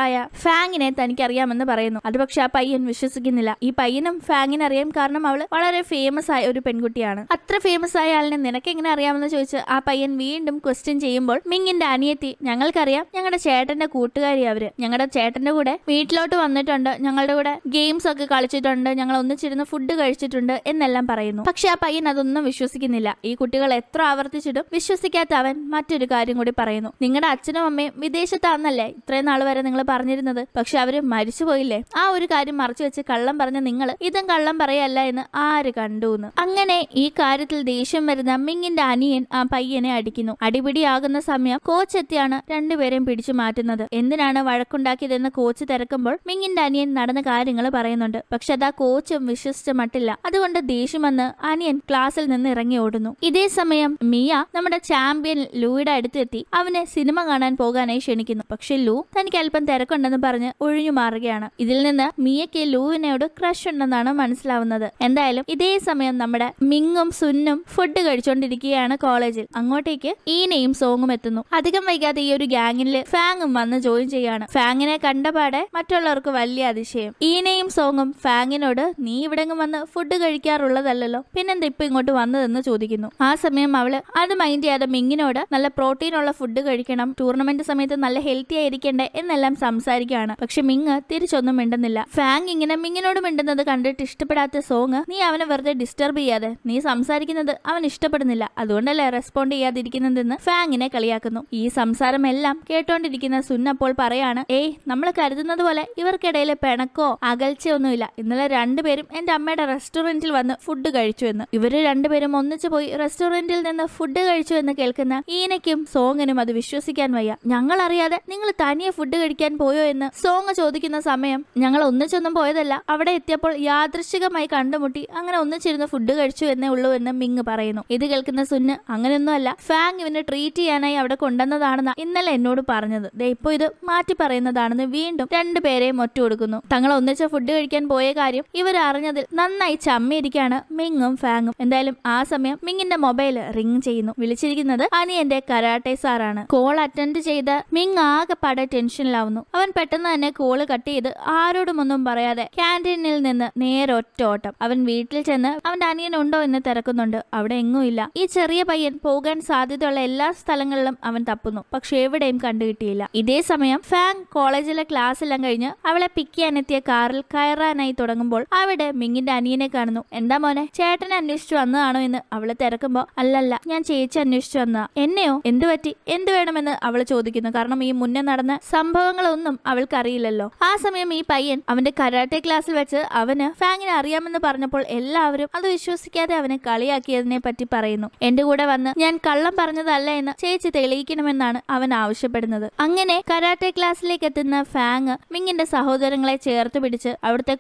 S2: ആയ ഫാങ്ങിനെ തനിക്കറിയാമെന്ന് പറയുന്നു. അത് പക്ഷെ ആ പയ്യൻ വിശ്വസിക്കുന്നില്ല. ഈ പയ്യനും ഫാങ്ങിനെ അറിയാം കാരണം അവൾ വളരെ ഫേമസ് ആയ ഒരു പെൺകുട്ടിയാണ്. അത്ര ഫേമസ് ആയ ആളിനെ നിനക്ക് എങ്ങനെ അറിയാമെന്ന് ചോദിച്ച് ആ പയ്യൻ വീണ്ടും ക്വസ്റ്റ്യൻ ചെയ്യുമ്പോൾ മിങ്ങിന്റെ അനിയത്തി ഞങ്ങൾക്കറിയാം ഞങ്ങളുടെ ചേട്ടന്റെ കൂട്ടുകാരി അവർ. ഞങ്ങളുടെ ചേട്ടന്റെ കൂടെ വീട്ടിലോട്ട് വന്നിട്ടുണ്ട്. ഞങ്ങളുടെ കൂടെ ഗെയിംസ് ഒക്കെ കളിച്ചിട്ടുണ്ട്. ഞങ്ങൾ ഒന്നിച്ചിരുന്ന് ഫുഡ് കഴിച്ചിട്ടുണ്ട് എന്നെല്ലാം പറയുന്നു. പക്ഷെ ആ പയ്യൻ അതൊന്നും വിശ്വസിക്കുന്നില്ല. ഈ കുട്ടികൾ എത്ര ആവർത്തിച്ചിട്ടും വിശ്വസിക്കാത്ത അവൻ മറ്റൊരു കാര്യം കൂടി പറയുന്നു. നിങ്ങളുടെ അച്ഛനും അമ്മയും വിദേശത്താണെന്നല്ലേ ഇത്രയും നാൾ വരെ നിങ്ങൾ പറഞ്ഞിരുന്നത്? പക്ഷെ അവർ മരിച്ചുപോയില്ലേ ആ ഒരു കാര്യം മറച്ചു വെച്ച് കള്ളം പറഞ്ഞ നിങ്ങൾ ഇതും കള്ളം പറയല്ല എന്ന് ആര് കണ്ടു എന്ന്? അങ്ങനെ ഈ കാര്യത്തിൽ ദേഷ്യം വരുന്ന മിങ്ങിന്റെ അനിയൻ ആ പയ്യനെ അടിക്കുന്നു. അടിപിടിയാകുന്ന സമയം കോച്ച് എത്തിയാണ് രണ്ടുപേരെയും പിടിച്ചു മാറ്റുന്നത്. എന്തിനാണ് വഴക്കുണ്ടാക്കിയതെന്ന് കോച്ച് തിരക്കുമ്പോൾ മിങ്ങിന്റെ അനിയൻ നടന്ന കാര്യങ്ങൾ പറയുന്നുണ്ട്. പക്ഷെ അതാ കോച്ചും വിശ്വസിച്ച മട്ടില്ല അതുകൊണ്ട് ദേഷ്യമെന്ന് അനിയൻ ക്ലാസ്സിൽ നിന്ന് ഇറങ്ങി ഓടുന്നു. ഇതേ സമയം മിയ നമ്മുടെ ചാമ്പ്യൻ ലൂയുടെ അടുത്തെത്തി. അവനെ സിനിമ കാണാൻ പോകാനായി ക്ഷണിക്കുന്നു. പക്ഷെ ലൂ തനിക്ക് അല്പം തിരക്കുണ്ടെന്ന് പറഞ്ഞ് ഒഴിഞ്ഞു മാറുകയാണ്. ഇതിൽ നിന്ന് മിയയ്ക്ക് ലൂവിനോട് ക്രഷ് ഉണ്ടെന്നാണ് മനസ്സിലാവുന്നത്. എന്തായാലും ഇതേ സമയം നമ്മുടെ മിങ്ങും സുന്നും ഫുഡ് കഴിച്ചുകൊണ്ടിരിക്കുകയാണ് കോളേജിൽ. അങ്ങോട്ടേക്ക് ഈനയും സോങ്ങും എത്തുന്നു. അധികം വൈകാതെ ഈ ഒരു ഗ്യാങ്ങിൽ ഫാങ്ങും വന്ന് ജോയിൻ ചെയ്യാണ് ഫാങ്ങിനെ കണ്ടപാടെ മറ്റുള്ളവർക്ക് വലിയ അതിശയം. ഈനയും സോങ്ങും ഫാങ്ങിനോട് നീ ഇവിടെങ്ങും വന്ന് ഫുഡ് കഴിക്കാറുള്ളതല്ലോ പിന്നെന്താ ഇപ്പൊ ഇങ്ങോട്ട് വന്നതെന്ന് ചോദിക്കുന്നു. ആ സമയം അവൾ അത് മൈൻഡ് ചെയ്യാതെ മിങ്ങിനോട് നല്ല പ്രോട്ടീൻ ഉള്ള ഫുഡ് കഴിക്കണം. ടൂർണമെന്റ് സമയത്ത് നല്ല ഹെൽത്തി ആയിരിക്കണ്ടേ? എന്നെല്ലാം സംസാരിക്കുകയാണ്. പക്ഷെ മിങ് തിരിച്ചൊന്നും മിണ്ടുന്നില്ല. ഫാങ് ഇങ്ങനെ മിങ്ങിനോട് മിണ്ടുന്നത് കണ്ടിട്ട് ഇഷ്ടപ്പെടാത്ത സോങ് നീ അവനെ വെറുതെ ഡിസ്റ്റർബ് ചെയ്യാതെ. നീ സംസാരിക്കുന്നത് അവൻ ഇഷ്ടപ്പെടുന്നില്ല. അതുകൊണ്ടല്ലേ റെസ്പോണ്ട് ചെയ്യാതിരിക്കുന്നതെന്ന് ഫാങ്ങിനെ കളിയാക്കുന്നു. ഈ സംസാരം എല്ലാം കേട്ടോണ്ടിരിക്കുന്ന സുൻ അപ്പോൾ പറയാണ് ഏയ് നമ്മൾ കരുതുന്നത് പോലെ ഇവർക്കിടയിലെ പിണക്കോ അകൽച്ചയൊന്നുമില്ല. ഇന്നലെ രണ്ടുപേരും എന്റെ അമ്മയുടെ റെസ്റ്റോറന്റിൽ വന്ന് ഫുഡ് കഴിച്ചു എന്ന്. ഇവർ രണ്ടുപേരും ഒന്നിച്ചു പോയി റെസ്റ്റോറന്റിൽ നിന്ന് ഫുഡ് കഴിച്ചു എന്ന് കേൾക്കുന്ന ഈനയ്ക്കും സോങ്ങിനും അത് വിശ്വസിക്കാൻ വയ്യ. ഞങ്ങൾ അറിയാതെ നിങ്ങൾ തനിയെ ഫുഡ് കഴിക്കാൻ പോയോ എന്ന് സോങ് ചോദിക്കുന്ന സമയം ഞങ്ങൾ ഒന്നിച്ചൊന്നും പോയതല്ല. അവിടെ എത്തിയപ്പോൾ യാദൃശികമായി കണ്ടുമുട്ടി അങ്ങനെ ഒന്നിച്ചിരുന്ന് ഫുഡ് കഴിച്ചു എന്നേ ഉള്ളൂ എന്ന് മിങ് പറയുന്നു. ഇത് കേൾക്കുന്ന സുന്ന് അങ്ങനെയൊന്നുമല്ല ഫാങ് ഇവനെ ട്രീറ്റ് ചെയ്യാനായി അവിടെ കൊണ്ടുവന്നതാണെന്ന് ഇന്നലെ എന്നോട് പറഞ്ഞത്. ദേ ഇപ്പൊ ഇത് മാറ്റി പറയുന്നതാണെന്ന് വീണ്ടും രണ്ടുപേരെയും ഒറ്റ കൊടുക്കുന്നു തങ്ങൾ ഒന്നിച്ച് ഫുഡ് കഴിക്കാൻ പോയ കാര്യം ഇവർ അറിഞ്ഞതിൽ നന്നായി ചമ്മിയിരിക്കാണ് മിങ്ങും ഫാങ്ങും. എന്തായാലും ആ സമയം മിങ്ങിന്റെ മൊബൈൽ റിംഗ് ചെയ്യുന്നു. വിളിച്ചിരിക്കുന്നത് അനിയന്റെ കരാട്ടെ സാറാണ്. കോൾ അറ്റൻഡ് ചെയ്ത് മിങ് ആകെ പട ടെൻഷനിലാവുന്നു. അവൻ പെട്ടെന്ന് തന്നെ കോൾ കട്ട് ചെയ്ത് ആരോടും ഒന്നും പറയാതെ ക്യാന്റീനിൽ നിന്ന് നേരെ ഒറ്റ ഓട്ടം. അവൻ വീട്ടിൽ ചെന്ന് അവന്റെ അനിയൻ ഉണ്ടോ എന്ന് തിരക്കുന്നുണ്ട്. അവിടെ എങ്ങുമില്ല ഈ ചെറിയ പയ്യൻ പോകാൻ സാധ്യതയുള്ള എല്ലാ സ്ഥലങ്ങളിലും അവൻ തപ്പുന്നു. പക്ഷെ എവിടെയും കണ്ടുകിട്ടിയില്ല. ഇതേ സമയം ഫാങ് കോളേജിലെ ക്ലാസ് എല്ലാം കഴിഞ്ഞ് അവളെ പിക്ക് ചെയ്യാനെത്തിയ കാറിൽ കയറാനായി തുടങ്ങുമ്പോൾ അവിടെ മിങ്ങിന്റെ അനിയനെ കാണുന്നു. എന്താ മോനെ ചേട്ടനെ അന്വേഷിച്ചു വന്നതാണോ എന്ന്? അവൾ തിരക്കുമ്പോ അല്ലല്ല ഞാൻ ചേച്ചി അന്വേഷിച്ചു വന്നതാ. എന്നെയോ? എന്തു പറ്റി? എന്ത് വേണമെന്ന്? അവൾ ചോദിക്കുന്നു. കാരണം ഈ മുന്നേ നടന്ന സംഭവങ്ങളൊന്നും അവൾക്കറിയില്ലല്ലോ. ആ സമയം ഈ പയ്യൻ അവന്റെ കരാട്ടെ ക്ലാസ്സിൽ വെച്ച് അവന് ഫാങ്ങിനെ അറിയാമെന്ന് പറഞ്ഞപ്പോൾ എല്ലാവരും അത് വിശ്വസിക്കാതെ അവനെ കളിയാക്കിയതിനെ പറ്റി പറയുന്നു. എന്റെ കൂടെ വന്ന് ഞാൻ കള്ളം പറഞ്ഞതല്ല എന്ന് ചേച്ചി തെളിയിക്കണമെന്നാണ് അവൻ ആവശ്യപ്പെടുന്നത്. അങ്ങനെ കരാട്ടെ ക്ലാസ്സിലേക്ക് എത്തുന്ന ഫാങ് മിങ്ങിന്റെ സഹോദരങ്ങളെ ചേർത്ത് പിടിച്ച് അവിടുത്തെ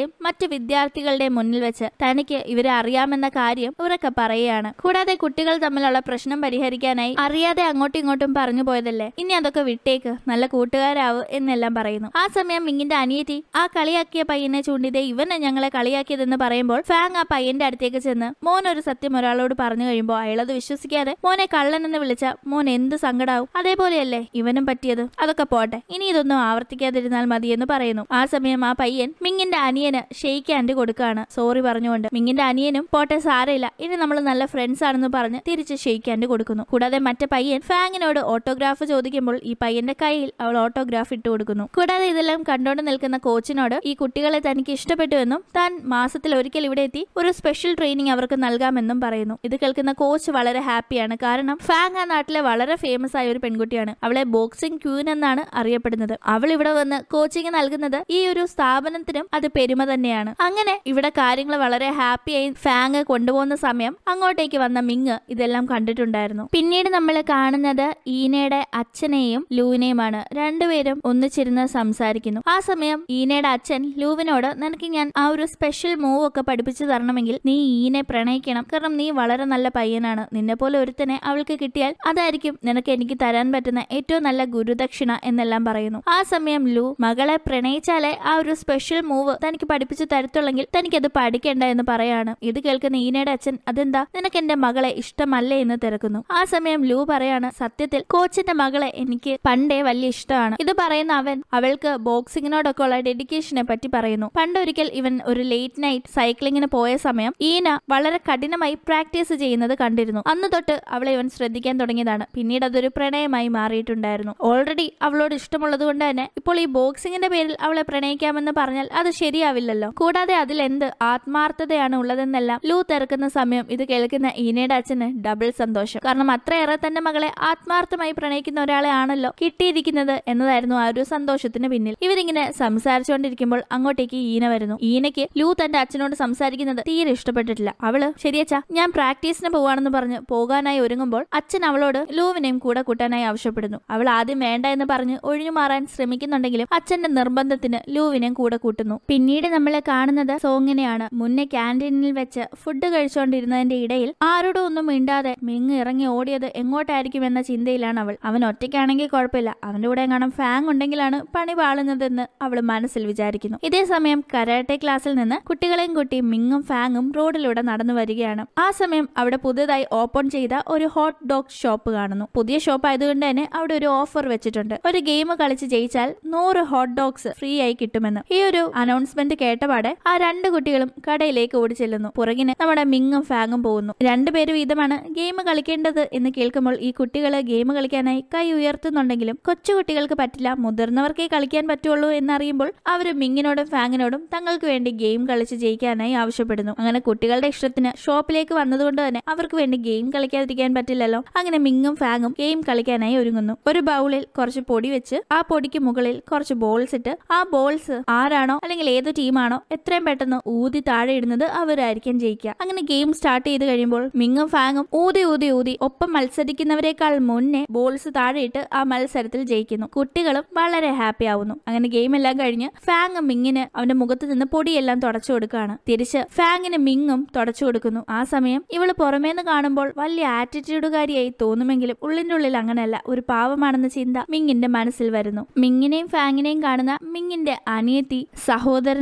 S2: കോച്ചിന്റെയും മറ്റു വിദ്യാർത്ഥികളുടെയും മുന്നിൽ വെച്ച് തനിക്ക് ഇവരെ അറിയാമെന്ന കാര്യം ഇവരൊക്കെ പറയുകയാണ്. കൂടാതെ കുട്ടികൾ തമ്മിലുള്ള പ്രശ്നം പരിഹരിക്കാനായി അറിയാതെ അങ്ങോട്ടും ഇങ്ങോട്ടും പറഞ്ഞു പോയതല്ലേ? ഇനി അതൊക്കെ വിട്ടേക്ക്. നല്ല കൂട്ടുകാരാവ് എന്നെല്ലാം പറയുന്നു. ആ സമയം മിങ്ങിന്റെ അനിയത്തി ആ കളിയാക്കിയ പയ്യനെ ചൂണ്ടിതേ ഇവനെ ഞങ്ങളെ കളിയാക്കിയതെന്ന് പറയുമ്പോൾ ഫാങ് ആ പയ്യന്റെ അടുത്തേക്ക് ചെന്ന് മോൻ ഒരു സത്യം ഒരാളോട് പറഞ്ഞു കഴിയുമ്പോൾ അയാളത് വിശ്വസിക്കാതെ മോനെ കള്ളൻ എന്ന് വിളിച്ച മോൻ എന്ത് സങ്കടാവും? അതേപോലെയല്ലേ ഇവനും പറ്റിയത്? അതൊക്കെ പോട്ടെ. ഇനി ഇതൊന്നും ആവർത്തിക്കാതിരുന്നാൽ മതിയെന്ന് പറയുന്നു. ആ സമയം ആ പയ്യൻ മിങ്ങിന്റെ അനിയന് ഷെയ്ക്ക് ഹാൻഡ് കൊടുക്കാണ്. സോറി പറഞ്ഞുകൊണ്ട് മിങ്ങിന്റെ അനിയനും പോട്ടെ സാരമില്ല ഇനി നമ്മൾ നല്ല ഫ്രണ്ട്സ് ആണെന്ന് പറഞ്ഞ് തിരിച്ച് ഷെയ്ക്ക് ഹാൻഡ് കൊടുക്കുന്നു. കൂടാതെ മറ്റേ പയ്യൻ ഫാങ്ങിനോട് ഓട്ടോഗ്രാഫ് ചോദിക്കുമ്പോൾ ഈ പയ്യന്റെ കയ്യിൽ അവൾ ഓട്ടോഗ്രാഫ് ഇട്ട് കൊടുക്കുന്നു. കൂടാതെ ഇതെല്ലാം കണ്ടോണ്ട് നിൽക്കുന്ന കോച്ചിനോട് ഈ കുട്ടികളെ തനിക്ക് ഇഷ്ടപ്പെട്ടുവെന്നും താൻ മാസത്തിൽ ഒരിക്കൽ ഇവിടെ എത്തി ഒരു സ്പെഷ്യൽ ട്രെയിനിങ് അവർക്ക് നൽകാമെന്നും പറയുന്നു. ഇത് കേൾക്കുന്ന കോച്ച് വളരെ ഹാപ്പിയാണ് കാരണം ഫാങ് ആ നാട്ടിലെ വളരെ ഫേമസ് ആയ ഒരു പെൺകുട്ടിയാണ്. അവളെ ബോക്സിംഗ് ക്യൂൻ എന്നാണ് അറിയപ്പെടുന്നത്. അവൾ ഇവിടെ വന്ന് കോച്ചിങ് നൽകുന്നത് ഈ ഒരു സ്ഥാപനത്തിനും അത് പെരുമ തന്നെയാണ്. അങ്ങനെ ഇവിടെ കാര്യങ്ങൾ വളരെ ഹാപ്പിയായി ഫാങ് കൊണ്ടുപോകുന്ന സമയം അങ്ങോട്ടേക്ക് വന്ന മിങ് ഇതെല്ലാം കണ്ടിട്ടുണ്ടായിരുന്നു. പിന്നീട് നമ്മൾ കാണുന്നത് ഈനയുടെ അച്ഛനെയും ലൂവിനെയുമാണ്. രണ്ടുപേരും ഒന്നിച്ചിരുന്ന് സംസാരിക്കുന്നു. ആ സമയം ഈനയുടെ അച്ഛൻ ലൂവിനോട് നിനക്ക് ഞാൻ ആ ഒരു സ്പെഷ്യൽ മൂവ് ഒക്കെ പഠിപ്പിച്ചു തരണമെങ്കിൽ നീ ഈനെ പ്രണയിക്കണം. കാരണം നീ വളരെ നല്ല പയ്യനാണ്. നിന്നെ പോലെ ഒരുത്തനെ അവൾക്ക് കിട്ടിയാൽ അതായിരിക്കും നിനക്ക് എനിക്ക് തരാൻ പറ്റുന്ന ഏറ്റവും നല്ല ഗുരുദക്ഷിണ എന്നെല്ലാം പറയുന്നു. ആ സമയം ലൂ മകളെ പ്രണയിച്ചാലേ ആ ഒരു സ്പെഷ്യൽ മൂവ് തനിക്ക്
S1: പഠിപ്പിച്ചു തരത്തുള്ളെങ്കിൽ തനിക്കത് പഠിക്കണ്ട എന്ന് പറയാണ്. ഇത് കേൾക്കുന്ന ഈനയുടെ അച്ഛൻ അതെന്താ? നിനക്ക് എന്റെ മകളെ ഇഷ്ടമല്ലേ? എന്ന് തിരക്കുന്നു. ആ സമയം ലൂ പറയാണ് സത്യത്തിൽ കോച്ചിന്റെ മകളെ എനിക്ക് പണ്ടേ വലിയ ഇഷ്ടമാണ്. ഇത് പറയുന്ന അവൻ അവൾക്ക് ബോക്സിങ്ങിനോടൊക്കെ ഉള്ള ഡെഡിക്കേഷനെ പറ്റി പറയുന്നു. പണ്ടൊരിക്കൽ ഇവൻ ഒരു ലേറ്റ് നൈറ്റ് സൈക്ലിങ്ങിന് പോയ സമയം ഈന വളരെ കഠിനമായി പ്രാക്ടീസ് ചെയ്യുന്നത് കണ്ടിരുന്നു. അന്ന് തൊട്ട് അവളെ ഇവൻ ശ്രദ്ധിക്കാൻ തുടങ്ങിയതാണ്. പിന്നീട് അതൊരു പ്രണയമായി മാറിയിട്ടുണ്ടായിരുന്നു. ഓൾറെഡി അവളോട് ഇഷ്ടമുള്ളത് കൊണ്ട് തന്നെ ഇപ്പോൾ ഈ ബോക്സിങ്ങിന്റെ പേരിൽ അവളെ പ്രണയിക്കാമെന്ന് പറഞ്ഞാൽ അത് ശരിയാവില്ലല്ലോ കൂടാതെ അതിൽ എന്ത് ആത്മാർത്ഥതയാണ് ഉള്ളതെന്നെല്ലാം ലൂ തിരക്കുന്ന സമയം ഇത് കേൾക്കുന്ന ഈനയുടെ അച്ഛന് ഡബിൾ സന്തോഷം. കാരണം അത്രയേറെ തന്റെ മകളെ ആത്മാർത്ഥമായി പ്രണയിക്കുന്ന ഒരാളെ ആണല്ലോ കിട്ടിയിരിക്കുന്നത് എന്നതായിരുന്നു ആ ഒരു സന്തോഷത്തിന് പിന്നിൽ. ഇവരിങ്ങനെ സംസാരിച്ചുകൊണ്ടിരിക്കുമ്പോൾ അങ്ങോട്ടേക്ക് ഈന വരുന്നു. ഈനയ്ക്ക് ലൂ തന്റെ അച്ഛനോട് സംസാരിക്കുന്നത് തീരെ ഇഷ്ടപ്പെട്ടിട്ടില്ല. അവൾ ശരിയച്ചാ ഞാൻ പ്രാക്ടീസിന് പോവാണെന്ന് പറഞ്ഞ് പോകാനായി ഒരുങ്ങുമ്പോൾ അച്ഛൻ അവളോട് ലൂവിനെയും കൂടെ കൂട്ടാനായി ആവശ്യപ്പെടുന്നു. അവൾ ആദ്യം വേണ്ട എന്ന് പറഞ്ഞ് ഒഴിഞ്ഞു മാറാൻ ശ്രമിക്കുന്നുണ്ടെങ്കിലും അച്ഛന്റെ നിർബന്ധത്തിന് ലൂവിനെയും കൂടെ കൂട്ടുന്നു. പിന്നീട് നമ്മൾ കാണുന്നത് സോങ്ങിനെയാണ്. മുന്നേ ക്യാന്റീനിൽ വെച്ച് ഫുഡ് കഴിച്ചുകൊണ്ടിരുന്നതിന്റെ ഇടയിൽ ആരോടും ഒന്നും മിണ്ടാതെ മിങ് ഇറങ്ങി ഓടിയത് എങ്ങോട്ടായിരിക്കും എന്ന ചിന്തയിലാണ് അവൾ. അവൻ ഒറ്റയ്ക്കാണെങ്കിൽ കുഴപ്പമില്ല. അവന്റെ കൂടെ കാണാൻ ഫാങ് ഉണ്ടെങ്കിലാണ് പണി പാളുന്നതെന്ന് അവൾ മനസ്സിൽ വിചാരിക്കുന്നു. ഇതേ സമയം കരാട്ടെ ക്ലാസ്സിൽ നിന്ന് കുട്ടികളെയും കുട്ടി മിങ്ങും ഫാങ്ങും റോഡിലൂടെ നടന്നു വരികയാണ്. ആ സമയം അവിടെ പുതിയതായി ഓപ്പൺ ചെയ്ത ഒരു ഹോട്ട് ഡോഗ് ഷോപ്പ് കാണുന്നു. പുതിയ ഷോപ്പ് ആയതുകൊണ്ട് തന്നെ അവിടെ ഒരു ഓഫർ വെച്ചിട്ടുണ്ട്. ഒരു ഗെയിം കളിച്ച് ജയിച്ചാൽ നൂറ് ഹോട്ട് ഡോഗ്സ് ഫ്രീ ആയി കിട്ടുമെന്ന്. ഈ ഒരു അനൗൺസ്മെന്റ് കേട്ടപാടെ ആ രണ്ട് കുട്ടികളും കടയിലേക്ക് ഓടി ചെല്ലുന്നു പുറകിന് നമ്മുടെ മിങ്ങും ഫാങ്ങും പോകുന്നു. രണ്ടുപേരും വീതമാണ് ഗെയിം കളിക്കേണ്ടത് എന്ന് കേൾക്കുമ്പോൾ ഈ കുട്ടികൾ ഗെയിം കളിക്കാനായി കൈ ഉയർത്തുന്നുണ്ടെങ്കിലും കൊച്ചുകുട്ടികൾക്ക് പറ്റില്ല. മുതിർന്നവർക്കേ കളിക്കാൻ പറ്റുള്ളൂ എന്നറിയുമ്പോൾ അവർ മിങ്ങിനോടും ഫാങ്ങിനോടും തങ്ങൾക്ക് വേണ്ടി ഗെയിം കളിച്ച് ജയിക്കാനായി ആവശ്യപ്പെടുന്നു. അങ്ങനെ കുട്ടികളുടെ ഇഷ്ടത്തിന് ഷോപ്പിലേക്ക് വന്നതുകൊണ്ട് തന്നെ അവർക്ക് വേണ്ടി ഗെയിം കളിക്കാതിരിക്കാൻ പറ്റില്ലല്ലോ. അങ്ങനെ മിങ്ങും ഫാങ്ങും ഗെയിം കളിക്കാനായി ഒരുങ്ങുന്നു. ഒരു ബൗളിൽ കുറച്ച് പൊടി വെച്ച് ആ പൊടിക്ക് മുകളിൽ കുറച്ച് ബോൾസ് ഇട്ട് ആ ബോൾസ് ആരാണോ അല്ലെങ്കിൽ ഏത് ടീമാണോ എത്രയും പെട്ടെന്ന് ഊതി താഴെ ഇടുന്നത് അവരായിരിക്കും ജയിക്കുക. അങ്ങനെ ഗെയിം സ്റ്റാർട്ട് ചെയ്ത് കഴിയുമ്പോൾ മിങ്ങും ഫാങ്ങും ഊതി ഊതി ഊതി ഒപ്പം മത്സരിക്കുന്നവരെക്കാൾ മുന്നേ ബോൾസ് താഴെയിട്ട് ആ മത്സരത്തിൽ ജയിക്കുന്നു. കുട്ടികളും വളരെ ഹാപ്പി ആവുന്നു. അങ്ങനെ ഗെയിം എല്ലാം കഴിഞ്ഞ് ഫാങ് മിങ്ങിന് അവന്റെ മുഖത്ത് നിന്ന് പൊടിയെല്ലാം തുടച്ചു കൊടുക്കുകയാണ്. തിരിച്ച് ഫാങ്ങിന് മിങ്ങും തുടച്ചു കൊടുക്കുന്നു. ആ സമയം ഇവൾ പുറമേന്ന് കാണുമ്പോൾ വലിയ ആറ്റിറ്റ്യൂഡുകാരിയായി തോന്നുമെങ്കിലും ഉള്ളിന്റെ ഉള്ളിൽ അങ്ങനെയല്ല. ഒരു പാവമാണെന്ന ചിന്ത മിങ്ങിന്റെ മനസ്സിൽ വരുന്നു. മിങ്ങിനെയും ഫാങ്ങിനെയും കാണുന്ന മിങ്ങിന്റെ അനിയത്തി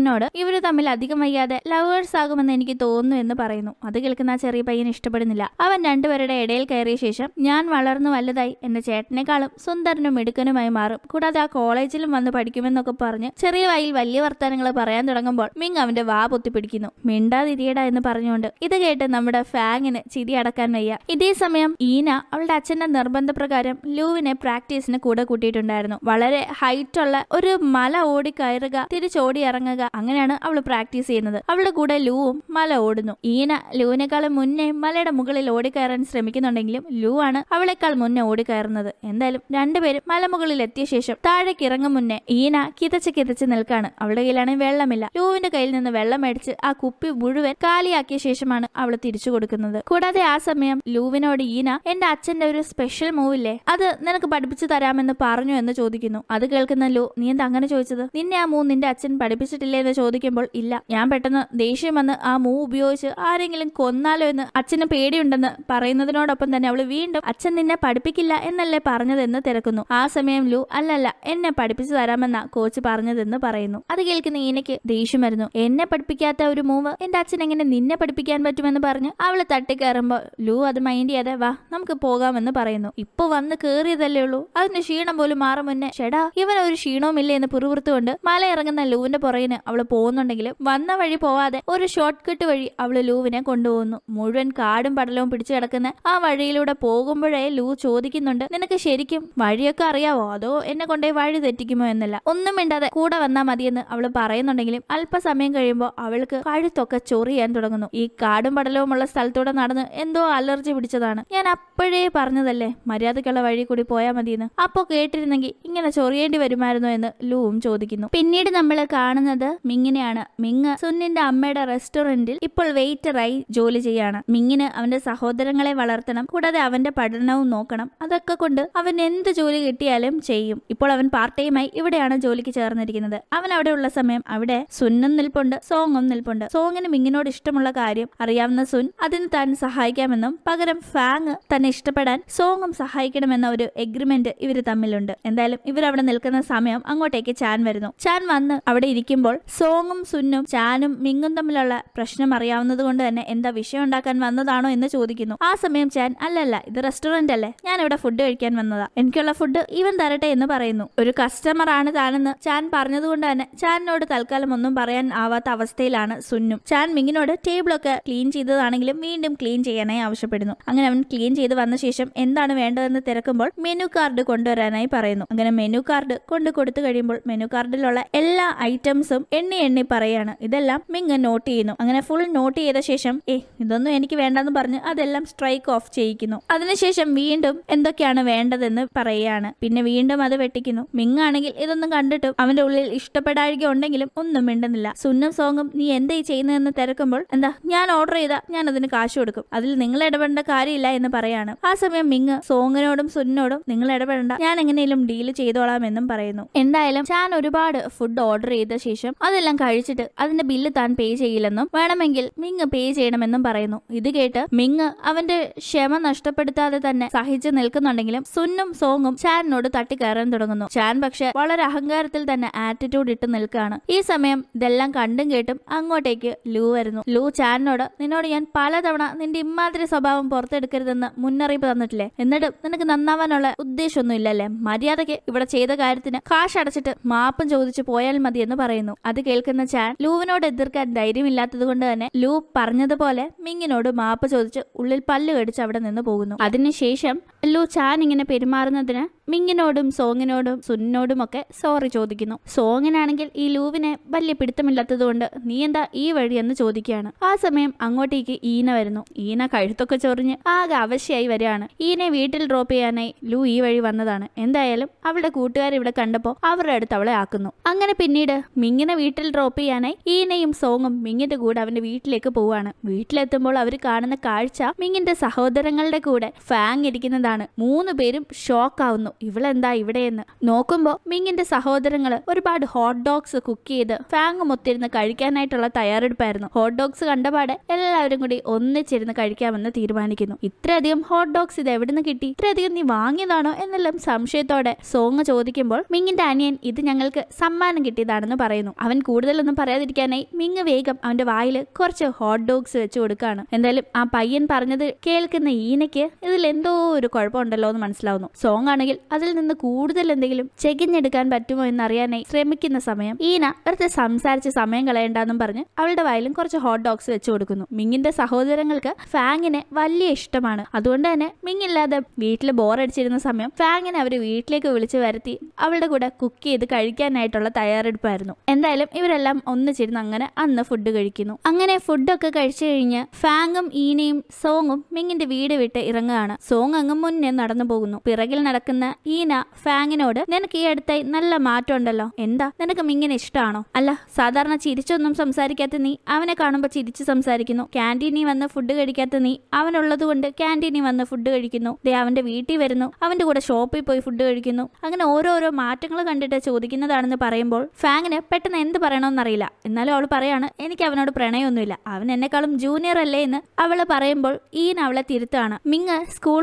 S1: സഹോദരനോട് ഇവർ തമ്മിൽ അധികം വയ്യാതെ ലവേഴ്സ് ആകുമെന്ന് എനിക്ക് തോന്നുന്നു എന്ന് പറയുന്നു. അത് കേൾക്കുന്ന ആ ചെറിയ പയ്യൻ ഇഷ്ടപ്പെടുന്നില്ല. അവൻ രണ്ടുപേരുടെ ഇടയിൽ കയറിയ ശേഷം ഞാൻ വളർന്നു വലുതായി. എന്റെ ചേട്ടനേക്കാളും സുന്ദരനും മിടുക്കനുമായി മാറും. കൂടാതെ ആ കോളേജിലും വന്ന് പഠിക്കുമെന്നൊക്കെ പറഞ്ഞ് ചെറിയ വായിൽ വലിയ വർത്തമാനങ്ങൾ പറയാൻ തുടങ്ങുമ്പോൾ മിങ് അവന്റെ വാ പൊത്തിപ്പിടിക്കുന്നു. മിണ്ടാതിരിയട എന്ന് പറഞ്ഞുകൊണ്ട്. ഇത് കേട്ട് നമ്മുടെ ഫാങ്ങിന് ചിരി അടക്കാൻ വയ്യ. ഇതേ സമയം ഈന അവളുടെ അച്ഛന്റെ നിർബന്ധപ്രകാരം ലൂവിനെ പ്രാക്ടീസിന് കൂടെ കൂട്ടിയിട്ടുണ്ടായിരുന്നു. വളരെ ഹൈറ്റ് ഉള്ള ഒരു മല ഓടി കയറുക തിരിച്ചോടി ഇറങ്ങുക അങ്ങനെയാണ് അവൾ പ്രാക്ടീസ് ചെയ്യുന്നത്. അവളുടെ കൂടെ ലൂവും മല ഓടുന്നു. ഈന ലൂവിനേക്കാളും മുന്നേ മലയുടെ മുകളിൽ ഓടിക്കയറാൻ ശ്രമിക്കുന്നുണ്ടെങ്കിലും ലൂ ആണ് അവളെക്കാൾ മുന്നേ ഓടിക്കയറുന്നത്. എന്തായാലും രണ്ടുപേരും മലമുകളിൽ എത്തിയ ശേഷം താഴേക്ക് ഇറങ്ങും മുന്നേ ഈന കിതച്ച് കിതച്ച് നിൽക്കാണ്. അവളുടെ കയ്യിലാണെങ്കിൽ വെള്ളമില്ല. ലൂവിന്റെ കയ്യിൽ നിന്ന് വെള്ളം മേടിച്ച് ആ കുപ്പി മുഴുവൻ കാലിയാക്കിയ ശേഷമാണ് അവൾ തിരിച്ചു കൊടുക്കുന്നത്. കൂടാതെ ആ സമയം ലൂവിനോട് ഈന എന്റെ അച്ഛന്റെ ഒരു സ്പെഷ്യൽ മൂവില്ലേ? അത് നിനക്ക് പഠിപ്പിച്ചു തരാമെന്ന് പറഞ്ഞു എന്ന് ചോദിക്കുന്നു. അത് കേൾക്കുന്ന ലൂ നീ എന്താ അങ്ങനെ ചോദിച്ചത്? നിന്നെ ആ മൂ നിന്റെ അച്ഛൻ പഠിപ്പിച്ചിട്ടില്ലേ എന്ന് ചോദിക്കുമ്പോൾ ഇല്ല ഞാൻ പെട്ടെന്ന് ദേഷ്യം വന്ന് ആ മൂ ഉപയോഗിച്ച് ആരെങ്കിലും കൊന്നാലോ എന്ന് അച്ഛന് പേടിയുണ്ടെന്ന് പറയുന്നതിനോടൊപ്പം തന്നെ അവൾ വീണ്ടും അച്ഛൻ നിന്നെ പഠിപ്പിക്കില്ല എന്നല്ലേ പറഞ്ഞതെന്ന് തിരക്കുന്നു. ആ സമയം ലു അല്ലല്ല എന്നെ പഠിപ്പിച്ചു തരാമെന്ന കോച്ച് പറഞ്ഞതെന്ന് പറയുന്നു. അത് കേൾക്കുന്ന ഈനയ്ക്ക് ദേഷ്യം വരുന്നു. എന്നെ പഠിപ്പിക്കാത്ത ഒരു മൂവ്? എന്റെ അച്ഛൻ എങ്ങനെ നിന്നെ പഠിപ്പിക്കാൻ പറ്റുമെന്ന് പറഞ്ഞ് അവൾ തട്ടിക്കയറുമ്പോൾ ലു അത് മൈൻഡ് ചെയ്യാതെ വാ നമുക്ക് പോകാമെന്ന് പറയുന്നു. ഇപ്പൊ വന്ന് കേറിയതല്ലേ ഉള്ളൂ. അതിന്റെ ക്ഷീണം പോലും മാറും മുന്നേ. ഷെടാ ഇവൻ ഒരു ക്ഷീണവുമില്ല എന്ന് പിറുപിറുത്തുകൊണ്ട് മല ഇറങ്ങുന്ന ലൂവിന്റെ പുറകിന് അവൾ പോകുന്നുണ്ടെങ്കിലും വന്ന വഴി പോവാതെ ഒരു ഷോർട്ട് കട്ട് വഴി അവൾ ലൂവിനെ കൊണ്ടുപോകുന്നു. മുഴുവൻ കാടും പടലവും പിടിച്ചു കിടക്കുന്ന ആ വഴിയിലൂടെ പോകുമ്പോഴേ ലൂ ചോദിക്കുന്നുണ്ട് നിനക്ക് ശരിക്കും വഴിയൊക്കെ അറിയാവോ? അതോ എന്നെ കൊണ്ടേ വഴി തെറ്റിക്കുമോ എന്നല്ല? ഒന്നും മിണ്ടാതെ കൂടെ വന്നാ മതിയെന്ന് അവൾ പറയുന്നുണ്ടെങ്കിലും അല്പസമയം കഴിയുമ്പോൾ അവൾക്ക് കഴുത്തൊക്കെ ചൊറിയാൻ തുടങ്ങുന്നു. ഈ കാടും പടലവുമുള്ള സ്ഥലത്തൂടെ നടന്ന് എന്തോ അലർജി പിടിച്ചതാണ്. ഞാൻ അപ്പോഴേ പറഞ്ഞതല്ലേ മര്യാദക്കുള്ള വഴി കൂടി പോയാൽ മതിയെന്ന്. അപ്പോ കേട്ടിരുന്നെങ്കിൽ ഇങ്ങനെ ചൊറിയേണ്ടി വരുമായിരുന്നു എന്ന് ലൂവും ചോദിക്കുന്നു. പിന്നീട് നമ്മൾ കാണുന്നത് മിങ്ങിനെയാണ്. മിങ് സുന്നിന്റെ അമ്മയുടെ റെസ്റ്റോറന്റിൽ ഇപ്പോൾ വെയിറ്ററായി ജോലി ചെയ്യാണ്. മിങ്ങിന് അവന്റെ സഹോദരങ്ങളെ വളർത്തണം കൂടാതെ അവന്റെ പഠനവും നോക്കണം. അതൊക്കെ കൊണ്ട് അവൻ എന്ത് ജോലി കിട്ടിയാലും ചെയ്യും. ഇപ്പോൾ അവൻ പാർട്ട് ടൈമായി ഇവിടെയാണ് ജോലിക്ക് ചേർന്നിരിക്കുന്നത്. അവൻ അവിടെ ഉള്ള സമയം അവിടെ സുന്നും നിൽപ്പുണ്ട് സോങ്ങും നിൽപ്പുണ്ട്. സോങ്ങിന് മിങ്ങിനോട് ഇഷ്ടമുള്ള കാര്യം അറിയാവുന്ന സുൻ അതിന് താൻ സഹായിക്കാമെന്നും പകരം ഫാങ് തന്നെ ഇഷ്ടപ്പെടാൻ സോങ്ങും സഹായിക്കണമെന്ന ഒരു എഗ്രിമെന്റ് ഇവർ തമ്മിലുണ്ട്. എന്തായാലും ഇവർ അവിടെ നിൽക്കുന്ന സമയം അങ്ങോട്ടേക്ക് ചാൻ വരുന്നു. ചാൻ വന്ന് അവിടെ ഇരിക്കുമ്പോൾ
S2: സോങ്ങും സുന്നും ചാനും മിങ്ങും തമ്മിലുള്ള പ്രശ്നം അറിയാവുന്നത് കൊണ്ട് തന്നെ എന്താ വിഷയം ഉണ്ടാക്കാൻ വന്നതാണോ എന്ന് ചോദിക്കുന്നു. ആ സമയം ചാൻ അല്ലല്ല ഇത് റെസ്റ്റോറന്റ് അല്ലേ? ഞാൻ ഇവിടെ ഫുഡ് കഴിക്കാൻ വന്നതാ. എനിക്കുള്ള ഫുഡ് ഇവൻ തരട്ടെ എന്ന് പറയുന്നു. ഒരു കസ്റ്റമർ ആണ് താനെന്ന് ചാൻ പറഞ്ഞതുകൊണ്ട് തന്നെ ചാനിനോട് തൽക്കാലം ഒന്നും പറയാൻ ആവാത്ത അവസ്ഥയിലാണ് സുന്നും. ചാൻ മിങ്ങിനോട് ടേബിളൊക്കെ ക്ലീൻ ചെയ്തതാണെങ്കിലും വീണ്ടും ക്ലീൻ ചെയ്യാനായി ആവശ്യപ്പെടുന്നു. അങ്ങനെ അവൻ ക്ലീൻ ചെയ്ത് വന്ന ശേഷം എന്താണ് വേണ്ടതെന്ന് തിരക്കുമ്പോൾ മെനു കാർഡ് കൊണ്ടുവരാനായി പറയുന്നു. അങ്ങനെ മെനു കാർഡ് കൊണ്ടു കൊടുത്തു കഴിയുമ്പോൾ മെനു കാർഡിലുള്ള എല്ലാ ഐറ്റംസും എണ്ണി എണ്ണി പറയാണ്. ഇതെല്ലാം മിങ് നോട്ട് ചെയ്യുന്നു. അങ്ങനെ ഫുൾ നോട്ട് ചെയ്ത ശേഷം ഏ ഇതൊന്നും എനിക്ക് വേണ്ടെന്ന് പറഞ്ഞ് അതെല്ലാം സ്ട്രൈക്ക് ഓഫ് ചെയ്യിക്കുന്നു. അതിനുശേഷം വീണ്ടും എന്തൊക്കെയാണ് വേണ്ടതെന്ന് പറയുകയാണ് പിന്നെ വീണ്ടും അത് വെട്ടിക്കുന്നു. മിങ് ആണെങ്കിൽ ഇതൊന്നും കണ്ടിട്ടും അവന്റെ ഉള്ളിൽ ഇഷ്ടപ്പെടാഴിക ഉണ്ടെങ്കിലും ഒന്നും മിണ്ടുന്നില്ല. സുന്നും സോങ്ങും നീ എന്തായി ചെയ്യുന്നതെന്ന് തിരക്കുമ്പോൾ എന്താ ഞാൻ ഓർഡർ ചെയ്താ ഞാൻ അതിന് കാശ് കൊടുക്കും. അതിൽ നിങ്ങൾ ഇടപെടേണ്ട കാര്യമില്ല എന്ന് പറയാണ്. ആ സമയം മിങ് സോങ്ങിനോടും സുന്നിനോടും നിങ്ങൾ ഇടപെടേണ്ട ഞാൻ എങ്ങനെയും ഡീൽ ചെയ്തോളാം എന്നും പറയുന്നു. എന്തായാലും ഞാൻ ഒരുപാട് ഫുഡ് ഓർഡർ ചെയ്ത ശേഷം അതെല്ലാം കഴിച്ചിട്ട് അതിന്റെ ബില്ല് താൻ പേ ചെയ്യില്ലെന്നും വേണമെങ്കിൽ മിങ് പേ ചെയ്യണമെന്നും പറയുന്നു. ഇത് കേട്ട് മിങ് അവന്റെ ക്ഷമ നഷ്ടപ്പെടുത്താതെ തന്നെ സഹിച്ചു നിൽക്കുന്നുണ്ടെങ്കിലും സുന്നും സോങ്ങും ചാനിനോട് തട്ടിക്കയറാൻ തുടങ്ങുന്നു. ചാൻ പക്ഷെ വളരെ അഹങ്കാരത്തിൽ തന്നെ ആറ്റിറ്റ്യൂഡ് ഇട്ട് നിൽക്കുകയാണ്. ഈ സമയം ഇതെല്ലാം കണ്ടും കേട്ടും അങ്ങോട്ടേക്ക് ലൂ വരുന്നു. ലൂ ചാനിനോട് നിന്നോട് ഞാൻ പലതവണ നിന്റെ ഇമാതിരി സ്വഭാവം പുറത്തെടുക്കരുതെന്ന് മുന്നറിയിപ്പ് തന്നിട്ടില്ലേ? എന്നിട്ട് നിനക്ക് നന്നാവാനുള്ള ഉദ്ദേശമൊന്നും ഇല്ലല്ലേ മര്യാദയ്ക്ക് ഇവിടെ ചെയ്ത കാര്യത്തിന് കാശ് അടച്ചിട്ട് മാപ്പും ചോദിച്ചു പോയാൽ മതി എന്ന് പറയുന്നു. അത് കേൾക്കുന്ന ചാൻ ലൂവിനോട് എതിർക്കാൻ ധൈര്യമില്ലാത്തത് കൊണ്ട് തന്നെ ലൂ പറഞ്ഞതുപോലെ മിങ്ങിനോട് മാപ്പ് ചോദിച്ച് ഉള്ളിൽ പല്ല് കടിച്ച് അവിടെ നിന്ന് പോകുന്നു. അതിനുശേഷം ലൂ ചാൻ ഇങ്ങനെ പെരുമാറുന്നതിന് മിങ്ങിനോടും സോങ്ങിനോടും സുന്നിനോടും ഒക്കെ സോറി ചോദിക്കുന്നു. സോങ്ങിനാണെങ്കിൽ ഈ ലൂവിനെ വലിയ പിടുത്തമില്ലാത്തത് കൊണ്ട് നീ എന്താ ഈ വഴി എന്ന് ചോദിക്കുകയാണ്. ആ സമയം അങ്ങോട്ടേക്ക് ഈന വരുന്നു. ഈന കഴുത്തൊക്കെ ചൊറിഞ്ഞ് ആകെ അവശ്യായി വരികയാണ്. ഈനെ വീട്ടിൽ ഡ്രോപ്പ് ചെയ്യാനായി ലൂ ഈ വഴി വന്നതാണ്. എന്തായാലും അവളുടെ കൂട്ടുകാർ ഇവിടെ കണ്ടപ്പോൾ അവരുടെ അടുത്ത് അവളെ ആക്കുന്നു. അങ്ങനെ പിന്നീട് മിങ്ങിനെ വീട്ടിൽ ഡ്രോപ്പ് ചെയ്യാനായി ഈനയും സോങ്ങും മിങ്ങിന്റെ കൂടെ അവന്റെ വീട്ടിലേക്ക് പോവാണ് വീട്ടിലെത്തുമ്പോൾ അവർ കാണുന്ന കാഴ്ച മിങ്ങിന്റെ സഹോദരങ്ങളുടെ കൂടെ ഫാങ് ഇരിക്കുന്നതാണ് മൂന്ന് പേരും ഷോക്ക് ആവുന്നു ഇവളെന്താ ഇവിടെയെന്ന്? നോക്കുമ്പോൾ മിങ്ങിന്റെ സഹോദരങ്ങൾ ഒരുപാട് ഹോട്ട് ഡോഗ്സ് കുക്ക് ചെയ്ത് ഫാങ് മൊത്തിരുന്ന് കഴിക്കാനായിട്ടുള്ള തയ്യാറെടുപ്പായിരുന്നു. ഹോട്ട് ഡോഗ്സ് കണ്ടപാടെ എല്ലാവരും കൂടി ഒന്നിച്ചിരുന്ന് കഴിക്കാമെന്ന് തീരുമാനിക്കുന്നു. ഇത്രയധികം ഹോട്ട് ഡോഗ്സ് ഇത് എവിടുന്ന് കിട്ടി? ഇത്രയധികം നീ വാങ്ങിയതാണോ എന്നെല്ലാം സംശയത്തോടെ സോങ് ചോദിക്കുമ്പോൾ മിങ്ങിന്റെ അനിയൻ ഇത് ഞങ്ങൾക്ക് സമ്മാനം കിട്ടിയതാണെന്ന് പറയുന്നു. അവൻ കൂടുതലൊന്നും പറയാതിരിക്കാനായി മിങ് വേഗം അവന്റെ വായിൽ കുറച്ച് ഹോട്ട് ഡോഗ്സ് വെച്ച് കൊടുക്കാണ്. എന്തായാലും ആ പയ്യൻ പറഞ്ഞത് കേൾക്കുന്ന ഈനയ്ക്ക് ഇതിൽ എന്തോ ഒരു കുഴപ്പമുണ്ടല്ലോ എന്ന് മനസ്സിലാവുന്നു. സോങ് ആണെങ്കിൽ അതിൽ നിന്ന് കൂടുതൽ എന്തെങ്കിലും ചെകിഞ്ഞെടുക്കാൻ പറ്റുമോ എന്ന് എന്നറിയാനായി ശ്രമിക്കുന്ന സമയം. ഈന വെറുതെ സംസാരിച്ച് സമയം കളയണ്ടെന്നും പറഞ്ഞ് അവളുടെ വയലും കുറച്ച് ഹോട്ട് ഡോഗ്സ് വെച്ച് കൊടുക്കുന്നു. മിങ്ങിന്റെ സഹോദരങ്ങൾക്ക് ഫാങ്ങിനെ വലിയ ഇഷ്ടമാണ്. അതുകൊണ്ട് തന്നെ മിങ്ങില്ലാതെ വീട്ടിൽ ബോറടിച്ചിരുന്ന സമയം ഫാങ്ങിനെ അവർ വീട്ടിലേക്ക് വിളിച്ചു വരുത്തി അവളുടെ കൂടെ കുക്ക് ചെയ്ത് കഴിക്കാനായിട്ടുള്ള തയ്യാറെടുപ്പായിരുന്നു. എന്തായാലും ഇവരെല്ലാം ഒന്നിച്ചിരുന്ന് അങ്ങനെ അന്ന് ഫുഡ് കഴിക്കുന്നു. അങ്ങനെ ഫുഡൊക്കെ കഴിച്ചു കഴിഞ്ഞ് ഫാങ്ങും ഈനയും സോങ്ങും മിങ്ങിന്റെ വീട് വിട്ട് ഇറങ്ങുകയാണ്. സോങ് അങ്ങ് മുന്നേ നടന്നു പോകുന്നു. പിറകിൽ നടക്കുന്ന ഈന ഫാങ്ങിനോട് നിനക്ക് ഈ അടുത്തായി നല്ല മാറ്റം ഉണ്ടല്ലോ എന്താ? നിനക്ക് മിങ്ങിനെ ഇഷ്ടമാണോ അല്ല സാധാരണ ചിരിച്ചൊന്നും സംസാരിക്കാത്ത നീ അവനെ കാണുമ്പോൾ ചിരിച്ചു സംസാരിക്കുന്നു. ക്യാന്റീനിൽ വന്ന് ഫുഡ് കഴിക്കാത്ത നീ അവനുള്ളത് കൊണ്ട് ക്യാന്റീനിൽ വന്ന് ഫുഡ് കഴിക്കുന്നു. ദേ അവന്റെ വീട്ടിൽ വരുന്നു. അവന്റെ കൂടെ ഷോപ്പിൽ പോയി ഫുഡ് കഴിക്കുന്നു. അങ്ങനെ ഓരോരോ മാറ്റങ്ങൾ കണ്ടിട്ട് ചോദിക്കുന്നതാണെന്ന് പറയുമ്പോൾ ഫാങ്ങിന് പെട്ടെന്ന് എന്ത് പറയണമെന്നറിയില്ല എന്നാലും അവൾ പറയാണ് എനിക്ക് അവനോട് പ്രണയമൊന്നുമില്ല. അവൻ എന്നെക്കാളും ജൂനിയർ അല്ലേ എന്ന്. അവൾ പറയുമ്പോൾ ഈൻ അവളെ തിരുത്താണ്. മിങ് സ്കൂൾ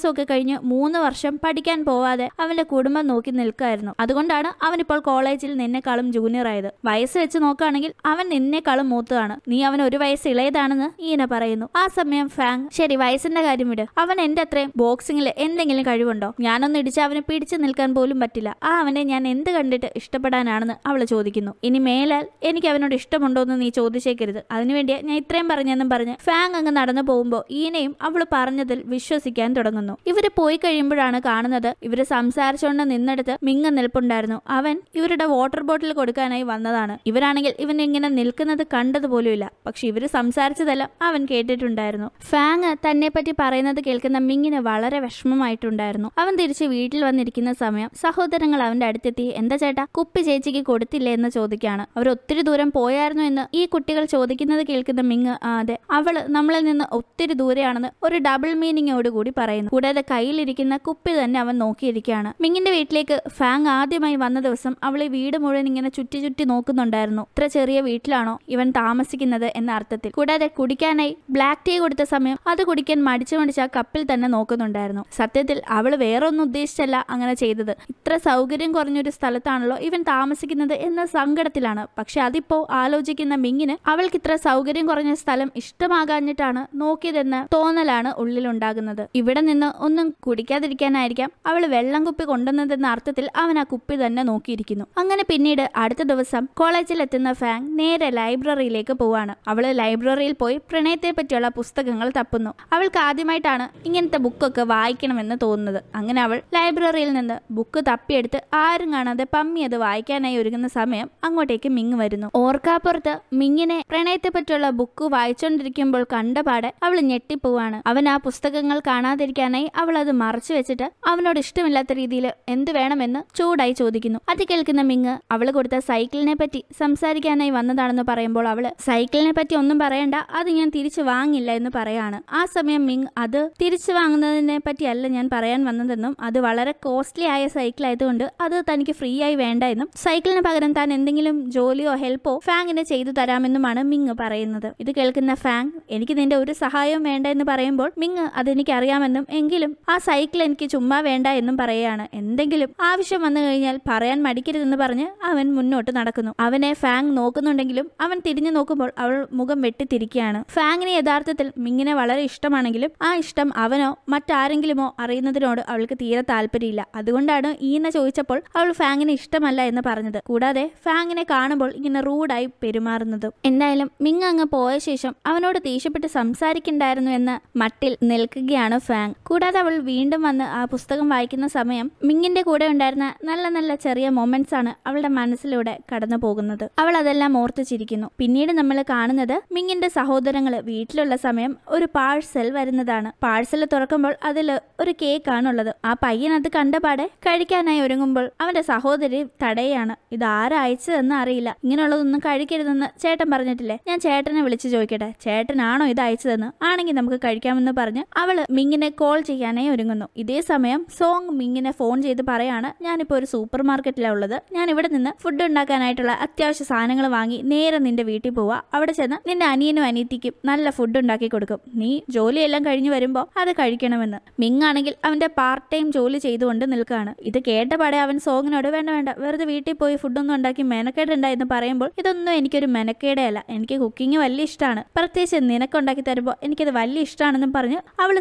S2: വിദ്യാഭ്യാസമൊക്കെ കഴിഞ്ഞ് മൂന്ന് വർഷം പഠിക്കാൻ പോവാതെ അവന്റെ കുടുംബം നോക്കി നിൽക്കായിരുന്നു അതുകൊണ്ടാണ് അവൻ ഇപ്പോൾ കോളേജിൽ നിന്നെക്കാളും ജൂനിയർ ആയത്. വയസ്സ് വെച്ച് നോക്കുകയാണെങ്കിൽ അവൻ നിന്നെക്കാളും മൂത്തതാണ്. നീ അവൻ ഒരു വയസ്സ് ഇളയതാണെന്ന് ഈന പറയുന്നു. ആ സമയം ഫാങ് ശരി വയസ്സിന്റെ കാര്യം വിട്. അവൻ എന്റെ അത്രയും ബോക്സിംഗിൽ എന്തെങ്കിലും കഴിവുണ്ടോ? ഞാനൊന്ന് ഇടിച്ച് അവനെ പിടിച്ചു നിൽക്കാൻ പോലും പറ്റില്ല. ആ അവനെ ഞാൻ എന്ത് കണ്ടിട്ട് ഇഷ്ടപ്പെടാനാണെന്ന് അവൾ ചോദിക്കുന്നു. ഇനി മേലാൽ എനിക്ക് അവനോട് ഇഷ്ടമുണ്ടോ എന്ന് നീ ചോദിച്ചേക്കരുത്. അതിനുവേണ്ടിയാ ഞാൻ ഇത്രയും പറഞ്ഞെന്നും പറഞ്ഞ് ഫാങ് അങ്ങ് നടന്നു പോകുമ്പോൾ ഈനയും അവൾ പറഞ്ഞതിൽ വിശ്വസിക്കാൻ തുടങ്ങുന്നു. ഇവർ പോയി കഴിയുമ്പോഴാണ് കാണുന്നത്. ഇവർ സംസാരിച്ചുകൊണ്ട് നിന്നെടുത്ത് മിങ്ങ നിൽപ്പുണ്ടായിരുന്നു. അവൻ ഇവരുടെ വാട്ടർ ബോട്ടിൽ കൊടുക്കാനായി വന്നതാണ്. ഇവരാണെങ്കിൽ ഇവൻ ഇങ്ങനെ നിൽക്കുന്നത് കണ്ടതുപോലുമില്ല. പക്ഷെ ഇവർ സംസാരിച്ചതെല്ലാം അവൻ കേട്ടിട്ടുണ്ടായിരുന്നു. ഫാങ് തന്നെ പറ്റി പറയുന്നത് കേൾക്കുന്ന മിങ്ങിന് വളരെ വിഷമമായിട്ടുണ്ടായിരുന്നു. അവൻ തിരിച്ച് വീട്ടിൽ വന്നിരിക്കുന്ന സമയം സഹോദരങ്ങൾ അവന്റെ അടുത്തെത്തി എന്താ ചേട്ടാ കുപ്പി ചേച്ചിക്ക് കൊടുത്തില്ലേ? എന്ന് ചോദിക്കുകയാണ്. അവർ ഒത്തിരി ദൂരം പോയായിരുന്നു എന്ന് ഈ കുട്ടികൾ ചോദിക്കുന്നത് കേൾക്കുന്ന മിങ് അതെ അവൾ നമ്മളിൽ നിന്ന് ഒത്തിരി ദൂരെയാണെന്ന് ഒരു ഡബിൾ മീനിങ്ങോട് കൂടി പറയുന്നു.
S1: കൂടാതെ കയ്യിലിരിക്കുന്ന കുപ്പി തന്നെ അവൻ നോക്കിയിരിക്കുകയാണ്. മിങ്ങിന്റെ വീട്ടിലേക്ക് ഫാങ് ആദ്യമായി വന്ന ദിവസം അവൾ ഈ വീട് മുഴുവൻ ഇങ്ങനെ ചുറ്റി ചുറ്റി നോക്കുന്നുണ്ടായിരുന്നു. ഇത്ര ചെറിയ വീട്ടിലാണോ ഇവൻ താമസിക്കുന്നത് എന്ന അർത്ഥത്തിൽ. കൂടാതെ കുടിക്കാനായി ബ്ലാക്ക് ടീ കൊടുത്ത സമയം അത് കുടിക്കാൻ മടിച്ചു മടിച്ച് ആ കപ്പിൽ തന്നെ നോക്കുന്നുണ്ടായിരുന്നു. സത്യത്തിൽ അവൾ വേറൊന്നും ഉദ്ദേശിച്ചല്ല അങ്ങനെ ചെയ്തത്. ഇത്ര സൗകര്യം കുറഞ്ഞൊരു സ്ഥലത്താണല്ലോ ഇവൻ താമസിക്കുന്നത് എന്ന സങ്കടത്തിലാണ്. പക്ഷെ അതിപ്പോ ആലോചിക്കുന്ന മിങ്ങിന് അവൾക്ക് ഇത്ര സൗകര്യം കുറഞ്ഞ സ്ഥലം ഇഷ്ടമാകാഞ്ഞിട്ടാണ് നോക്കിയതെന്ന തോന്നലാണ് ഉള്ളിലുണ്ടാകുന്നത്. ഇവിടെ നിന്ന് ഒന്നും കുടിക്കാതിരിക്കാനായിരിക്കാം അവൾ വെള്ളം കുപ്പി കൊണ്ടുവന്നതെന്ന അർത്ഥത്തിൽ അവൻ ആ കുപ്പി തന്നെ നോക്കിയിരിക്കുന്നു. അങ്ങനെ പിന്നീട് അടുത്ത ദിവസം കോളേജിൽ എത്തുന്ന ഫാങ് നേരെ ലൈബ്രറിയിലേക്ക് പോവാണ്. അവൾ ലൈബ്രറിയിൽ പോയി പ്രണയത്തെ പറ്റിയുള്ള പുസ്തകങ്ങൾ തപ്പുന്നു. അവൾക്ക് ആദ്യമായിട്ടാണ് ഇങ്ങനത്തെ ബുക്കൊക്കെ വായിക്കണമെന്ന് തോന്നുന്നത്. അങ്ങനെ അവൾ ലൈബ്രറിയിൽ നിന്ന് ബുക്ക് തപ്പിയെടുത്ത് ആരും കാണാതെ പമ്മി അത് വായിക്കാനായി ഒരുങ്ങുന്ന സമയം അങ്ങോട്ടേക്ക് മിങ് വരുന്നു. ഓർക്കാപ്പുറത്ത് മിങ്ങിനെ പ്രണയത്തെ പറ്റിയുള്ള ബുക്ക് വായിച്ചുകൊണ്ടിരിക്കുമ്പോൾ കണ്ടപാടെ അവൾ ഞെട്ടിപ്പോവാണ്. അവൻ ആ പുസ്തകങ്ങൾ കാണാതിരിക്കാനായി അവൾ അത് മറച്ചു വെച്ചിട്ട് അവനോട് ഇഷ്ടമില്ലാത്ത രീതിയിൽ എന്ത് വേണമെന്ന് ചൂടായി ചോദിക്കുന്നു. അത് കേൾക്കുന്ന മിങ് അവൾ കൊടുത്ത സൈക്കിളിനെ പറ്റി സംസാരിക്കാനായി വന്നതാണെന്ന് പറയുമ്പോൾ അവൾ സൈക്കിളിനെ പറ്റി ഒന്നും പറയണ്ട അത് ഞാൻ തിരിച്ചു വാങ്ങില്ല എന്ന് പറയാണ്. ആ സമയം മിങ് അത് തിരിച്ചു വാങ്ങുന്നതിനെ പറ്റിയല്ല ഞാൻ പറയാൻ വന്നതെന്നും അത് വളരെ കോസ്റ്റ്ലി ആയ സൈക്കിൾ ആയതുകൊണ്ട് അത് തനിക്ക് ഫ്രീ ആയി വേണ്ട എന്നും സൈക്കിളിന് പകരം താൻ എന്തെങ്കിലും ജോലിയോ ഹെൽപ്പോ ഫാങ്ങിനെ ചെയ്തു തരാമെന്നുമാണ് മിങ് പറയുന്നത്. ഇത് കേൾക്കുന്ന ഫാങ് എനിക്ക് നിന്റെ ഒരു സഹായവും വേണ്ട എന്ന് പറയുമ്പോൾ മിങ് അതെനിക്ക് അറിയാമെന്നും എങ്കിലും ആ സൈക്കിൾ എനിക്ക് ചുമ്മാ വേണ്ട എന്നും പറയുകയാണ്. എന്തെങ്കിലും ആവശ്യം വന്നു കഴിഞ്ഞാൽ പറയാൻ മടിക്കരുതെന്ന് പറഞ്ഞ് അവൻ മുന്നോട്ട് നടക്കുന്നു. അവനെ ഫാങ് നോക്കുന്നുണ്ടെങ്കിലും അവൻ തിരിഞ്ഞു നോക്കുമ്പോൾ അവൾ മുഖം വെട്ടിത്തിരിക്കുകയാണ്. ഫാങ്ങിന് യഥാർത്ഥത്തിൽ മിങ്ങിനെ വളരെ ഇഷ്ടമാണെങ്കിലും ആ ഇഷ്ടം അവനോ മറ്റാരെങ്കിലുമോ അറിയുന്നതിനോട് അവൾക്ക് തീരെ താല്പര്യമില്ല. അതുകൊണ്ടാണ് ഈന ചോദിച്ചപ്പോൾ അവൾ ഫാങ്ങിനെ ഇഷ്ടമല്ല എന്ന് പറഞ്ഞത്. കൂടാതെ ഫാങ്ങിനെ കാണുമ്പോൾ ഇങ്ങനെ റൂഡായി പെരുമാറുന്നത്. എന്തായാലും മിങ് അങ്ങ് പോയ ശേഷം അവനോട് ദേഷ്യപ്പെട്ട് സംസാരിക്കണ്ടായിരുന്നു എന്ന് മട്ടിൽ നിൽക്കുകയാണ് ഫാങ്. കൂടാതെ അവൾ വീണ്ടും വന്ന് ആ പുസ്തകം വായിക്കുന്ന സമയം മിങ്ങിന്റെ കൂടെ ഉണ്ടായിരുന്ന നല്ല നല്ല ചെറിയ മൊമെന്റ്സ് ആണ് അവളുടെ മനസ്സിലൂടെ കടന്നു പോകുന്നത്. അവൾ അതെല്ലാം ഓർത്ത് ചിരിക്കുന്നു. പിന്നീട് നമ്മൾ കാണുന്നത് മിങ്ങിന്റെ സഹോദരങ്ങൾ വീട്ടിലുള്ള സമയം ഒരു പാഴ്സൽ വരുന്നതാണ്. പാഴ്സൽ തുറക്കുമ്പോൾ അതിൽ ഒരു കേക്ക് ആണുള്ളത്. ആ പയ്യൻ അത് കണ്ടപാടെ കഴിക്കാനായി ഒരുങ്ങുമ്പോൾ അവന്റെ സഹോദരി തടയാണ് ഇത് ആരയച്ചതെന്ന് അറിയില്ല. ഇങ്ങനെയുള്ളതൊന്നും കഴിക്കരുതെന്ന് ചേട്ടൻ പറഞ്ഞിട്ടില്ലേ? ഞാൻ ചേട്ടനെ വിളിച്ചു ചോദിക്കട്ടെ. ചേട്ടനാണോ ഇത് അയച്ചതെന്ന്? ആണെങ്കിൽ നമുക്ക് കഴിക്കാമെന്ന് പറഞ്ഞ് അവൾ മിങ്ങിനെ കോൾ ചെയ്യാനായി ഒരുങ്ങുന്നു. ഇതേ സമയം സോങ് മിങ്ങിനെ ഫോൺ ചെയ്ത് പറയാണ് ഞാനിപ്പോ ഒരു സൂപ്പർ മാർക്കറ്റിലാണ് ഉള്ളത്. ഞാൻ ഇവിടെ നിന്ന് ഫുഡ് ഉണ്ടാക്കാനായിട്ടുള്ള അത്യാവശ്യ സാധനങ്ങൾ വാങ്ങി നേരെ നിന്റെ വീട്ടിൽ പോവാ. അവിടെ ചെന്ന് നിന്റെ അനിയനും അനിയത്തിക്കും നല്ല ഫുഡ് ഉണ്ടാക്കി കൊടുക്കും. നീ ജോലിയെല്ലാം കഴിഞ്ഞു വരുമ്പോൾ അത് കഴിക്കണമെന്ന്. മിങ് ആണെങ്കിൽ അവന്റെ പാർട്ട് ടൈം ജോലി ചെയ്തുകൊണ്ട് നിൽക്കുകയാണ്. ഇത് കേട്ടപാടെ അവൻ സോങ്ങിനോട് വേണ്ട വേണ്ട. വെറുതെ വീട്ടിൽ പോയി ഫുഡൊന്നും ഉണ്ടാക്കി മെനക്കേടുണ്ടായെന്ന് പറയുമ്പോൾ ഇതൊന്നും എനിക്കൊരു മെനക്കേടേ അല്ല. എനിക്ക് കുക്കിംഗ് വലിയ ഇഷ്ടമാണ് പ്രത്യേകിച്ച് നിനക്കുണ്ടാക്കി തരുമ്പോൾ എനിക്കത് വലിയ ഇഷ്ടമാണെന്നും പറഞ്ഞ് അവൾ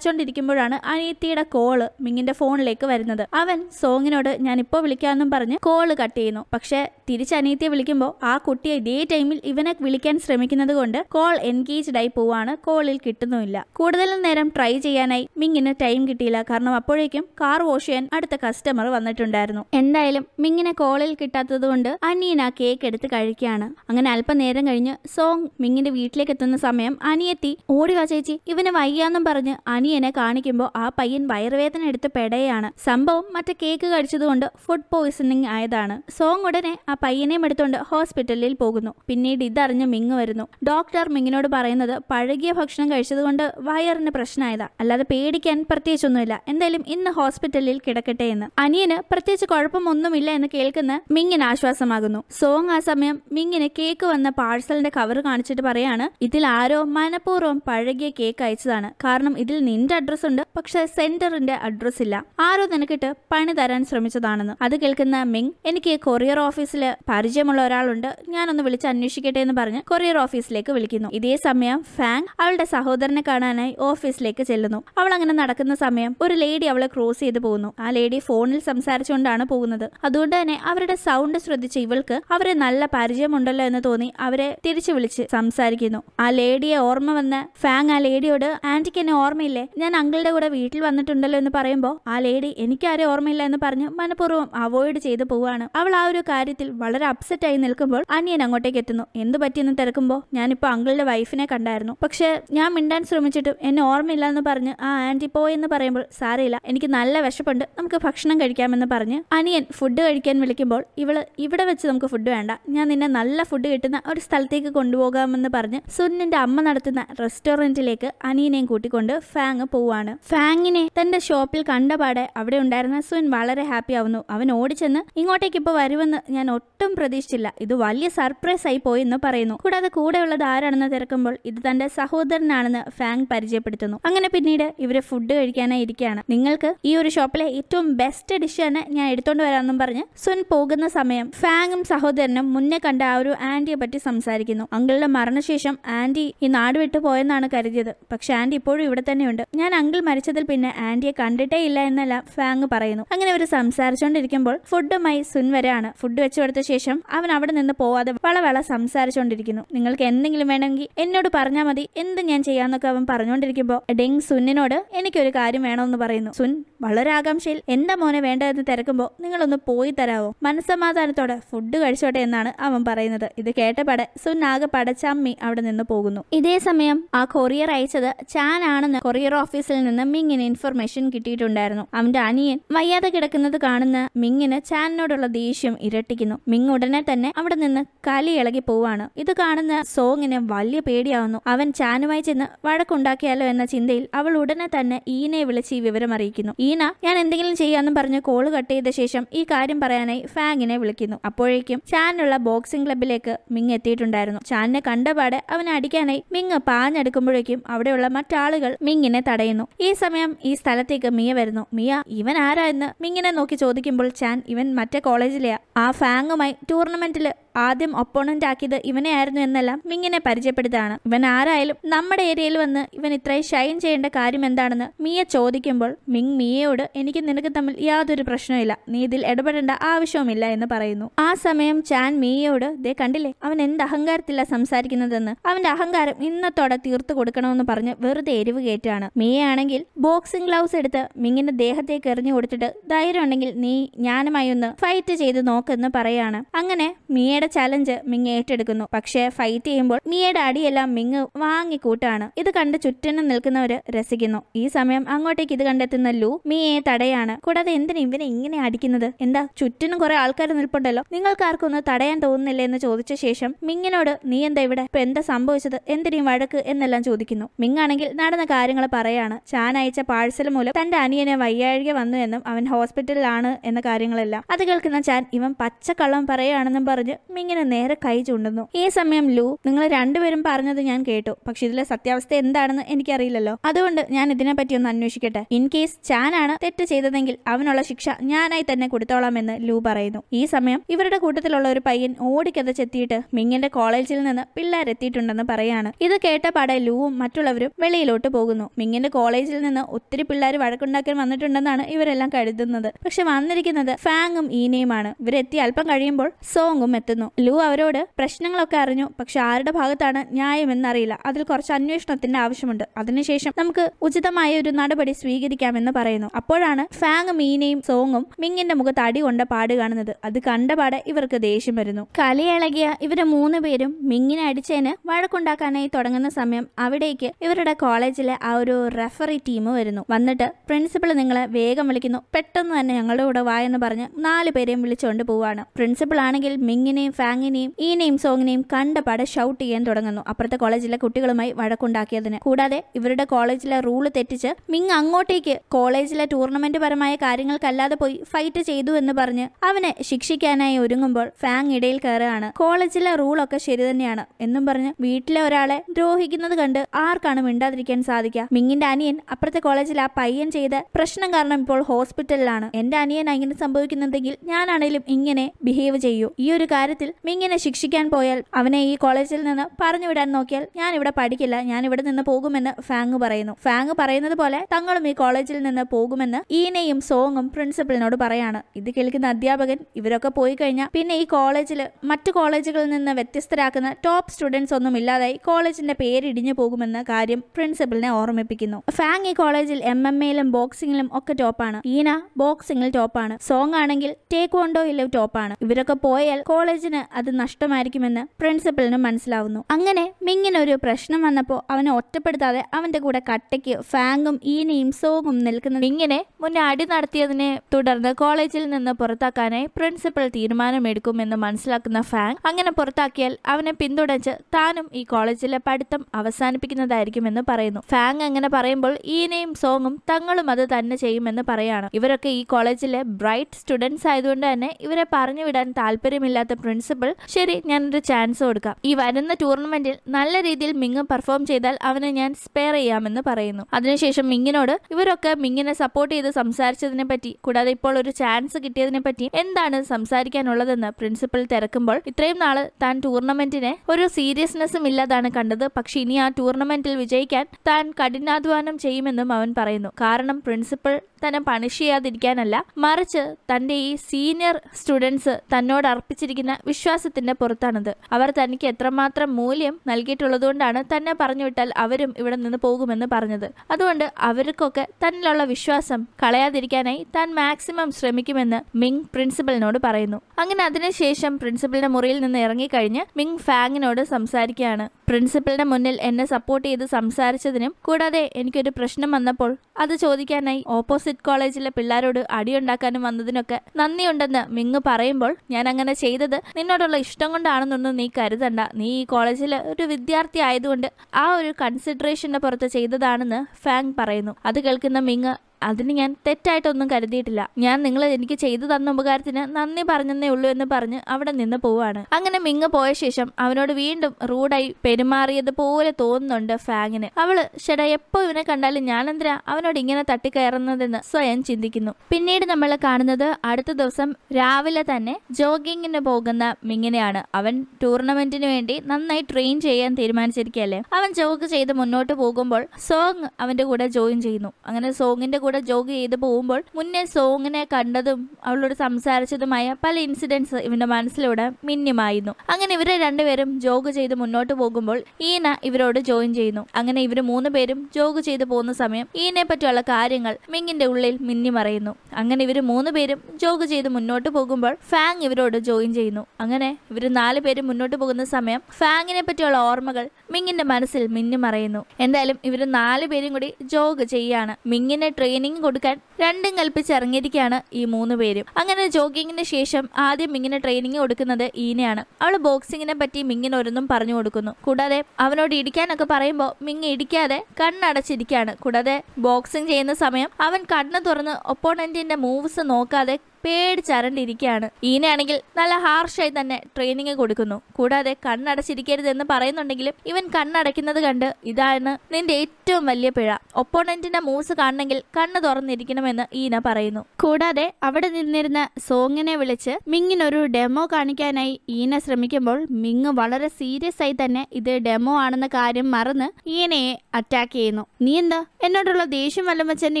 S1: സംസാരിച്ചുകൊണ്ടിരിക്കുമ്പോഴാണ് അനിയത്തിയുടെ കോൾ മിങ്ങിന്റെ ഫോണിലേക്ക് വരുന്നത്. അവൻ സോങ്ങിനോട് ഞാൻ ഇപ്പോൾ വിളിക്കാമെന്നും പറഞ്ഞ് കോൾ കട്ട് ചെയ്യുന്നു. പക്ഷേ തിരിച്ച് അനിയത്തിയെ വിളിക്കുമ്പോൾ ആ കുട്ടിയെ ഇതേ ടൈമിൽ ഇവനെ വിളിക്കാൻ ശ്രമിക്കുന്നത് കൊണ്ട് കോൾ എൻഗേജ്ഡ് ആയി പോവാണ്. കോളിൽ കിട്ടുന്നുമില്ല. കൂടുതൽ നേരം ട്രൈ ചെയ്യാനായി മിങ്ങിന് ടൈം കിട്ടിയില്ല. കാരണം അപ്പോഴേക്കും കാർ വാഷ് ചെയ്യാൻ അടുത്ത കസ്റ്റമർ വന്നിട്ടുണ്ടായിരുന്നു. എന്തായാലും മിങ്ങിനെ കോളിൽ കിട്ടാത്തത് കൊണ്ട് അനിയൻ ആ കേക്ക് എടുത്ത് കഴിക്കുകയാണ്. അങ്ങനെ അല്പനേരം കഴിഞ്ഞ് സോങ് മിങ്ങിന്റെ വീട്ടിലേക്ക് എത്തുന്ന സമയം അനിയത്തി ഓടി വാ ചേച്ചി ഇവന് വയ്യാന്നും പറഞ്ഞ് അനിയനെ കാണിക്കുമ്പോൾ ആ പയ്യൻ വയറുവേദന എടുത്ത് പെടയാണ്. സംഭവം മറ്റേ കേക്ക് കഴിച്ചതുകൊണ്ട് ഫുഡ് പോയിസണിങ് ആയതാണ്. സോങ് ഉടനെ ആ പയ്യനെയും എടുത്തുകൊണ്ട് ഹോസ്പിറ്റലിൽ പോകുന്നു. പിന്നീട് ഇതറിഞ്ഞ് മിങ് വരുന്നു. ഡോക്ടർ മിങ്ങിനോട് പറയുന്നത് പഴകിയ ഭക്ഷണം കഴിച്ചതുകൊണ്ട് വയറിന് പ്രശ്നമായതാ. അല്ലാതെ പേടിക്കാൻ പ്രത്യേകിച്ചൊന്നുമില്ല. എന്തായാലും ഇന്ന് ഹോസ്പിറ്റലിൽ കിടക്കട്ടെ എന്ന്. അനിയന് പ്രത്യേകിച്ച് കുഴപ്പമൊന്നുമില്ല എന്ന് കേൾക്കുന്ന മിങ്ങിന് ആശ്വാസമാകുന്നു. സോങ് ആ സമയം മിങ്ങിന് കേക്ക് വന്ന പാഴ്സലിന്റെ കവർ കാണിച്ചിട്ട് പറയാണ് ഇതിൽ ആരോ മനഃപൂർവം പഴകിയ കേക്ക് അയച്ചതാണ്. കാരണം ഇതിൽ നിന്റെ അഡ്രസ് ഉണ്ട്. പക്ഷെ സെന്ററിന്റെ അഡ്രസ് ഇല്ല. ആരോ നിനക്കിട്ട് പണി തരാൻ ശ്രമിച്ചതാണെന്ന്. അത് കേൾക്കുന്ന മിങ് എനിക്ക് കൊറിയർ ഓഫീസിൽ പരിചയമുള്ള ഒരാളുണ്ട്. ഞാനൊന്ന് വിളിച്ച് അന്വേഷിക്കട്ടെ എന്ന് പറഞ്ഞ് കൊറിയർ ഓഫീസിലേക്ക് വിളിക്കുന്നു. ഇതേ സമയം ഫാങ് അവളുടെ സഹോദരനെ കാണാനായി ഓഫീസിലേക്ക് ചെല്ലുന്നു. അവൾ അങ്ങനെ നടക്കുന്ന സമയം ഒരു ലേഡി അവളെ ക്രോസ് ചെയ്ത് പോകുന്നു. ആ ലേഡി ഫോണിൽ സംസാരിച്ചുകൊണ്ടാണ് പോകുന്നത്. അതുകൊണ്ട് തന്നെ അവരുടെ സൗണ്ട് ശ്രദ്ധിച്ച് ഇവൾക്ക് അവരെ നല്ല പരിചയമുണ്ടല്ലോ എന്ന് തോന്നി അവരെ തിരിച്ചു വിളിച്ച് സംസാരിക്കുന്നു. ആ ലേഡിയെ ഓർമ്മ വന്ന ഫാങ് ആ ലേഡിയോട് ആന്റിക്ക് എന്നെ ഓർമ്മയില്ലേ? ഞാൻ അങ്കിളുടെ കൂടെ വീട്ടിൽ വന്നിട്ടുണ്ടല്ലോ എന്ന് പറയുമ്പോൾ ആ ലേഡി എനിക്കാരെ ഓർമ്മയില്ല എന്ന് പറഞ്ഞ് മനഃപൂർവം അവോയ്ഡ് ചെയ്തു പോവാണ് അവൾ ആ ഒരു കാര്യത്തിൽ വളരെ അപ്സെറ്റ് ആയി നിൽക്കുമ്പോൾ അനിയൻ അങ്ങോട്ടേക്ക് എത്തുന്നു. എന്ത് പറ്റിയെന്ന് തിരക്കുമ്പോൾ ഞാനിപ്പോൾ അങ്കിളുടെ വൈഫിനെ കണ്ടായിരുന്നു. പക്ഷെ ഞാൻ മിണ്ടാൻ ശ്രമിച്ചിട്ടും എന്നെ ഓർമ്മയില്ല എന്ന് പറഞ്ഞ് ആ ആന്റി എന്ന് പറയുമ്പോൾ സാരയില്ല എനിക്ക് നല്ല വിശപ്പുണ്ട്. നമുക്ക് ഭക്ഷണം കഴിക്കാമെന്ന് പറഞ്ഞ് അനിയൻ ഫുഡ് കഴിക്കാൻ വിളിക്കുമ്പോൾ ഇവൾ ഇവിടെ വെച്ച് നമുക്ക് ഫുഡ് വേണ്ട. ഞാൻ നിന്നെ നല്ല ഫുഡ് കിട്ടുന്ന ഒരു സ്ഥലത്തേക്ക് കൊണ്ടുപോകാമെന്ന് പറഞ്ഞ് സുനിന്റെ അമ്മ നടത്തുന്ന റെസ്റ്റോറന്റിലേക്ക് അനിയനെയും കൂട്ടിക്കൊണ്ട് ഫാങ് പോവാണ് പോവുകയാണ് ഫാങ്ങിനെ തന്റെ ഷോപ്പിൽ കണ്ടപാടെ അവിടെ ഉണ്ടായിരുന്ന സുൻ വളരെ ഹാപ്പി ആവുന്നു. അവൻ ഓടിച്ചെന്ന് ഇങ്ങോട്ടേക്ക് ഇപ്പൊ വരുമെന്ന് ഞാൻ ഒട്ടും പ്രതീക്ഷിച്ചില്ല. ഇത് വലിയ സർപ്രൈസ് ആയി പോയി എന്ന് പറയുന്നു. കൂടാതെ കൂടെയുള്ളത് ആരാണെന്ന് തിരക്കുമ്പോൾ ഇത് തന്റെ സഹോദരനാണെന്ന് ഫാങ് പരിചയപ്പെടുത്തുന്നു. അങ്ങനെ പിന്നീട് ഇവർ ഫുഡ് കഴിക്കാനായി ഇരിക്കുകയാണ്. നിങ്ങൾക്ക് ഈ ഒരു ഷോപ്പിലെ ഏറ്റവും ബെസ്റ്റ് ഡിഷ് തന്നെ ഞാൻ എടുത്തോണ്ട് വരാമെന്നും പറഞ്ഞ് സുൻ പോകുന്ന സമയം ഫാങ്ങും സഹോദരനും മുന്നേ കണ്ട ആ ഒരു ആന്റിയെ പറ്റി സംസാരിക്കുന്നു. അങ്കിളുടെ മരണശേഷം ആന്റി ഈ നാട് വിട്ടു പോയെന്നാണ് കരുതിയത്. പക്ഷെ ആന്റി ഇപ്പോഴും ഇവിടെ തന്നെയുണ്ട്. ഞാൻ അങ്കിൾ മരിച്ചതിൽ പിന്നെ ആന്റിയെ കണ്ടിട്ടേ ഇല്ല എന്നല്ല ഫാങ് പറയുന്നു. അങ്ങനെ അവർ സംസാരിച്ചുകൊണ്ടിരിക്കുമ്പോൾ ഫുഡുമായി സുൻ വരെയാണ്. ഫുഡ് വെച്ചു കൊടുത്ത ശേഷം അവൻ അവിടെ നിന്ന് പോവാതെ വളവള സംസാരിച്ചുകൊണ്ടിരിക്കുന്നു നിങ്ങൾക്ക് എന്തെങ്കിലും വേണമെങ്കിൽ എന്നോട് പറഞ്ഞാൽ മതി. എന്ത് ഞാൻ ചെയ്യാന്നൊക്കെ അവൻ പറഞ്ഞുകൊണ്ടിരിക്കുമ്പോൾ ഡെങ് സുന്നിനോട് എനിക്കൊരു കാര്യം വേണമെന്ന് പറയുന്നു. സുൻ വളരെ ആകാംക്ഷയിൽ എന്താ മോനെ വേണ്ടതെന്ന് തിരക്കുമ്പോൾ നിങ്ങളൊന്ന് പോയി തരാവോ? മനസ്സമാധാനത്തോടെ ഫുഡ് കഴിച്ചോട്ടെ എന്നാണ് അവൻ പറയുന്നത്. ഇത് കേട്ടപാടെ സുൻ ആകെ പടച്ചമ്മി അവിടെ നിന്ന് പോകുന്നു. ഇതേ സമയം ആ കൊറിയർ അയച്ചത് ചാൻ ആണെന്ന് കൊറിയർ ഓഫീസിൽ നിന്ന് മിങ്ങിന് ഇൻഫർമേഷൻ കിട്ടിയിട്ടുണ്ടായിരുന്നു. അവന്റെ അനിയൻ വയ്യാതെ കിടക്കുന്നത് കാണുന്ന മിങ്ങിന് ചാനിനോടുള്ള ദേഷ്യം ഇരട്ടിക്കുന്നു. മിങ് ഉടനെ തന്നെ അവിടെ നിന്ന് കലി ഇളകി പോവാണ്. ഇത് കാണുന്ന സോങ്ങിന് വലിയ പേടിയാവുന്നു. അവൻ ചാനുമായി ചെന്ന് വഴക്കുണ്ടാക്കിയാലോ എന്ന ചിന്തയിൽ അവൾ ഉടനെ തന്നെ ഈനെ വിളിച്ച് ഈ വിവരം അറിയിക്കുന്നു. ഈന ഞാൻ എന്തെങ്കിലും ചെയ്യാന്നും പറഞ്ഞ് കോൾ കട്ട് ചെയ്ത ശേഷം ഈ കാര്യം പറയാനായി ഫാങ്ങിനെ വിളിക്കുന്നു. അപ്പോഴേക്കും ചാനുള്ള ബോക്സിംഗ് ക്ലബിലേക്ക് മിങ് എത്തിയിട്ടുണ്ടായിരുന്നു. ചാനിനെ കണ്ടപാടെ അവനെ അടിക്കാനായി മിങ് പാഞ്ഞെടുക്കുമ്പോഴേക്കും അവിടെയുള്ള മറ്റാളുകൾ മിങ്ങിനെ തടയുന്നു. ഈ സമയം ഈ സ്ഥലത്തേക്ക് മിയ വരുന്നു. മിയ ഇവൻ ആരാ എന്ന്? മിങ്ങിനെ നോക്കി ചോദിക്കുമ്പോൾ ചാൻ ഇവൻ മറ്റേ കോളേജിലെയാ. ആ ഫാങ്ങുമായി ടൂർണമെന്റിൽ ആദ്യം ഒപ്പോണന്റ് ആക്കിയത് ഇവനെ ആയിരുന്നു എന്നെല്ലാം മിങ്ങിനെ പരിചയപ്പെടുത്താണ് ഇവൻ ആരായാലും നമ്മുടെ ഏരിയയിൽ വന്ന് ഇവൻ ഇത്രയും ഷൈൻ ചെയ്യേണ്ട കാര്യം എന്താണെന്ന് മിയ ചോദിക്കുമ്പോൾ മിങ് മിയയോട് എനിക്ക് നിനക്ക് തമ്മിൽ യാതൊരു പ്രശ്നമില്ല നീ ഇതിൽ ഇടപെടേണ്ട ആവശ്യവുമില്ല എന്ന് പറയുന്നു. ആ സമയം ചാൻ മിയയോട് ദേ കണ്ടില്ലേ? അവൻ എന്ത് അഹങ്കാരത്തില്ല സംസാരിക്കുന്നതെന്ന്? അവന്റെ അഹങ്കാരം ഇന്നത്തോടെ തീർത്തു കൊടുക്കണമെന്ന് പറഞ്ഞ് വെറുതെ എരിവ് കയറ്റാണ് മിയയാണെങ്കിൽ ബോക്സിംഗ് ഗ്ലൗസ് എടുത്ത് മിങ്ങിന്റെ ദേഹത്തേക്ക് എറിഞ്ഞു കൊടുത്തിട്ട് ധൈര്യം ഉണ്ടെങ്കിൽ നീ ഞാനുമായി ഒന്ന് ഫൈറ്റ് ചെയ്ത് നോക്കെന്ന് പറയാണ് അങ്ങനെ മിയയുടെ ചലഞ്ച് മിങ് ഏറ്റെടുക്കുന്നു. പക്ഷേ ഫൈറ്റ് ചെയ്യുമ്പോൾ മിയയുടെ അടിയെല്ലാം മിങ് വാങ്ങിക്കൂട്ടാണ്. ഇത് കണ്ട് ചുറ്റിനും നിൽക്കുന്നവര് രസിക്കുന്നു. ഈ സമയം അങ്ങോട്ടേക്ക് ഇത് കണ്ടെത്തുന്ന ലു മിയയെ തടയാണ്. കൂടാതെ എന്തിനാ ഇവനെ ഇങ്ങനെ അടിക്കുന്നത്? എന്താ ചുറ്റിനും കുറെ ആൾക്കാർ നിൽപ്പുണ്ടല്ലോ. നിങ്ങൾക്ക് ആർക്കൊന്ന് തടയാൻ തോന്നുന്നില്ല എന്ന് ചോദിച്ച ശേഷം മിങ്ങിനോട് നീ എന്താ ഇവിടെ? ഇപ്പൊ എന്താ സംഭവിച്ചത്? എന്തിനീ വഴക്ക്? എന്നെല്ലാം ചോദിക്കുന്നു. മിങ്ങാണെങ്കിൽ നടന്ന കാര്യങ്ങൾ പറയാണ്. ചാൻ അയച്ച പാഴ്സൽ മൂലം തന്റെ അനിയനെ വയ്യാഴിക വന്നു എന്നും അവൻ ഹോസ്പിറ്റലിലാണ് എന്ന കാര്യങ്ങളെല്ലാം. അത് കേൾക്കുന്ന ചാൻ ഇവൻ പച്ചക്കള്ളം പറയുകയാണെന്നും പറഞ്ഞ് മിങ്ങിനെ നേരെ കൈ ചൂണ്ടുന്നു. ഈ സമയം ലൂ നിങ്ങൾ രണ്ടുപേരും പറഞ്ഞത് ഞാൻ കേട്ടു. പക്ഷെ ഇതിലെ സത്യാവസ്ഥ എന്താണെന്ന് എനിക്കറിയില്ലല്ലോ. അതുകൊണ്ട് ഞാൻ ഇതിനെപ്പറ്റി ഒന്ന് അന്വേഷിക്കട്ടെ. ഇൻ കേസ് ചാനാണ് തെറ്റ് ചെയ്തതെങ്കിൽ അവനുള്ള ശിക്ഷ ഞാനായി തന്നെ കൊടുത്തോളാമെന്ന് ലൂ പറയുന്നു. ഈ സമയം ഇവരുടെ കൂട്ടത്തിലുള്ള ഒരു പയ്യൻ ഓടിക്കതച്ചെത്തിയിട്ട് മിങ്ങിന്റെ കോളേജിൽ നിന്ന് പിള്ളേരെത്തിയിട്ടുണ്ടെന്ന് പറയാണ്. ഇത് കേട്ട പാടെ ലൂവും മറ്റുള്ളവരും വെളിയിലോട്ട് പോകുന്നു. മിങ്ങിന്റെ കോളേജിൽ നിന്ന് ഒത്തിരി പിള്ളേർ വഴക്കുണ്ടാക്കാൻ വന്നിട്ടുണ്ടെന്നാണ് ഇവരെല്ലാം കരുതുന്നത്. പക്ഷെ വന്നിരിക്കുന്നത് ഫാങ്ങും ഈനയുമാണ്. ഇവരെത്തി അല്പം കഴിയുമ്പോൾ സോങ്ങും എത്തുന്നു. ലു അവരോട് പ്രശ്നങ്ങളൊക്കെ അറിഞ്ഞു. പക്ഷെ ആരുടെ ഭാഗത്താണ് ന്യായം എന്നറിയില്ല അതിൽ കുറച്ച് അന്വേഷണത്തിന്റെ ആവശ്യമുണ്ട്. അതിനുശേഷം നമുക്ക് ഉചിതമായ ഒരു നടപടി സ്വീകരിക്കാമെന്ന് പറയുന്നു. അപ്പോഴാണ് ഫാങ്ങും ഈനയും സോങ്ങും മിങ്ങിന്റെ മുഖത്ത് അടി കൊണ്ട പാട് കാണുന്നത്. അത് കണ്ടപാടെ ഇവർക്ക് ദേഷ്യം വരുന്നു. കലയിളകിയ ഇവരെ മൂന്ന് പേരും മിങ്ങിനെ അടിച്ചതിന് വഴക്കുണ്ടാക്കാനായി തുടങ്ങുന്ന സമയം അവിടേക്ക് ഇവരുടെ കോളേജിലെ ആ ഒരു റെഫറി ടീം വരുന്നു. വന്നിട്ട് പ്രിൻസിപ്പൾ നിങ്ങളെ വേഗം വിളിക്കുന്നു. പെട്ടെന്ന് തന്നെ ഞങ്ങളുടെ കൂടെ വായെന്ന് പറഞ്ഞ് നാല് പേരെയും വിളിച്ചുകൊണ്ട് പോവാണ്. പ്രിൻസിപ്പൾ ആണെങ്കിൽ മിങ്ങിനെയും ഫാങ്ങിനെയും ഈനെയും സോങ്ങിനെയും കണ്ടപാടെ ഷൗട്ട് ചെയ്യാൻ തുടങ്ങുന്നു. അപ്പുറത്തെ കോളേജിലെ കുട്ടികളുമായി വഴക്കുണ്ടാക്കിയതിന്. കൂടാതെ ഇവരുടെ കോളേജിലെ റൂൾ തെറ്റിച്ച് മിങ് അങ്ങോട്ടേക്ക് കോളേജിലെ ടൂർണമെന്റ് പരമായ കാര്യങ്ങൾക്കല്ലാതെ പോയി ഫൈറ്റ് ചെയ്തു എന്ന് പറഞ്ഞ് അവനെ ശിക്ഷിക്കാനായി ഒരുങ്ങുമ്പോൾ ഫാങ് ഇടയിൽ കയറുകയാണ്. കോളേജിലെ റൂളൊക്കെ ശരി തന്നെയാണ്. എന്നും പറഞ്ഞ് വീട്ടിലെ ഒരാളെ ദ്രോഹിക്കുന്നത് കണ്ട് ആർക്കാണ് മിണ്ടാതിരിക്കാൻ സാധിക്കുക? മിങ്ങിന്റെ അനിയൻ അപ്പുറത്തെ കോളേജിൽ ആ പയ്യൻ ചെയ്ത പ്രശ്നം കാരണം ഇപ്പോൾ ഹോസ്പിറ്റലിലാണ് എന്റെ അനിയൻ അങ്ങനെ സംഭവിക്കുന്നുണ്ടെങ്കിൽ ഞാനാണേലും ഇങ്ങനെ ബിഹേവ് ചെയ്യൂ. ഈ ഒരു കാര്യത്തിൽ മിങ്ങിനെ ശിക്ഷിക്കാൻ പോയാൽ അവനെ ഈ കോളേജിൽ നിന്ന് പറഞ്ഞു വിടാൻ നോക്കിയാൽ ഞാൻ ഇവിടെ പഠിക്കില്ല ഞാൻ ഇവിടെ നിന്ന് പോകുമെന്ന് ഫാങ് പറയുന്നു. ഫാങ് പറയുന്നത് പോലെ തങ്ങളും ഈ കോളേജിൽ നിന്ന് പോകുമെന്ന് ഈനയും സോങ്ങും പ്രിൻസിപ്പലിനോട് പറയാണ്. ഇത് കേൾക്കുന്ന അധ്യാപകൻ ഇവരൊക്കെ പോയി കഴിഞ്ഞാൽ പിന്നെ ഈ കോളേജിൽ മറ്റു കോളേജുകളിൽ നിന്ന് വ്യത്യസ്തരാക്കുന്ന ടോപ്പ് സ്റ്റുഡൻസ് ഒന്നും ഇല്ലാതായി കോളേജിന്റെ പേരിടിഞ്ഞു പോകുമെന്ന കാര്യം പ്രിൻസിപ്പലിനെ ഓർമ്മിപ്പിക്കുന്നു. ഫാങ് ഈ കോളേജിൽ എം എം എയിലും ബോക്സിംഗിലും ഒക്കെ ടോപ്പാണ്. ഈന ബോക്സിംഗിൽ ടോപ്പാണ്. സോങ് ആണെങ്കിൽ ടേക്ക് വോണ്ടോയിലും ടോപ്പാണ്. ഇവരൊക്കെ പോയാൽ കോളേജിന്
S2: അത് നഷ്ടമായിരിക്കുമെന്ന് പ്രിൻസിപ്പലിന് മനസ്സിലാവുന്നു. അങ്ങനെ മിങ്ങിന് ഒരു പ്രശ്നം വന്നപ്പോൾ അവനെ ഒറ്റപ്പെടുത്താതെ അവന്റെ കൂടെ കട്ടയ്ക്ക് ഫാങ്ങും ഈനയും സോങ്ങും നിൽക്കുന്ന മിങ്ങിനെ മുന്നേ അടി നടത്തിയതിനെ തുടർന്ന് കോളേജിൽ നിന്ന് പുറത്താക്കാനായി പ്രിൻസിപ്പൽ തീരുമാനമെടുക്കുമെന്ന് മനസ്സിലാക്കുന്ന ഫാങ് അങ്ങനെ പുറത്താക്കിയാൽ അവനെ പിന്തുണച്ച് താനും ഈ കോളേജിലെ പഠിത്തം അവസാനിപ്പിക്കുന്നതായിരിക്കുമെന്ന് പറയുന്നു. ഫാങ് അങ്ങനെ പറയുമ്പോൾ ഈനയും സോങ്ങും തങ്ങളും അത് തന്നെ ചെയ്യുമെന്ന് പറയാണ്. ഇവരൊക്കെ ഈ കോളേജിലെ ബ്രൈറ്റ് സ്റ്റുഡൻസ് ആയതുകൊണ്ട് തന്നെ ഇവരെ പറഞ്ഞു വിടാൻ താല്പര്യമില്ലാത്ത പ്രിൻസിപ്പൾ ശരി ഞാനൊരു ചാൻസ് കൊടുക്കാം. ഈ വരുന്ന ടൂർണമെന്റിൽ നല്ല രീതിയിൽ മിങ് പെർഫോം ചെയ്താൽ അവനെ ഞാൻ സ്പെയർ ചെയ്യാമെന്ന് പറയുന്നു. അതിനുശേഷം മിങ്ങിനോട് ഇവരൊക്കെ മിങ്ങിനെ സപ്പോർട്ട് ചെയ്ത് സംസാരിച്ചതിനെ പറ്റി കൂടാതെ ഇപ്പോൾ ഒരു ചാൻസ് കിട്ടിയതിനെ പറ്റി എന്താണ് സംസാരിക്കാനുള്ളതെന്ന് പ്രിൻസിപ്പൽ തിരക്കുമ്പോൾ ഇത്രയും നാൾ താൻ ടൂർണമെന്റിനെ ഒരു സീരിയസ്നെസ്സും ഇല്ലാതാണ് കണ്ടത്. പക്ഷെ ഇനി ആ ടൂർണമെന്റിൽ വിജയിക്കാൻ താൻ കഠിനാധ്വാനം ചെയ്യുമെന്നും അവൻ പറയുന്നു. കാരണം പ്രിൻസിപ്പൽ തന്നെ പണിഷ് ചെയ്യാതിരിക്കാനല്ല മറിച്ച് തന്റെ ഈ സീനിയർ സ്റ്റുഡൻസ് തന്നോട് അർപ്പിച്ചിരിക്കുന്ന വിശ്വാസത്തിന്റെ പുറത്താണിത്. അവർ തനിക്ക് എത്രമാത്രം മൂല്യം നൽകിയിട്ടുള്ളതുകൊണ്ടാണ് തന്നെ പറഞ്ഞു വിട്ടാൽ അവരും ഇവിടെ നിന്ന് പോകുമെന്ന് പറഞ്ഞത്. അതുകൊണ്ട് അവർക്കൊക്കെ തന്നിലുള്ള വിശ്വാസം കളയാതിരിക്കാനായി താൻ മാക്സിമം ശ്രമിക്കുമെന്ന് മിങ് പ്രിൻസിപ്പലിനോട് പറയുന്നു. അങ്ങനെ അതിനുശേഷം പ്രിൻസിപ്പലിന്റെ മുറിയിൽ നിന്ന് ഇറങ്ങിക്കഴിഞ്ഞ് മിങ് ഫാങ്ങിനോട് സംസാരിക്കുകയാണ്. പ്രിൻസിപ്പലിന്റെ മുന്നിൽ എന്നെ സപ്പോർട്ട് ചെയ്ത് സംസാരിച്ചതിനും കൂടാതെ എനിക്കൊരു പ്രശ്നം വന്നപ്പോൾ അത് ചോദിക്കാനായി ഓപ്പോസിറ്റ് കോളേജിലെ പിള്ളേരോട് അടിയുണ്ടാക്കാനും വന്നതിനൊക്കെ നന്ദിയുണ്ടെന്ന് മിങ് പറയുമ്പോൾ ഞാൻ അങ്ങനെ ചെയ്തത് നിന്നോടുള്ള ഇഷ്ടം കൊണ്ടാണെന്നൊന്നും നീ കരുതണ്ട. നീ ഈ കോളേജിലെ ഒരു വിദ്യാർത്ഥി ആയതുകൊണ്ട് ആ ഒരു കൺസിഡറേഷന്റെ പുറത്ത് ചെയ്തതാണെന്ന് ഫാങ് പറയുന്നു. അത് കേൾക്കുന്ന മിങ് അതിന് ഞാൻ തെറ്റായിട്ടൊന്നും കരുതിയിട്ടില്ല. ഞാൻ നിങ്ങൾ എനിക്ക് ചെയ്തു തന്ന ഉപകാരത്തിന് നന്ദി പറഞ്ഞെന്നേ ഉള്ളൂ എന്ന് പറഞ്ഞ് അവിടെ നിന്ന് പോവാണ്. അങ്ങനെ മിങ് പോയ ശേഷം അവനോട് വീണ്ടും റൂഡായി പെരുമാറിയതുപോലെ തോന്നുന്നുണ്ട് ഫാങ്ങിന്. അവൾ ഷെടാ എപ്പോ ഇവനെ കണ്ടാലും ഞാൻ എന്തിനാ അവനോട് ഇങ്ങനെ തട്ടിക്കയറുന്നതെന്ന് സ്വയം ചിന്തിക്കുന്നു. പിന്നീട് നമ്മൾ കാണുന്നത് അടുത്ത ദിവസം രാവിലെ തന്നെ ജോഗിങ്ങിന് പോകുന്ന മിങ്ങിനെയാണ്. അവൻ ടൂർണമെന്റിന് വേണ്ടി നന്നായി ട്രെയിൻ ചെയ്യാൻ തീരുമാനിച്ചിരിക്കുകയല്ലേ? അവൻ ജോഗ് ചെയ്ത് മുന്നോട്ട് പോകുമ്പോൾ സോങ് അവന്റെ കൂടെ ജോയിൻ ചെയ്യുന്നു. അങ്ങനെ സോങ്ങിന്റെ ജോഗ് ചെയ്ത് പോകുമ്പോൾ മുന്നേ സോങ്ങിനെ കണ്ടതും അവളോട് സംസാരിച്ചതുമായ പല ഇൻസിഡൻസ് ഇവന്റെ മനസ്സിലൂടെ മിന്യമായിരുന്നു അങ്ങനെ ഇവരെ രണ്ടുപേരും ജോഗ് ചെയ്ത് മുന്നോട്ട് പോകുമ്പോൾ ഈന ഇവരോട് ജോയിൻ ചെയ്യുന്നു. അങ്ങനെ ഇവർ മൂന്ന് പേരും ജോഗ് ചെയ്ത് പോകുന്ന സമയം ഈനെ പറ്റിയുള്ള കാര്യങ്ങൾ മിങ്ങിന്റെ ഉള്ളിൽ മിന്നിമറയുന്നു. അങ്ങനെ ഇവർ മൂന്ന് പേരും ജോഗ് ചെയ്ത് മുന്നോട്ട് പോകുമ്പോൾ ഫാങ് ഇവരോട് ജോയിൻ ചെയ്യുന്നു. അങ്ങനെ ഇവർ നാല് പേരും മുന്നോട്ട് പോകുന്ന സമയം ഫാങ്ങിനെ പറ്റിയുള്ള ഓർമ്മകൾ മിങ്ങിന്റെ മനസ്സിൽ മിന്നിമറയുന്നു. എന്തായാലും ഇവർ നാല് പേരും കൂടി ജോഗ് ചെയ്യാണ്. മിങ്ങിനെ ട്രെയിനിങ് കൊടുക്കാൻ രണ്ടും കൽപ്പിച്ചിറങ്ങിയിരിക്കുകയാണ് ഈ മൂന്ന് പേരും. അങ്ങനെ ജോഗിങ്ങിന് ശേഷം ആദ്യം മിങ്ങിന് ട്രെയിനിങ് കൊടുക്കുന്നത് ഈനയാണ്. അവൾ ബോക്സിങ്ങിനെ പറ്റി മിങ്ങിന് ഒരൊന്നും പറഞ്ഞു കൊടുക്കുന്നു. കൂടാതെ അവനോട് ഇടിക്കാനൊക്കെ പറയുമ്പോൾ മിങ്ങി ഇടിക്കാതെ കണ്ണടച്ചിരിക്കുകയാണ്. കൂടാതെ ബോക്സിംഗ് ചെയ്യുന്ന സമയം അവൻ കണ്ണ് തുറന്ന് ഒപ്പോണന്റിന്റെ മൂവ്സ് നോക്കാതെ പേടിച്ചരണ്ടിരിക്കുകയാണ്. ഈനയാണെങ്കിൽ നല്ല ഹാർഷായി തന്നെ ട്രെയിനിങ് കൊടുക്കുന്നു. കൂടാതെ കണ്ണടച്ചിരിക്കരുതെന്ന് പറയുന്നുണ്ടെങ്കിലും ഇവൻ കണ്ണടയ്ക്കുന്നത് കണ്ട് ഇതാണ് നിന്റെ ഏറ്റവും വലിയ പിഴ. ഒപ്പോണന്റിന്റെ മൂസ് കാണണമെങ്കിൽ കണ്ണ് തുറന്നിരിക്കണമെന്ന് ഈന പറയുന്നു. കൂടാതെ അവിടെ നിന്നിരുന്ന സോങ്ങിനെ വിളിച്ച് മിങ്ങിനൊരു ഡെമോ കാണിക്കാനായി ഈന ശ്രമിക്കുമ്പോൾ മിങ് വളരെ സീരിയസ് ആയി തന്നെ ഇത് ഡെമോ ആണെന്ന കാര്യം മറന്ന് ഈനയെ അറ്റാക്ക് ചെയ്യുന്നു. നീ എന്താ? എന്നോടുള്ള ദേഷ്യം വല്ലം വെച്ച് എന്നെ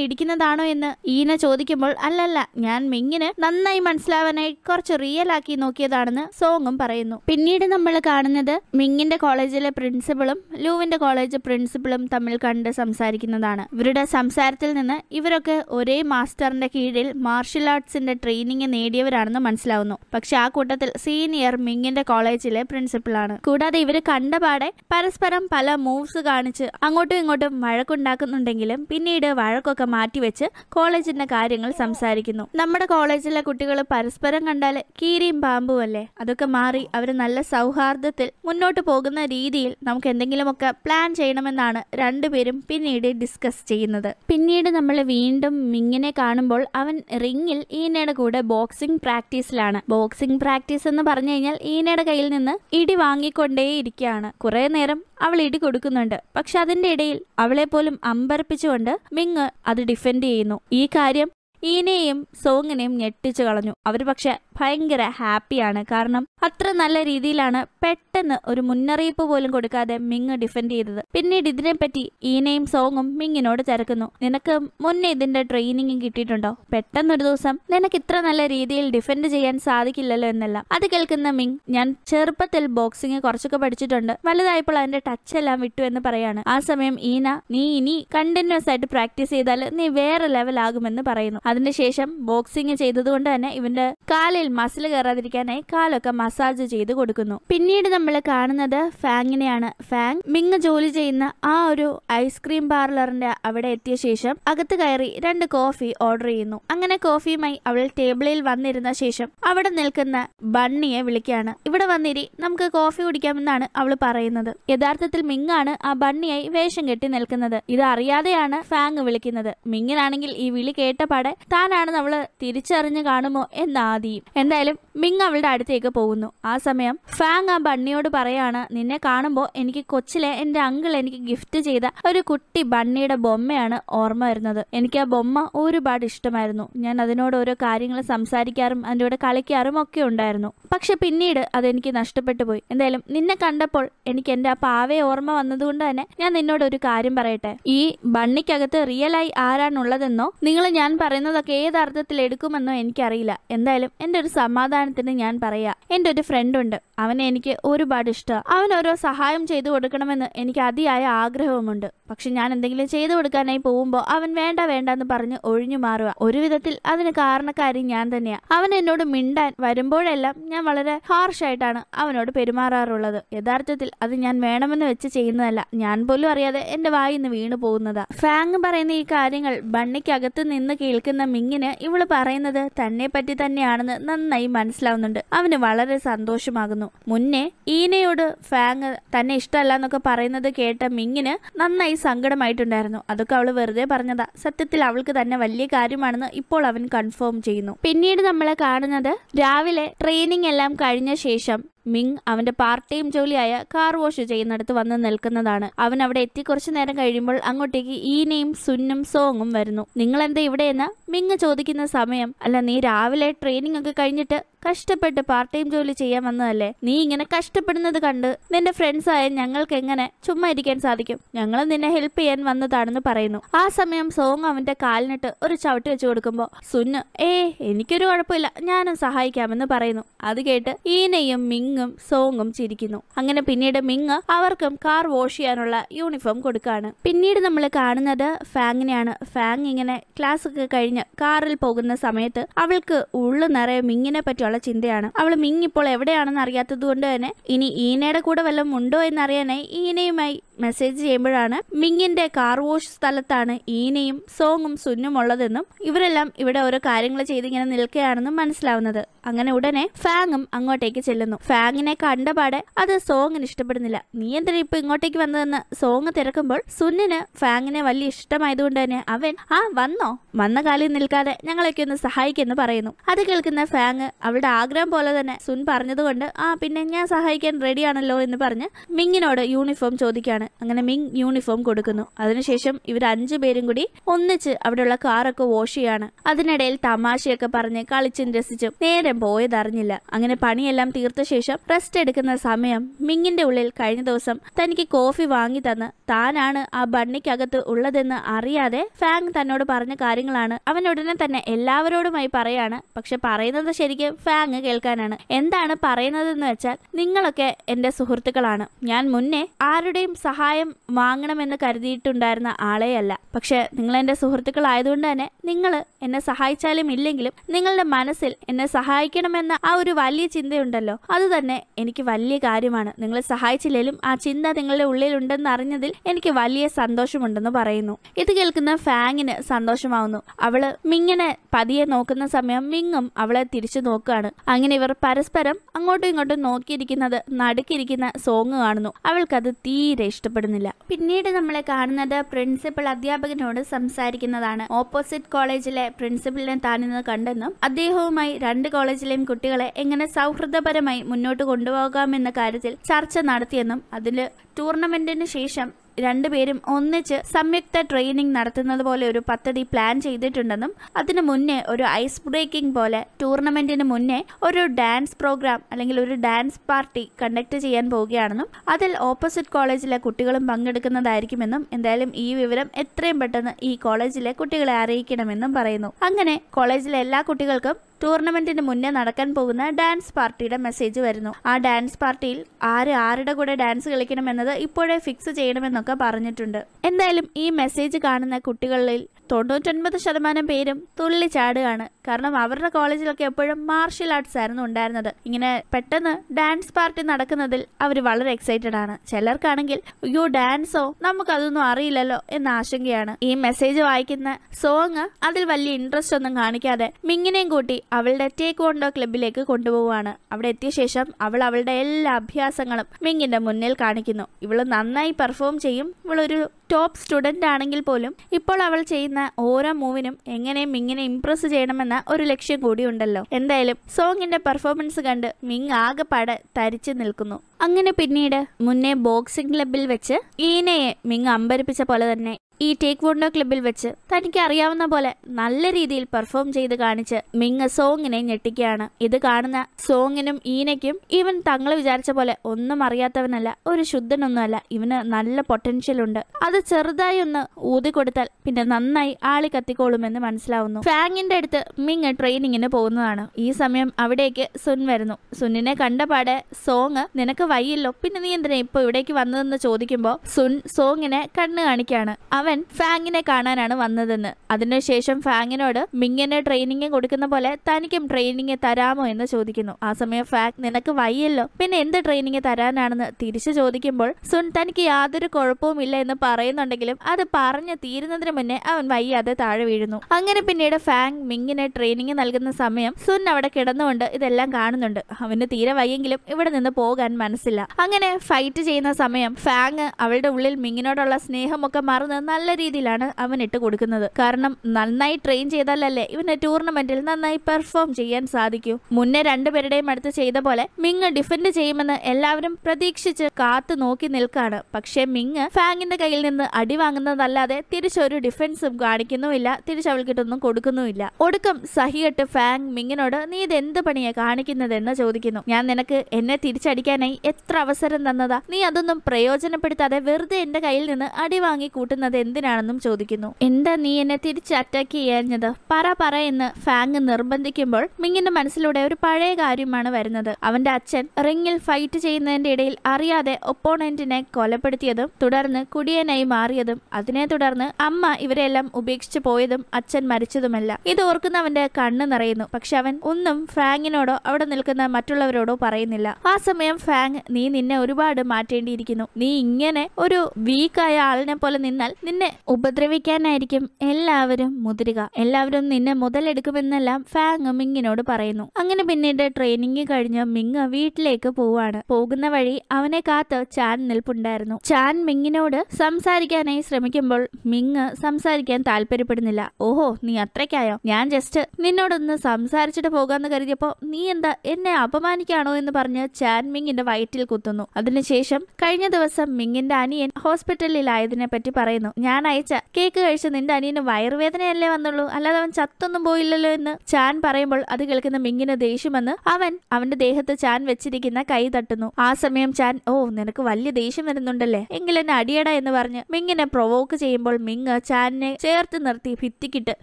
S2: ഇടിക്കുന്നതാണോ? എന്ന് ഈന ചോദിക്കുമ്പോൾ അല്ലല്ല ഞാൻ മിങ്ങിന് നന്നായി മനസ്സിലാവാനായി കുറച്ച് റിയൽ ആക്കി നോക്കിയതാണെന്ന് സോങ്ങും പറയുന്നു. പിന്നീട് നമ്മൾ കാണുന്നത് മിങ്ങിന്റെ കോളേജിലെ പ്രിൻസിപ്പളും ലൂവിന്റെ കോളേജ് പ്രിൻസിപ്പളും തമ്മിൽ കണ്ട് സംസാരിക്കുന്നതാണ്. ഇവരുടെ സംസാരത്തിൽ നിന്ന് ഇവരൊക്കെ ഒരേ മാസ്റ്ററിന്റെ കീഴിൽ മാർഷൽ ആർട്സിന്റെ ട്രെയിനിങ് നേടിയവരാണെന്ന് മനസ്സിലാവുന്നു. പക്ഷെ ആ കൂട്ടത്തിൽ സീനിയർ മിങ്ങിന്റെ കോളേജിലെ പ്രിൻസിപ്പളാണ് കൂടാതെ ഇവർ കണ്ടപാടെ പരസ്പരം പല മൂവ്സ് കാണിച്ച് അങ്ങോട്ടും ഇങ്ങോട്ടും വഴക്കുണ്ടാക്കുന്നുണ്ടെങ്കിലും പിന്നീട് വഴക്കൊക്കെ മാറ്റിവെച്ച് കോളേജിന്റെ കാര്യങ്ങൾ സംസാരിക്കുന്നു. നമ്മുടെ കോളേജിലെ കുട്ടികൾ പരസ്പരം കണ്ടാൽ കീരിയും പാമ്പും അല്ലേ? അതൊക്കെ മാറി അവർ നല്ല സൗഹാർദ്ദത്തിൽ മുന്നോട്ട് പോകുന്ന രീതിയിൽ നമുക്ക് എന്തെങ്കിലുമൊക്കെ പ്ലാൻ ചെയ്യണമെന്നാണ് രണ്ടുപേരും പിന്നീട് ഡിസ്കസ് ചെയ്യുന്നത്. പിന്നീട് നമ്മൾ വീണ്ടും മിങ്ങിനെ കാണുമ്പോൾ അവൻ റിങ്ങിൽ ഈനയുടെ കൂടെ ബോക്സിംഗ് പ്രാക്ടീസിലാണ് ബോക്സിംഗ് പ്രാക്ടീസ് എന്ന് പറഞ്ഞു കഴിഞ്ഞാൽ ഈനയുടെ കയ്യിൽ നിന്ന് ഇടി വാങ്ങിക്കൊണ്ടേയിരിക്കുകയാണ്. കുറെ നേരം അവൾ ഇടി കൊടുക്കുന്നുണ്ട്. പക്ഷെ അതിന്റെ ഇടയിൽ അവളെ പോലും അമ്പരപ്പിച്ചുകൊണ്ട് മിങ് അത് ഡിഫെൻഡ് ചെയ്യുന്നു. ഈ കാര്യം ഈനെയും സോങ്ങിനെയും ഞെട്ടിച്ചു കളഞ്ഞു. അവർ പക്ഷെ ഭയങ്കര ഹാപ്പിയാണ്. കാരണം അത്ര നല്ല രീതിയിലാണ് പെട്ടെന്ന് ഒരു മുന്നറിയിപ്പ് പോലും കൊടുക്കാതെ മിങ് ഡിഫെൻഡ് ചെയ്തത്. പിന്നീട് ഇതിനെപ്പറ്റി ഈനയും സോങ്ങും മിങ്ങിനോട് തിരക്കുന്നു നിനക്ക് മുന്നേ ഇതിന്റെ ട്രെയിനിങ് കിട്ടിയിട്ടുണ്ടോ? പെട്ടെന്നൊരു ദിവസം നിനക്ക് ഇത്ര നല്ല രീതിയിൽ ഡിഫെൻഡ് ചെയ്യാൻ സാധിക്കില്ലല്ലോ എന്നല്ല. അത് കേൾക്കുന്ന മിങ് ഞാൻ ചെറുപ്പത്തിൽ ബോക്സിംഗ് കുറച്ചൊക്കെ പഠിച്ചിട്ടുണ്ട്. വലുതായപ്പോൾ അതിന്റെ ടച്ച് എല്ലാം വിട്ടു എന്ന് പറയാണ്. ആ സമയം ഈന നീ ഇനി കണ്ടിന്യൂസ് ആയിട്ട് പ്രാക്ടീസ് ചെയ്താൽ നീ വേറെ ലെവൽ ലെവലാകുമെന്ന് പറയുന്നു. അതിനുശേഷം ബോക്സിംഗ് ചെയ്തതുകൊണ്ട് തന്നെ ഇവന്റെ കാലിൽ മസിൽ കയറാതിരിക്കാനായി കാലൊക്കെ മസാജ് ചെയ്ത് കൊടുക്കുന്നു. പിന്നീട് നമ്മൾ കാണുന്നത് ഫാങ്ങിനെയാണ്. ഫാങ് മിങ് ജോലി ചെയ്യുന്ന ആ ഒരു ഐസ്ക്രീം പാർലറിന്റെ അവിടെ എത്തിയ ശേഷം അകത്ത് കയറി രണ്ട് കോഫി ഓർഡർ ചെയ്യുന്നു. അങ്ങനെ കോഫിയുമായി അവൾ ടേബിളിൽ വന്നിരുന്ന ശേഷം അവിടെ നിൽക്കുന്ന ബണ്ണിയെ വിളിക്കുകയാണ്. ഇവിടെ വന്നിരി നമുക്ക് കോഫി കുടിക്കാമെന്നാണ് അവൾ പറയുന്നത്. യഥാർത്ഥത്തിൽ മിങ്ങാണ് ആ ബണ്ണിയായി വേഷം കെട്ടി നിൽക്കുന്നത്. ഇത് അറിയാതെയാണ് ഫാങ് വിളിക്കുന്നത്. മിങ്ങിനാണെങ്കിൽ ഈ വിളി കേട്ടപാടെ താനാണ് അവൾ തിരിച്ചറിഞ്ഞു കാണുമോ എന്നാദിയും എന്തായാലും മിങ് അവളുടെ അടുത്തേക്ക് പോകുന്നു. ആ സമയം ഫാങ് ആ ബണ്ണിയോട് പറയാണ് നിന്നെ കാണുമ്പോൾ എനിക്ക് കൊച്ചിലെ എന്റെ അങ്കിൾ എനിക്ക് ഗിഫ്റ്റ് ചെയ്ത ഒരു കുട്ടി ബണ്ണിയുടെ ബൊമ്മയാണ് ഓർമ്മ വരുന്നത്. എനിക്ക് ആ ബൊമ്മ ഒരുപാട് ഇഷ്ടമായിരുന്നു. ഞാൻ അതിനോട് ഓരോ കാര്യങ്ങൾ സംസാരിക്കാറും അതിന്റെ കൂടെ കളിക്കാറും ഒക്കെ ഉണ്ടായിരുന്നു. പക്ഷെ പിന്നീട് അതെനിക്ക് നഷ്ടപ്പെട്ടു പോയി. എന്തായാലും നിന്നെ കണ്ടപ്പോൾ എനിക്ക് എന്റെ ആ പാവയെ ഓർമ്മ വന്നതുകൊണ്ട് തന്നെ ഞാൻ നിന്നോട് ഒരു കാര്യം പറയട്ടെ. ഈ ബണ്ണിക്കകത്ത് റിയലായി ആരാണുള്ളതെന്നോ നിങ്ങൾ ഞാൻ പറയുന്നതൊക്കെ ഏത് അർത്ഥത്തിൽ എടുക്കുമെന്നോ എനിക്കറിയില്ല. എന്തായാലും എന്റെ ഒരു സമാധാനത്തിന് ഞാൻ പറയാ. എന്റെ ഒരു ഫ്രണ്ട് ഉണ്ട്. അവനെ എനിക്ക് ഒരുപാട് ഇഷ്ടമാണ് അവൻ ഓരോ സഹായം ചെയ്തു കൊടുക്കണമെന്ന് എനിക്ക് അതിയായ ആഗ്രഹവുമുണ്ട്. പക്ഷെ ഞാൻ എന്തെങ്കിലും ചെയ്തു കൊടുക്കാനായി പോകുമ്പോൾ അവൻ വേണ്ട വേണ്ട എന്ന് പറഞ്ഞ് ഒഴിഞ്ഞു മാറുക. ഒരു വിധത്തിൽ അതിന് കാരണക്കാരി ഞാൻ തന്നെയാണ് അവൻ എന്നോട് മിണ്ടാൻ വരുമ്പോഴെല്ലാം ഞാൻ വളരെ ഹാർഷായിട്ടാണ് അവനോട് പെരുമാറാറുള്ളത്. യഥാർത്ഥത്തിൽ അത് ഞാൻ വേണമെന്ന് വെച്ച് ചെയ്യുന്നതല്ല. ഞാൻ പോലും അറിയാതെ എന്റെ വായിൽ നിന്ന് വീണു പോകുന്നതാ. ഫാങ് പറയുന്ന ഈ കാര്യങ്ങൾ ബണ്ണിക്കകത്ത് നിന്ന് കേൾക്കുന്ന മിങ്ങിന് ഇവൾ പറയുന്നത് തന്നെ പറ്റി തന്നെയാണെന്ന് നന്നായി മനസ്സിലാവുന്നുണ്ട്. അവന് വളരെ സന്തോഷമാകുന്നു. മുന്നേ ഈനയോട് ഫാങ് തന്നെ ഇഷ്ടമല്ല എന്നൊക്കെ പറയുന്നത് കേട്ട മിങ്ങിന് നന്നായി സങ്കടമായിട്ടുണ്ടായിരുന്നു. അതൊക്കെ അവൾ വെറുതെ പറഞ്ഞതാ. സത്യത്തിൽ അവൾക്ക് തന്നെ വലിയ കാര്യമാണെന്ന് ഇപ്പോൾ അവൻ കൺഫേം ചെയ്യുന്നു. പിന്നീട് നമ്മളെ കാണുന്നത് രാവിലെ ട്രെയിനിങ് എല്ലാം കഴിഞ്ഞ ശേഷം മിങ് അവന്റെ പാർട്ട് ടൈം ജോലിയായ കാർ വാഷ് ചെയ്യുന്നിടത്ത് വന്ന് നിൽക്കുന്നതാണ്. അവൻ അവിടെ എത്തി കുറച്ചു നേരം കഴിയുമ്പോൾ അങ്ങോട്ടേക്ക് ഈനയും സുന്നും സോങ്ങും വരുന്നു. നിങ്ങൾ എന്താ ഇവിടെയെന്ന് മിങ് ചോദിക്കുന്ന സമയം അല്ല നീ രാവിലെ ട്രെയിനിങ് ഒക്കെ കഴിഞ്ഞിട്ട് കഷ്ടപ്പെട്ട് പാർട്ട് ടൈം ജോലി ചെയ്യാൻ വന്നതല്ലേ? നീ ഇങ്ങനെ കഷ്ടപ്പെടുന്നത് കണ്ട് നിന്റെ ഫ്രണ്ട്സ് ആയ ഞങ്ങൾക്ക് എങ്ങനെ ചുമ്മാ ഇരിക്കാൻ സാധിക്കും? ഞങ്ങൾ നിന്നെ ഹെൽപ്പ് ചെയ്യാൻ വന്നതാണെന്ന് പറയുന്നു. ആ സമയം സോങ് അവന്റെ കാലിനിട്ട് ഒരു ചവിട്ടി വെച്ച് കൊടുക്കുമ്പോ സുന്ന് ഏ എനിക്കൊരു കുഴപ്പമില്ല. ഞാനും സഹായിക്കാമെന്ന് പറയുന്നു. അത് കേട്ട് ഈനയും മിങ്ങും സോങ്ങും ചിരിക്കുന്നു. അങ്ങനെ പിന്നീട് മിങ് അവർക്കും കാർ വാഷ് ചെയ്യാനുള്ള യൂണിഫോം കൊടുക്കുകയാണ് പിന്നീട് നമ്മൾ കാണുന്നത് ഫാങ്ങിനെയാണ്. ഫാങ് ഇങ്ങനെ ക്ലാസ് ഒക്കെ കഴിഞ്ഞ് കാറിൽ പോകുന്ന സമയത്ത് അവൾക്ക് ഉള്ളു നിറയെ മിങ്ങിനെ പറ്റിയുള്ള ചിന്തയാണ്. അവൾ മിങ് ഇപ്പോൾ എവിടെയാണെന്ന് അറിയാത്തത് കൊണ്ട് തന്നെ ഇനി ഈനയുടെ കൂടെ വല്ലതും ഉണ്ടോ എന്നറിയാനായി ഈനയുമായി മെസ്സേജ് ചെയ്യുമ്പോഴാണ് മിങ്ങിന്റെ കാർ വാഷ് സ്ഥലത്താണ് ഈനയും സോങ്ങും സുന്നും ഉള്ളതെന്നും ഇവരെല്ലാം ഇവിടെ ഓരോ കാര്യങ്ങൾ ചെയ്ത് ഇങ്ങനെ നിൽക്കുകയാണെന്നും മനസ്സിലാവുന്നത്. അങ്ങനെ ഉടനെ ഫാങ്ങും അങ്ങോട്ടേക്ക് ചെല്ലുന്നു. ഫാങ്ങിനെ കണ്ടപാടെ അത് സോങ്ങിന് ഇഷ്ടപ്പെടുന്നില്ല. നീ എന്തിനാ ഇപ്പൊ ഇങ്ങോട്ടേക്ക് വന്നതെന്ന്? സോങ് തിരക്കുമ്പോൾ സുന്നിന് ഫാങ്ങിനെ വലിയ ഇഷ്ടമായതുകൊണ്ട് തന്നെ അവൻ ആ വന്നോ. വന്ന കാലിൽ നിൽക്കാതെ ഞങ്ങളൊക്കെ ഒന്ന് സഹായിക്കെന്ന് പറയുന്നു. അത് കേൾക്കുന്ന ഫാങ് അവളുടെ ആഗ്രഹം പോലെ തന്നെ സുൻ പറഞ്ഞതുകൊണ്ട് ആ പിന്നെ ഞാൻ സഹായിക്കാൻ റെഡിയാണല്ലോ എന്ന് പറഞ്ഞ് മിങ്ങിനോട് യൂണിഫോം ചോദിക്കാണ് അങ്ങനെ മിങ് യൂണിഫോം കൊടുക്കുന്നു. അതിനുശേഷം ഇവർ അഞ്ചു പേരും കൂടി ഒന്നിച്ച് അവിടെയുള്ള കാറൊക്കെ വാഷ് ചെയ്യാണ്. അതിനിടയിൽ തമാശയൊക്കെ പറഞ്ഞ് കളിച്ചും രസിച്ചും നേരം പോയതറിഞ്ഞില്ല അങ്ങനെ പണിയെല്ലാം തീർത്ത ശേഷം റെസ്റ്റ് എടുക്കുന്ന സമയം മിങ്ങിന്റെ ഉള്ളിൽ കഴിഞ്ഞ ദിവസം തനിക്ക് കോഫി വാങ്ങി തന്ന്. താനാണ് ആ ബണ്ണിക്കകത്ത് ഉള്ളതെന്ന് അറിയാതെ ഫാങ് തന്നോട് പറഞ്ഞ കാര്യങ്ങളാണ് അവൻ ഉടനെ തന്നെ എല്ലാവരോടുമായി പറയാണ്. പക്ഷെ പറയുന്നത് ശരിക്കും ഫാങ് കേൾക്കാനാണ്. എന്താണ് പറയുന്നതെന്ന് വെച്ചാൽ നിങ്ങളൊക്കെ എന്റെ സുഹൃത്തുക്കളാണ്. ഞാൻ മുന്നേ ആരുടെയും സഹായം വാങ്ങണമെന്ന് കരുതിയിട്ടുണ്ടായിരുന്ന ആളെയല്ല. പക്ഷെ നിങ്ങൾ എന്റെ സുഹൃത്തുക്കളായതുകൊണ്ട് തന്നെ നിങ്ങൾ എന്നെ സഹായിച്ചാലും ഇല്ലെങ്കിലും നിങ്ങളുടെ മനസ്സിൽ എന്നെ സഹായിക്കണമെന്ന ആ ഒരു വലിയ ചിന്തയുണ്ടല്ലോ. അത് തന്നെ എനിക്ക് വലിയ കാര്യമാണ്. നിങ്ങൾ സഹായിച്ചില്ലെങ്കിലും ആ ചിന്ത നിങ്ങളുടെ ഉള്ളിലുണ്ടെന്ന് അറിഞ്ഞതിൽ എനിക്ക് വലിയ സന്തോഷമുണ്ടെന്ന് പറയുന്നു. ഇത് കേൾക്കുന്ന ഫാങ്ങിന് സന്തോഷമാവുന്നു. അവൾ മിങ്ങിനെ പതിയെ നോക്കുന്ന സമയം മിങ്ങും അവളെ തിരിച്ചു നോക്കുകയാണ്. അങ്ങനെ ഇവർ പരസ്പരം അങ്ങോട്ടും ഇങ്ങോട്ടും നോക്കിയിരിക്കുന്നത് നടുക്കിരിക്കുന്ന സോങ് കാണുന്നു. അവൾക്കത് തീരെ ഇഷ്ടപ്പെടുന്നില്ല പിന്നീട് നമ്മളെ കാണുന്നത് പ്രിൻസിപ്പൽ അധ്യാപകനോട് സംസാരിക്കുന്നതാണ്. ഓപ്പോസിറ്റ് കോളേജിലെ പ്രിൻസിപ്പലിനെ താനിന്ന് കണ്ടെന്നും അദ്ദേഹവുമായി രണ്ട് കോളേജിലെയും കുട്ടികളെ എങ്ങനെ സൗഹൃദപരമായി മുന്നോട്ട് കൊണ്ടുപോകാമെന്ന കാര്യത്തിൽ ചർച്ച നടത്തിയെന്നും അതിൽ ടൂർണമെന്റിന് ശേഷം രണ്ടുപേരും ഒന്നിച്ച് സംയുക്ത ട്രെയിനിങ് നടത്തുന്നത് പോലെ ഒരു പദ്ധതി പ്ലാൻ ചെയ്തിട്ടുണ്ടെന്നും അതിനു മുന്നേ ഒരു ഐസ് ബ്രേക്കിംഗ് പോലെ ടൂർണമെന്റിന് മുന്നേ ഒരു ഡാൻസ് പ്രോഗ്രാം അല്ലെങ്കിൽ ഒരു ഡാൻസ് പാർട്ടി കണ്ടക്ട് ചെയ്യാൻ പോവുകയാണെന്നും അതിൽ ഓപ്പോസിറ്റ് കോളേജിലെ കുട്ടികളും പങ്കെടുക്കുന്നതായിരിക്കുമെന്നും എന്തായാലും ഈ വിവരം എത്രയും പെട്ടെന്ന് ഈ കോളേജിലെ കുട്ടികളെ അറിയിക്കണമെന്നും പറയുന്നു. അങ്ങനെ കോളേജിലെ എല്ലാ കുട്ടികൾക്കും ടൂർണമെന്റിന് മുന്നേ നടക്കാൻ പോകുന്ന ഡാൻസ് പാർട്ടിയുടെ മെസ്സേജ് വരുന്നു. ആ ഡാൻസ് പാർട്ടിയിൽ ആര് ആരുടെ കൂടെ ഡാൻസ് കളിക്കണമെന്നത് ഇപ്പോഴേ ഫിക്സ് ചെയ്യണമെന്നൊക്കെ പറഞ്ഞിട്ടുണ്ട്. എന്തായാലും ഈ മെസ്സേജ് കാണുന്ന കുട്ടികളിൽ തൊണ്ണൂറ്റൊൻപത് ശതമാനം പേരും തുള്ളി ചാടുകയാണ്.
S1: കാരണം അവരുടെ കോളേജിലൊക്കെ എപ്പോഴും മാർഷ്യൽ ആർട്സ് ആയിരുന്നു ഉണ്ടായിരുന്നത്. ഇങ്ങനെ പെട്ടെന്ന് ഡാൻസ് പാർട്ടി നടക്കുന്നതിൽ അവർ വളരെ എക്സൈറ്റഡ് ആണ്. ചിലർക്കാണെങ്കിൽ അയ്യോ ഡാൻസോ? നമുക്കതൊന്നും അറിയില്ലല്ലോ എന്ന ആശങ്കയാണ്. ഈ മെസ്സേജ് വായിക്കുന്ന സോങ് അതിൽ വലിയ ഇൻട്രസ്റ്റ് ഒന്നും കാണിക്കാതെ മിങ്ങിനെയും കൂട്ടി അവളുടെ ടേക്ക് വോണ്ടോ ക്ലബിലേക്ക് കൊണ്ടുപോവുകയാണ്. അവിടെ എത്തിയ ശേഷം അവൾ അവളുടെ എല്ലാ അഭ്യാസങ്ങളും മിങ്ങിന്റെ മുന്നിൽ കാണിക്കുന്നു. ഇവൾ നന്നായി പെർഫോം ചെയ്യും. ഇവളൊരു ടോപ്പ് സ്റ്റുഡന്റ് ആണെങ്കിൽ പോലും ഇപ്പോൾ അവൾ ചെയ്യുന്ന ഓരോ മൂവിനും എങ്ങനെയും മിങ്ങിനെ ഇംപ്രസ് ചെയ്യണമെന്ന ഒരു ലക്ഷ്യം കൂടി ഉണ്ടല്ലോ. എന്തായാലും സോങ്ങിന്റെ പെർഫോമൻസ് കണ്ട് മിങ് ആകെപ്പാടെ തരിച്ചു നിൽക്കുന്നു. അങ്ങനെ പിന്നീട് മുന്നേ ബോക്സിംഗ് ക്ലബിൽ വെച്ച് ഈനയെ മിങ് അമ്പരിപ്പിച്ച പോലെ തന്നെ ഈ ടേക്ക് വോണ്ടോ ക്ലബിൽ വെച്ച് തനിക്ക് അറിയാവുന്ന പോലെ നല്ല രീതിയിൽ പെർഫോം ചെയ്ത് കാണിച്ച് മിങ് സോങ്ങിനെ ഞെട്ടിക്കുകയാണ്. ഇത് കാണുന്ന സോങ്ങിനും ഈനയ്ക്കും ഇവൻ തങ്ങൾ വിചാരിച്ച പോലെ ഒന്നും അറിയാത്തവനല്ല ഒരു ശുദ്ധനൊന്നുമല്ല. ഇവന് നല്ല പൊട്ടൻഷ്യൽ ഉണ്ട്. അത് ചെറുതായി ഒന്ന് ഊതി കൊടുത്താൽ പിന്നെ നന്നായി ആളി കത്തിക്കോളുമെന്ന് മനസ്സിലാവുന്നു. ഫാങ്ങിന്റെ അടുത്ത് മിങ് ട്രെയിനിങ്ങിന് പോകുന്നതാണ്. ഈ സമയം അവിടേക്ക് സുൻ വരുന്നു. സുന്നിനെ കണ്ടപാടെ സോങ് നിനക്ക് വയ്യല്ലോ. പിന്നെ നീ എന്തിനാ ഇപ്പൊ ഇവിടേക്ക് വന്നതെന്ന് ചോദിക്കുമ്പോ സുൻ സോങ്ങിനെ കണ്ണ് കാണിക്കാണ്. അവൻ ഫാങ്ങിനെ കാണാനാണ് വന്നതെന്ന്. അതിനുശേഷം ഫാങ്ങിനോട് മിങ്ങിന് ട്രെയിനിങ് കൊടുക്കുന്ന പോലെ തനിക്കും ട്രെയിനിങ് തരാമോ? എന്ന് ചോദിക്കുന്നു. ആ സമയം ഫാങ് നിനക്ക് വയ്യല്ലോ. പിന്നെ എന്ത് ട്രെയിനിങ് തരാനാണെന്ന്? തിരിച്ചു ചോദിക്കുമ്പോൾ സുൻ തനിക്ക് യാതൊരു കുഴപ്പവുമില്ല എന്ന് പറയുന്നുണ്ടെങ്കിലും അത് പറഞ്ഞു തീരുന്നതിന് മുന്നേ അവൻ വയ്യാതെ താഴെ വീഴുന്നു. അങ്ങനെ പിന്നീട് ഫാങ് മിങ്ങിന് ട്രെയിനിങ് നൽകുന്ന സമയം സുൻ അവിടെ കിടന്നുകൊണ്ട് ഇതെല്ലാം കാണുന്നുണ്ട്. അവന് തീരെ വയ്യെങ്കിലും ഇവിടെ നിന്ന് പോകാൻ മനസ്സില്ല. അങ്ങനെ ഫൈറ്റ് ചെയ്യുന്ന സമയം ഫാങ് അവളുടെ ഉള്ളിൽ മിങ്ങിനോടുള്ള സ്നേഹമൊക്കെ മറന്ന് നല്ല രീതിയിലാണ് അവൻ ഇട്ട് കൊടുക്കുന്നത്. കാരണം നന്നായി ട്രെയിൻ ചെയ്താലല്ലേ ഇവന് ടൂർണമെന്റിൽ നന്നായി പെർഫോം ചെയ്യാൻ സാധിക്കൂ. മുന്നേ രണ്ടുപേരുടെയും അടുത്ത് ചെയ്ത പോലെ മിങ് ഡിഫെൻഡ് ചെയ്യുമെന്ന് എല്ലാവരും പ്രതീക്ഷിച്ച് കാത്തു നോക്കി നിൽക്കാണ്. പക്ഷേ മിങ് ഫാങ്ങിന്റെ കയ്യിൽ നിന്ന് അടി വാങ്ങുന്നതല്ലാതെ തിരിച്ചൊരു ഡിഫൻസും കാണിക്കുന്നുമില്ല. തിരിച്ചവൾക്കിട്ടൊന്നും കൊടുക്കുന്നുമില്ല. ഒടുക്കം സഹികെട്ട് ഫാങ് മിങ്ങിനോട് നീ ഇത് എന്ത് പണിയാ കാണിക്കുന്നതെന്ന് ചോദിക്കുന്നു. ഞാൻ നിനക്ക് എന്നെ തിരിച്ചടിക്കാനായി എത്ര അവസരം തന്നതാ. നീ അതൊന്നും പ്രയോജനപ്പെടുത്താതെ വെറുതെ എന്റെ കയ്യിൽ നിന്ന് അടി വാങ്ങി കൂട്ടുന്നത് എന്തിനാണെന്നും ചോദിക്കുന്നു. എന്താ നീ എന്നെ തിരിച്ച് അറ്റാക്ക് ചെയ്യാഞ്ഞത്? പറ പറ എന്ന് ഫാങ് നിർബന്ധിക്കുമ്പോൾ മിങ്ങിന്റെ മനസ്സിലൂടെ ഒരു പഴയ കാര്യമാണ് വരുന്നത്. അവന്റെ അച്ഛൻ റിങ്ങിൽ ഫൈറ്റ് ചെയ്യുന്നതിന്റെ ഇടയിൽ അറിയാതെ ഒപ്പോണന്റിനെ കൊലപ്പെടുത്തിയതും തുടർന്ന് കുടിയനായി മാറിയതും അതിനെ തുടർന്ന് അമ്മ ഇവരെല്ലാം ഉപേക്ഷിച്ചു പോയതും അച്ഛൻ മരിച്ചതുമല്ല. ഇത് ഓർക്കുന്നവന്റെ കണ്ണ് നിറയുന്നു. പക്ഷെ അവൻ ഒന്നും ഫാങ്ങിനോടോ അവിടെ നിൽക്കുന്ന മറ്റുള്ളവരോടോ പറയുന്നില്ല. ആ സമയം ഫാങ് നീ നിന്നെ ഒരുപാട് മാറ്റേണ്ടിയിരിക്കുന്നു. നീ ഇങ്ങനെ ഒരു വീക്കായ ആളിനെ പോലെ നിന്നാൽ നിന്നെ ഉപദ്രവിക്കാനായിരിക്കും എല്ലാവരും മുതിരുക. എല്ലാവരും നിന്നെ മുതലെടുക്കുമെന്നെല്ലാം ഫാങ് മിങ്ങിനോട് പറയുന്നു. അങ്ങനെ പിന്നീട് ട്രെയിനിങ് കഴിഞ്ഞ് മിങ് വീട്ടിലേക്ക് പോവാണ് പോകുന്ന വഴി അവനെ കാത്ത് ചാൻ നിൽപ്പുണ്ടായിരുന്നു. ചാൻ മിങ്ങിനോട് സംസാരിക്കാനായി ശ്രമിക്കുമ്പോൾ മിങ് സംസാരിക്കാൻ താല്പര്യപ്പെടുന്നില്ല. ഓഹോ നീ അത്രയ്ക്കായോ? ഞാൻ ജസ്റ്റ് നിന്നോടൊന്ന് സംസാരിച്ചിട്ട് പോകാന്ന് കരുതിയപ്പോ നീ എന്താ എന്നെ അപമാനിക്കാണോ എന്ന് പറഞ്ഞ് ചാൻ മിങ്ങിന്റെ വയറ്റിൽ കുത്തുന്നു. അതിനുശേഷം കഴിഞ്ഞ ദിവസം മിങ്ങിന്റെ അനിയൻ ഹോസ്പിറ്റലിലായതിനെ പറ്റി പറയുന്നു. ഞാൻ അയച്ച കേക്ക് കഴിച്ച് നിന്റെ അനിയന് വയറുവേദനയല്ലേ വന്നുള്ളൂ? അല്ലാതെ അവൻ ചത്തൊന്നും പോയില്ലല്ലോ എന്ന്? ചാൻ പറയുമ്പോൾ അത് കേൾക്കുന്ന മിങ്ങിന് ദേഷ്യമെന്ന് അവൻ അവന്റെ ദേഹത്ത് ചാൻ വെച്ചിരിക്കുന്ന കൈ തട്ടുന്നു. ആ സമയം ചാൻ ഓ നിനക്ക് വലിയ ദേഷ്യം വരുന്നുണ്ടല്ലേ? എങ്കിൽ എന്നെ അടിയട എന്ന് പറഞ്ഞ് മിങ്ങിനെ പ്രൊവോക്ക് ചെയ്യുമ്പോൾ മിങ് ചാനിനെ ചേർത്ത് നിർത്തി ഭിത്തിക്കിട്ട്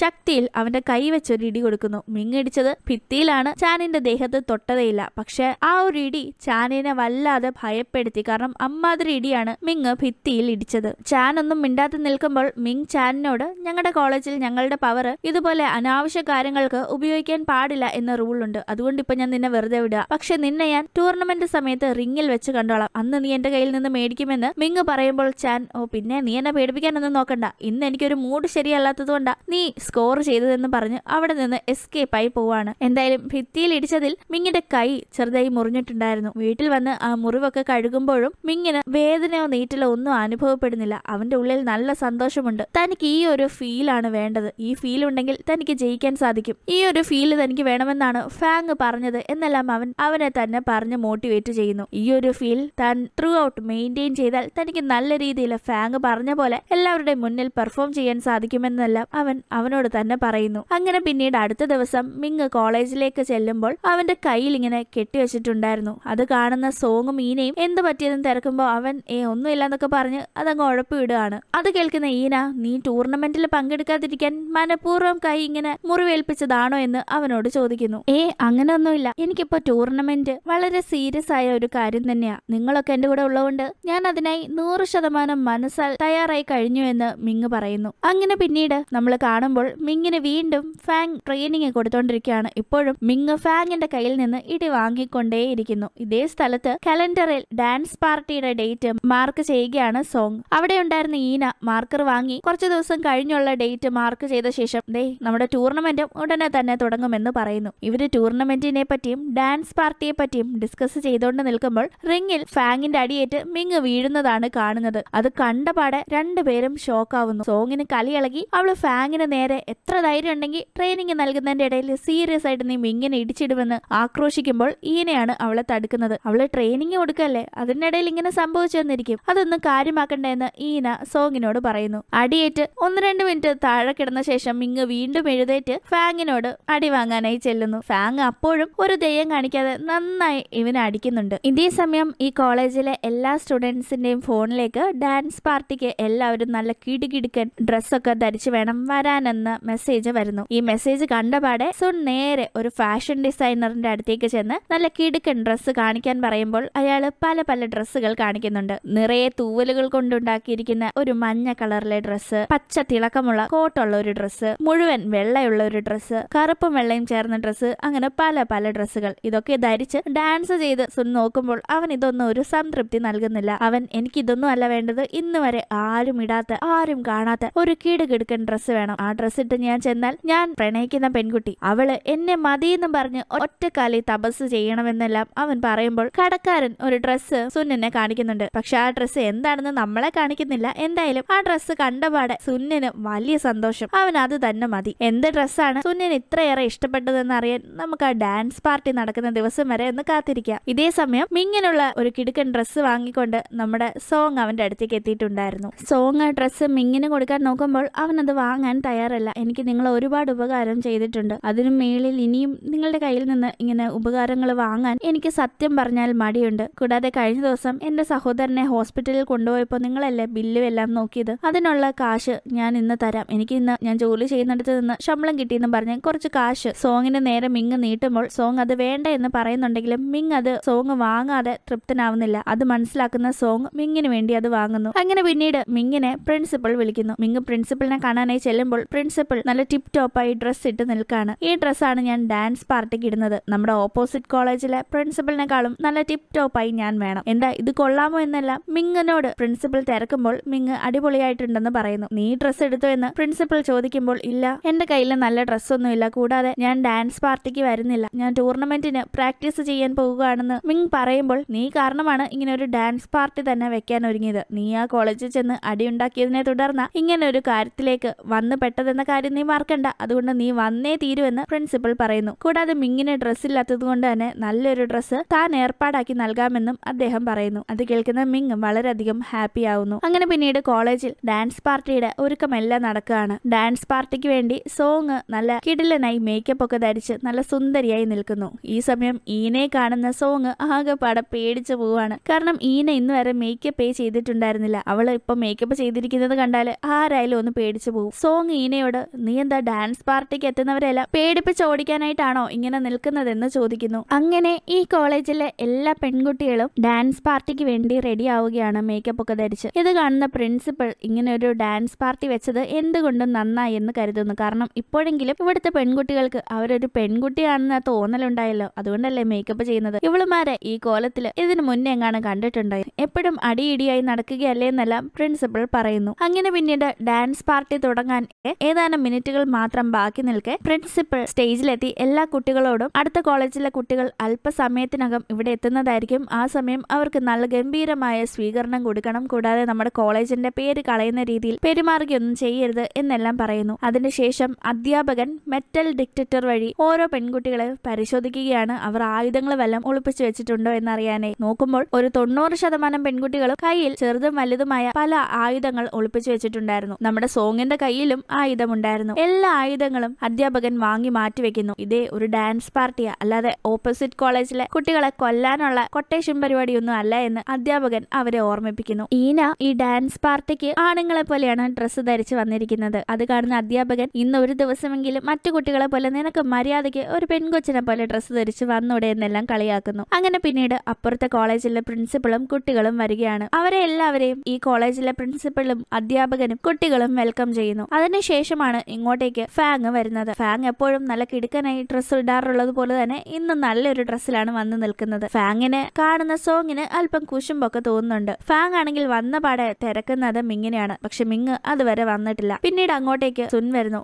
S1: ശക്തിയിൽ അവന്റെ കൈ വെച്ചൊരു ഇടി കൊടുക്കുന്നു. മിങ് ഇടിച്ചത് ഭിത്തിയിലാണ്. ചാനിന്റെ ദേഹത്ത് തൊട്ടതേയില്ല. പക്ഷെ ആ ഒരു ഇടി ചാനിനെ വല്ലാതെ ഭയപ്പെടുത്തി. കാരണം അമ്മാതിരി ഇടിയാണ് മിങ് ഭിത്തിയിൽ ഇടിച്ചത്. ചാനൊന്നും ഒന്നും മിണ്ടാതെ നിൽക്കുമ്പോൾ മിങ് ചാനിനോട് ഞങ്ങളുടെ കോളേജിൽ ഞങ്ങളുടെ പവർ ഇതുപോലെ അനാവശ്യ കാര്യങ്ങൾക്ക് ഉപയോഗിക്കാൻ പാടില്ല എന്ന റൂൾ ഉണ്ട്. അതുകൊണ്ട് ഇപ്പൊ ഞാൻ നിന്നെ വെറുതെ വിടുക പക്ഷെ നിന്നെ ഞാൻ ടൂർണമെന്റ് സമയത്ത് റിങ്ങിൽ വെച്ച് കണ്ടോളാം. അന്ന് നീ എന്റെ കയ്യിൽ നിന്ന് മേടിക്കുമെന്ന് മിങ് പറയുമ്പോൾ ചാൻ ഓ പിന്നെ നീ എന്നെ പേടിപ്പിക്കാനൊന്നും നോക്കണ്ട. ഇന്ന് എനിക്കൊരു മൂഡ് ശരിയല്ലാത്തതുകൊണ്ടാ നീ സ്കോർ ചെയ്തതെന്ന് പറഞ്ഞ് അവിടെ നിന്ന് എസ്കേപ്പ് ആയി പോവാണ്. എന്തായാലും ഭിത്തിയിൽ ഇടിച്ചതിൽ മിങ്ങിന്റെ കൈ ചെറുതായി മുറിഞ്ഞിട്ടുണ്ടായിരുന്നു. വീട്ടിൽ വന്ന് ആ മുറിവൊക്കെ കഴുകുമ്പോഴും മിങ്ങിന് വേദനയോ നീറ്റലോ ഒന്നും അനുഭവപ്പെടുന്നില്ല. അവന്റെ ഉള്ളിൽ നല്ല സന്തോഷമുണ്ട്. തനിക്ക് ഈ ഒരു ഫീലാണ് വേണ്ടത്. ഈ ഫീൽ ഉണ്ടെങ്കിൽ തനിക്ക് ജയിക്കാൻ സാധിക്കും. ഈ ഒരു ഫീൽ തനിക്ക് വേണമെന്നാണ് ഫാങ് പറഞ്ഞത്. എന്നെല്ലാം അവൻ അവനെ തന്നെ പറഞ്ഞ് മോട്ടിവേറ്റ് ചെയ്യുന്നു. ഈ ഒരു ഫീൽ താൻ ത്രൂ ഔട്ട് മെയിന്റെയിൻ ചെയ്താൽ തനിക്ക് നല്ല രീതിയിൽ ഫാങ് പറഞ്ഞ പോലെ എല്ലാവരുടെ മുന്നിൽ പെർഫോം ചെയ്യാൻ സാധിക്കുമെന്നെല്ലാം അവൻ അവനോട് തന്നെ പറയുന്നു. അങ്ങനെ പിന്നീട് അടുത്ത ദിവസം മിങ് കോളേജിലേക്ക് ചെല്ലുമ്പോൾ അവന്റെ കയ്യിൽ ഇങ്ങനെ കെട്ടിവെച്ചിട്ടുണ്ടായിരുന്നു അത് കാണുന്ന സോങ്ങും മീനയും എന്ത് പറ്റിയതെന്ന് തിരക്കുമ്പോൾ അവൻ ഏ ഒന്നുമില്ല എന്നൊക്കെ പറഞ്ഞ് അതങ്ങ് ഉഴപ്പിടുകയാണ് അത്
S2: കേൾക്കുന്ന ഈന നീ ടൂർണമെന്റിൽ പങ്കെടുക്കാതിരിക്കാൻ മനഃപൂർവം കൈ ഇങ്ങനെ മുറിവേൽപ്പിച്ചതാണോ? എന്ന് അവനോട് ചോദിക്കുന്നു. ഏ അങ്ങനെയൊന്നുമില്ല എനിക്കിപ്പോ ടൂർണമെന്റ് വളരെ സീരിയസ് ആയ ഒരു കാര്യം തന്നെയാ. നിങ്ങളൊക്കെ എന്റെ കൂടെ ഉള്ളതുകൊണ്ട് ഞാൻ അതിനായി നൂറ് ശതമാനം മനസ്സാൽ തയ്യാറായി കഴിഞ്ഞു എന്ന് മിങ് പറയുന്നു. അങ്ങനെ പിന്നീട് നമ്മൾ കാണുമ്പോൾ മിങ്ങിന് വീണ്ടും ഫാങ് ട്രെയിനിങ് കൊടുത്തോണ്ടിരിക്കുകയാണ്. ഇപ്പോഴും മിങ് ഫാങ്ങിന്റെ കയ്യിൽ നിന്ന് ഇടി വാങ്ങിക്കൊണ്ടേയിരിക്കുന്നു. ഇതേ സ്ഥലത്ത് കലണ്ടറിൽ ഡാൻസ് പാർട്ടിയുടെ ഡേറ്റ് മാർക്ക് ചെയ്യുകയാണ് സോങ്. അവിടെ ഉണ്ടായിരുന്ന ഈന മാർക്കർ വാങ്ങി കുറച്ച് ദിവസം കഴിഞ്ഞുള്ള ഡേറ്റ് മാർക്ക് ചെയ്ത ശേഷം ദേ നമ്മുടെ ടൂർണമെന്റും ഉടനെ തന്നെ തുടങ്ങുമെന്ന് പറയുന്നു. ഇവർ ടൂർണമെന്റിനെ പറ്റിയും ഡാൻസ് പാർട്ടിയെ പറ്റിയും ഡിസ്കസ് ചെയ്തുകൊണ്ട് നിൽക്കുമ്പോൾ റിങ്ങിൽ ഫാങ്ങിന്റെ അടിയേറ്റ് മിങ് വീഴുന്നതാണ് കാണുന്നത്. അത് കണ്ടപാടെ രണ്ടുപേരും ഷോക്കാവുന്നു സോങ്ങിന് കലിയിളകി അവൾ ഫാങ്ങിന് നേരെ എത്ര ധൈര്യം ഉണ്ടെങ്കിൽ ട്രെയിനിങ് നൽകുന്നതിന്റെ ഇടയിൽ സീരിയസ് ആയിട്ട് നീ മിങ്ങിനെ ഇടിച്ചിടുമെന്ന് ആക്രോശിക്കുമ്പോൾ ഈനെയാണ് അവളെ തടുക്കുന്നത്. അവൾ ട്രെയിനിങ് കൊടുക്കല്ലേ? അതിനിടയിൽ ഇങ്ങനെ സംഭവിച്ചു വന്നിരിക്കും അതൊന്നും കാര്യമാക്കണ്ടെന്ന് ഈന സോങ്ങിനോട് പറയുന്നു. അടിയേറ്റ് ഒന്ന് രണ്ട് മിനിറ്റ് താഴെ കിടന്ന ശേഷം മിങ് വീണ്ടും എഴുതേറ്റ് ഫാങ്ങിനോട് അടി വാങ്ങാനായി ചെല്ലുന്നു. ഫാങ് അപ്പോഴും ഒരു ദയ്യം കാണിക്കാതെ നന്നായി ഇവനെ അടിക്കുന്നുണ്ട്. ഇതേ സമയം ഈ കോളേജിലെ എല്ലാ സ്റ്റുഡൻസിന്റെയും ഫോണിലേക്ക് ഡാൻസ് പാർട്ടിക്ക് എല്ലാവരും നല്ല കിടുകിടുക്കൻ ഡ്രസ്സൊക്കെ ധരിച്ചു വേണം വരാനെന്ന മെസ്സേജ് വരുന്നു. ഈ മെസ്സേജ് കണ്ടപാടെ സുൺ നേരെ ഒരു ഫാഷൻ ഡിസൈനറിന്റെ അടുത്തേക്ക് ചെന്ന് നല്ല കിടുക്കൻ ഡ്രസ്സ് കാണിക്കാൻ പറയുമ്പോൾ അയാൾ പല പല ഡ്രസ്സുകൾ കാണിക്കുന്നുണ്ട്. നിറയെ തൂവലുകൾ കൊണ്ടുണ്ടാക്കിയിരിക്കുന്ന ഒരു മഞ്ഞ കളറിലെ ഡ്രസ്സ് പച്ച തിളക്കമുള്ള കോട്ടുള്ള ഒരു ഡ്രസ്സ് മുഴുവൻ വെള്ളയുള്ള ഒരു ഡ്രസ്സ് കറുപ്പും വെള്ളയും ചേർന്ന ഡ്രസ്സ് അങ്ങനെ പല പല ഡ്രസ്സുകൾ. ഇതൊക്കെ ധരിച്ച് ഡാൻസ് ചെയ്ത് സുൻ നോക്കുമ്പോൾ അവൻ ഇതൊന്നും ഒരു സംതൃപ്തി നൽകുന്നില്ല. അവൻ എനിക്ക് ഇതൊന്നും അല്ല വേണ്ടത്. ഇന്ന് വരെ ആരും ഇടാത്ത ആരും കാണാത്ത ഒരു കീടുകിടുക്കൻ ഡ്രസ്സ് വേണം. ആ ഡ്രസ്സ് ഇട്ട് ഞാൻ ചെന്നാൽ ഞാൻ പ്രണയിക്കുന്ന പെൺകുട്ടി. അവൾ എന്നെ മതിയെന്നും പറഞ്ഞ് ഒറ്റക്കാലി തപസ് ചെയ്യണമെന്നെല്ലാം അവൻ പറയുമ്പോൾ കടക്കാരൻ ഒരു ഡ്രസ്സ് സുന്നിനെ കാണിക്കുന്നുണ്ട്. പക്ഷെ ആ ഡ്രസ്സ് എന്താണെന്ന് നമ്മളെ കാണിക്കുന്നില്ല. എന്തായാലും ആ ഡ്രസ്സ് കണ്ടപാടെ സുന്നിന് വലിയ സന്തോഷം. അവൻ അത് തന്നെ മതി. എന്ത് ഡ്രസ്സാണ് സുന്നിന് ഇത്രയേറെ ഇഷ്ടപ്പെട്ടതെന്ന് അറിയാൻ നമുക്ക് ആ ഡാൻസ് പാർട്ടി നടക്കുന്ന ദിവസം വരെ ഒന്ന് കാത്തിരിക്കാം. ഇതേ സമയം മിങ്ങിനുള്ള ഒരു കിടുക്കൻ ഡ്രസ്സ് വാങ്ങിക്കൊണ്ട് നമ്മുടെ സോങ് അവന്റെ അടുത്തേക്ക് എത്തിയിട്ടുണ്ടായിരുന്നു. സോങ് ആ ഡ്രസ്സ് മിങ്ങിന് കൊടുക്കാൻ നോക്കുമ്പോൾ അവൻ അത് വാങ്ങാൻ തയ്യാറല്ല. എനിക്ക് നിങ്ങൾ ഒരുപാട് ഉപകാരം ചെയ്തിട്ടുണ്ട്. അതിനു മേളിൽ ഇനിയും നിങ്ങളുടെ കയ്യിൽ നിന്ന് ഇങ്ങനെ ഉപകാരങ്ങൾ വാങ്ങാൻ എനിക്ക് സത്യം പറഞ്ഞാൽ മടിയുണ്ട്. കൂടാതെ കഴിഞ്ഞ ദിവസം എന്റെ സഹോദരനെ ഹോസ്പിറ്റലിൽ കൊണ്ടുപോയപ്പോൾ നിങ്ങളല്ലേ ബില്ലും എല്ലാം നോക്കിയത് അതിനുള്ള കാശ് ഞാൻ ഇന്ന് തരാം. എനിക്ക് ഇന്ന് ഞാൻ ജോലി ചെയ്യുന്നിടത്ത് നിന്ന് ശമ്പളം കിട്ടിയെന്ന് പറഞ്ഞ് കുറച്ച് കാശ് സോങ്ങിന് നേരെ മിങ് നീട്ടുമ്പോൾ സോങ് അത് വേണ്ട എന്ന് പറയുന്നുണ്ടെങ്കിലും മിങ് അത് സോങ് വാങ്ങാതെ തൃപ്തനാവുന്നില്ല. അത് മനസ്സിലാക്കുന്ന സോങ് മിങ്ങിന് വേണ്ടി അത് വാങ്ങുന്നു. അങ്ങനെ പിന്നീട് മിങ്ങിനെ പ്രിൻസിപ്പൾ വിളിക്കുന്നു. മിങ് പ്രിൻസിപ്പളിനെ കാണാനായി ചെല്ലുമ്പോൾ പ്രിൻസിപ്പൾ നല്ല ടിപ് ടോപ്പായി ഡ്രസ്സ് ഇട്ട് നിൽക്കാണ്. ഈ ഡ്രസ്സാണ് ഞാൻ ഡാൻസ് പാർട്ടിക്ക് ഇടുന്നത്. നമ്മുടെ ഓപ്പോസിറ്റ് കോളേജിലെ പ്രിൻസിപ്പളിനെക്കാളും നല്ല ടിപ് ടോപ്പായി ഞാൻ വേണം. എന്താ ഇത് കൊള്ളാമോ എന്നല്ല മിങ്ങിനോട് പ്രിൻസിപ്പൾ തിരക്കുമ്പോൾ മിങ് അടിപൊളിയായിട്ടുണ്ടെന്ന് പറയുന്നു. നീ ഡ്രസ്സ് എടുത്തോ? എന്ന് പ്രിൻസിപ്പൽ ചോദിക്കുമ്പോൾ ഇല്ല. എന്റെ കയ്യിൽ നല്ല ഡ്രസ്സൊന്നുമില്ല കൂടാതെ ഞാൻ ഡാൻസ് പാർട്ടിക്ക് വരുന്നില്ല. ഞാൻ ടൂർണമെന്റിന് പ്രാക്ടീസ് ചെയ്യാൻ പോകുകയാണെന്ന് മിങ് പറയുമ്പോൾ നീ കാരണമാണ് ഇങ്ങനെ ഒരു ഡാൻസ് പാർട്ടി തന്നെ വെക്കാൻ ഒരുങ്ങിയത്. നീ ആ കോളേജിൽ ചെന്ന് അടിയുണ്ടാക്കിയതിനെ തുടർന്ന് ഇങ്ങനെ ഒരു കാര്യത്തിലേക്ക് വന്നു പെട്ടതെന്ന കാര്യം നീ മറക്കണ്ട. അതുകൊണ്ട് നീ വന്നേ തീരുവെന്ന് പ്രിൻസിപ്പൽ പറയുന്നു. കൂടാതെ മിങ്ങിന് ഡ്രസ്സ് ഇല്ലാത്തത് കൊണ്ട് തന്നെ നല്ലൊരു ഡ്രസ്സ് താൻ ഏർപ്പാടാക്കി നൽകാമെന്നും അദ്ദേഹം പറയുന്നു. അത് കേൾക്കുന്ന മിങ് വളരെയധികം ഹാപ്പി ആവുന്നു. അങ്ങനെ പിന്നീട് കോളേജിൽ ഡാൻസ് പാർട്ടിയുടെ ഒരുക്കമെല്ലാം നടക്കുകയാണ്. ഡാൻസ് പാർട്ടിക്ക് വേണ്ടി സോങ് നല്ല കിടിലനായി മേക്കപ്പ് ഒക്കെ ധരിച്ച് നല്ല സുന്ദരിയായി നിൽക്കുന്നു. ഈ സമയം ഈനെ കാണുന്ന സോങ് ആകെപ്പാടെ പേടിച്ചു പോവാണ് കാരണം ഈന ഇന്ന് വരെ മേക്കപ്പ് ചെയ്തിട്ടുണ്ടായിരുന്നില്ല. അവൾ ഇപ്പൊ മേക്കപ്പ് ചെയ്തിരിക്കുന്നത് കണ്ടാൽ ആരായാലും ഒന്ന് പേടിച്ചു പോകും സോങ് ഈനയോട് നീ എന്താ ഡാൻസ് പാർട്ടിക്ക് എത്തുന്നവരെല്ലാം പേടിപ്പിച്ച് ഓടിക്കാനായിട്ടാണോ ഇങ്ങനെ നിൽക്കുന്നതെന്ന് ചോദിക്കുന്നു. അങ്ങനെ ഈ കോളേജിലെ എല്ലാ പെൺകുട്ടികളും ഡാൻസ് പാർട്ടിക്ക് വേണ്ടി റെഡി ആവുകയാണ് മേക്കപ്പ് ഒക്കെ ധരിച്ച്. ഇത് കാണുന്ന പ്രിൻസിപ്പൾ ഇങ്ങനെ ഒരു ഡാൻസ് പാർട്ടി വെച്ചത് എന്തുകൊണ്ടും നന്നായി എന്ന് കരുതുന്നു. കാരണം ഇപ്പോഴെങ്കിലും ഇവിടുത്തെ പെൺകുട്ടികൾക്ക് അവരൊരു പെൺകുട്ടിയാണെന്ന തോന്നലുണ്ടായല്ലോ. അതുകൊണ്ടല്ലേ മേക്കപ്പ് ചെയ്യുന്നത്. ഇവളുമാരെ ഈ കോലത്തിൽ ഇതിനു മുന്നേ എങ്ങാണ് കണ്ടിട്ടുണ്ടായി എപ്പോഴും അടിയിടിയായി നടക്കുകയല്ലേ എന്നെല്ലാം പ്രിൻസിപ്പൾ പറയുന്നു. അങ്ങനെ പിന്നീട് ഡാൻസ് പാർട്ടി തുടങ്ങാൻ ഏതാനും മിനിറ്റുകൾ മാത്രം ബാക്കി നിൽക്കെ പ്രിൻസിപ്പൾ സ്റ്റേജിലെത്തി. എല്ലാ കുട്ടികളോടും അടുത്ത കോളേജിലെ കുട്ടികൾ അല്പസമയത്തിനകം ഇവിടെ എത്തുന്നതായിരിക്കും. ആ സമയം അവർക്ക് നല്ല ഗംഭീരമായ സ്വീകരണം കൊടുക്കണം. കൂടാതെ നമ്മുടെ കോളേജിന്റെ പേര് കളയുന്ന രീതിയിൽ പെരുമാറുകയൊന്നും ചെയ്യരുത് എന്നെല്ലാം പറയുന്നു. അതിനുശേഷം അധ്യാപകൻ മെറ്റൽ ഡിക്റ്ററ്റർ വഴി ഓരോ പെൺകുട്ടികളെ പരിശോധിക്കുകയാണ്. അവർ ആയുധങ്ങൾ വല്ലതും ഒളിപ്പിച്ചു വെച്ചിട്ടുണ്ടോ എന്നറിയാനേ. നോക്കുമ്പോൾ ഒരു തൊണ്ണൂറ് ശതമാനം പെൺകുട്ടികളും കയ്യിൽ ചെറുതും വലുതുമായ പല ആയുധങ്ങൾ ഒളിപ്പിച്ചു വെച്ചിട്ടുണ്ടായിരുന്നു. നമ്മുടെ സോങ്ങിന്റെ കയ്യിലും ആയുധമുണ്ടായിരുന്നു. എല്ലാ ആയുധങ്ങളും അധ്യാപകൻ വാങ്ങി മാറ്റിവെക്കുന്നു ഇതേ ഒരു ഡാൻസ് പാർട്ടിയാ. അല്ലാതെ ഓപ്പോസിറ്റ് കോളേജിലെ കുട്ടികളെ കൊല്ലാനുള്ള കൊട്ടേഷൻ പരിപാടിയൊന്നും അല്ല എന്ന് അധ്യാപകൻ അവരെ ഓർമ്മിപ്പിക്കുന്നു. ഈന ഈ ഡാൻസ് പാർട്ടിക്ക്
S1: ഇങ്ങോട്ടേക്ക് ആണുങ്ങളെ പോലെയാണ് ഡ്രസ്സ് ധരിച്ച് വന്നിരിക്കുന്നത്. അത് കാണുന്ന അധ്യാപകൻ ഇന്ന് ഒരു ദിവസമെങ്കിലും മറ്റു കുട്ടികളെ പോലെ നിനക്ക് മര്യാദയ്ക്ക് ഒരു പെൺകൊച്ചിനെ പോലെ ഡ്രസ്സ് ധരിച്ച് വന്നൂടെ എന്നെല്ലാം കളിയാക്കുന്നു. അങ്ങനെ പിന്നീട് അപ്പുറത്തെ കോളേജിലെ പ്രിൻസിപ്പളും കുട്ടികളും വരികയാണ്. അവരെ എല്ലാവരെയും ഈ കോളേജിലെ പ്രിൻസിപ്പളും അധ്യാപകനും കുട്ടികളും വെൽക്കം ചെയ്യുന്നു. അതിനുശേഷമാണ് ഇങ്ങോട്ടേക്ക് ഫാങ് വരുന്നത്. ഫാങ് എപ്പോഴും നല്ല കിടുക്കനായി ഡ്രസ്സ് ഇടാറുള്ളത് പോലെ തന്നെ ഇന്ന് നല്ലൊരു ഡ്രസ്സിലാണ് വന്നു നിൽക്കുന്നത്. ഫാങ്ങിന് കാണുന്ന സോങ്ങിന് അല്പം കുശുമ്പൊക്കെ തോന്നുന്നുണ്ട്. ഫാങ് ആണെങ്കിൽ വന്ന പാടെ തിരക്കുന്നത് മിങ്ങിനെയാണ്. പക്ഷെ മിങ് അതുവരെ വന്നിട്ടില്ല. പിന്നീട് അങ്ങോട്ടേക്ക് സുൻ വരുന്നു.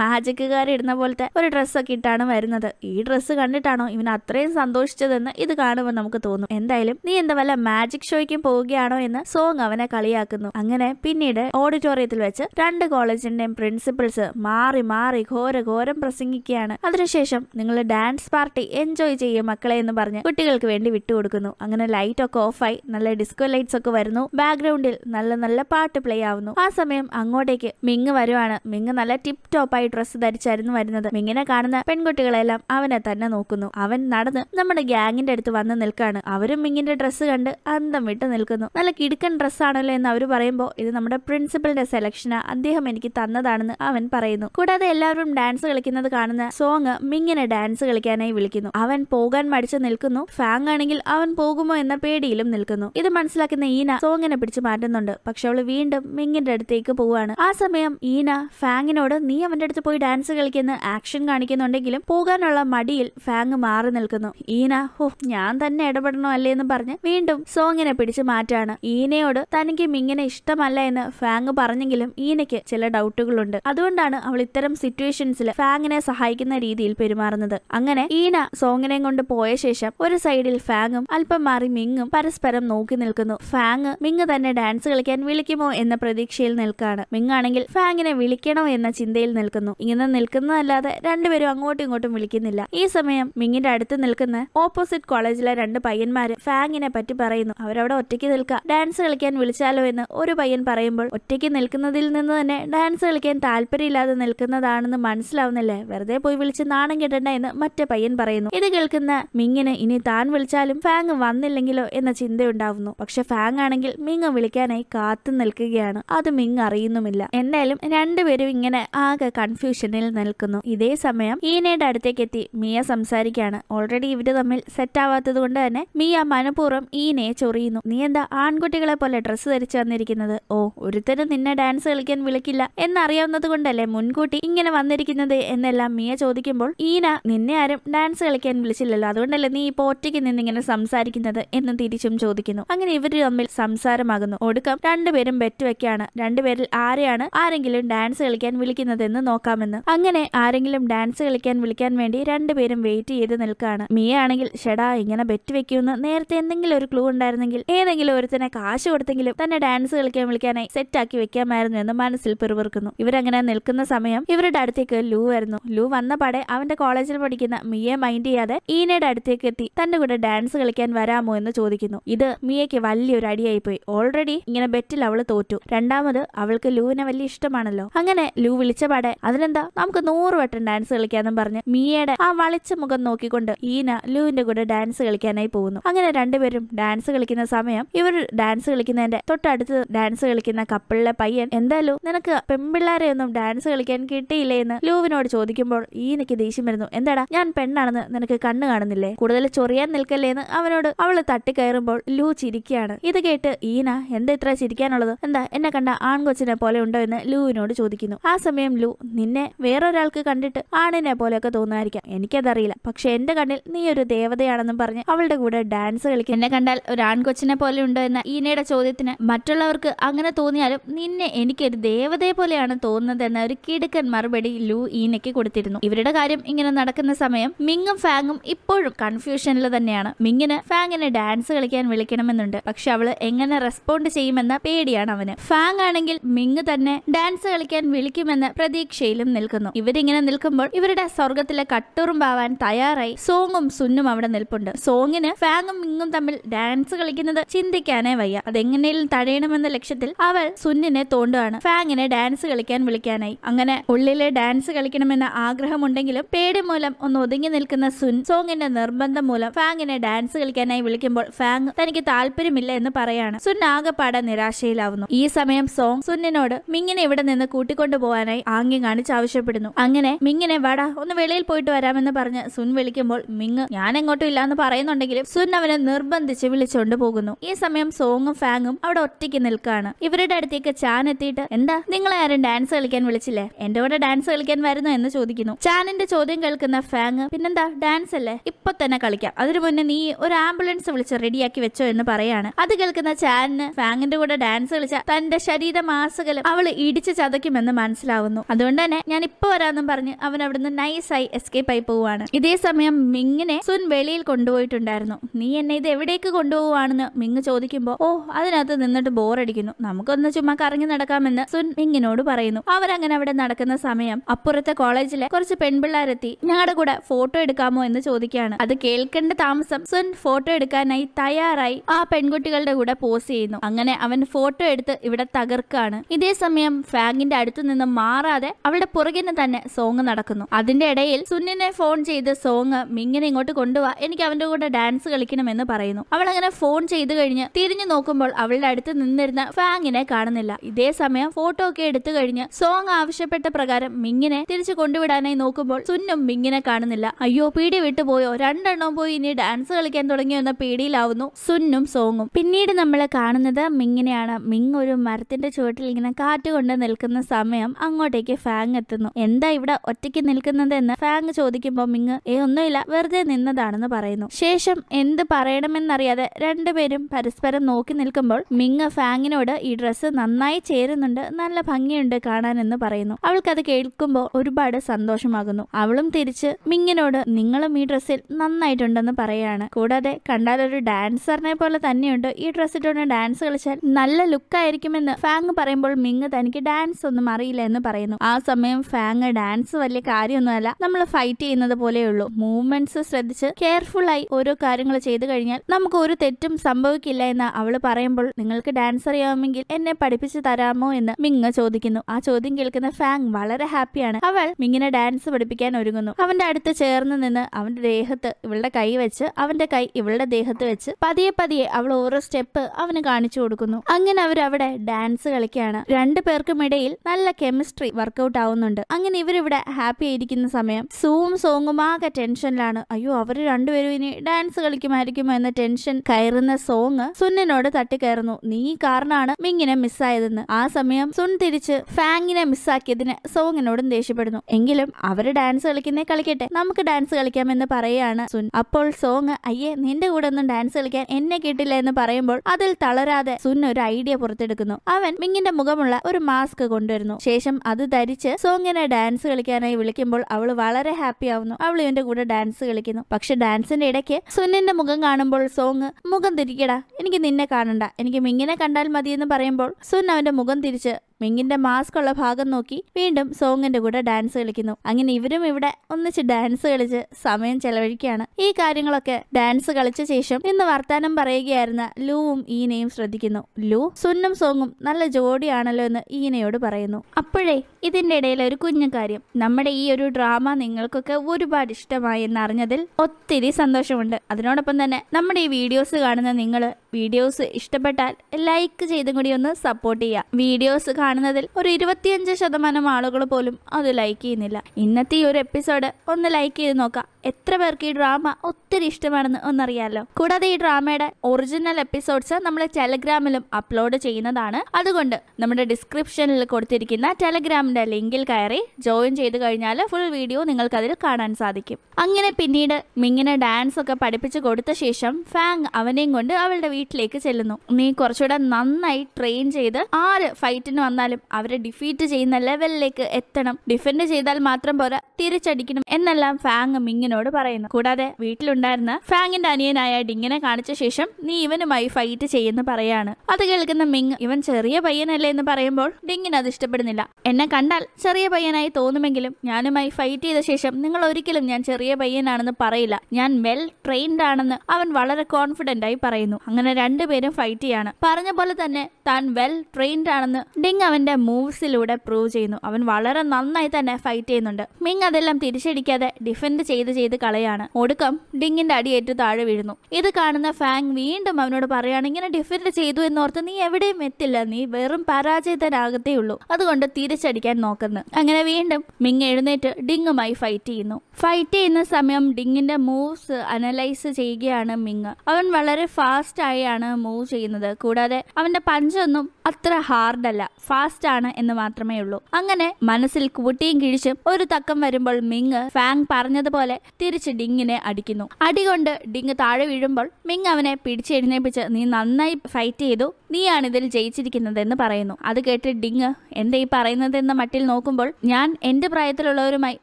S1: മാജിക്കുകാർ ഇടുന്ന പോലത്തെ ഒരു ഡ്രസ്സൊക്കെ ഇട്ടാണ് വരുന്നത്. ഈ ഡ്രസ്സ് കണ്ടിട്ടാണോ ഇവൻ അത്രയും സന്തോഷിച്ചതെന്ന് ഇത് കാണുമ്പോൾ നമുക്ക് തോന്നും. എന്തായാലും നീ എന്താ വല്ല മാജിക് ഷോയ്ക്കും പോവുകയാണോ എന്ന് സോങ് അവനെ കളിയാക്കുന്നു. അങ്ങനെ പിന്നീട് ഓഡിറ്റോറിയത്തിൽ വെച്ച് രണ്ട് കോളേജിന്റെയും പ്രിൻസിപ്പൽസ് മാറി മാറി ഘോര ഘോരം പ്രസംഗിക്കുകയാണ്. അതിനുശേഷം നിങ്ങൾ ഡാൻസ് പാർട്ടി എൻജോയ് ചെയ്യും മക്കളെ എന്ന് പറഞ്ഞ് കുട്ടികൾക്ക് വേണ്ടി വിട്ടുകൊടുക്കുന്നു. അങ്ങനെ ലൈറ്റ് ഒക്കെ ഓഫായി നല്ല ഡിസ്കോ ലൈറ്റ്സ് ഒക്കെ വരുന്നു. ബാക്ക്ഗ്രൗണ്ടിൽ നല്ല നല്ല പാട്ട് പ്ലേ ആവുന്നു. ആ സമയം അങ്ങോട്ടേക്ക് മിങ് വരുവാണ്. മിങ് നല്ല ടിപ് ടോപ്പായി ഡ്രസ്സ് ധരിച്ചായിരുന്നു വരുന്നത്. മിങ്ങിനെ കാണുന്ന പെൺകുട്ടികളെല്ലാം അവനെ തന്നെ നോക്കുന്നു. അവൻ നടന്ന് നമ്മുടെ ഗ്യാങ്ങിന്റെ അടുത്ത് വന്ന് നിൽക്കാണ്. അവരും മിങ്ങിന്റെ ഡ്രസ്സ് കണ്ട് അന്തം വിട്ട് നിൽക്കുന്നു. നല്ല കിടുക്കൻ ഡ്രസ്സാണല്ലോ എന്ന് അവർ പറയുമ്പോൾ ഇത് നമ്മുടെ പ്രിൻസിപ്പലിന്റെ സെലക്ഷനാ അദ്ദേഹം എനിക്ക് തന്നതാണെന്ന് അവൻ പറയുന്നു. കൂടാതെ എല്ലാവരും ഡാൻസ് കളിക്കുന്നത് കാണുന്ന സോങ് മിങ്ങിനെ ഡാൻസ് കളിക്കാനായി വിളിക്കുന്നു. അവൻ പോകാൻ മടിച്ചു നിൽക്കുന്നു. ഫാങ് ആണെങ്കിൽ അവൻ പോകുമോ എന്ന പേടിയിലും നിൽക്കുന്നു. ഇത് മനസ്സിലാക്കുന്ന ഈന സോങ്ങിനെ പിടിച്ചു മാറ്റുന്നുണ്ട്. പക്ഷെ അവൾ വീണ്ടും മിങ്ങിന്റെ അടുത്തേക്ക് പോവാണ്. ആ സമയം ഈന ഫാങ്ങിനോട് നീ അവന്റെ അടുത്ത് പോയി ഡാൻസ് കളിക്കുന്ന ആക്ഷൻ കാണിക്കുന്നുണ്ടെങ്കിലും പോകാനുള്ള മടിയിൽ ഫാങ് മാറി നിൽക്കുന്നു. ഈന ഹോ ഞാൻ തന്നെ ഇടപെടണോ അല്ലേ? എന്ന് പറഞ്ഞ് വീണ്ടും സോങ്ങിനെ പിടിച്ചു മാറ്റാണ്. ഈനയോട് തനിക്ക് മിങ്ങിനെ ഇഷ്ടമല്ല എന്ന് ഫാങ് പറഞ്ഞെങ്കിലും ഈനയ്ക്ക് ചില ഡൗട്ടുകളുണ്ട്. അതുകൊണ്ടാണ് അവൾ ഇത്തരം സിറ്റുവേഷൻസിൽ ഫാങ്ങിനെ സഹായിക്കുന്ന രീതിയിൽ പെരുമാറുന്നത്. അങ്ങനെ ഈന സോങ്ങിനെ കൊണ്ട് പോയ ശേഷം ഒരു സൈഡിൽ ഫാങ്ങും അല്പം മാറി മിങ്ങും പരസ്പരം നോക്കി നിൽക്കുന്നു. ഫാങ് മിങ് തന്നെ ഡാൻസ് കളിക്കാൻ വിളിക്കുമോ എന്ന പ്രതീക്ഷയിൽ നിൽക്കാണ്. മിങ്ങാണെങ്കിൽ ഫാങ്ങിനെ വിളിക്കണോ എന്ന ചിന്തയിൽ നിൽക്കുന്നു. ഇങ്ങനെ നിൽക്കുന്നതല്ലാതെ രണ്ടുപേരും അങ്ങോട്ടും ഇങ്ങോട്ടും വിളിക്കുന്നില്ല. ഈ സമയം മിങ്ങിന്റെ അടുത്ത് നിൽക്കുന്ന ഓപ്പോസിറ്റ് കോളേജിലെ രണ്ട് പയ്യന്മാര് ഫാങ്ങിനെ പറ്റി പറയുന്നു. അവരവിടെ ഒറ്റയ്ക്ക് നിൽക്കുക. ഡാൻസ് കളിക്കാൻ വിളിച്ചാലോ എന്ന് ഒരു പയ്യൻ പറയുമ്പോൾ ഒറ്റയ്ക്ക് നിൽക്കുന്നതിൽ നിന്ന് തന്നെ ഡാൻസ് കളിക്കാൻ താല്പര്യമില്ലാതെ നിൽക്കുന്നതാണെന്ന് മനസ്സിലാവുന്നില്ലേ? വെറുതെ പോയി വിളിച്ച് നാണം കെട്ടണ്ട എന്ന് മറ്റേ പയ്യൻ പറയുന്നു. ഇത് കേൾക്കുന്ന മിങ്ങിന് ഇനി താൻ വിളിച്ചാലും ഫാങ് വന്നില്ലെങ്കിലോ എന്ന ചിന്തയുണ്ടാവുന്നു. പക്ഷെ ഫാങ് ആണെങ്കിൽ മിങ് വിളിക്കാനായി കാത്തു നിൽക്കുകയാണ്. അത് മിങ് അറിയുന്നുമില്ല. എന്തായാലും രണ്ടുപേരും ഇങ്ങനെ ആകെ കൺഫ്യൂഷനിൽ നിൽക്കുന്നു. ഇതേ സമയം ഈനയുടെ അടുത്തേക്ക് എത്തി മിയ സംസാരിക്കുകയാണ്. ഓൾറെഡി ഇവർ തമ്മിൽ സെറ്റ് ആവാത്തത് കൊണ്ട് തന്നെ മിയ മനഃപൂർവം ഈനയെ ചൊറിയുന്നു. നീ എന്താ ആൺകുട്ടികളെ പോലെ ഡ്രസ്സ് ധരിച്ചു വന്നിരിക്കുന്നത്? ഓ ഒരുത്തരും നിന്നെ ഡാൻസ് കളിക്കാൻ വിളിക്കില്ല എന്നറിയാവുന്നത് കൊണ്ടല്ലേ മുൻകൂട്ടി ഇങ്ങനെ വന്നിരിക്കുന്നത്? എന്നെല്ലാം മിയ ചോദിക്കുമ്പോൾ ഈന നിന്നെ ആരും ഡാൻസ് കളിക്കാൻ വിളിച്ചില്ലല്ലോ. അതുകൊണ്ടല്ലേ നീ ഇപ്പോൾ ഒറ്റയ്ക്ക് നിന്നിങ്ങനെ സംസാരിക്കുന്നത്? എന്ന് തിരിച്ചും ചോദിക്കുന്നു. അങ്ങനെ ഇവർ തമ്മിൽ സംസാരമാകുന്നു. ഒടുക്കം രണ്ടുപേരും ബെറ്റ് വെക്കാണ് രണ്ടുപേരിൽ ആരെയാണ് ആരെങ്കിലും ഡാൻസ് കളിക്കാൻ വിളിക്കുന്നതെന്ന് നോക്കാമെന്ന്. അങ്ങനെ ആരെങ്കിലും ഡാൻസ് കളിക്കാൻ വിളിക്കാൻ വേണ്ടി രണ്ടുപേരും വെയിറ്റ് ചെയ്ത് നിൽക്കുകയാണ് മിയ ആണെങ്കിൽ ഷെടാ ഇങ്ങനെ ബെറ്റ് വെക്കുമെന്ന് നേരത്തെ എന്തെങ്കിലും ഒരു ക്ലൂ ഉണ്ടായിരുന്നെങ്കിൽ ഏതെങ്കിലും ഒരുത്തനെ കാശ് കൊടുത്തെങ്കിലും തന്നെ ഡാൻസ് കളിക്കാൻ വിളിക്കാനായി സെറ്റ് ആക്കി വെക്കാമായിരുന്നു എന്ന് മനസ്സിൽ പിറുപിറുക്കുന്നു. ഇവരങ്ങനെ നിൽക്കുന്ന സമയം ഇവരുടെ അടുത്തേക്ക് ലൂ വരുന്നു. ലൂ വന്ന പാടെ അവന്റെ കോളേജിൽ പഠിക്കുന്ന മിയെ മൈൻഡ് ചെയ്യാതെ ഈനയുടെ അടുത്തേക്ക് എത്തി തന്റെ കൂടെ ഡാൻസ് കളിക്കാൻ വരാമോ എന്ന് ചോദിക്കുന്നു. ഇത് മിയയ്ക്ക് വലിയൊരു അടിയായി പോയി ഓൾറെഡി ഇങ്ങനെ ബെറ്റിൽ അവൾ തോറ്റു. രണ്ടാമത് അവൾക്ക് ലൂവിനെ വലിയ ഇഷ്ടമാണല്ലോ. അങ്ങനെ ലൂ വിളിച്ച പാടെ അതിനെന്താ നമുക്ക് നൂറ് വട്ടം ഡാൻസ് കളിക്കാന്നും പറഞ്ഞ് മിയയുടെ ആ വളിച്ച മുഖം നോക്കിക്കൊണ്ട് ഈന ലൂവിന്റെ കൂടെ ഡാൻസ് കളിക്കാനായി പോകുന്നു. അങ്ങനെ രണ്ടുപേരും ഡാൻസ് കളിക്കുന്ന സമയം ഇവർ ഡാൻസ് കളിക്കുന്നതിന്റെ തൊട്ടടുത്ത് ഡാൻസ് കളിക്കുന്ന കപ്പിളിലെ പയ്യൻ എന്തായാലും നിനക്ക് പെൺപിള്ളാരെ ഒന്നും ഡാൻസ് കളിക്കാൻ കിട്ടിയില്ലേ? എന്ന് ലൂവിനോട് ചോദിക്കുമ്പോൾ ഈനയ്ക്ക് ദേഷ്യം വരുന്നു. എന്താടാ ഞാൻ പെണ്ണാണെന്ന് നിനക്ക് കണ്ണു കാണുന്നില്ലേ? കൂടുതൽ ചൊറിയാൻ നിൽക്കല്ലേ എന്ന് അവനോട് അവൾ തട്ടിക്കയറുമ്പോൾ ലൂ ചിരിക്കുകയാണ്. ഇത് കേട്ട് ഈന എന്താ ഇത്ര ചിരിക്കാനുള്ളത് എന്താ എന്നെ കണ്ട ആൺകൊച്ചിനെ പോലെ ഉണ്ടോ എന്ന് ലൂവിനോട് ചോദിക്കുന്നു. ആ സമയം ലൂ നിന്നെ വേറൊരാൾക്ക് കണ്ടിട്ട് ആണിനെ പോലെയൊക്കെ തോന്നായിരിക്കാം എനിക്കതറിയില്ല. പക്ഷെ എന്റെ കണ്ണിൽ നീ ഒരു ദേവതയാണെന്നും പറഞ്ഞ് അവളുടെ കൂടെ ഡാൻസ് കളിക്കും. എന്നെ കണ്ടാൽ ഒരു ആൺകൊച്ചിനെ പോലെ ഉണ്ടോ എന്ന ഈനയുടെ ചോദ്യത്തിന് മറ്റുള്ളവർക്ക് അങ്ങനെ തോന്നിയാലും നിന്നെ എനിക്കൊരു ദേവതയെ പോലെയാണ് തോന്നുന്നത് എന്ന ഒരു കിടുക്കൻ മറുപടി ലൂ ഈനയ്ക്ക് കൊടുത്തിരുന്നു. ഇവരുടെ കാര്യം ഇങ്ങനെ നടക്കുന്ന സമയം മിങ്ങും ഫാങ്ങും ഇപ്പോഴും കൺഫ്യൂഷനിൽ തന്നെയാണ്. മിങ്ങിന് ഫാങ്ങിനെ ഡാൻസ് കളിക്കാൻ വിളിക്കണമെന്നുണ്ട്. പക്ഷെ അവൾ എങ്ങനെ റെസ്പോണ്ട് ചെയ്യുമെന്ന പേടിയാണ് അവന്. ഫാങ് ആണെങ്കിൽ മിങ് തന്നെ ഡാൻസ് കളിക്കാൻ വിളിക്കുമെന്ന് പ്രതീക്ഷയിലും നിൽക്കുന്നു. ഇവരിങ്ങനെ നിൽക്കുമ്പോൾ ഇവരുടെ സ്വർഗത്തിലെ കട്ടുറുമ്പാവാൻ തയ്യാറായി സോങ്ങും സുന്നും അവിടെ നിൽപ്പുണ്ട്. സോങ്ങിന് ഫാങ്ങും മിങ്ങും തമ്മിൽ ഡാൻസ് കളിക്കുന്നത് ചിന്തിക്കാനേ വയ്യ. അതെങ്ങനെയും തടയണമെന്ന ലക്ഷ്യത്തിൽ അവൾ സുന്നിനെ തോണ്ടുകയാണ് ഫാങ്ങിനെ ഡാൻസ് കളിക്കാൻ വിളിക്കാനായി. അങ്ങനെ ഉള്ളിലെ ഡാൻസ് കളിക്കണമെന്ന ആഗ്രഹമുണ്ടെങ്കിലും പേടി മൂലം ഒന്ന് ഒതുങ്ങി നിൽക്കുന്ന സുൻ സോങ്ങിന്റെ നിർബന്ധം മൂലം ഫാങ്ങിനെ ഡാൻസ് കളിക്കാനായി വിളിക്കുമ്പോൾ ഫാങ് തനിക്ക് താല്പര്യമില്ല എന്ന് പറയാണ്. സുൻ ആകെപ്പാടെ നിരാശയിൽ
S2: അവസ്ഥയിലാവുന്നു ഈ സമയം സോങ് സുന്നിനോട് മിങ്ങിനെ ഇവിടെ നിന്ന് കൂട്ടിക്കൊണ്ടു പോകാനായി ആംഗ്യം കാണിച്ച് ആവശ്യപ്പെടുന്നു. അങ്ങനെ മിങ്ങിനെ വാടാ ഒന്ന് വെളിയിൽ പോയിട്ട് വരാമെന്ന് പറഞ്ഞ് സുൻ വിളിക്കുമ്പോൾ മിങ് ഞാൻ എങ്ങോട്ടും ഇല്ലാന്ന് പറയുന്നുണ്ടെങ്കിലും സുൻ അവനെ നിർബന്ധിച്ച് വിളിച്ചുകൊണ്ട് പോകുന്നു. ഈ സമയം സോങ്ങും ഫാങ്ങും അവിടെ ഒറ്റയ്ക്ക് നിൽക്കുകയാണ് ഇവരുടെ അടുത്തേക്ക് ചാൻ എത്തിയിട്ട് എന്താ നിങ്ങളെ ആരും ഡാൻസ് കളിക്കാൻ വിളിച്ചില്ലേ? എന്റെ കൂടെ ഡാൻസ് കളിക്കാൻ വരുന്നു? എന്ന് ചോദിക്കുന്നു. ചാനിന്റെ ചോദ്യം കേൾക്കുന്ന ഫാങ് പിന്നെന്താ ഡാൻസ് അല്ലേ? ഇപ്പൊ തന്നെ കളിക്കാം. അതിനു മുന്നേ നീ ഒരു ആംബുലൻസ് വിളിച്ച് റെഡിയാക്കി വെച്ചോ എന്ന് പറയാണ്. അത് കേൾക്കുന്ന ചാനിന് ഫാങ്ങിന്റെ കൂടെ ഡാൻസ് കളിച്ച തന്റെ ശരീരമാസകലം അവൾ ഇടിച്ചു ചതയ്ക്കുമെന്ന് മനസ്സിലാവുന്നു. അതുകൊണ്ട് തന്നെ ഞാൻ ഇപ്പൊ വരാമെന്നും പറഞ്ഞ് അവൻ അവിടുന്ന് നൈസായി എസ്കേപ്പ് ആയി പോവുകയാണ്. ഇതേ സമയം മിങ്ങിനെ സുൻ വെളിയിൽ കൊണ്ടുപോയിട്ടുണ്ടായിരുന്നു. നീ എന്നെ ഇത് എവിടേക്ക് കൊണ്ടുപോവാണെന്ന് മിങ് ചോദിക്കുമ്പോ ഓ അതിനകത്ത് നിന്നിട്ട് ബോറടിക്കുന്നു നമുക്കൊന്ന് ചുമ്മാ കറങ്ങി നടക്കാമെന്ന് സുൻ മിങ്ങിനോട് പറയുന്നു. അവരങ്ങനെ അവിടെ നടക്കുന്ന സമയം അപ്പുറത്തെ കോളേജിലെ കുറച്ച് പെൺപിള്ളേരെത്തി. ഞങ്ങളുടെ കൂടെ ഫോട്ടോ എടുക്കാമോ എന്ന് ചോദിക്കുകയാണ്. അത് കേൾക്കേണ്ട താമസം സുൻ ഫോട്ടോ എടുക്കാനായി തയ്യാറായി ആ പെൺകുട്ടികളുടെ കൂടെ പോസ് ചെയ്യുന്നു. അങ്ങനെ അവൻ ഫോട്ടോ എടുത്ത് ഇവിടെ തകർക്കാണ്. ഇതേ സമയം ഫാങ്ങിന്റെ അടുത്തു നിന്ന് മാറാതെ അവളുടെ പുറകിന് തന്നെ സോങ് നടക്കുന്നു. അതിന്റെ ഇടയിൽ സുന്നിനെ ഫോൺ ചെയ്ത് സോങ് മിങ്ങിനെ ഇങ്ങോട്ട് കൊണ്ടുപോവാ എനിക്ക് അവന്റെ കൂടെ ഡാൻസ് കളിക്കണമെന്ന് പറയുന്നു. അവൾ അങ്ങനെ ഫോൺ ചെയ്തു കഴിഞ്ഞ് തിരിഞ്ഞു നോക്കുമ്പോൾ അവളുടെ അടുത്ത് നിന്നിരുന്ന ഫാങ്ങിനെ കാണുന്നില്ല. ഇതേ സമയം ഫോട്ടോ ഒക്കെ എടുത്തു കഴിഞ്ഞ് സോങ് ആവശ്യപ്പെട്ട പ്രകാരം മിങ്ങിനെ തിരിച്ചു കൊണ്ടുവിടാനായി നോക്കുമ്പോൾ സുന്നും മിങ്ങിനെ കാണുന്നില്ല. അയ്യോ പീടി വിട്ടുപോയോ? രണ്ടെണ്ണം പോയി ഇനി ഡാൻസ് കളിക്കാൻ തുടങ്ങിയെന്ന പേടിയിലാവുന്നു സുന്നും സോങ്ങും പിന്നീട് നമ്മൾ കാണുന്നത് മിങ്ങിനെയാണ്. മിങ് ഒരു മരത്തിന്റെ ചുവട്ടിൽ ഇങ്ങനെ കാറ്റ് കൊണ്ട് നിൽക്കുന്ന സമയം അങ്ങോട്ടേക്ക് ഫാങ് എത്തുന്നു. എന്താ ഇവിടെ ഒറ്റയ്ക്ക് നിൽക്കുന്നത് എന്ന് ഫാങ് ചോദിക്കുമ്പോൾ മിങ് ഏ ഒന്നുമില്ല വെറുതെ നിന്നതാണെന്ന് പറയുന്നു. ശേഷം എന്ത് പറയണമെന്നറിയാതെ രണ്ടുപേരും പരസ്പരം നോക്കി നിൽക്കുമ്പോൾ മിങ് ഫാങ്ങിനോട് ഈ ഡ്രസ്സ് നന്നായി ചേരുന്നുണ്ട് നല്ല ഭംഗിയുണ്ട് കാണാനെന്ന് പറയുന്നു. അവൾക്കത് കേൾക്കുമ്പോൾ ഒരുപാട് സന്തോഷമാകുന്നു. അവളും തിരിച്ച് മിങ്ങിനോട് നിങ്ങളും ഈ ഡ്രസ്സിൽ നന്നായിട്ടുണ്ടെന്ന് പറയാണ്. കൂടാതെ കണ്ടാൽ ഒരു ഡാൻസറിനെ പോലെ തന്നെയുണ്ട്. ഈ ഡ്രസ് ഇട്ടുകൊണ്ട് ഡാൻസ് കളിച്ചാൽ നല്ല ലുക്കായിരിക്കുമെന്ന് ഫാങ് പറയുമ്പോൾ മിങ് തനിക്ക് ഡാൻസ് ഒന്നും അറിയില്ല എന്ന് പറയുന്നു. ആ സമയം ഫാങ് ഡാൻസ് വലിയ കാര്യമൊന്നുമല്ല. നമ്മൾ ഫൈറ്റ് ചെയ്യുന്നത് പോലെയുള്ളൂ. മൂവ്മെന്റ്സ് ശ്രദ്ധിച്ച് കെയർഫുൾ ആയി ഓരോ കാര്യങ്ങൾ ചെയ്തു കഴിഞ്ഞാൽ നമുക്ക് ഒരു തെറ്റും സംഭവിക്കില്ല എന്ന് അവൾ പറയുമ്പോൾ നിങ്ങൾക്ക് ഡാൻസ് അറിയാമെങ്കിൽ എന്നെ പഠിപ്പിച്ചു തരാമോ എന്ന് മിങ് ചോദിക്കുന്നു. ആ ചോദ്യം കേൾക്കുന്ന ഫാങ് വളരെ ഹാപ്പിയാണ്. അവൾ മിങ്ങിനെ ഡാൻസ് പഠിപ്പിക്കാൻ ഒരുങ്ങുന്നു. അവന്റെ അടുത്ത് ചേർന്ന് നിന്ന് അവന്റെ ദേഹത്ത് ഇവളുടെ കൈ വെച്ച് അവന്റെ കൈ ഇവളുടെ ദേഹത്ത് വെച്ച് പതിയെ പതിയെ അവൾ ഓരോ സ്റ്റെപ്പ് അവന് കാണിച്ചു കൊടുക്കുന്നു. അങ്ങനെ അവർ അവരവിടെ ഡാൻസ് കളിക്കുകയാണ് രണ്ടു പേർക്കും ഇടയിൽ നല്ല കെമിസ്ട്രി വർക്കൗട്ട് ആവുന്നുണ്ട്. അങ്ങനെ ഇവരിവിടെ ഹാപ്പി ആയിരിക്കുന്ന സമയം. സൂവും സോങ്ങും ആകെ ടെൻഷനിലാണ് അയ്യോ അവർ രണ്ടുപേരും ഇനി ഡാൻസ് കളിക്കുമായിരിക്കുമോ എന്ന ടെൻഷൻ കയറുന്ന സോങ് സുന്നിനോട് തട്ടിക്കയറുന്നു. നീ കാരണമാണ് മിങ്ങിനെ മിസ്സായതെന്ന് ആ സമയം സുൻ തിരിച്ച് ഫാങ്ങിനെ മിസ്സാക്കിയതിന് സോങ്ങിനോടും ദേഷ്യപ്പെടുന്നു. എങ്കിലും അവർ ഡാൻസ് കളിക്കുന്നേ കളിക്കട്ടെ. നമുക്ക് ഡാൻസ് കളിക്കാമെന്ന് പറയാണ് സുൻ. അപ്പോൾ സോങ് അയ്യേ നിന്റെ കൂടെ ഒന്നും ഡാൻസ് കളിക്കാൻ എന്നെ കിട്ടില്ല എന്ന് പറയുമ്പോൾ അതിൽ തളരാതെ സുൻ ഒരു ഐഡിയ പുറത്തെടുക്കുന്നു. അവൻ മിങ്ങിന്റെ മുഖമുള്ള ഒരു മാസ്ക് കൊണ്ടുവരുന്നു. ശേഷം അത് ധരിച്ച് സോങ്ങിനെ ഡാൻസ് കളിക്കാനായി വിളിക്കുമ്പോൾ അവൾ വളരെ ഹാപ്പി ആവുന്നു. അവൾ ഇവന്റെ കൂടെ ഡാൻസ് കളിക്കുന്നു. പക്ഷെ ഡാൻസിന്റെ ഇടയ്ക്ക് സുന്നിന്റെ മുഖം കാണുമ്പോൾ സോങ് മുഖം തിരിക്കടാ. എനിക്ക് നിന്നെ കാണണ്ട. എനിക്ക് മിങ്ങിനെ കണ്ടാൽ മതിയെന്ന് പറയുമ്പോൾ സുൻ അവന്റെ മുഖം തിരിച്ച് മിങ്ങിന്റെ മാസ്ക് ഉള്ള ഭാഗം നോക്കി വീണ്ടും സോങ്ങിന്റെ കൂടെ ഡാൻസ് കളിക്കുന്നു. അങ്ങനെ ഇവരും ഇവിടെ ഒന്നിച്ച് ഡാൻസ് കളിച്ച് സമയം ചെലവഴിക്കുകയാണ്. ഈ കാര്യങ്ങളൊക്കെ ഡാൻസ് കളിച്ച ശേഷം ഇന്ന് വർത്താനം പറയുകയായിരുന്ന ലൂവും ഈനയും ശ്രദ്ധിക്കുന്നു. ലൂ സുന്നും സോങ്ങും നല്ല ജോഡിയാണല്ലോ എന്ന് ഈനയോട് പറയുന്നു. അപ്പോഴേ ഇതിന്റെ ഇടയിൽ ഒരു കുഞ്ഞു കാര്യം. നമ്മുടെ ഈ ഒരു ഡ്രാമ നിങ്ങൾക്കൊക്കെ ഒരുപാട് ഇഷ്ടമായി എന്നറിഞ്ഞതിൽ ഒത്തിരി സന്തോഷമുണ്ട്. അതിനോടൊപ്പം തന്നെ നമ്മുടെ ഈ വീഡിയോസ് കാണുന്ന നിങ്ങൾ വീഡിയോസ് ഇഷ്ടപ്പെട്ടാൽ ലൈക്ക് ചെയ്തും കൂടി ഒന്ന് സപ്പോർട്ട് ചെയ്യുക. വീഡിയോസ് കാണുന്നതിൽ ഒരു ഇരുപത്തിയഞ്ച് ശതമാനം ആളുകൾ പോലും അത് ലൈക്ക് ചെയ്യുന്നില്ല. ഇന്നത്തെ ഈ ഒരു എപ്പിസോഡ് ഒന്ന് ലൈക്ക് ചെയ്ത് നോക്കാം. എത്ര പേർക്ക് ഈ ഡ്രാമ ഒത്തിരി ഇഷ്ടമാണെന്ന് ഒന്നറിയാലോ? കൂടാതെ ഈ ഡ്രാമയുടെ ഒറിജിനൽ എപ്പിസോഡ്സ് നമ്മൾ ടെലഗ്രാമിലും അപ്ലോഡ് ചെയ്യുന്നതാണ്. അതുകൊണ്ട് നമ്മുടെ ഡിസ്ക്രിപ്ഷനിൽ കൊടുത്തിരിക്കുന്ന ടെലഗ്രാമിന്റെ ലിങ്കിൽ കയറി ജോയിൻ ചെയ്ത് കഴിഞ്ഞാൽ ഫുൾ വീഡിയോ നിങ്ങൾക്ക് അതിൽ കാണാൻ സാധിക്കും. അങ്ങനെ പിന്നീട് മിങ്ങിനെ ഡാൻസ് ഒക്കെ പഠിപ്പിച്ചു കൊടുത്ത ശേഷം ഫാങ് അവനെയും കൊണ്ട് അവളുടെ വീട്ടിലേക്ക് ചെല്ലുന്നു. നീ കുറച്ചുകൂടെ നന്നായി ട്രെയിൻ ചെയ്ത് ആര് ഫൈറ്റിന് വന്നാലും അവരെ ഡിഫീറ്റ് ചെയ്യുന്ന ലെവലിലേക്ക് എത്തണം. ഡിഫെൻഡ് ചെയ്താൽ മാത്രം പോരാ തിരിച്ചടിക്കണം. എന്നെല്ലാം ഫാങ് മിങ്ങിനോട് പറയുന്നു. കൂടാതെ വീട്ടിലുണ്ടായിരുന്ന ഫാങ്ങിന്റെ അനിയനായ ഡിങ്ങിനെ കാണിച്ച ശേഷം നീ ഇവനുമായി ഫൈറ്റ് ചെയ്യുന്നു പറയാണ്. അത് കേൾക്കുന്ന മിങ് ഇവൻ ചെറിയ പയ്യനല്ലേ എന്ന് പറയുമ്പോൾ ഡിങ്ങിന് അത് ഇഷ്ടപ്പെടുന്നില്ല. എന്നെ കണ്ടാൽ ചെറിയ പയ്യനായി തോന്നുമെങ്കിലും ഞാനുമായി ഫൈറ്റ് ചെയ്ത ശേഷം നിങ്ങൾ ഒരിക്കലും ഞാൻ ചെറിയ പയ്യനാണെന്ന് പറയില്ല. ഞാൻ വെൽ ട്രെയിൻഡ് ആണെന്ന് അവൻ വളരെ കോൺഫിഡന്റ് ആയി പറയുന്നു. അങ്ങനെ രണ്ടുപേരും ഫൈറ്റ് ചെയ്യാണ്. പറഞ്ഞ പോലെ തന്നെ താൻ വെൽ ട്രെയിൻഡ് ആണെന്ന് ഡിങ് അവന്റെ മൂവ്സിലൂടെ പ്രൂവ് ചെയ്യുന്നു. അവൻ വളരെ നന്നായി തന്നെ ഫൈറ്റ് ചെയ്യുന്നുണ്ട്. മിങ് അതെല്ലാം തിരിച്ചടിക്കാതെ ഡിഫെൻഡ് ചെയ്ത് ചെയ്ത്
S1: കളയാണ്. ഒടുക്കം ഡിങ്ങിന്റെ അടിയേറ്റ് താഴെ വീഴുന്നു. ഇത് കാണുന്ന ഫാങ് വീണ്ടും അവനോട് പറയാണ് ഇങ്ങനെ ഡിഫൻഡ് ചെയ്തു എന്നോർത്ത് നീ എവിടെയും എത്തില്ല. നീ വെറും പരാജയത്തനാകത്തേ ഉള്ളൂ അതുകൊണ്ട് തിരിച്ചടിക്കാൻ നോക്കുന്നു. അങ്ങനെ വീണ്ടും മിങ് എഴുന്നേറ്റ് ഡിങ്ങുമായി ഫൈറ്റ് ചെയ്യുന്നു. ഫൈറ്റ് ചെയ്യുന്ന സമയം ഡിങ്ങിന്റെ മൂവ്സ് അനലൈസ് ചെയ്യുകയാണ് മിങ് അവൻ വളരെ ഫാസ്റ്റ് ആയാണ് മൂവ് ചെയ്യുന്നത്. കൂടാതെ അവന്റെ പഞ്ചൊന്നും അത്ര ഹാർഡല്ല ഫാസ്റ്റ് ആണ് എന്ന് മാത്രമേ ഉള്ളൂ. അങ്ങനെ മനസ്സിൽ കൂട്ടിയും കിഴിച്ചും ഒരു തക്കം വരുമ്പോൾ മിങ് ഫാങ് പറഞ്ഞതുപോലെ തിരിച്ച് ഡിങ്ങിനെ അടിക്കുന്നു. അടികൊണ്ട് ഡിങ് താഴെ വീഴുമ്പോൾ മിങ് അവനെ പിടിച്ചെഴുന്നേപ്പിച്ച് നീ നന്നായി ഫൈറ്റ് ചെയ്തു. നീയാണ് ഇതിൽ ജയിച്ചിരിക്കുന്നതെന്ന് പറയുന്നു. അത് കേട്ട് ഡിങ് എന്താ ഈ പറയുന്നതെന്ന മട്ടിൽ നോക്കുമ്പോൾ ഞാൻ എന്റെ പ്രായത്തിലുള്ളവരുമായി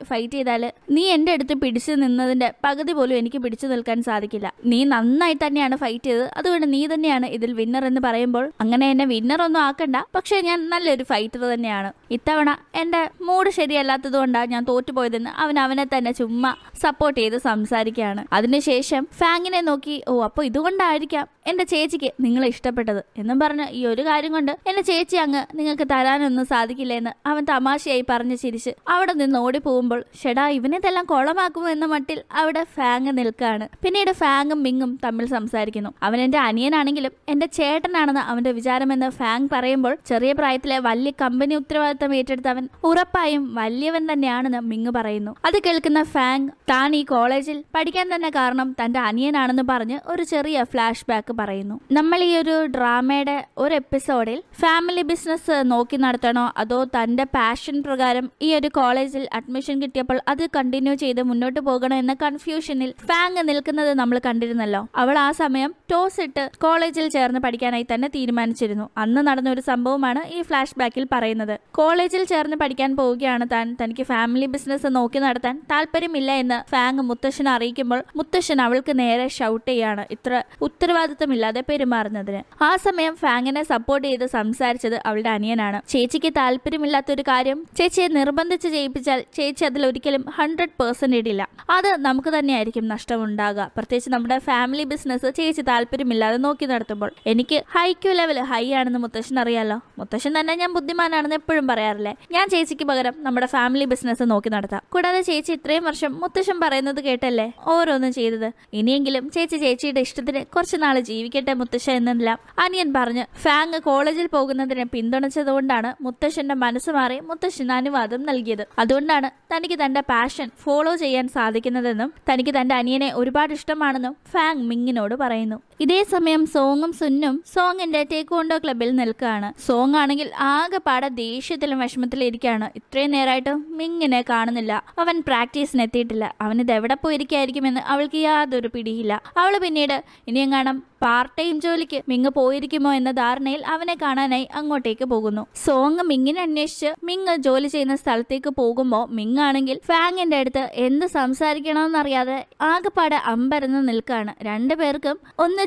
S1: ഫൈറ്റ് ചെയ്താൽ നീ എന്റെ അടുത്ത് പിടിച്ചു നിന്നതിന്റെ പകുതി പോലും എനിക്ക് പിടിച്ചു നിൽക്കാൻ സാധിക്കില്ല. നീ നന്നായി തന്നെയാണ് ഫൈറ്റ് ചെയ്തത്. അതുകൊണ്ട് നീ തന്നെയാണ് ഇതിൽ വിന്നർ എന്ന് പറയുമ്പോൾ അങ്ങനെ എന്നെ വിന്നർ ഒന്നും ആക്കണ്ട. പക്ഷെ ഞാൻ നല്ലൊരു ഫൈറ്റർ തന്നെയാണ്. ഇത്തവണ എന്റെ മൂഡ് ശരിയല്ലാത്തത് കൊണ്ടാണ് ഞാൻ തോറ്റുപോയതെന്ന് അവൻ അവനെ തന്നെ ചുമ്മാ സപ്പോർട്ട് ചെയ്ത് സംസാരിക്കുകയാണ്. അതിനുശേഷം ഫാങ്ങിനെ നോക്കി ഓ അപ്പൊ ഇതുകൊണ്ടായിരിക്കാം എന്റെ ചേച്ചിക്ക് നിങ്ങളെ ഇഷ്ടപ്പെട്ടത്. എന്നും പറഞ്ഞ് ഈ ഒരു കാര്യം കൊണ്ട് എന്റെ ചേച്ചി അങ്ങ് നിങ്ങൾക്ക് തരാനൊന്നും സാധിക്കില്ല എന്ന് അവൻ തമാശയായി പറഞ്ഞ് ചിരിച്ച് അവിടെ നിന്ന് ഓടി ഓടിപ്പോകുമ്പോൾ ഷെടാ ഇവനിതെല്ലാം കുളമാക്കുമോ എന്ന മട്ടിൽ അവിടെ ഫാങ് നിൽക്കാണ്. പിന്നീട് ഫാങ്ങും മിങ്ങും തമ്മിൽ സംസാരിക്കുന്നു. അവൻ എന്റെ അനിയനാണെങ്കിലും എന്റെ ചേട്ടനാണെന്ന് അവന്റെ വിചാരമെന്ന് ഫാങ് പറയുമ്പോൾ ചെറിയ പ്രായത്തിലെ വലിയ കമ്പനി ഉത്തരവാദിത്തം ഏറ്റെടുത്തവൻ ഉറപ്പായും വലിയവൻ തന്നെയാണെന്ന് മിങ് പറയുന്നു. അത് കേൾക്കുന്ന ഫാങ് താൻ ഈ കോളേജിൽ പഠിക്കാൻ തന്നെ കാരണം തന്റെ അനിയനാണെന്ന് പറഞ്ഞ് ഒരു ചെറിയ ഫ്ലാഷ് ബാക്ക് പറയുന്നു. നമ്മൾ ഈ ഒരു ഡ്രാമയുടെ ഒരു എപ്പിസോഡിൽ ഫാമിലി ബിസിനസ് നോക്കി നടത്തണോ അതോ തന്റെ പാഷൻ പ്രകാരം ഈ ഒരു കോളേജിൽ അഡ്മിഷൻ കിട്ടിയപ്പോൾ അത് കണ്ടിന്യൂ ചെയ്ത് മുന്നോട്ട് പോകണോ എന്ന കൺഫ്യൂഷനിൽ ഫാങ് നിൽക്കുന്നത് നമ്മൾ കണ്ടിരുന്നല്ലോ. അവൾ ആ സമയം ടോസ് ഇട്ട് കോളേജിൽ ചേർന്ന് പഠിക്കാനായി തന്നെ തീരുമാനിച്ചിരുന്നു. അന്ന് നടന്ന ഒരു സംഭവമാണ് ഈ ഫ്ലാഷ് ബാക്കിൽ പറയുന്നത്. കോളേജിൽ ചേർന്ന് പഠിക്കാൻ പോവുകയാണ് താൻ. തനിക്ക് ഫാമിലി ബിസിനസ് നോക്കി നടത്താൻ താല്പര്യമില്ല എന്ന് ഫാങ് മുത്തശ്ശനെ അറിയിക്കുമ്പോൾ മുത്തശ്ശൻ അവൾക്ക് നേരെ ഷൗട്ട് ചെയ്യാണ്. ഇത്ര ഉത്തരവാദിത്തമില്ലാതെ പെരുമാറുന്നതിന്. ആ സമയം ഫാങ്ങിനെ സപ്പോർട്ട് ചെയ്ത് സംസാരിച്ചത് അവളുടെ അനിയനാണ്. ചേച്ചിക്ക് താല്പര്യമില്ലാത്ത ഒരു കാര്യം ചേച്ചിയെ നിർബന്ധിച്ച് ചെയ്യിപ്പിച്ചാൽ ചേച്ചി അതിൽ ഒരിക്കലും ഹൺഡ്രഡ് പെർസെന്റ് ഇടില്ല. അത് നമുക്ക് തന്നെയായിരിക്കും നഷ്ടമുണ്ടാകുക. പ്രത്യേകിച്ച് നമ്മുടെ ഫാമിലി ബിസിനസ് ചേച്ചി താല്പര്യമില്ലാതെ നോക്കി നടത്തുമ്പോൾ. എനിക്ക് ഹൈക്യു ലെവൽ ഹൈ ആണെന്ന് മുത്തശ്ശൻ അറിയാലോ? മുത്തശ്ശൻ തന്നെ ഞാൻ ബുദ്ധിമാനാണെന്ന് എപ്പോഴും പറയാറില്ലേ? ഞാൻ ചേച്ചിക്ക് പകരം നമ്മുടെ ഫാമിലി ബിസിനസ് നോക്കി നടത്താം. കൂടാതെ ചേച്ചി ഇത്രയും വർഷം മുത്തശ്ശൻ പറയുന്നത് കേട്ടല്ലേ? ഓരോന്നും ചെയ്തത്. ഇനിയെങ്കിലും ചേച്ചി ചേച്ചിയുടെ ഇഷ്ടത്തിന് കുറച്ച് നാൾ ജീവിക്കട്ടെ മുത്തശ്ശ എന്നെല്ലാം. അനിയൻ പറഞ്ഞു ഫാങ് കോളേജിൽ പോകുന്നതിനെ പിന്തുണച്ചതുകൊണ്ടാണ് മുത്തശ്ശന്റെ മനസ്സ് മാറി മുത്തശ്ശന് അനുവാദം നൽകിയത്. അതുകൊണ്ടാണ് തനിക്ക് തന്റെ പാഷൻ ഫോളോ ചെയ്യാൻ സാധിക്കുന്നതെന്നും തനിക്ക് തന്റെ അനിയനെ ഒരുപാട് ഇഷ്ടമാണെന്നും ഫാങ് മിങ്ങിനോട് പറയുന്നു. ഇതേ സമയം സോങ്ങും സുന്നും സോങ്ങിന്റെ ടേക്കോണ്ടോ ക്ലബിൽ നിൽക്കുകയാണ്. സോങ് ആണെങ്കിൽ ആകെപ്പാടെ ദേഷ്യത്തിലും വിഷമത്തിലും ഇരിക്കുകയാണ്. ഇത്രയും നേരമായിട്ട് മിങ്ങിനെ കാണുന്നില്ല. അവൻ പ്രാക്ടീസിന് എത്തിയിട്ടില്ല. അവൻ ഇത് എവിടെ പോയിരിക്കായിരിക്കുമെന്ന് അവൾക്ക് യാതൊരു പിടിയില്ല. അവൾ പിന്നീട് കാണാം. പാർട്ട് ടൈം ജോലിക്ക് മിങ് പോയിരിക്കുമോ എന്ന ധാരണയിൽ അവനെ കാണാനായി അങ്ങോട്ടേക്ക് പോകുന്നു. സോങ് മിങ്ങിനെ അന്വേഷിച്ച് മിങ് ജോലി ചെയ്യുന്ന സ്ഥലത്തേക്ക് പോകുമ്പോൾ മിങ് ആണെങ്കിൽ ഫാങ്ങിന്റെ അടുത്ത് എന്ത് സംസാരിക്കണമെന്നറിയാതെ ആകെപ്പാടെ അമ്പരന്ന് നിൽക്കാണ് രണ്ടുപേർക്കും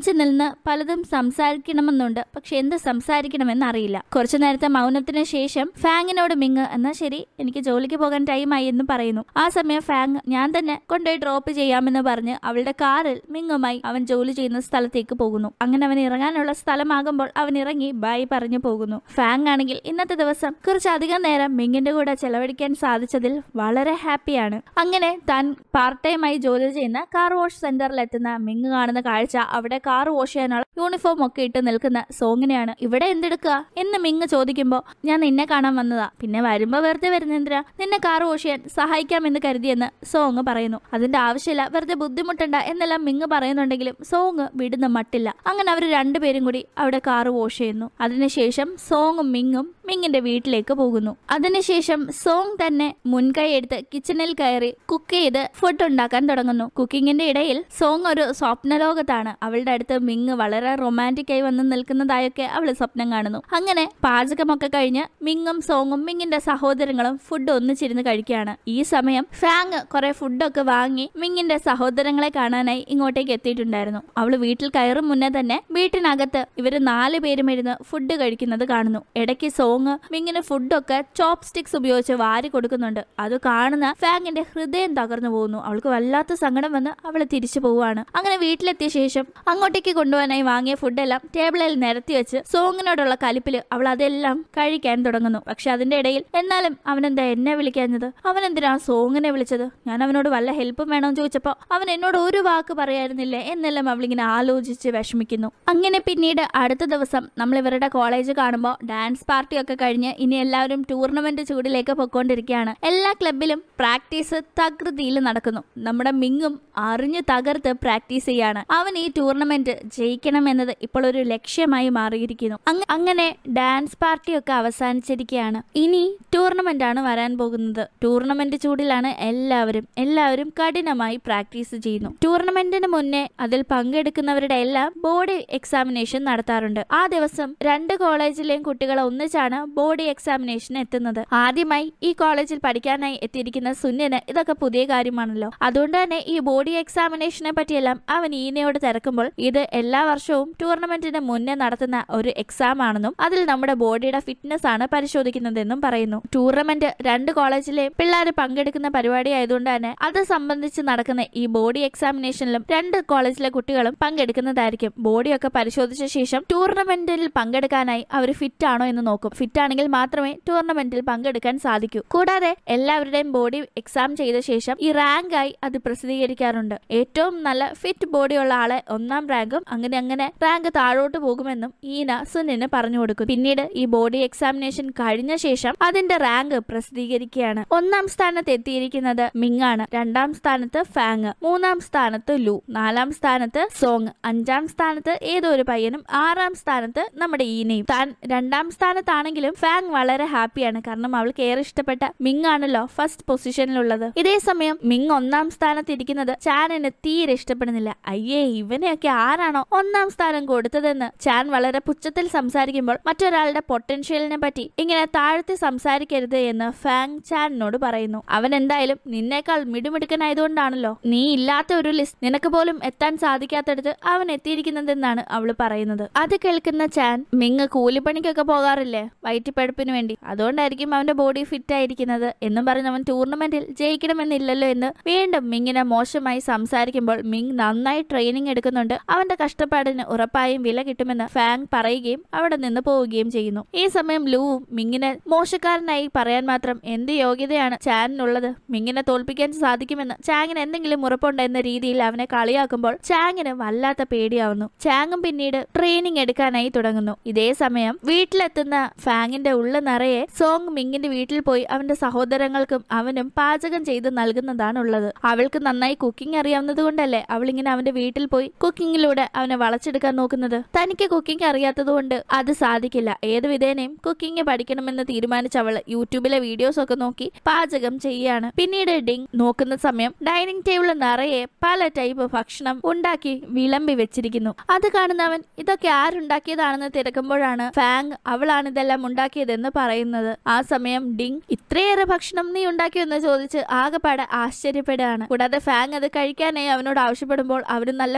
S1: ഒന്നിച്ച് നിന്ന് പലതും സംസാരിക്കണമെന്നുണ്ട്. പക്ഷെ എന്ത് സംസാരിക്കണമെന്ന് അറിയില്ല. കുറച്ചു നേരത്തെ മൗനത്തിന് ശേഷം ഫാങ്ങിനോട് മിങ് എന്നാ ശരി എനിക്ക് ജോലിക്ക് പോകാൻ ടൈമായി എന്ന് പറയുന്നു. ആ സമയം ഫാങ് ഞാൻ തന്നെ കൊണ്ടുപോയി ഡ്രോപ്പ് ചെയ്യാമെന്ന് പറഞ്ഞ് അവളുടെ കാറിൽ മിങ്ങുമായി അവൻ ജോലി ചെയ്യുന്ന സ്ഥലത്തേക്ക് പോകുന്നു. അങ്ങനെ അവൻ ഇറങ്ങാനുള്ള സ്ഥലമാകുമ്പോൾ അവൻ ഇറങ്ങി ബൈ പറഞ്ഞു പോകുന്നു. ഫാങ് ആണെങ്കിൽ ഇന്നത്തെ ദിവസം കുറച്ചധികം നേരം മിങ്ങിന്റെ കൂടെ ചെലവഴിക്കാൻ സാധിച്ചതിൽ വളരെ ഹാപ്പിയാണ്. അങ്ങനെ താൻ പാർട്ട് ടൈമായി ജോലി ചെയ്യുന്ന കാർ വാഷ് സെന്ററിൽ എത്തുന്ന മിങ് കാണുന്ന കാഴ്ച അവിടെ കാർ വാഷ് ചെയ്യാനുള്ള യൂണിഫോം ഒക്കെ ഇട്ട് നിൽക്കുന്ന സോങ്ങിനെയാണ് ഇവിടെ എന്തെടുക്കുക എന്ന് മിങ് ചോദിക്കുമ്പോൾ ഞാൻ നിന്നെ കാണാൻ വന്നതാ. പിന്നെ വരുമ്പോ വെറുതെ വരുന്നെന്തിനാ നിന്നെ കാർ വാഷ് ചെയ്യാൻ സഹായിക്കാമെന്ന് കരുതിയെന്ന് സോങ് പറയുന്നു. അതിന്റെ ആവശ്യമില്ല വെറുതെ ബുദ്ധിമുട്ടണ്ട എന്നെല്ലാം മിങ് പറയുന്നുണ്ടെങ്കിലും സോങ് വിടുന്ന മട്ടില്ല. അങ്ങനെ അവർ രണ്ടുപേരും കൂടി അവിടെ കാർ വാഷ് ചെയ്യുന്നു. അതിനുശേഷം സോങ്ങും മിങ്ങും മിങ്ങിന്റെ വീട്ടിലേക്ക് പോകുന്നു. അതിനുശേഷം സോങ് തന്നെ മുൻകൈ എടുത്ത് കിച്ചണിൽ കയറി കുക്ക് ചെയ്ത് ഫുഡ് ഉണ്ടാക്കാൻ തുടങ്ങുന്നു. കുക്കിങ്ങിന്റെ ഇടയിൽ സോങ് ഒരു സ്വപ്നലോകത്താണ്. അവളുടെ അടുത്ത് മിങ് വളരെ റൊമാന്റിക് ആയി വന്ന് നിൽക്കുന്നതായൊക്കെ അവൾ സ്വപ്നം കാണുന്നു. അങ്ങനെ പാചകമൊക്കെ കഴിഞ്ഞ് മിങ്ങും സോങ്ങും മിങ്ങിന്റെ സഹോദരങ്ങളും ഫുഡ് ഒന്നിച്ചിരുന്ന് കഴിക്കുകയാണ്. ഈ സമയം ഫാങ് കുറെ ഫുഡൊക്കെ വാങ്ങി മിങ്ങിന്റെ സഹോദരങ്ങളെ കാണാനായി ഇങ്ങോട്ടേക്ക് എത്തിയിട്ടുണ്ടായിരുന്നു. അവൾ വീട്ടിൽ കയറും മുന്നേ തന്നെ വീട്ടിനകത്ത് ഇവർ നാല് പേരും ഇരുന്ന് ഫുഡ് കഴിക്കുന്നത് കാണുന്നു. ഇടയ്ക്ക് സോങ് മിങ്ങിന് ഫുഡൊക്കെ ചോപ്പ് സ്റ്റിക്സ് ഉപയോഗിച്ച് വാരി കൊടുക്കുന്നുണ്ട്. അത് കാണുന്ന ഫാങ്ങിന്റെ ഹൃദയം തകർന്നു പോകുന്നു. അവൾക്ക് വല്ലാത്ത സങ്കടം വന്ന് അവൾ തിരിച്ചു പോവുകയാണ്. അങ്ങനെ വീട്ടിലെത്തിയ ശേഷം അങ്ങോട്ട്
S2: അങ്ങോട്ടേക്ക് കൊണ്ടുപോകാനായി വാങ്ങിയ ഫുഡെല്ലാം ടേബിളിൽ നിരത്തി വെച്ച് സോങ്ങിനോടുള്ള കലിപ്പിൽ അവൾ അതെല്ലാം കഴിക്കാൻ തുടങ്ങുന്നു. പക്ഷെ അതിന്റെ ഇടയിൽ എന്നാലും അവനെന്താ എന്നെ വിളിക്കാഞ്ഞത്? അവൻ എന്തിനാ സോങ്ങിനെ വിളിച്ചത്? ഞാൻ അവനോട് വല്ല ഹെൽപ്പും വേണമെന്ന് ചോദിച്ചപ്പോ അവൻ എന്നോട് ഒരു വാക്ക് പറയായിരുന്നില്ലേ എന്നെല്ലാം അവളിങ്ങനെ ആലോചിച്ച് വിഷമിക്കുന്നു. അങ്ങനെ പിന്നീട് അടുത്ത ദിവസം നമ്മൾ ഇവരുടെ കോളേജ് കാണുമ്പോൾ ഡാൻസ് പാർട്ടി ഒക്കെ കഴിഞ്ഞ് ഇനി എല്ലാവരും ടൂർണമെന്റ് ചൂടിലേക്ക് പൊക്കോണ്ടിരിക്കുകയാണ് എല്ലാ ക്ലബിലും പ്രാക്ടീസ് തകൃതിയിൽ നടക്കുന്നു. നമ്മുടെ മിങ്ങും അറിഞ്ഞു തകർത്ത് പ്രാക്ടീസ് ചെയ്യാണ്. അവൻ ഈ ടൂർണമെന്റ് ജയിക്കണമെന്നത് ഇപ്പോൾ ഒരു ലക്ഷ്യമായി മാറിയിരിക്കുന്നു. അങ്ങനെ ഡാൻസ് പാർട്ടിയൊക്കെ അവസാനിച്ചിരിക്കുകയാണ് ഇനി ടൂർണമെന്റ് ആണ് വരാൻ പോകുന്നത്. ടൂർണമെന്റ് ചൂടിലാണ് എല്ലാവരും എല്ലാവരും കഠിനമായി പ്രാക്ടീസ് ചെയ്യുന്നു. ടൂർണമെന്റിന് മുന്നേ അതിൽ പങ്കെടുക്കുന്നവരുടെ എല്ലാം ബോർഡ് എക്സാമിനേഷൻ നടത്താറുണ്ട്. ആ ദിവസം രണ്ട് കോളേജിലെയും കുട്ടികൾ ഒന്നിച്ചാണ് ബോർഡ് എക്സാമിനേഷൻ എത്തുന്നത്. ആദ്യമായി ഈ കോളേജിൽ പഠിക്കാനായി എത്തിയിരിക്കുന്ന സുന്യന് ഇതൊക്കെ പുതിയ കാര്യമാണല്ലോ. അതുകൊണ്ട് തന്നെ ഈ ബോഡി എക്സാമിനേഷനെ പറ്റിയെല്ലാം അവൻ ഈനയോട് തിരക്കുമ്പോൾ ഇത് എല്ലാ വർഷവും ടൂർണമെന്റിന് മുന്നേ നടത്തുന്ന ഒരു എക്സാം ആണെന്നും അതിൽ നമ്മുടെ ബോഡിയുടെ ഫിറ്റ്നസ് ആണ് പരിശോധിക്കുന്നതെന്നും പറയുന്നു. ടൂർണമെന്റ് രണ്ട് കോളേജിലെ പിള്ളേർ പങ്കെടുക്കുന്ന പരിപാടി ആയതുകൊണ്ട് തന്നെ അത് സംബന്ധിച്ച് നടക്കുന്ന ഈ ബോഡി എക്സാമിനേഷനിലും രണ്ട് കോളേജിലെ കുട്ടികളും പങ്കെടുക്കുന്നതായിരിക്കും. ബോഡിയൊക്കെ പരിശോധിച്ച ശേഷം ടൂർണമെന്റിൽ പങ്കെടുക്കാനായി അവർ ഫിറ്റ് ആണോ എന്ന് നോക്കും. ഫിറ്റ് ആണെങ്കിൽ മാത്രമേ ടൂർണമെന്റിൽ പങ്കെടുക്കാൻ സാധിക്കൂ. കൂടാതെ എല്ലാവരുടെയും ബോഡി എക്സാം ചെയ്ത ശേഷം ഈ റാങ്കായി അത് പ്രസിദ്ധീകരിക്കാറുണ്ട്. ഏറ്റവും നല്ല ഫിറ്റ് ബോഡിയുള്ള ആളെ ഒന്നാം റാങ്കും അങ്ങനെ അങ്ങനെ റാങ്ക് താഴോട്ട് പോകുമെന്നും ഈന സുനിന് പറഞ്ഞു കൊടുക്കും. പിന്നീട് ഈ ബോഡി എക്സാമിനേഷൻ കഴിഞ്ഞ ശേഷം അതിന്റെ റാങ്ക് പ്രസിദ്ധീകരിക്കുകയാണ്. ഒന്നാം സ്ഥാനത്ത് എത്തിയിരിക്കുന്നത് മിങ്ങാണ്. രണ്ടാം സ്ഥാനത്ത് ഫാങ്. മൂന്നാം സ്ഥാനത്ത് ലു. നാലാം സ്ഥാനത്ത് സോങ്. അഞ്ചാം സ്ഥാനത്ത് ഏതോ ഒരു പയ്യനും. ആറാം സ്ഥാനത്ത് നമ്മുടെ ഈനയും. താൻ രണ്ടാം സ്ഥാനത്താണെങ്കിലും ഫാങ് വളരെ ഹാപ്പിയാണ്. കാരണം അവൾക്ക് ഏറെ ഇഷ്ടപ്പെട്ട മിങ് ആണല്ലോ ഫസ്റ്റ് പൊസിഷനിലുള്ളത്. ഇതേ സമയം മിങ് ഒന്നാം സ്ഥാനത്ത് ഇരിക്കുന്നത് ചാനന് തീരെ ഇഷ്ടപ്പെടുന്നില്ല. അയ്യേ ഇവനെയൊക്കെ ആരാണോ ഒന്നാം സ്ഥാനം കൊടുത്തതെന്ന് ചാൻ വളരെ പുച്ഛത്തിൽ സംസാരിക്കുമ്പോൾ മറ്റൊരാളുടെ പൊട്ടൻഷ്യലിനെ പറ്റി ഇങ്ങനെ താഴ്ത്തി സംസാരിക്കരുത് എന്ന് ഫാങ് ചാനിനോട് പറയുന്നു. അവൻ എന്തായാലും നിന്നേക്കാൾ മിടുമിടുക്കനായതുകൊണ്ടാണല്ലോ. നീ ഇല്ലാത്ത ഒരു ലിസ്റ്റ് നിനക്ക് പോലും എത്താൻ സാധിക്കാത്തടത്ത് അവൻ എത്തിയിരിക്കുന്നതെന്നാണ് അവൾ പറയുന്നത്. അത് കേൾക്കുന്ന ചാൻ മിങ് കൂലിപ്പണിക്കൊക്കെ പോകാറില്ലേ? വയറ്റിപ്പഴുപ്പിന് വേണ്ടി. അതുകൊണ്ടായിരിക്കും അവന്റെ ബോഡി ഫിറ്റ് ആയിരിക്കുന്നത്. എന്നും പറഞ്ഞ് അവൻ ടൂർണമെന്റിൽ ജയിക്കണമെന്നില്ലല്ലോ എന്ന് വീണ്ടും മിങ്ങിനെ മോശമായി സംസാരിക്കുമ്പോൾ മിങ് നന്നായി ട്രെയിനിങ് എടുക്കുന്നുണ്ട്. അവന്റെ കഷ്ടപ്പാടിന് ഉറപ്പായും വില കിട്ടുമെന്ന് ഫാങ് പറയുകയും അവിടെ നിന്ന് പോവുകയും ചെയ്യുന്നു. ഈ സമയം ലൂവും മിങ്ങിനെ മോശക്കാരനായി പറയാൻ മാത്രം എന്ത് യോഗ്യതയാണ് ചാനിനുള്ളത്? മിങ്ങിനെ തോൽപ്പിക്കാൻ സാധിക്കുമെന്ന് ചാങ്ങിന് എന്തെങ്കിലും ഉറപ്പുണ്ടെന്ന രീതിയിൽ അവനെ കളിയാക്കുമ്പോൾ ചാങ്ങിന് വല്ലാത്ത പേടിയാവുന്നു. ചാങ്ങും പിന്നീട് ട്രെയിനിങ് എടുക്കാനായി തുടങ്ങുന്നു. ഇതേ സമയം വീട്ടിലെത്തുന്ന ഫാങ്ങിന്റെ ഉള്ള നിറയെ സോങ് മിങ്ങിന്റെ വീട്ടിൽ പോയി അവന്റെ സഹോദരങ്ങൾക്കും അവനും പാചകം ചെയ്ത് നൽകുന്നതാണുള്ളത്. അവൾക്ക് നന്നായി കുക്കിംഗ് അറിയാവുന്നത് കൊണ്ടല്ലേ അവളിങ്ങനെ അവന്റെ വീട്ടിൽ പോയി കുക്കിങ്ങിലൂടെ അവനെ വളച്ചെടുക്കാൻ നോക്കുന്നത്? തനിക്ക് കുക്കിംഗ് അറിയാത്തതുകൊണ്ട് അത് സാധിക്കില്ല. ഏത് വിധേനയും കുക്കിംഗ് പഠിക്കണമെന്ന് തീരുമാനിച്ച അവൾ യൂട്യൂബിലെ വീഡിയോസ് ഒക്കെ നോക്കി പാചകം ചെയ്യാണ് പിന്നീട് ഡിങ് നോക്കുന്ന സമയം ഡൈനിങ് ടേബിൾ നിറയെ പല ടൈപ്പ് ഭക്ഷണം ഉണ്ടാക്കി വിളമ്പി വെച്ചിരിക്കുന്നു. അത് കാണുന്നവൻ ഇതൊക്കെ ആരുണ്ടാക്കിയതാണെന്ന് തിരക്കുമ്പോഴാണ് ഫാങ് അവളാണ് ഇതെല്ലാം ഉണ്ടാക്കിയതെന്ന് പറയുന്നത്. ആ സമയം ഡിങ് ഇത്രയേറെ ഭക്ഷണം നീ ഉണ്ടാക്കിയെന്ന് ചോദിച്ച് ആകെപ്പാടെ ആശ്ചര്യപ്പെടുകയാണ്. കൂടാതെ ഫാങ് അത് കഴിക്കാനായി അവനോട് ആവശ്യപ്പെടുമ്പോൾ അവന് നല്ല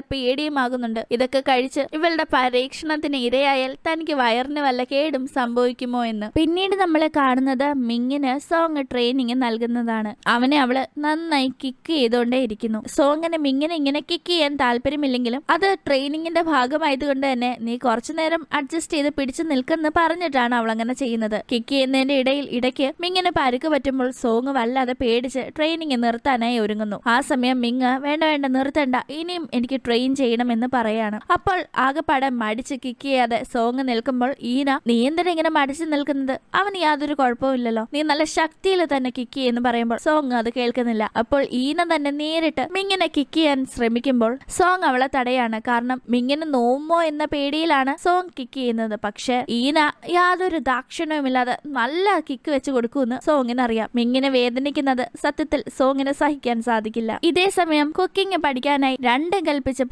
S2: പേടിയുമാകുന്നുണ്ട് ഇതൊക്കെ കഴിച്ച് ഇവളുടെ പരീക്ഷണത്തിന് ഇരയായാൽ തനിക്ക് വയറിന് വല്ല കേടും സംഭവിക്കുമോ എന്ന്. പിന്നീട് നമ്മൾ കാണുന്നത് മിങ്ങിന് സോങ് ട്രെയിനിങ് നൽകുന്നതാണ്. അവനെ അവൾ നന്നായി കിക്ക് ചെയ്തുകൊണ്ടേ ഇരിക്കുന്നു. സോങ്ങിന് മിങ്ങിനെ ഇങ്ങനെ കിക്ക് ചെയ്യാൻ താല്പര്യമില്ലെങ്കിലും അത് ട്രെയിനിങ്ങിന്റെ ഭാഗമായതുകൊണ്ട് തന്നെ നീ കുറച്ചു നേരം അഡ്ജസ്റ്റ് ചെയ്ത് പിടിച്ചു നിൽക്കുന്ന പറഞ്ഞിട്ടാണ് അവൾ അങ്ങനെ ചെയ്യുന്നത്. കിക്ക് ചെയ്യുന്നതിന്റെ ഇടയിൽ ഇടയ്ക്ക് മിങ്ങിന് പരുക്ക് പറ്റുമ്പോൾ സോങ് വല്ലാതെ പേടിച്ച് ട്രെയിനിങ് നിർത്താനായി ഒരുങ്ങുന്നു. ആ സമയം മിങ് വേണ്ട വേണ്ട നിർത്തണ്ട. ഇനിയും എനിക്ക് ട്രെയിൻ ചെയ്യണമെന്ന് പറയാണ്. അപ്പോൾ ആകെപ്പാടെ മടിച്ച് കിക്ക് ചെയ്യാതെ സോങ് നിൽക്കുമ്പോൾ ഈന നീ എന്തിനാ ഇങ്ങനെ മടിച്ചു നിൽക്കുന്നത്? അവന് യാതൊരു കുഴപ്പമില്ലല്ലോ നീ നല്ല ശക്തിയിൽ തന്നെ കിക്ക് ചെയ്യുന്നു പറയുമ്പോൾ സോങ് അത് കേൾക്കുന്നില്ല. അപ്പോൾ ഈന തന്നെ നേരിട്ട് മിങ്ങിനെ കിക്ക് ചെയ്യാൻ ശ്രമിക്കുമ്പോൾ സോങ് അവളെ തടയാണ്. കാരണം മിങ്ങിന് നോവുമോ എന്ന പേടിയിലാണ് സോങ് കിക്ക് ചെയ്യുന്നത്. പക്ഷെ ഈന യാതൊരു ദാക്ഷിണ്യവുമില്ലാതെ നല്ല കിക്ക് വെച്ച് കൊടുക്കുമെന്ന് സോങ്ങിന് അറിയാം മിങ്ങിനെ വേദനിക്കുന്നത് സത്യത്തിൽ സോങ്ങിനെ സഹിക്കാൻ സാധിക്കില്ല. ഇതേ സമയം കുക്കിംഗ് പഠിക്കാനായി രണ്ടും കൽപ്പിച്ച്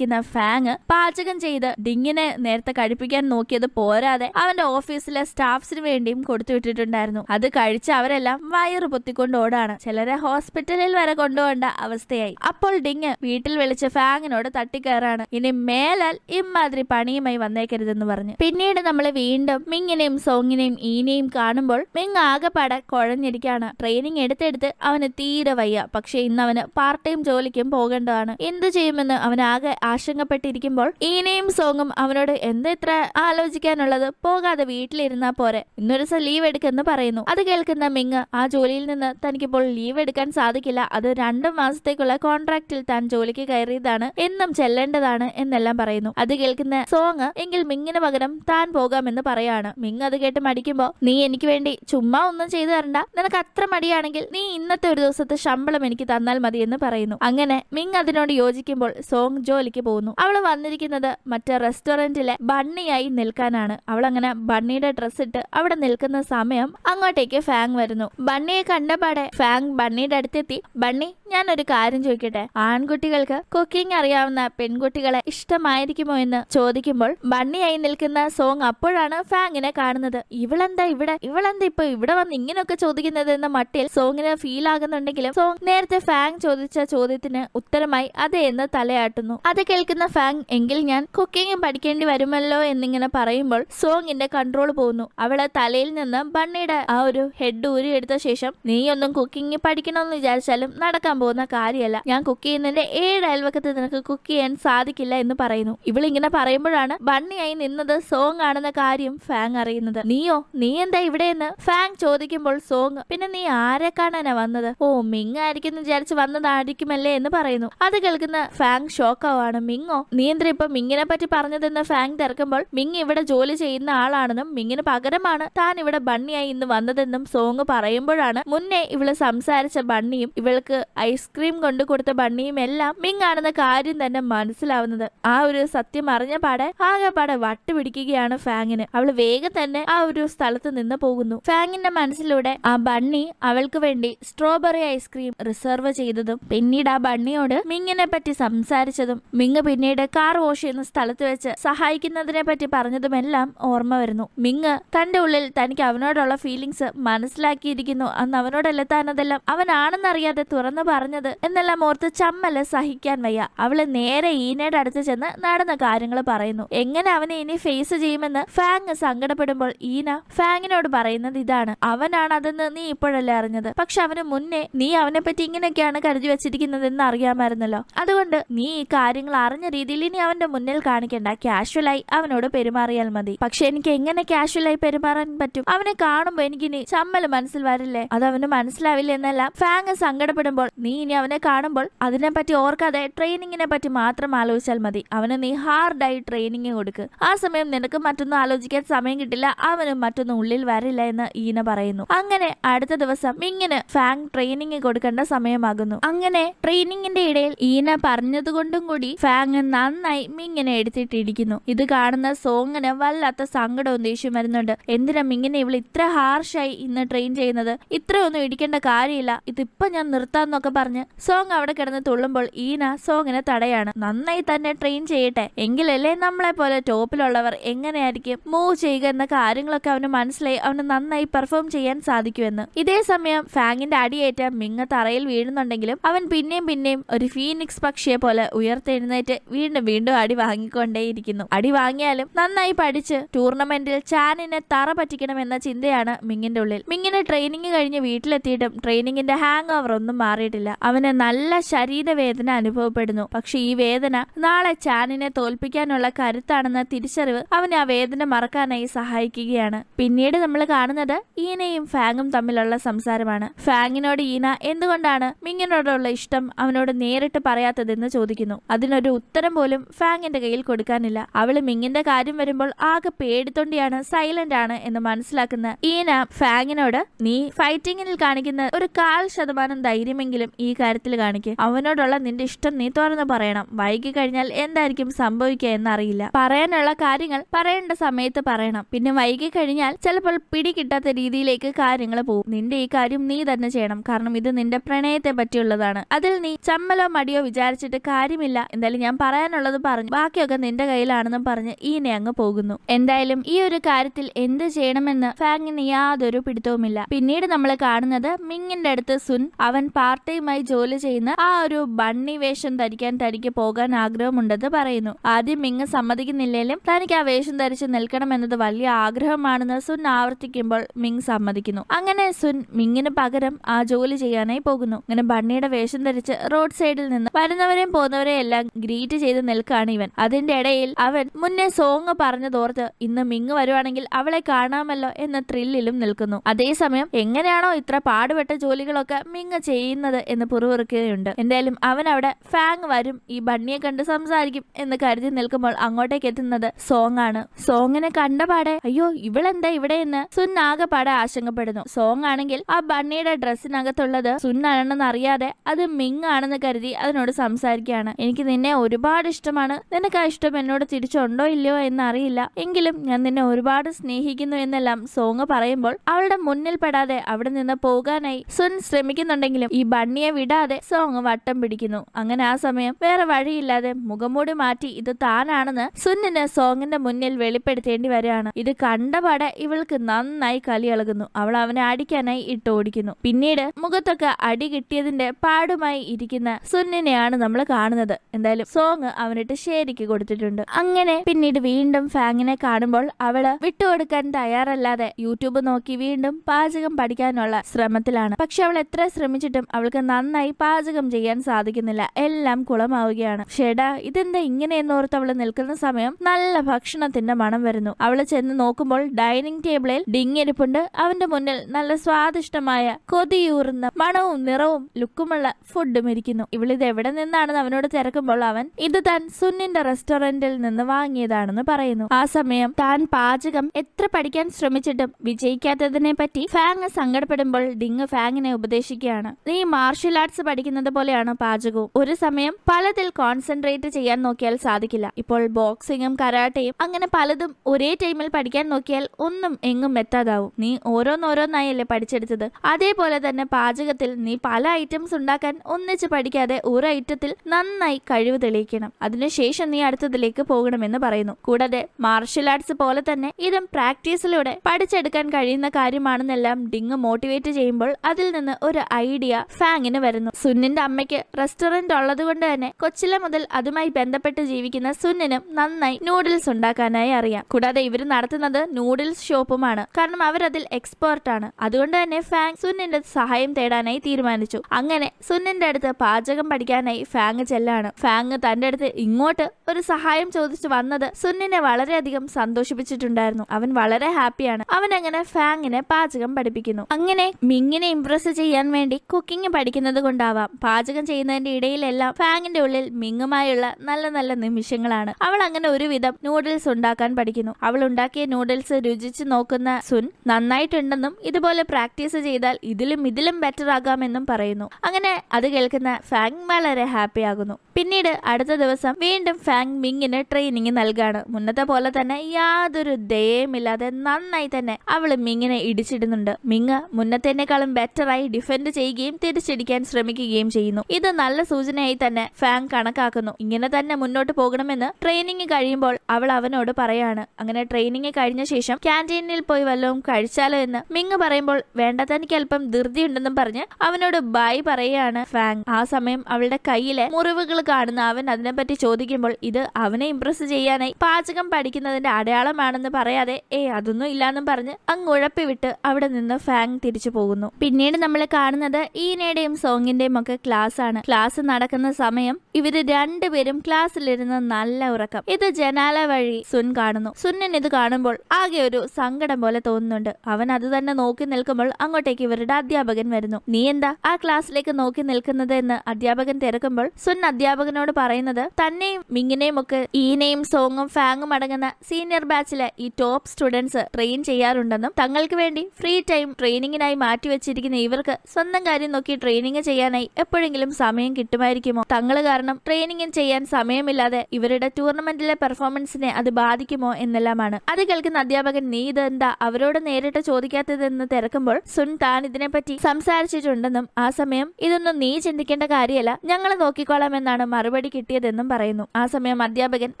S2: പുറപ്പെട്ടിരിക്കുന്ന ഫാങ് പാചകം ചെയ്ത് ഡിങ്ങിനെ നേരത്തെ കഴിപ്പിക്കാൻ നോക്കിയത് പോരാതെ അവന്റെ ഓഫീസിലെ സ്റ്റാഫ്സിന് വേണ്ടിയും കൊടുത്തു വിട്ടിട്ടുണ്ടായിരുന്നു. അത് കഴിച്ച് അവരെല്ലാം വയറ് പൊത്തിക്കൊണ്ട് ഓടാണ്. ചിലരെ ഹോസ്പിറ്റലിൽ വരെ കൊണ്ടുപോകേണ്ട അവസ്ഥയായി. അപ്പോൾ ഡിങ് വീട്ടിൽ വിളിച്ച് ഫാങ്ങിനോട് തട്ടിക്കയറാണ്. ഇനി മേലാൽ ഇമ്മാതിരി പണിയുമായി വന്നേക്കരുതെന്ന് പറഞ്ഞു. പിന്നീട് നമ്മൾ വീണ്ടും മിങ്ങിനെയും സോങ്ങിനെയും ഈനെയും കാണുമ്പോൾ മിങ് ആകെപ്പാടെ കുഴഞ്ഞിരിക്കാണ്. ട്രെയിനിങ് എടുത്തെടുത്ത് അവന് തീരെ വയ്യ. പക്ഷെ ഇന്ന് അവന് പാർട്ട് ടൈം ജോലിക്കും പോകേണ്ടതാണ്. എന്തു ചെയ്യുമെന്ന് അവനാകെ ആശങ്കപ്പെട്ടിരിക്കുമ്പോൾ ഈനയും സോങ്ങും അവനോട് എന്താ ഇത്ര ആലോചിക്കാനുള്ളത്? പോകാതെ വീട്ടിലിരുന്നാ പോരെ. ഇന്നൊരു ദിവസം ലീവ് എടുക്കെന്ന് പറയുന്നു. അത് കേൾക്കുന്ന മിങ് ആ ജോലിയിൽ നിന്ന് തനിക്കിപ്പോൾ ലീവ് എടുക്കാൻ സാധിക്കില്ല. അത് രണ്ടു മാസത്തേക്കുള്ള കോൺട്രാക്റ്റിൽ താൻ ജോലിക്ക് കയറിയതാണ്. എന്നും ചെല്ലേണ്ടതാണ് എന്നെല്ലാം പറയുന്നു. അത് കേൾക്കുന്ന സോങ് എങ്കിൽ മിങ്ങിന് പകരം താൻ പോകാമെന്ന് പറയാണ്. മിങ് അത് കേട്ട് മടിക്കുമ്പോ നീ എനിക്ക് വേണ്ടി ചുമ്മാ ഒന്നും ചെയ്തു തരണ്ട. നിനക്ക് അത്ര മടിയാണെങ്കിൽ നീ ഇന്നത്തെ ഒരു ദിവസത്തെ ശമ്പളം എനിക്ക് തന്നാൽ മതി എന്ന് പറയുന്നു. അങ്ങനെ മിങ് അതിനോട് യോജിക്കുമ്പോൾ സോങ് ജോലിക്ക് പോകുന്നു. അവൾ വന്നിരിക്കുന്നത് മറ്റേ റെസ്റ്റോറന്റിലെ ബണ്ണിയായി നിൽക്കാനാണ്. അവൾ അങ്ങനെ ബണ്ണിയുടെ ഡ്രസ് ഇട്ട് അവിടെ നിൽക്കുന്ന സമയം അങ്ങോട്ടേക്ക് ഫാങ് വരുന്നു. ബണ്ണിയെ കണ്ടപാടെ ഫാങ് ബണ്ണിയുടെ അടുത്തെത്തി. ബണ്ണി ഞാൻ ഒരു കാര്യം ചോദിക്കട്ടെ? ആൺകുട്ടികൾക്ക് കുക്കിംഗ് അറിയാവുന്ന പെൺകുട്ടികളെ ഇഷ്ടമായിരിക്കുമോ എന്ന് ചോദിക്കുമ്പോൾ ബണ്ണിയായി നിൽക്കുന്ന സോങ് അപ്പോഴാണ് ഫാങ്ങിനെ കാണുന്നത്. ഇവളെന്താ ഇവിടെ? ഇവളെന്താ ഇപ്പൊ ഇവിടെ വന്ന് ഇങ്ങനെയൊക്കെ ചോദിക്കുന്നത് എന്ന മട്ടിൽ സോങ്ങിന് ഫീൽ ആകുന്നുണ്ടെങ്കിലും സോങ് നേരത്തെ ഫാങ് ചോദിച്ച ചോദ്യത്തിന് ഉത്തരമായി അതെ എന്ന് തലയാട്ടുന്നു. അത് കേൾക്കുന്ന ഫാങ് എങ്കിൽ ഞാൻ കുക്കിംഗ് പഠിക്കേണ്ടി വരുമല്ലോ എന്നിങ്ങനെ പറയുമ്പോൾ സോങ്ങിന്റെ കൺട്രോൾ പോകുന്നു. അവളെ തലയിൽ നിന്ന് ബണ്ണിയുടെ ആ ഒരു ഹെഡ് ഊരി എടുത്ത ശേഷം നീയൊന്നും കുക്കിംഗ് പഠിക്കണമെന്ന് വിചാരിച്ചാലും നടക്കാൻ പോകുന്ന കാര്യമല്ല. ഞാൻ കുക്ക് ചെയ്യുന്നതിന്റെ ഏഴ് അയൽവക്കത്ത് നിനക്ക് കുക്ക് ചെയ്യാൻ സാധിക്കില്ല എന്ന് പറയുന്നു. ഇവളിങ്ങനെ പറയുമ്പോഴാണ് ബണ്ണിയായി നിന്നത് സോങ് ആണെന്ന കാര്യം ഫാങ് അറിയുന്നത്. നീയോ? നീ എന്താ ഇവിടെയെന്ന് ഫാങ് ചോദിക്കുമ്പോൾ സോങ് പിന്നെ നീ ആരെ കാണാനാ വന്നത്? ഓ മിങ് ആയിരിക്കും എന്ന് വിചാരിച്ച് വന്നതായിരിക്കുമല്ലേ? എന്ന് പറയുന്നു. അത് കേൾക്കുന്ന ഫാങ് ഷോക്കാവാണ്. മിങ്ങോ നീ ഇപ്പൊ മിങ്ങിനെ പറ്റി പറഞ്ഞതെന്ന് ഫാങ് തിരക്കുമ്പോൾ മിങ് ഇവിടെ ജോലി ചെയ്യുന്ന ആളാണെന്നും മിങ്ങിന് പകരമാണ് താൻ ഇവിടെ ബണ്ണിയായി ഇന്ന് വന്നതെന്നും സോങ് പറയുമ്പോഴാണ് മുന്നേ ഇവൾ സംസാരിച്ച ബണ്ണിയും ഇവൾക്ക് ഐസ്ക്രീം കൊണ്ട് കൊടുത്ത ബണ്ണിയും എല്ലാം മിങ്ങാണെന്ന കാര്യം തന്നെ മനസ്സിലാവുന്നത്. ആ ഒരു സത്യം അറിഞ്ഞ പാടെ ആകെ പാടെ വട്ടുപിടിക്കുകയാണ് ഫാങ്ങിന്. അവൾ വേഗം തന്നെ ആ ഒരു സ്ഥലത്ത് നിന്ന് പോകുന്നു. ഫാങ്ങിന്റെ മനസ്സിലൂടെ ആ ബണ്ണി അവൾക്ക് വേണ്ടി സ്ട്രോബെറി ഐസ്ക്രീം റിസർവ് ചെയ്തതും പിന്നീട് ആ ബണ്ണിയോട് മിങ്ങിനെ പറ്റി സംസാരിച്ചതും മിങ് പിന്നീട് കാർ വാഷ് ചെയ്യുന്ന സ്ഥലത്ത് വെച്ച് സഹായിക്കുന്നതിനെ പറ്റി പറഞ്ഞതുമെല്ലാം ഓർമ്മ വരുന്നു. മിങ് തന്റെ ഉള്ളിൽ തനിക്ക് അവനോടുള്ള ഫീലിങ്സ് മനസ്സിലാക്കിയിരിക്കുന്നു. അന്ന് അവനോടല്ല താൻ അവനാണെന്നറിയാതെ തുറന്നു പറഞ്ഞത്. എന്നെല്ലാം ഓർത്ത് ചമ്മല സഹിക്കാൻ വയ്യ. അവൾ നേരെ ഈനയുടെ അടുത്ത് ചെന്ന് നടന്ന കാര്യങ്ങൾ പറയുന്നു. എങ്ങനെ അവനെ ഇനി ഫേസ് ചെയ്യുമെന്ന് ഫാങ് സങ്കടപ്പെടുമ്പോൾ ഈന ഫാങ്ങിനോട് പറയുന്നത് ഇതാണ്. അവനാണ് അതെന്ന് നീ ഇപ്പോഴല്ലേ അറിഞ്ഞത്. പക്ഷെ അവന് മുന്നേ നീ അവനെ പറ്റി ഇങ്ങനെയൊക്കെയാണ് കരുതി വെച്ചിരിക്കുന്നതെന്ന് അറിയാമായിരുന്നല്ലോ. അതുകൊണ്ട് നീ ഈ കാര്യങ്ങൾ അറിഞ്ഞ രീതിയിൽ ഇനി അവന്റെ മുന്നിൽ കാണിക്കേണ്ട. കാഷ്വലായി അവനോട് പെരുമാറിയാൽ മതി. പക്ഷെ എനിക്ക് എങ്ങനെ കാഷ്വലായി പെരുമാറാൻ പറ്റും? അവനെ കാണുമ്പോ എനിക്കിനി ചമ്മൽ മനസ്സിൽ വരില്ലേ? അത് അവന് മനസ്സിലാവില്ല എന്നല്ല ഫാങ് സങ്കടപ്പെടുമ്പോൾ നീ ഇനി അവനെ കാണുമ്പോൾ അതിനെപ്പറ്റി ഓർക്കാതെ ട്രെയിനിങ്ങിനെ പറ്റി മാത്രം ആലോചിച്ചാൽ മതി. അവന് നീ ഹാർഡായി ട്രെയിനിങ് കൊടുക്ക്. ആ സമയം നിനക്ക് മറ്റൊന്നും ആലോചിക്കാൻ സമയം കിട്ടില്ല. അവനും മറ്റൊന്നും ഉള്ളിൽ വരില്ല എന്ന് ഈന പറയുന്നു. അങ്ങനെ അടുത്ത ദിവസം മിങ്ങിന് ഫാങ് ട്രെയിനിങ് കൊടുക്കേണ്ട സമയമാകുന്നു. അങ്ങനെ ട്രെയിനിങ്ങിന്റെ ഇടയിൽ ഈന പറഞ്ഞതുകൊണ്ടും കൂടി ഫാങ് നന്നായി മിങ്ങിനെ എടുത്തിട്ടിരിക്കുന്നു. ഇത് കാണുന്ന സോങ്ങിന് വല്ലാത്ത സങ്കടവും ദേഷ്യം വരുന്നുണ്ട്. എന്തിനാ മിങ്ങിനെ ഇവൾ ഇത്ര ഹാർഷായി ഇന്ന് ട്രെയിൻ ചെയ്യുന്നത്? ഇത്രയൊന്നും ഇടിക്കേണ്ട കാര്യമില്ല. ഇതിപ്പോ ഞാൻ നിർത്താന്നൊക്കെ പറഞ്ഞ് സോങ് അവിടെ കിടന്ന് തുള്ളുമ്പോൾ ഈന സോങ്ങിനെ തടയാണ്. നന്നായി തന്നെ ട്രെയിൻ ചെയ്യട്ടെ. എങ്കിലല്ലേ നമ്മളെ പോലെ ടോപ്പിലുള്ളവർ എങ്ങനെയായിരിക്കും മൂവ് ചെയ്യുക എന്ന കാര്യങ്ങളൊക്കെ അവന് മനസ്സിലായി അവന് നന്നായി പെർഫോം ചെയ്യാൻ സാധിക്കുമെന്ന്. ഇതേ സമയം ഫാങ്ങിന്റെ അടിയേറ്റ മിങ്ങ തറയിൽ വീഴുന്നുണ്ടെങ്കിലും അവൻ പിന്നെയും പിന്നെയും ഒരു ഫീനിക്സ് പക്ഷിയെ പോലെ ഉയർത്തെഴുന്നേറ്റ് വീണ്ടും വീണ്ടും അടി വാങ്ങിക്കൊണ്ടേയിരിക്കുന്നു. അടി വാങ്ങിയാലും നന്നായി പഠിച്ച് ടൂർണമെന്റിൽ ചാനിനെ തറ പറ്റിക്കണമെന്ന ചിന്തയാണ് മിങ്ങിന്റെ ഉള്ളിൽ. മിങ്ങിന്റെ ട്രെയിനിങ് കഴിഞ്ഞ് വീട്ടിലെത്തിയിട്ടും ട്രെയിനിങ്ങിന്റെ ഹാങ് ഓവർ ഒന്നും മാറിയിട്ടില്ല. അവന് നല്ല ശരീരവേദന അനുഭവപ്പെടുന്നു. പക്ഷെ ഈ വേദന നാളെ ചാനിനെ തോൽപ്പിക്കാനുള്ള കരുത്താണെന്ന തിരിച്ചറിവ് അവനെ ആ വേദന മറക്കാനായി സഹായിക്കുകയാണ്. പിന്നീട് നമ്മൾ കാണുന്നത് ഈനയും ഫാങ്ങും തമ്മിലുള്ള സംസാരമാണ്. ഫാങ്ങിനോട് ഈന എന്തുകൊണ്ടാണ് മിങ്ങിനോടുള്ള ഇഷ്ടം അവനോട് നേരിട്ട് പറയാത്തതെന്ന് ചോദിക്കുന്നു. അതിനൊരു ഉത്തരം പോലും ഫാങ്ങിന്റെ കയ്യിൽ കൊടുക്കാനില്ല. അവൾ മിങ്ങിന്റെ കാര്യം വരുമ്പോൾ ആകെ പേടിത്തൊണ്ടിയാണ് സൈലന്റ് ആണ് എന്ന് മനസ്സിലാക്കുന്ന ഈന ഫാങ്ങിനോട് നീ ഫൈറ്റിങ്ങിൽ കാണിക്കുന്ന ഒരു കാൽ ശതമാനം ധൈര്യമെങ്കിലും ഈ കാര്യത്തിൽ കാണിക്കും. അവനോടുള്ള നിന്റെ ഇഷ്ടം നീ തുറന്നു പറയണം. വൈകി കഴിഞ്ഞാൽ എന്തായിരിക്കും സംഭവിക്കുക എന്നറിയില്ല. പറയാനുള്ള കാര്യങ്ങൾ പറയേണ്ട സമയത്ത് പറയണം. പിന്നെ വൈകി കഴിഞ്ഞാൽ ചിലപ്പോൾ പിടി കിട്ടാത്ത രീതിയിലേക്ക് കാര്യങ്ങൾ പോകും. നിന്റെ ഈ കാര്യം നീ തന്നെ ചെയ്യണം. കാരണം ഇത് നിന്റെ പ്രണയത്തെ പറ്റിയുള്ളതാണ്. അതിൽ നീ ചമ്മലോ മടിയോ വിചാരിച്ചിട്ട് കാര്യമില്ല. എന്തായാലും ഞാൻ പറയാനുള്ളത് പറഞ്ഞു. ബാക്കിയൊക്കെ നിന്റെ കയ്യിലാണെന്നും പറഞ്ഞ് ഈനെ അങ്ങ് പോകുന്നു. എന്തായാലും ഈ ഒരു കാര്യത്തിൽ എന്ത് ചെയ്യണമെന്ന് ഫാങ്ങിന് യാതൊരു പിടുത്തവുമില്ല. പിന്നീട് നമ്മൾ കാണുന്നത് മിങ്ങിന്റെ അടുത്ത് സുൻ അവൻ പാർട്ട് ടൈം പാർട്ടിയുമായി ജോലി ചെയ്യുന്ന ആ ഒരു ബണ്ണി വേഷം ധരിക്കാൻ തനിക്ക് പോകാൻ ആഗ്രഹമുണ്ടെന്ന് പറയുന്നു. ആദ്യം മിങ് സമ്മതിക്കുന്നില്ലെങ്കിലും തനിക്ക് ആ വേഷം ധരിച്ച് നിൽക്കണമെന്നത് വലിയ ആഗ്രഹമാണെന്ന് സുൻ ആവർത്തിക്കുമ്പോൾ മിങ് സമ്മതിക്കുന്നു. അങ്ങനെ സുൻ മിങ്ങിന് പകരം ആ ജോലി ചെയ്യാനായി പോകുന്നു. അങ്ങനെ ബണ്ണിയുടെ വേഷം ധരിച്ച് റോഡ് സൈഡിൽ നിന്ന് വരുന്നവരെയും പോകുന്നവരെയും എല്ലാം ഗ്രീറ്റ് ചെയ്ത് നിൽക്കുകയാണ് ഇവൻ. അതിന്റെ ഇടയിൽ അവൻ മുന്നേ സോങ് പറഞ്ഞതോർത്ത് ഇന്ന് മിങ് വരുവാണെങ്കിൽ അവളെ കാണാമല്ലോ എന്ന ത്രില്ലിലും നിൽക്കുന്നു. അതേസമയം എങ്ങനെയാണോ ഇത്ര പാടുപെട്ട ജോലികളൊക്കെ മിങ് ചെയ്യുന്നത് എന്ന് പുറവുറക്കുകയുണ്ട്. എന്തായാലും അവൻ അവിടെ ഫാങ് വരും ഈ ബണ്ണിയെ കണ്ട് സംസാരിക്കും എന്ന് കരുതി നിൽക്കുമ്പോൾ അങ്ങോട്ടേക്ക് എത്തുന്നത് സോങ് ആണ് സോങ്ങിനെ കണ്ടപാടെ അയ്യോ ഇവളെന്താ ഇവിടെ എന്ന്? സുൻ ആകെപ്പാടെ ആശങ്കപ്പെടുന്നു. സോങ് ആണെങ്കിൽ ആ ബണ്ണിയുടെ ഡ്രസ്സിനകത്തുള്ളത് സുന്നാണെന്ന് അറിയാതെ അത് മിങ് ആണെന്ന് കരുതി അതിനോട് സംസാരിക്കുകയാണ്. എനിക്ക് നിന്നെ ഒരുപാട് ഇഷ്ടമാണ്. നിനക്ക് ആ ഇഷ്ടം എന്നോട് തിരിച്ചുണ്ടോ ഇല്ലയോ എന്ന് അറിയില്ല എങ്കിലും ഞാൻ നിന്നെ ഒരുപാട് സ്നേഹിക്കുന്നു എന്നെല്ലാം സോങ് പറയുമ്പോൾ അവളുടെ മുന്നിൽ പെടാതെ അവിടെ നിന്ന് പോകാനായി സുൻ ശ്രമിക്കുന്നുണ്ടെങ്കിലും ഈ ബണ്ണിയെ വിടാതെ സോങ് വട്ടം പിടിക്കുന്നു. അങ്ങനെ ആ സമയം വേറെ വഴിയില്ലാതെ മുഖംമൂടി മാറ്റി ഇത് താനാണെന്ന് സുന്നിന് സോങ്ങിന്റെ മുന്നിൽ വെളിപ്പെടുത്തേണ്ടി വരികയാണ്. ഇത് കണ്ടപാടെ ഇവൾക്ക് നന്നായി കലി ഇളകുന്നു അവൾ അവനെ അടിക്കാനായി ഇട്ടോടിക്കുന്നു പിന്നീട് മുഖത്തൊക്കെ അടി കിട്ടിയതിന്റെ പാടുമായി ഇരിക്കുന്ന സുന്നിനെയാണ് നമ്മൾ കാണുന്നത്. എന്തായാലും സോങ് അവനിട്ട് ശരിക്ക് കൊടുത്തിട്ടുണ്ട്. അങ്ങനെ പിന്നീട് വീണ്ടും ഫാങ്ങിനെ കാണുമ്പോൾ അവൾ വിട്ടുകൊടുക്കാൻ തയ്യാറല്ലാതെ യൂട്യൂബ് നോക്കി വീണ്ടും പാചകം പഠിക്കാനുള്ള ശ്രമത്തിലാണ്. പക്ഷെ അവൾ എത്ര ശ്രമിച്ചിട്ടും അവൾക്ക് നന്നായി പാചകം ചെയ്യാൻ സാധിക്കുന്നില്ല. എല്ലാം കുളമാവുകയാണ്. ഷെഡ ഇതെന്താ ഇങ്ങനെയെന്നോർത്ത് അവൾ നിൽക്കുന്ന സമയം നല്ല ഭക്ഷണത്തിന്റെ മണം വരുന്നു. അവൾ ചെന്ന് നോക്കുമ്പോൾ ഡൈനിങ് ടേബിളിൽ ഡിങ്ങിരിപ്പുണ്ട്. അവന്റെ മുന്നിൽ നല്ല സ്വാദിഷ്ടമായ കൊതിയൂറുന്ന മണവും നിറവും ലുക്കുമുള്ള ഫുഡും ഇരിക്കുന്നു. ഇവളിത് എവിടെ നിന്നാണെന്ന് അവനോട് തിരക്കുമ്പോൾ അവൻ ഇത് താൻ സുന്നിന്റെ റെസ്റ്റോറന്റിൽ നിന്ന് വാങ്ങിയതാണെന്ന് പറയുന്നു. ആ സമയം താൻ പാചകം എത്ര പഠിക്കാൻ ശ്രമിച്ചിട്ടും വിജയിക്കാത്തതിനെ പറ്റി ഫാങ് സങ്കടപ്പെടുമ്പോൾ ഡിങ് ഫാങ്ങിനെ ഉപദേശിക്കുകയാണ്. നീ മാർഷ്യൽ ആർട്സ് പഠിക്കുന്നത് പോലെയാണ് പാചകവും. ഒരു സമയം പലതിൽ കോൺസെൻട്രേറ്റ് ചെയ്യാൻ നോക്കിയാൽ സാധിക്കില്ല. ഇപ്പോൾ ബോക്സിങ്ങും കരാട്ടയും അങ്ങനെ പലതും ഒരേ ടൈമിൽ പഠിക്കാൻ നോക്കിയാൽ ഒന്നും എങ്ങും എത്താതാവും. നീ ഓരോന്നോരോന്നായല്ലേ പഠിച്ചെടുത്തത്. അതേപോലെ തന്നെ പാചകത്തിൽ നീ പല ഐറ്റംസ് ഉണ്ടാക്കാൻ ഒന്നിച്ച് പഠിക്കാതെ ഒരു ഐറ്റത്തിൽ നന്നായി കഴിവ് തെളിയിക്കണം. അതിനുശേഷം നീ അടുത്തതിലേക്ക് പോകണമെന്ന് പറയുന്നു. കൂടാതെ മാർഷ്യൽ ആർട്സ് പോലെ തന്നെ ഇതും പ്രാക്ടീസിലൂടെ പഠിച്ചെടുക്കാൻ കഴിയുന്ന കാര്യമാണെന്നെല്ലാം ഡിങ് മോട്ടിവേറ്റ് ചെയ്യുമ്പോൾ അതിൽ നിന്ന് ഒരു ഐഡിയ ഫാങ്ങിന് വരുന്നു. സുന്നിന്റെ അമ്മയ്ക്ക് റെസ്റ്റോറന്റ് ഉള്ളത് കൊണ്ട് തന്നെ കൊച്ചിലെ മുതൽ അതുമായി ബന്ധപ്പെട്ട് ജീവിക്കുന്ന സുന്നിനും നന്നായി നൂഡിൽസ് ഉണ്ടാക്കാനായി അറിയാം. കൂടാതെ ഇവർ നടത്തുന്നത് നൂഡിൽസ് ഷോപ്പുമാണ് കാരണം അവരതിൽ എക്സ്പേർട്ട് ആണ്. അതുകൊണ്ട് തന്നെ ഫാങ് സുന്നിന്റെ സഹായം തേടാനായി തീരുമാനിച്ചു. അങ്ങനെ സുന്നിന്റെ അടുത്ത് പാചകം പഠിക്കാനായി ഫാങ് ചെല്ലാണ്. ഫാങ് തന്റെ അടുത്ത് ഇങ്ങോട്ട് ഒരു സഹായം ചോദിച്ചു വന്നത് സുന്നിനെ വളരെയധികം സന്തോഷിപ്പിച്ചിട്ടുണ്ടായിരുന്നു. അവൻ വളരെ ഹാപ്പിയാണ്. അവൻ അങ്ങനെ ഫാങ്ങിനെ പാചകം പഠിപ്പിക്കുന്നു. അങ്ങനെ മിങ്ങിനെ ഇംപ്രസ് ചെയ്യാൻ വേണ്ടി കുക്കിംഗ് പഠിക്കുന്നത് കൊണ്ടാവാം. പാചകം ചെയ്യുന്നതിന്റെ ഇടയിലെല്ലാം ഫാങ്ങിന്റെ ഉള്ളിൽ മിങ്ങുമായുള്ള നല്ല നല്ല നിമിഷങ്ങളാണ്. അവൾ അങ്ങനെ ഒരുവിധം നൂഡിൽസ് ഉണ്ടാക്കാൻ പഠിക്കുന്നു. അവൾ ഉണ്ടാക്കിയ നൂഡിൽസ് രുചിച്ച് നോക്കുന്ന സുൻ നന്നായിട്ടുണ്ടെന്നും ഇതുപോലെ പ്രാക്ടീസ് ചെയ്താൽ ഇതിലും ഇതിലും ബെറ്റർ ആകാമെന്നും പറയുന്നു. അങ്ങനെ അത് കേൾക്കുന്ന ഫാങ് വളരെ ഹാപ്പി ആകുന്നു. പിന്നീട് അടുത്ത ദിവസം വീണ്ടും ഫാങ് മിങ്ങിന് ട്രെയിനിങ് നൽകാണ്. മുന്നത്തെ പോലെ തന്നെ യാതൊരു ദയമില്ലാതെ നന്നായി തന്നെ അവൾ മിങ്ങിനെ ഇടിച്ചിടുന്നുണ്ട്. മിങ് മുന്നത്തേനേക്കാളും ബെറ്ററായി ഡിഫെൻഡ് ചെയ്യുകയും തിരിച്ചടിക്കാൻ ശ്രമിക്കുകയും ചെയ്യുന്നു. ഇത് നല്ല സൂചനയായി തന്നെ ഫാങ് കണക്കാക്കുന്നു. ഇങ്ങനെ തന്നെ മുന്നോട്ട് പോകണമെന്ന് ട്രെയിനിങ് കഴിയുമ്പോൾ അവൾ അവനോട് പറയാണ്. അങ്ങനെ ട്രെയിനിങ് കഴിഞ്ഞ ശേഷം ക്യാന്റീനിൽ പോയി വല്ലതും കഴിച്ചാലോ എന്ന് മിങ് പറയുമ്പോൾ വേണ്ട തനിക്ക് അല്പം ധൃതിയുണ്ടെന്നും പറഞ്ഞ് അവനോട് ബൈ പറയുകയാണ് ഫാങ്. ആ സമയം അവളുടെ കയ്യിലെ മുറിവുകൾ കാണുന്ന അവൻ അതിനെപ്പറ്റി ചോദിക്കുമ്പോൾ ഇത് അവനെ ഇംപ്രസ് ചെയ്യാനായി പാചകം പഠിക്കുന്നതിന്റെ അടയാളമാണെന്ന് പറയാതെ ഏ അതൊന്നും ഇല്ലാന്നും പറഞ്ഞ് അങ്ങ് ഉഴപ്പിവിട്ട് അവിടെ നിന്ന് ഫാങ് തിരിച്ചു പോകുന്നു. പിന്നീട് നമ്മൾ കാണുന്നത് ഈനയുടെയും സോങ്ങിന്റെയും ഒക്കെ ക്ലാസ് ആണ് ക്ലാസ് നടക്കുന്ന സമയം ഇവർ രണ്ടുപേരും ക്ലാസ്സിലിരുന്ന് നല്ല ഉറക്കം. ഇത് ജനാല വഴി സുൻ കാണുന്നു. സുന്നിന് ഇത് കാണുമ്പോൾ ആകെ ഒരു സങ്കടം പോലെ തോന്നുന്നുണ്ട്. അവൻ അത് തന്നെ നോക്കി നിൽക്കുമ്പോൾ അങ്ങോട്ടേക്ക് ഇവരുടെ അധ്യാപകൻ വരുന്നു. നീ എന്താ ആ ക്ലാസ്സിലേക്ക് നോക്കി നിൽക്കുന്നത് എന്ന്? അധ്യാപകൻ തിരക്കുമ്പോൾ സുൻ അധ്യാപകനോട് പറയുന്നത് തന്നെയും മിങ്ങിനെയും ഒക്കെ ഈനെയും സോങ്ങും ഫാങ്ങും അടങ്ങുന്ന സീനിയർ ബാച്ചിലെ ഈ ടോപ്പ് സ്റ്റുഡൻസ് ട്രെയിൻ ചെയ്യാറുണ്ടെന്നും തങ്ങൾക്ക് വേണ്ടി ഫ്രീ ടൈം ട്രെയിനിങ്ങിനായി മാറ്റിവെച്ചിരിക്കുന്ന ഇവർക്ക് സ്വന്തം കാര്യം നോക്കി ട്രെയിനിങ് ചെയ്യാനായി എപ്പോഴെങ്കിലും സമയം കിട്ടുമായിരിക്കുമോ? തങ്ങൾ കാരണം ട്രെയിനിങ് ചെയ്യാൻ സമയമില്ലാതെ ഇവരുടെ ടൂർണമെന്റിലെ പെർഫോമൻസിനെ അത് ബാധിക്കുമോ എന്നെല്ലാമാണ്. അത് കേൾക്കുന്ന അധ്യാപകൻ നീ ഇതെന്താ അവരോട് നേരിട്ട് ചോദിക്കാത്തതെന്ന് തിരക്കുമ്പോൾ സുൻ താൻ ഇതിനെപ്പറ്റി സംസാരിച്ചിട്ടുണ്ടെന്നും ആ സമയം ഇതൊന്നും നീ ചിന്തിക്കേണ്ട കാര്യമല്ല. ഞങ്ങൾ നോക്കിക്കോളാം എന്നാണ് മറുപടി കിട്ടിയതെന്നും പറയുന്നു. ആ സമയം അധ്യാപകൻ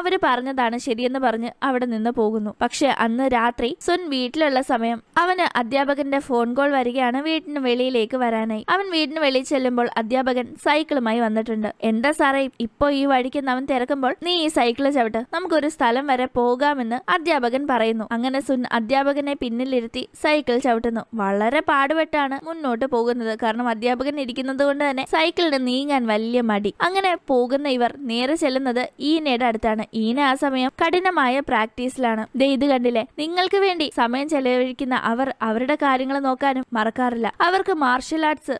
S2: അവർ പറഞ്ഞതാണ് ശരിയെന്ന് പറഞ്ഞ് അവിടെ നിന്ന് പോകുന്നു. പക്ഷെ അന്ന് രാത്രി സുൻ വീട്ടിലുള്ള സമയം അവന് അധ്യാപകന്റെ ഫോൺ കോൾ വരികയാണ് വീട്ടിന് വെളിയിലേക്ക് വരാനായി. അവൻ വീടിന് വെളിയിൽ ചെല്ലുമ്പോൾ അധ്യാപകൻ സൈക്കിളുമായി വന്നിട്ടുണ്ട്. എന്താ സാറേ ഇപ്പോ ഈ വഴിക്ക് അവൻ തിരക്കുമ്പോൾ നീ ഈ സൈക്കിൾ ചവിട്ട്. നമുക്കൊരു സ്ഥലം വരെ പോകാമെന്ന് അധ്യാപകൻ പറയുന്നു. അങ്ങനെ സുൻ അധ്യാപകനെ പിന്നിലിരുത്തി സൈക്കിൾ ചവിട്ടുന്നു. വളരെ പാടുപെട്ടാണ് മുന്നോട്ട് പോകുന്നത്. കാരണം അധ്യാപകൻ ഇരിക്കുന്നത് കൊണ്ട് തന്നെ സൈക്കിളിന് നീങ്ങാൻ വലിയ മടി. അങ്ങനെ പോകുന്ന ഇവർ നേരെ ചെല്ലുന്നത് ഈനയുടെ അടുത്താണ്. ഈന ആ സമയം കഠിനമായ പ്രാക്ടീസിലാണ്. ദേ ഇത് കണ്ടില്ലേ? നിങ്ങൾക്ക് വേണ്ടി സമയം ചെലവഴിക്കുന്ന അവർ അവരുടെ കാര്യങ്ങൾ നോക്കാനും മറക്കാറില്ല. അവർക്ക് മാർഷൽ ആർട്സ്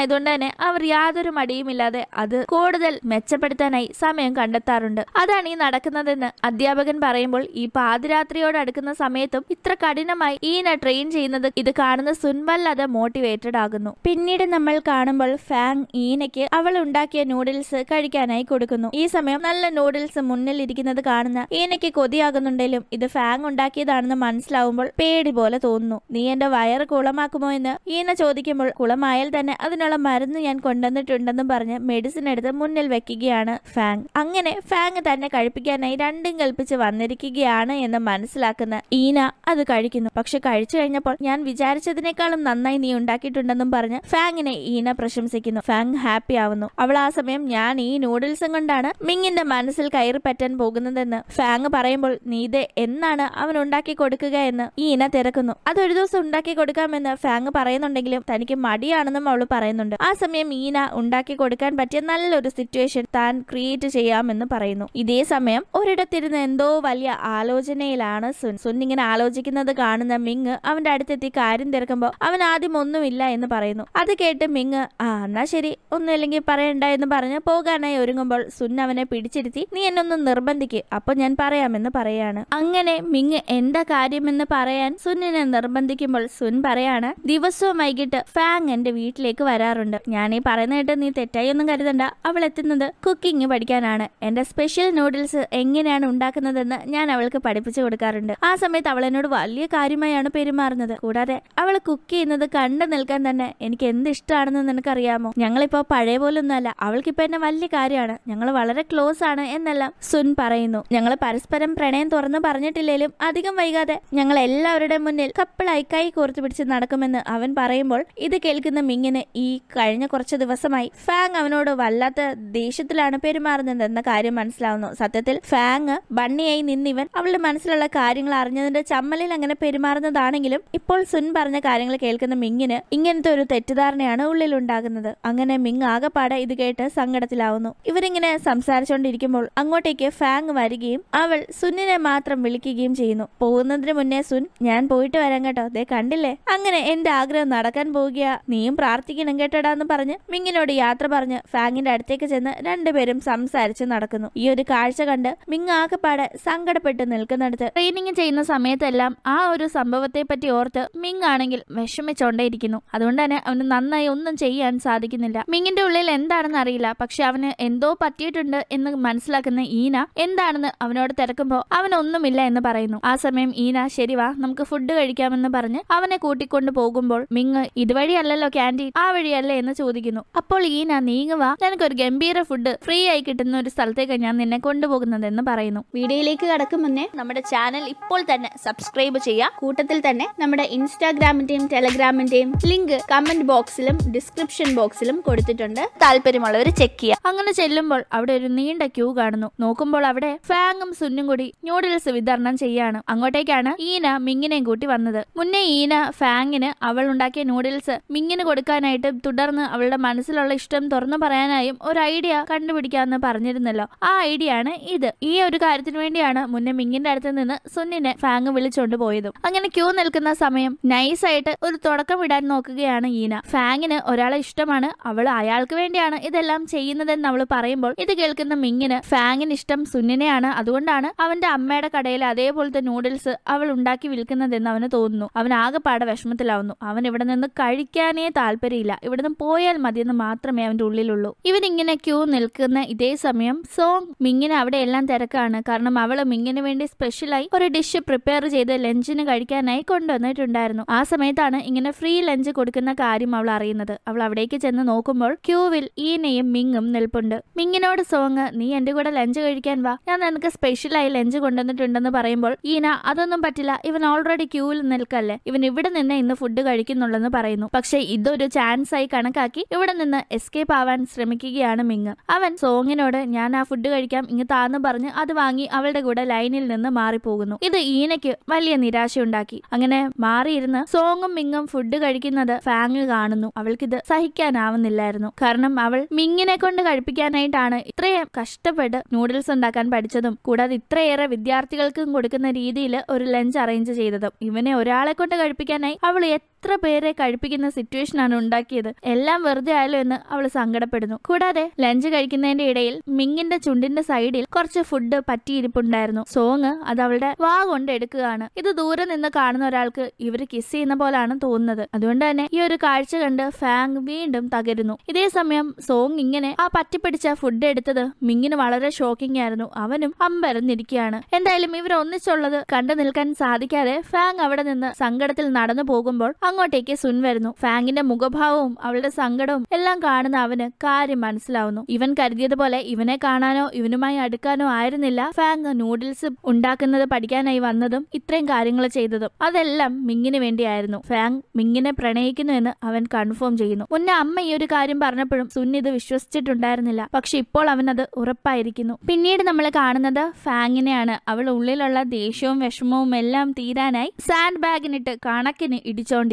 S2: ജീവനായതുകൊണ്ട് തന്നെ അവർ യാതൊരു മടിയുമില്ലാതെ അത് കൂടുതൽ മെച്ചപ്പെടുത്താനായി സമയം കണ്ടെത്താറുണ്ട്. അതാണ് ഈ നടക്കുന്നതെന്ന് അധ്യാപകൻ പറയുമ്പോൾ ഈ പാതിരാത്രിയോട് അടുക്കുന്ന സമയത്തും ഇത്ര കഠിനമായി ഈന ട്രെയിൻ ചെയ്യുന്നത് ഇത് കാണുന്ന സുൻവല്ലാതെ മോട്ടിവേറ്റഡ് ആകുന്നു. പിന്നീട് നമ്മൾ കാണുമ്പോൾ ഫാങ് ഈനയ്ക്ക് അവൾ ഉണ്ടാക്കിയ നൂഡിൽസ് കഴിക്കാനായി കൊടുക്കുന്നു. ഈ സമയം നല്ല നൂഡിൽസ് മുന്നിൽ ഇരിക്കുന്നത് കാണുന്ന ഈനയ്ക്ക് കൊതിയാകുന്നുണ്ടെങ്കിലും ഇത് ഫാങ് ഉണ്ടാക്കിയതാണെന്ന് മനസ്സിലാവുമ്പോൾ പേടി പോലെ തോന്നുന്നു. നീ എന്റെ വയറ് കുളമാക്കുമോ? എന്ന് ഈന ചോദിക്കുമ്പോൾ കുളമായാൽ തന്നെ അതിനുള്ള മരുന്ന് ഞാൻ കൊണ്ടുവന്നിട്ടുണ്ടെന്നും പറഞ്ഞ് മെഡിസിൻ എടുത്ത് മുന്നിൽ വെക്കുകയാണ് ഫാങ്. അങ്ങനെ ഫാങ് തന്നെ കഴിപ്പിക്കാനായി രണ്ടും കൽപ്പിച്ച് വന്നിരിക്കുകയാണ് എന്ന് മനസ്സിലാക്കുന്ന ഈന അത് കഴിക്കുന്നു. പക്ഷെ കഴിച്ചു കഴിഞ്ഞപ്പോൾ ഞാൻ വിചാരിച്ചതിനേക്കാളും നന്നായി നീ ഉണ്ടാക്കിയിട്ടുണ്ടെന്നും പറഞ്ഞ് ഫാങ്ങിനെ ഈന പ്രശംസിക്കുന്നു. ഫാങ് ഹാപ്പി ആവുന്നു. അവൾ ആ സമയം ഞാൻ ഈ നൂഡിൽസും കൊണ്ടാണ് മിങ്ങിന്റെ മനസ്സിൽ കയറി പറ്റാൻ പോകുന്നതെന്ന് ഫാങ് പറയുമ്പോൾ നീ എന്നാണ് അവൻ ഉണ്ടാക്കി കൊടുക്കുക എന്ന് ഈന തിരക്കുന്നു. അതൊരു ദിവസം ഉണ്ടാക്കി കൊടുക്കാമെന്ന് ഫാങ് പറയുന്നുണ്ടെങ്കിലും തനിക്ക് മടിയാണെന്നും അവൾ പറയുന്നുണ്ട്. ആ സമയം മീന ഉണ്ടാക്കി കൊടുക്കാൻ പറ്റിയ നല്ലൊരു സിറ്റുവേഷൻ താൻ ക്രിയേറ്റ് ചെയ്യാമെന്ന് പറയുന്നു. ഇതേ സമയം ഒരിടത്തിരുന്ന് എന്തോ വലിയ ആലോചനയിലാണ് സുൻ. സുൻ ഇങ്ങനെ ആലോചിക്കുന്നത് കാണുന്ന മിങ് അവന്റെ അടുത്തെത്തി കാര്യം തിരക്കുമ്പോൾ അവൻ ആദ്യം ഒന്നുമില്ല എന്ന് പറയുന്നു. അത് കേട്ട് മിങ് ആ എന്നാ ശരി. ഒന്നുമില്ലെങ്കിൽ പറയണ്ട എന്ന് പറഞ്ഞ് പോകാനായി ഒരുങ്ങുമ്പോൾ സുൻ അവനെ പിടിച്ചിരുത്തി നീ എന്നൊന്ന് നിർബന്ധിക്ക്. അപ്പൊ ഞാൻ പറയാമെന്ന് പറയാണ്. അങ്ങനെ മിങ് എന്താ കാര്യമെന്ന് പറയാൻ സുന്നിനെ നിർബന്ധിക്കുമ്പോൾ സുൻ പറയാണ് ദിവസവും വൈകിട്ട് ഫാങ് എന്റെ വീട്ടിലേക്ക് വരാറുണ്ട്. ഞാൻ ഈ പറയുന്ന കേട്ട് നീ തെറ്റായി ഒന്നും കരുതണ്ട. അവൾ എത്തുന്നത് കുക്കിംഗ് പഠിക്കാനാണ്. എന്റെ സ്പെഷ്യൽ നൂഡിൽസ് എങ്ങനെയാണ് ഉണ്ടാക്കുന്നതെന്ന് ഞാൻ അവൾക്ക് പഠിപ്പിച്ചു കൊടുക്കാറുണ്ട്. ആ സമയത്ത് അവൾ എന്നോട് വലിയ കാര്യമായാണ് പെരുമാറുന്നത്. കൂടാതെ അവൾ കുക്ക് ചെയ്യുന്നത് കണ്ടു നിൽക്കാൻ തന്നെ എനിക്ക് എന്ത് ഇഷ്ടമാണെന്ന് നിനക്കറിയാമോ? ഞങ്ങളിപ്പോ പഴയ പോലൊന്നുമല്ല. അവൾക്കിപ്പോ എന്നെ വലിയ കാര്യമാണ്. ഞങ്ങൾ വളരെ ക്ലോസ് ആണ് എന്നെല്ലാം സുൻ പറയുന്നു. ഞങ്ങൾ പരസ്പരം പ്രണയം തുറന്നു പറഞ്ഞിട്ടില്ലെങ്കിലും അധികം വൈകാതെ ഞങ്ങൾ എല്ലാവരുടെ മുന്നിൽ കപ്പിളായി കൈ കോർത്തു പിടിച്ച് നടക്കുമെന്ന് അവൻ പറയുമ്പോൾ ഇത് കേൾക്കുന്ന മിങ്ങിന് ഈ കഴിഞ്ഞ കുറച്ച് ദിവസമായി ഫാങ് അവനോട് വല്ലാത്ത ദേഷ്യത്തിലാണ് പെരുമാറുന്നത് എന്ന കാര്യം മനസ്സിലാവുന്നു. സത്യത്തിൽ ഫാങ് ബണ്ണിയായി നിന്നിവൻ അവളുടെ മനസ്സിലുള്ള കാര്യങ്ങൾ അറിഞ്ഞതിന്റെ ചമ്മലിൽ അങ്ങനെ പെരുമാറുന്നതാണെങ്കിലും ഇപ്പോൾ സുൻ പറഞ്ഞ കാര്യങ്ങൾ കേൾക്കുന്ന മിങ്ങിന് ഇങ്ങനത്തെ ഒരു തെറ്റിദ്ധാരണയാണ് ഉള്ളിൽ ഉണ്ടാകുന്നത് അങ്ങനെ മിങ് ആകെപ്പാടെ ഇത് കേട്ട് സങ്കടത്തിലാവുന്നു. ഇവരിങ്ങനെ സംസാരിച്ചുകൊണ്ടിരിക്കുമ്പോൾ അങ്ങോട്ടേക്ക് ഫാങ് വരികയും അവൾ സുന്നിനെ മാത്രം വിളിക്കുകയും ചെയ്യുന്നു. പോകുന്നതിന് മുന്നേ സുൻ ഞാൻ പോയിട്ട് വരാം കേട്ടോ. ദേ കണ്ടില്ലേ? അങ്ങനെ എന്റെ ആഗ്രഹം നടക്കാൻ പോകുക നീയും പ്രാർത്ഥിക്കണം കേട്ടോടാ എന്ന് പറഞ്ഞ് മിങ്ങിനോട് യാത്ര പറഞ്ഞ് ഫാങ്ങിന്റെ അടുത്തേക്ക് ചെന്ന് രണ്ടുപേരും സംസാരിച്ച് നടക്കുന്നു. ഈ ഒരു കാഴ്ച കണ്ട് മിങ് ആകെപ്പാടെ സങ്കടപ്പെട്ട് നിൽക്കുന്നിടത്ത് ട്രെയിനിങ് ചെയ്യുന്ന സമയത്തെല്ലാം ആ ഒരു സംഭവത്തെ പറ്റി ഓർത്ത് മിങ് ആണെങ്കിൽ വിഷമിച്ചോണ്ടേയിരിക്കുന്നു. അതുകൊണ്ട് തന്നെ അവന് നന്നായി ഒന്നും ചെയ്യാൻ സാധിക്കുന്നില്ല. മിങ്ങിന്റെ ഉള്ളിൽ എന്താണെന്ന് അറിയില്ല. പക്ഷെ അവന് എന്തോ പറ്റിയിട്ടുണ്ട് എന്ന് മനസ്സിലാക്കുന്ന ഈന എന്താണെന്ന് അവനോട് തിരക്കുമ്പോൾ അവനൊന്നുമില്ല എന്ന് പറയുന്നു. ആ സമയം ഈന ശരി വാ നമുക്ക് ഫുഡ് കഴിക്കാമെന്ന് പറഞ്ഞ് അവനെ കൂട്ടിക്കൊണ്ടു പോകുമ്പോൾ മിങ് ഇതുവഴിയല്ലല്ലോ ക്യാന്റീൻ ആ വഴിയല്ലേ എന്ന് ചോദിക്കുന്നു. അപ്പോൾ ഈന നീങ്ങുക നിനക്കൊരു ഗംഭീര ഫുഡ് ഫ്രീ ആയി കിട്ടുന്ന ഒരു സ്ഥലത്തേക്ക് ഞാൻ നിന്നെ കൊണ്ടുപോകുന്നതെന്ന് പറയുന്നു. വീഡിയോയിലേക്ക് കടക്കും മുന്നേ നമ്മുടെ ചാനൽ ഇപ്പോൾ തന്നെ സബ്സ്ക്രൈബ് ചെയ്യുക. കൂട്ടത്തിൽ തന്നെ നമ്മുടെ ഇൻസ്റ്റാഗ്രാമിന്റെയും ടെലഗ്രാമിന്റെയും ലിങ്ക് കമന്റ് ബോക്സിലും ഡിസ്ക്രിപ്ഷൻ ബോക്സിലും കൊടുത്തിട്ടുണ്ട്. താല്പര്യമുള്ളവർ ചെക്ക് ചെയ്യുക. അങ്ങനെ ചെല്ലുമ്പോൾ അവിടെ ഒരു നീണ്ട ക്യൂ കാണുന്നു. നോക്കുമ്പോൾ അവിടെ ഫാങ്ങും സുന്നും കൂടി ന്യൂഡിൽസ് വിതരണം ചെയ്യാണ്. അങ്ങോട്ടേക്കാണ് ഈന മിങ്ങിനെയും കൂട്ടി വന്നത്. മുന്നേ ഈന ഫാങ്ങിന് അവൾ ഉണ്ടാക്കിയ നൂഡിൽസ് മിങ്ങിന് കൊടുക്കാനായിട്ട് തുടർന്ന് അവളുടെ മനസ്സിലുള്ള ഇഷ്ടം തുറന്നു പറയാനായും ഒരു ഐഡിയ കണ്ടുപിടിക്കാമെന്ന് പറഞ്ഞിരുന്നല്ലോ. ആ ഐഡിയ ആണ് ഇത്. ഈ ഒരു കാര്യത്തിന് വേണ്ടിയാണ് മുന്നേ മിങ്ങിന്റെ അടുത്ത് നിന്ന് സുന്നിനെ ഫാങ് വിളിച്ചോണ്ട് പോയതും. അങ്ങനെ ക്യൂ നിൽക്കുന്ന സമയം നൈസായിട്ട് ഒരു തുടക്കം ഇടാൻ നോക്കുകയാണ് ഈന. ഫാങ്ങിന് ഒരാളെ ഇഷ്ടമാണ്. അവൾ അയാൾക്ക് വേണ്ടിയാണ് ഇതെല്ലാം ചെയ്യുന്നതെന്ന് അവൾ പറയുമ്പോൾ ഇത് കേൾക്കുന്ന മിങ്ങിന് ഫാങ്ങിന് ഇഷ്ടം സുന്നിനെയാണ്. അതുകൊണ്ടാണ് അവന്റെ അമ്മയുടെ കടയിൽ അതേപോലത്തെ നൂഡിൽസ് അവൾ ഉണ്ടാക്കി വിൽക്കുന്നതെന്ന് അവന് തോന്നുന്നു. അവൻ ആകെപ്പാടെ വിഷമത്തിലാവുന്നു. അവൻ ഇവിടെ നിന്ന് കഴിക്കാനേ താല്പര്യമില്ല. ഇവിടെ നിന്ന് പോയാൽ മതിയെന്ന് മാത്രമേ അവന്റെ ഉള്ളിലുള്ളൂ. ഇവൻ ഇങ്ങനെ ക്യൂ നിൽക്കുന്ന ഇതേ സമയം സോങ് മിങ്ങിന് അവിടെ എല്ലാം തിരക്കാണ്. കാരണം അവൾ മിങ്ങിന് വേണ്ടി സ്പെഷ്യലായി ഒരു ഡിഷ് പ്രിപ്പയർ ചെയ്ത് ലഞ്ചിന് കഴിക്കാനായി കൊണ്ടുവന്നിട്ടുണ്ടായിരുന്നു. ആ സമയത്താണ് ഇങ്ങനെ ഫ്രീ ലഞ്ച് കൊടുക്കുന്ന കാര്യം അവൾ അറിയുന്നത്. അവൾ അവിടേക്ക് ചെന്ന് നോക്കുമ്പോൾ ക്യൂവിൽ ഈനയും മിങ്ങും നിൽപ്പുണ്ട്. മിങ്ങിനോട് സോങ് നീ എന്റെ കൂടെ ലഞ്ച് കഴിക്കാൻ വാ. ഞാൻ നിനക്ക് സ്പെഷ്യലായി ലഞ്ച് കൊണ്ടുവന്നിട്ടുണ്ടെന്ന് പറയുമ്പോൾ ഈന അതൊന്നും പറ്റില്ല. ഇവൻ ഓൾറെഡി ക്യൂവിൽ നിൽക്കല്ലേ. ഇവൻ ഇവിടെ നിന്ന് ഇന്ന് ഫുഡ് കഴിക്കുന്നുള്ളെന്ന് പറയുന്നു. പക്ഷെ ഇതൊരു ചാൻസ് ആയി കണക്കാക്കി ഇവിടെ നിന്ന് എസ്കേപ്പ് ആവാൻ ശ്രമിക്കുകയാണ് മിങ് അവൻ സോങ്ങിനോട് ഞാൻ ആ ഫുഡ് കഴിക്കാം ഇങ്ങ് താന്ന് പറഞ്ഞ് അത് വാങ്ങി അവളുടെ കൂടെ ലൈനിൽ നിന്ന് മാറിപ്പോകുന്നു. ഇത് ഈനയ്ക്ക് വലിയ നിരാശയുണ്ടാക്കി. അങ്ങനെ മാറിയിരുന്ന് സോങ്ങും മിങ്ങും ഫുഡ് കഴിക്കുന്നത് ഫാങ് കാണുന്നു. അവൾക്കിത് സഹിക്കാനാവുന്നില്ലായിരുന്നു. കാരണം അവൾ മിങ്ങിനെ കൊണ്ട് കഴിപ്പിക്കാനായിട്ടാണ് ഇത്രയും കഷ്ടപ്പെട്ട് നൂഡിൽസ് ഉണ്ടാക്കാൻ പഠിച്ചതും കൂടാതെ ഇത്രയേറെ വിദ്യാർത്ഥികൾക്കും കൊടുക്കുന്ന രീതിയിൽ ഒരു ലഞ്ച് അറേഞ്ച് ചെയ്തതും. ഇവനെ ഒരാളെ കൊണ്ട് കഴിപ്പിക്കാനായി അവൾ എത്ര പേരെ കഴിപ്പിക്കുന്ന സിറ്റുവേഷൻ ആണ് ഉണ്ടാക്കിയത്. എല്ലാം വെറുതെ ആയാലോ എന്ന് അവൾ സങ്കടപ്പെടുന്നു. കൂടാതെ ലഞ്ച് കഴിക്കുന്നതിന്റെ ഇടയിൽ മിങ്ങിന്റെ ചുണ്ടിന്റെ സൈഡിൽ കുറച്ച് ഫുഡ് പറ്റിയിരിപ്പുണ്ടായിരുന്നു. സോങ് അത് അവളുടെ വാ കൊണ്ട് എടുക്കുകയാണ്. ഇത് ദൂരെ നിന്ന് കാണുന്ന ഒരാൾക്ക് ഇവർ കിസ് ചെയ്യുന്ന പോലാണ് തോന്നുന്നത്. അതുകൊണ്ട് തന്നെ ഈ ഒരു കാഴ്ച കണ്ട് ഫാങ് വീണ്ടും തകരുന്നു. ഇതേ സമയം സോങ് ഇങ്ങനെ ആ പറ്റിപ്പിടിച്ച ഫുഡ് എടുത്തത് മിങ്ങിന് വളരെ ഷോക്കിംഗ് ആയിരുന്നു. അവനും അമ്പരന്നിരിക്കുകയാണ്. എന്തായാലും ഇവർ ഒന്നിച്ചുള്ളത് കണ്ടു നിൽക്കാൻ സാധിക്കാതെ ഫാങ് അവിടെ നിന്ന് സങ്കടത്തിൽ നടന്നു പോകുമ്പോൾ അങ്ങോട്ടേക്ക് സുൻ വരുന്നു. ഫാങ്ങിന്റെ മുഖഭാവവും അവളുടെ സങ്കടവും എല്ലാം കാണുന്ന അവന് കാര്യം മനസ്സിലാവുന്നു. ഇവൻ കരുതിയതുപോലെ ഇവനെ കാണാനോ ഇവനുമായി അടുക്കാനോ ആയിരുന്നില്ല. ഫാങ് നൂഡിൽസ് ഉണ്ടാക്കുന്നത് പഠിക്കാനായി വന്നതും ഇത്രയും കാര്യങ്ങൾ ചെയ്തതും അതെല്ലാം മിങ്ങിന് വേണ്ടിയായിരുന്നു. ഫാങ് മിങ്ങിനെ പ്രണയിക്കുന്നു എന്ന് അവൻ കൺഫേം ചെയ്യുന്നു. മുന്നേ അമ്മ ഈ ഒരു കാര്യം പറഞ്ഞപ്പോഴും സുൻ ഇത് വിശ്വസിച്ചിട്ടുണ്ടായിരുന്നില്ല. പക്ഷെ ഇപ്പോൾ അവൻ അത് ഉറപ്പായിരിക്കുന്നു. പിന്നീട് നമ്മൾ കാണുന്നത് ഫാങ്ങിനെയാണ് അവൾ ഉള്ളിലുള്ള ദേഷ്യവും വിഷമവും എല്ലാം തീരാനായി സാൻഡ് ബാഗിനിട്ട് കണക്കിന്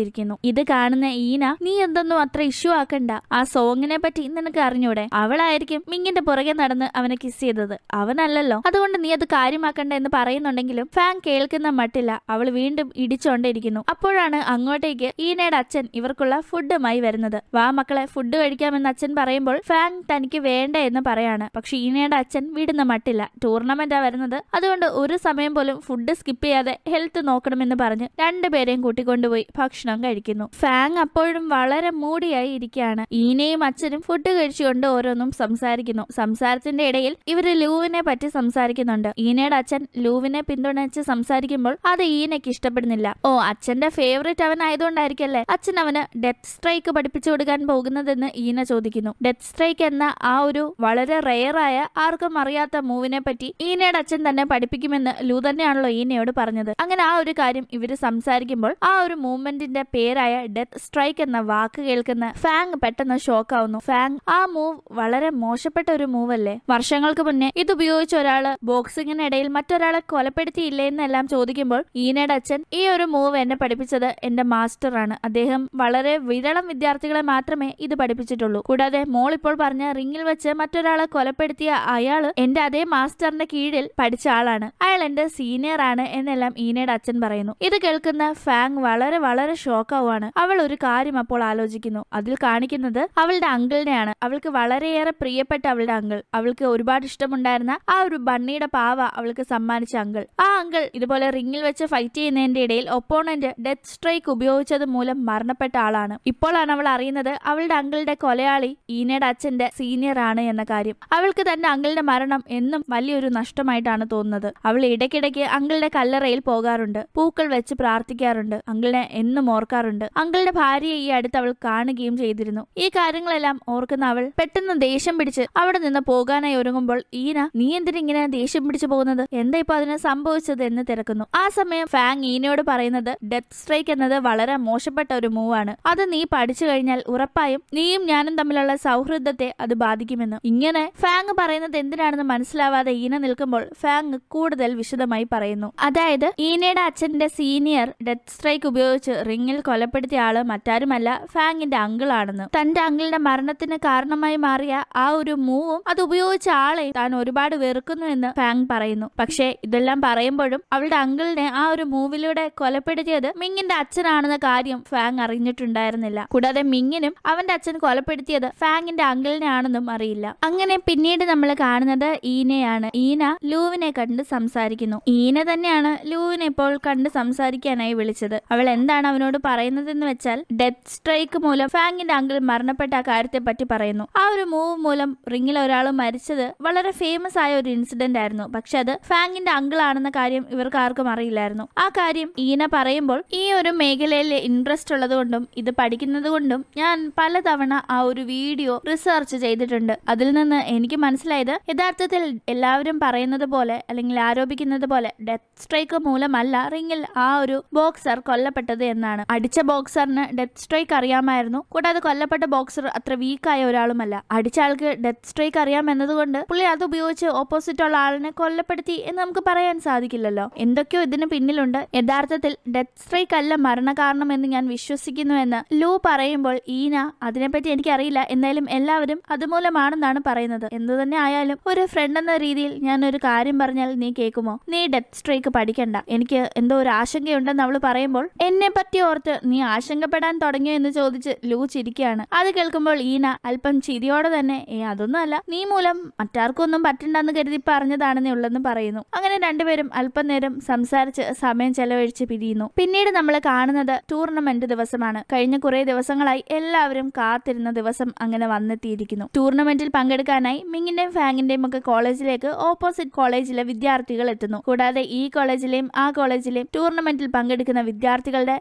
S2: ഇടിച്ചോണ്ടിരിക്കുന്നു ഇത് കാണുന്ന ഈന നീ എന്തൊന്നും അത്ര ഇഷ്യൂ ആക്കണ്ട. ആ സോങ്ങിനെ പറ്റി നിനക്ക് അറിഞ്ഞൂടെ? അവളായിരിക്കും മിങ്ങിന്റെ പുറകെ നടന്ന് അവനെ കിസ് ചെയ്തത്. അവനല്ലല്ലോ. അതുകൊണ്ട് നീ അത് കാര്യമാക്കണ്ട എന്ന് പറയുന്നുണ്ടെങ്കിലും ഫാൻ കേൾക്കുന്ന മട്ടില്ല. അവൾ വീണ്ടും ഇടിച്ചോണ്ടിരിക്കുന്നു. അപ്പോഴാണ് അങ്ങോട്ടേക്ക് ഈനയുടെ അച്ഛൻ ഇവർക്കുള്ള ഫുഡുമായി വരുന്നത്. വാ മക്കളെ ഫുഡ് കഴിക്കാമെന്ന് അച്ഛൻ പറയുമ്പോൾ ഫാൻ തനിക്ക് വേണ്ട എന്ന് പറയാണ്. പക്ഷെ ഈനയുടെ അച്ഛൻ വിടുന്ന മട്ടില്ല. ടൂർണമെന്റാ വരുന്നത്. അതുകൊണ്ട് ഒരു സമയം പോലും ഫുഡ് സ്കിപ്പ് ചെയ്യാതെ ഹെൽത്ത് നോക്കണമെന്ന് പറഞ്ഞ് രണ്ടുപേരെയും കൂട്ടിക്കൊണ്ടുപോയി ഭക്ഷണം കഴിക്കുന്നു. ഫാങ് അപ്പോഴും വളരെ മൂടിയായി ഇരിക്കുകയാണ്. ഈനയും അച്ഛനും ഫുഡ് കഴിച്ചുകൊണ്ട് ഓരോന്നും സംസാരിക്കുന്നു. സംസാരത്തിന്റെ ഇടയിൽ ഇവർ ലൂവിനെ പറ്റി സംസാരിക്കുന്നുണ്ട്. ഈനയുടെ അച്ഛൻ ലൂവിനെ പിന്തുണച്ച് സംസാരിക്കുമ്പോൾ അത് ഈനയ്ക്ക് ഇഷ്ടപ്പെടുന്നില്ല. ഓ അച്ഛന്റെ ഫേവറേറ്റ് അവൻ ആയതുകൊണ്ടായിരിക്കല്ലേ അച്ഛൻ അവന് ഡെത്ത് സ്ട്രൈക്ക് പഠിപ്പിച്ചു കൊടുക്കാൻ പോകുന്നതെന്ന് ഈന ചോദിക്കുന്നു. ഡെത്ത് സ്ട്രൈക്ക് എന്ന ആ ഒരു വളരെ റെയറായ ആർക്കും അറിയാത്ത മൂവിനെ പറ്റി ഈനയുടെ അച്ഛൻ തന്നെ പഠിപ്പിക്കുമെന്ന് ലൂ തന്നെയാണല്ലോ ഈനയോട് പറഞ്ഞത്. അങ്ങനെ ആ ഒരു കാര്യം ഇവർ സംസാരിക്കുമ്പോൾ ആ ഒരു മൂവ്മെന്റിന്റെ പേരായ ഡെത്ത് സ്ട്രൈക്ക് എന്ന വാക്ക് കേൾക്കുന്ന ഫാങ് പെട്ടെന്ന് ഷോക്ക് ആവുന്നു. ഫാങ് ആ മൂവ് വളരെ മോശപ്പെട്ട ഒരു മൂവ് അല്ലേ? വർഷങ്ങൾക്ക് മുന്നേ ഇത് ഉപയോഗിച്ച ഒരാൾ ബോക്സിങ്ങിനിടയിൽ മറ്റൊരാളെ കൊലപ്പെടുത്തിയില്ലേ എന്നെല്ലാം ചോദിക്കുമ്പോൾ ഈനയുടെ അച്ഛൻ ഈ ഒരു മൂവ് എന്നെ പഠിപ്പിച്ചത് എന്റെ മാസ്റ്ററാണ് അദ്ദേഹം വളരെ വിരളം വിദ്യാർത്ഥികളെ മാത്രമേ ഇത് പഠിപ്പിച്ചിട്ടുള്ളൂ. കൂടാതെ മോൾ ഇപ്പോൾ പറഞ്ഞ റിംഗിൽ വെച്ച് മറ്റൊരാളെ കൊലപ്പെടുത്തിയ അയാൾ എന്റെ അതേ മാസ്റ്ററിന്റെ കീഴിൽ പഠിച്ച ആളാണ്. അയാൾ എന്റെ സീനിയർ ആണ് എന്നെല്ലാം ഈനയുടെ അച്ഛൻ പറയുന്നു. ഇത് കേൾക്കുന്ന ഫാങ് വളരെ വളരെ ഷോക്കാവുകയാണ് അവൾ ഒരു കാര്യം അപ്പോൾ ആലോചിക്കുന്നു. അതിൽ കാണിക്കുന്നത് അവളുടെ അങ്കിളിനെയാണ്. അവൾക്ക് വളരെയേറെ പ്രിയപ്പെട്ട അവളുടെ അങ്കിൾ. അവൾക്ക് ഒരുപാട് ഇഷ്ടമുണ്ടായിരുന്ന ആ ഒരു ബണ്ണിയുടെ പാവ അവൾക്ക് സമ്മാനിച്ച അങ്കിൾ. ആ അങ്കിൾ ഇതുപോലെ റിംഗിൽ വെച്ച് ഫൈറ്റ് ചെയ്യുന്നതിന്റെ ഇടയിൽ ഒപ്പോണന്റ് ഡെത്ത് സ്ട്രൈക്ക് ഉപയോഗിച്ചത് മൂലം മരണപ്പെട്ട ആളാണ്. ഇപ്പോഴാണ് അവൾ അറിയുന്നത് അവളുടെ അങ്കിളുടെ കൊലയാളി ഈനയുടെ അച്ഛന്റെ സീനിയർ ആണ് എന്ന കാര്യം. അവൾക്ക് തന്റെ അങ്കിളുടെ മരണം എന്നും വലിയൊരു നഷ്ടമായിട്ടാണ് തോന്നുന്നത്. അവൾ ഇടയ്ക്കിടയ്ക്ക് അങ്കിളുടെ കല്ലറയിൽ പോകാറുണ്ട്. പൂക്കൾ വെച്ച് പ്രാർത്ഥിക്കാറുണ്ട്. അങ്കിളിനെ എന്നും ഓർക്കാറുണ്ട്. അങ്കിളുടെ ഭാര്യയെ ഈ അടുത്ത് അവൾ കാണുകയും ചെയ്തിരുന്നു. ഈ കാര്യങ്ങളെല്ലാം ഓർക്കുന്ന അവൾ പെട്ടെന്ന് ദേഷ്യം പിടിച്ച് അവിടെ നിന്ന് പോകാനായി ഒരുങ്ങുമ്പോൾ ഈന നീ എന്തിനിങ്ങനെ ദേഷ്യം പിടിച്ചു പോകുന്നത്? എന്താ ഇപ്പൊ അതിന് സംഭവിച്ചത്? എന്ന് തിരക്കുന്നു. ആ സമയം ഫാങ് ഈനയോട് പറയുന്നത് ഡെത്ത് സ്ട്രൈക്ക് എന്നത് വളരെ മോശപ്പെട്ട ഒരു മൂവാണ് അത് നീ പഠിച്ചു കഴിഞ്ഞാൽ ഉറപ്പായും നീയും ഞാനും തമ്മിലുള്ള സൗഹൃദത്തെ അത് ബാധിക്കുമെന്ന്. ഇങ്ങനെ ഫാങ് പറയുന്നത് എന്തിനാണെന്ന് മനസ്സിലാവാതെ ഈന നിൽക്കുമ്പോൾ ഫാങ് കൂടുതൽ വിശദമായി പറയുന്നു. അതായത് ഈനയുടെ അച്ഛന്റെ സീനിയർ ഡെത്ത് സ്ട്രൈക്ക് ഉപയോഗിച്ച് റിങ്ങിൽ കൊലപ്പെടുത്തിയ ആൾ മറ്റാരുമല്ല ഫാങ്ങിന്റെ അങ്കിൾ ആണെന്ന് തന്റെ അങ്കിളിന്റെ മരണത്തിന് കാരണമായി മാറിയ ആ ഒരു മൂവും അത് ഉപയോഗിച്ച ആളെ താൻ ഒരുപാട് വെറുക്കുന്നു എന്ന് ഫാങ് പറയുന്നു. പക്ഷേ ഇതെല്ലാം പറയുമ്പോഴും അവളുടെ അങ്കിളിനെ ആ ഒരു മൂവിലൂടെ കൊലപ്പെടുത്തിയത് മിങ്ങിന്റെ അച്ഛനാണെന്ന കാര്യം ഫാങ് അറിഞ്ഞിട്ടുണ്ടായിരുന്നില്ല. കൂടാതെ മിങ്ങിനും അവന്റെ അച്ഛൻ കൊലപ്പെടുത്തിയത് ഫാങ്ങിന്റെ അങ്കിളിനെ ആണെന്നും അറിയില്ല. അങ്ങനെ പിന്നീട് നമ്മൾ കാണുന്നത് ഈനയാണ്. ഈന ലൂവിനെ കണ്ട് സംസാരിക്കുന്നു. ഈന തന്നെയാണ് ലൂവിനെ ഇപ്പോൾ കണ്ട് സംസാരിക്കാനായി വിളിച്ചത്. അവൾ എന്താണ് അവനോട് പറയുന്നതെന്ന് വെച്ചാൽ ഡെത്ത് സ്ട്രൈക്ക് മൂലം ഫാങ്ങിന്റെ അങ്കിൾ മരണപ്പെട്ട ആ കാര്യത്തെ പറ്റി പറയുന്നു. ആ ഒരു മൂവ് മൂലം റിങ്ങിൽ ഒരാൾ മരിച്ചത് വളരെ ഫേമസ് ആയ ഒരു ഇൻസിഡന്റ് ആയിരുന്നു. പക്ഷെ അത് ഫാങ്ങിന്റെ അങ്കിൾ ആണെന്ന കാര്യം ഇവർക്ക് ആർക്കും അറിയില്ലായിരുന്നു. ആ കാര്യം ഈന പറയുമ്പോൾ ഈ ഒരു മേഖലയിൽ ഇൻട്രസ്റ്റ് ഉള്ളത് കൊണ്ടും ഇത് പഠിക്കുന്നത് കൊണ്ടും ഞാൻ പലതവണ ആ ഒരു വീഡിയോ റിസർച്ച് ചെയ്തിട്ടുണ്ട്. അതിൽ നിന്ന് എനിക്ക് മനസ്സിലായത് യഥാർത്ഥത്തിൽ എല്ലാവരും പറയുന്നത് പോലെ അല്ലെങ്കിൽ ആരോപിക്കുന്നത് പോലെ ഡെത്ത് സ്ട്രൈക്ക് മൂലമല്ല റിങ്ങിൽ ആ ഒരു ബോക്സർ കൊല്ലപ്പെട്ടത് എന്നാണ്. അടിച്ച ബോക്സറിന് ഡെത്ത് സ്ട്രൈക്ക് അറിയാമായിരുന്നു. കൂടാതെ കൊല്ലപ്പെട്ട ബോക്സർ അത്ര വീക്കായ ഒരാളുമല്ല. അടിച്ച ആൾക്ക് ഡെത്ത് സ്ട്രൈക്ക് അറിയാമെന്നതുകൊണ്ട് പുള്ളി അത് ഉപയോഗിച്ച് ഓപ്പോസിറ്റ് ഉള്ള ആളിനെ കൊല്ലപ്പെടുത്തി എന്ന് നമുക്ക് പറയാൻ സാധിക്കില്ലല്ലോ. എന്തൊക്കെയോ ഇതിന് പിന്നിലുണ്ട്. യഥാർത്ഥത്തിൽ ഡെത്ത് സ്ട്രൈക്ക് അല്ല മരണകാരണം എന്ന് ഞാൻ വിശ്വസിക്കുന്നുവെന്ന് ലൂ പറയുമ്പോൾ ഈന അതിനെപ്പറ്റി എനിക്കറിയില്ല. എന്നാലും എല്ലാവരും അതുമൂലമാണെന്നാണ് പറയുന്നത്. എന്തു തന്നെ ആയാലും ഒരു ഫ്രണ്ട് എന്ന രീതിയിൽ ഞാൻ ഒരു കാര്യം പറഞ്ഞാൽ നീ കേൾക്കുമോ? നീ ഡെത്ത് സ്ട്രൈക്ക് പഠിക്കണ്ട. എനിക്ക് എന്തോ ഒരു ആശങ്കയുണ്ടെന്ന് അവൾ പറയുമ്പോൾ എന്നെ പറ്റി ഓർത്ത് നീ ആശങ്കപ്പെടാൻ തുടങ്ങിയോ എന്ന് ചോദിച്ച് ലൂ ചിരിക്കുകയാണ്. അത് കേൾക്കുമ്പോൾ ഈന അല്പം ചിരിയോടെ തന്നെ ഏ അതൊന്നുമല്ല നീ മൂലം മറ്റാർക്കൊന്നും പറ്റണ്ടെന്ന് കരുതി പറഞ്ഞതാണെന്നേ ഉള്ളെന്ന് പറയുന്നു. അങ്ങനെ രണ്ടുപേരും അല്പനേരം സംസാരിച്ച് സമയം ചെലവഴിച്ച് പിരിയുന്നു. പിന്നീട് നമ്മൾ കാണുന്നത് ടൂർണമെന്റ് ദിവസമാണ്. കഴിഞ്ഞ കുറെ ദിവസങ്ങളായി എല്ലാവരും കാത്തിരുന്ന ദിവസം അങ്ങനെ വന്നെത്തിയിരിക്കുന്നു. ടൂർണമെന്റിൽ പങ്കെടുക്കാനായി മിങ്ങിന്റെയും ഫാങ്ങിന്റെയും ഒക്കെ കോളേജിലേക്ക് ഓപ്പോസിറ്റ് കോളേജിലെ വിദ്യാർത്ഥികൾ എത്തുന്നു. കൂടാതെ ഈ കോളേജിലെയും ആ കോളേജിലെയും ടൂർണമെന്റിൽ പങ്കെടുക്കുന്ന വിദ്യാർത്ഥികളുടെ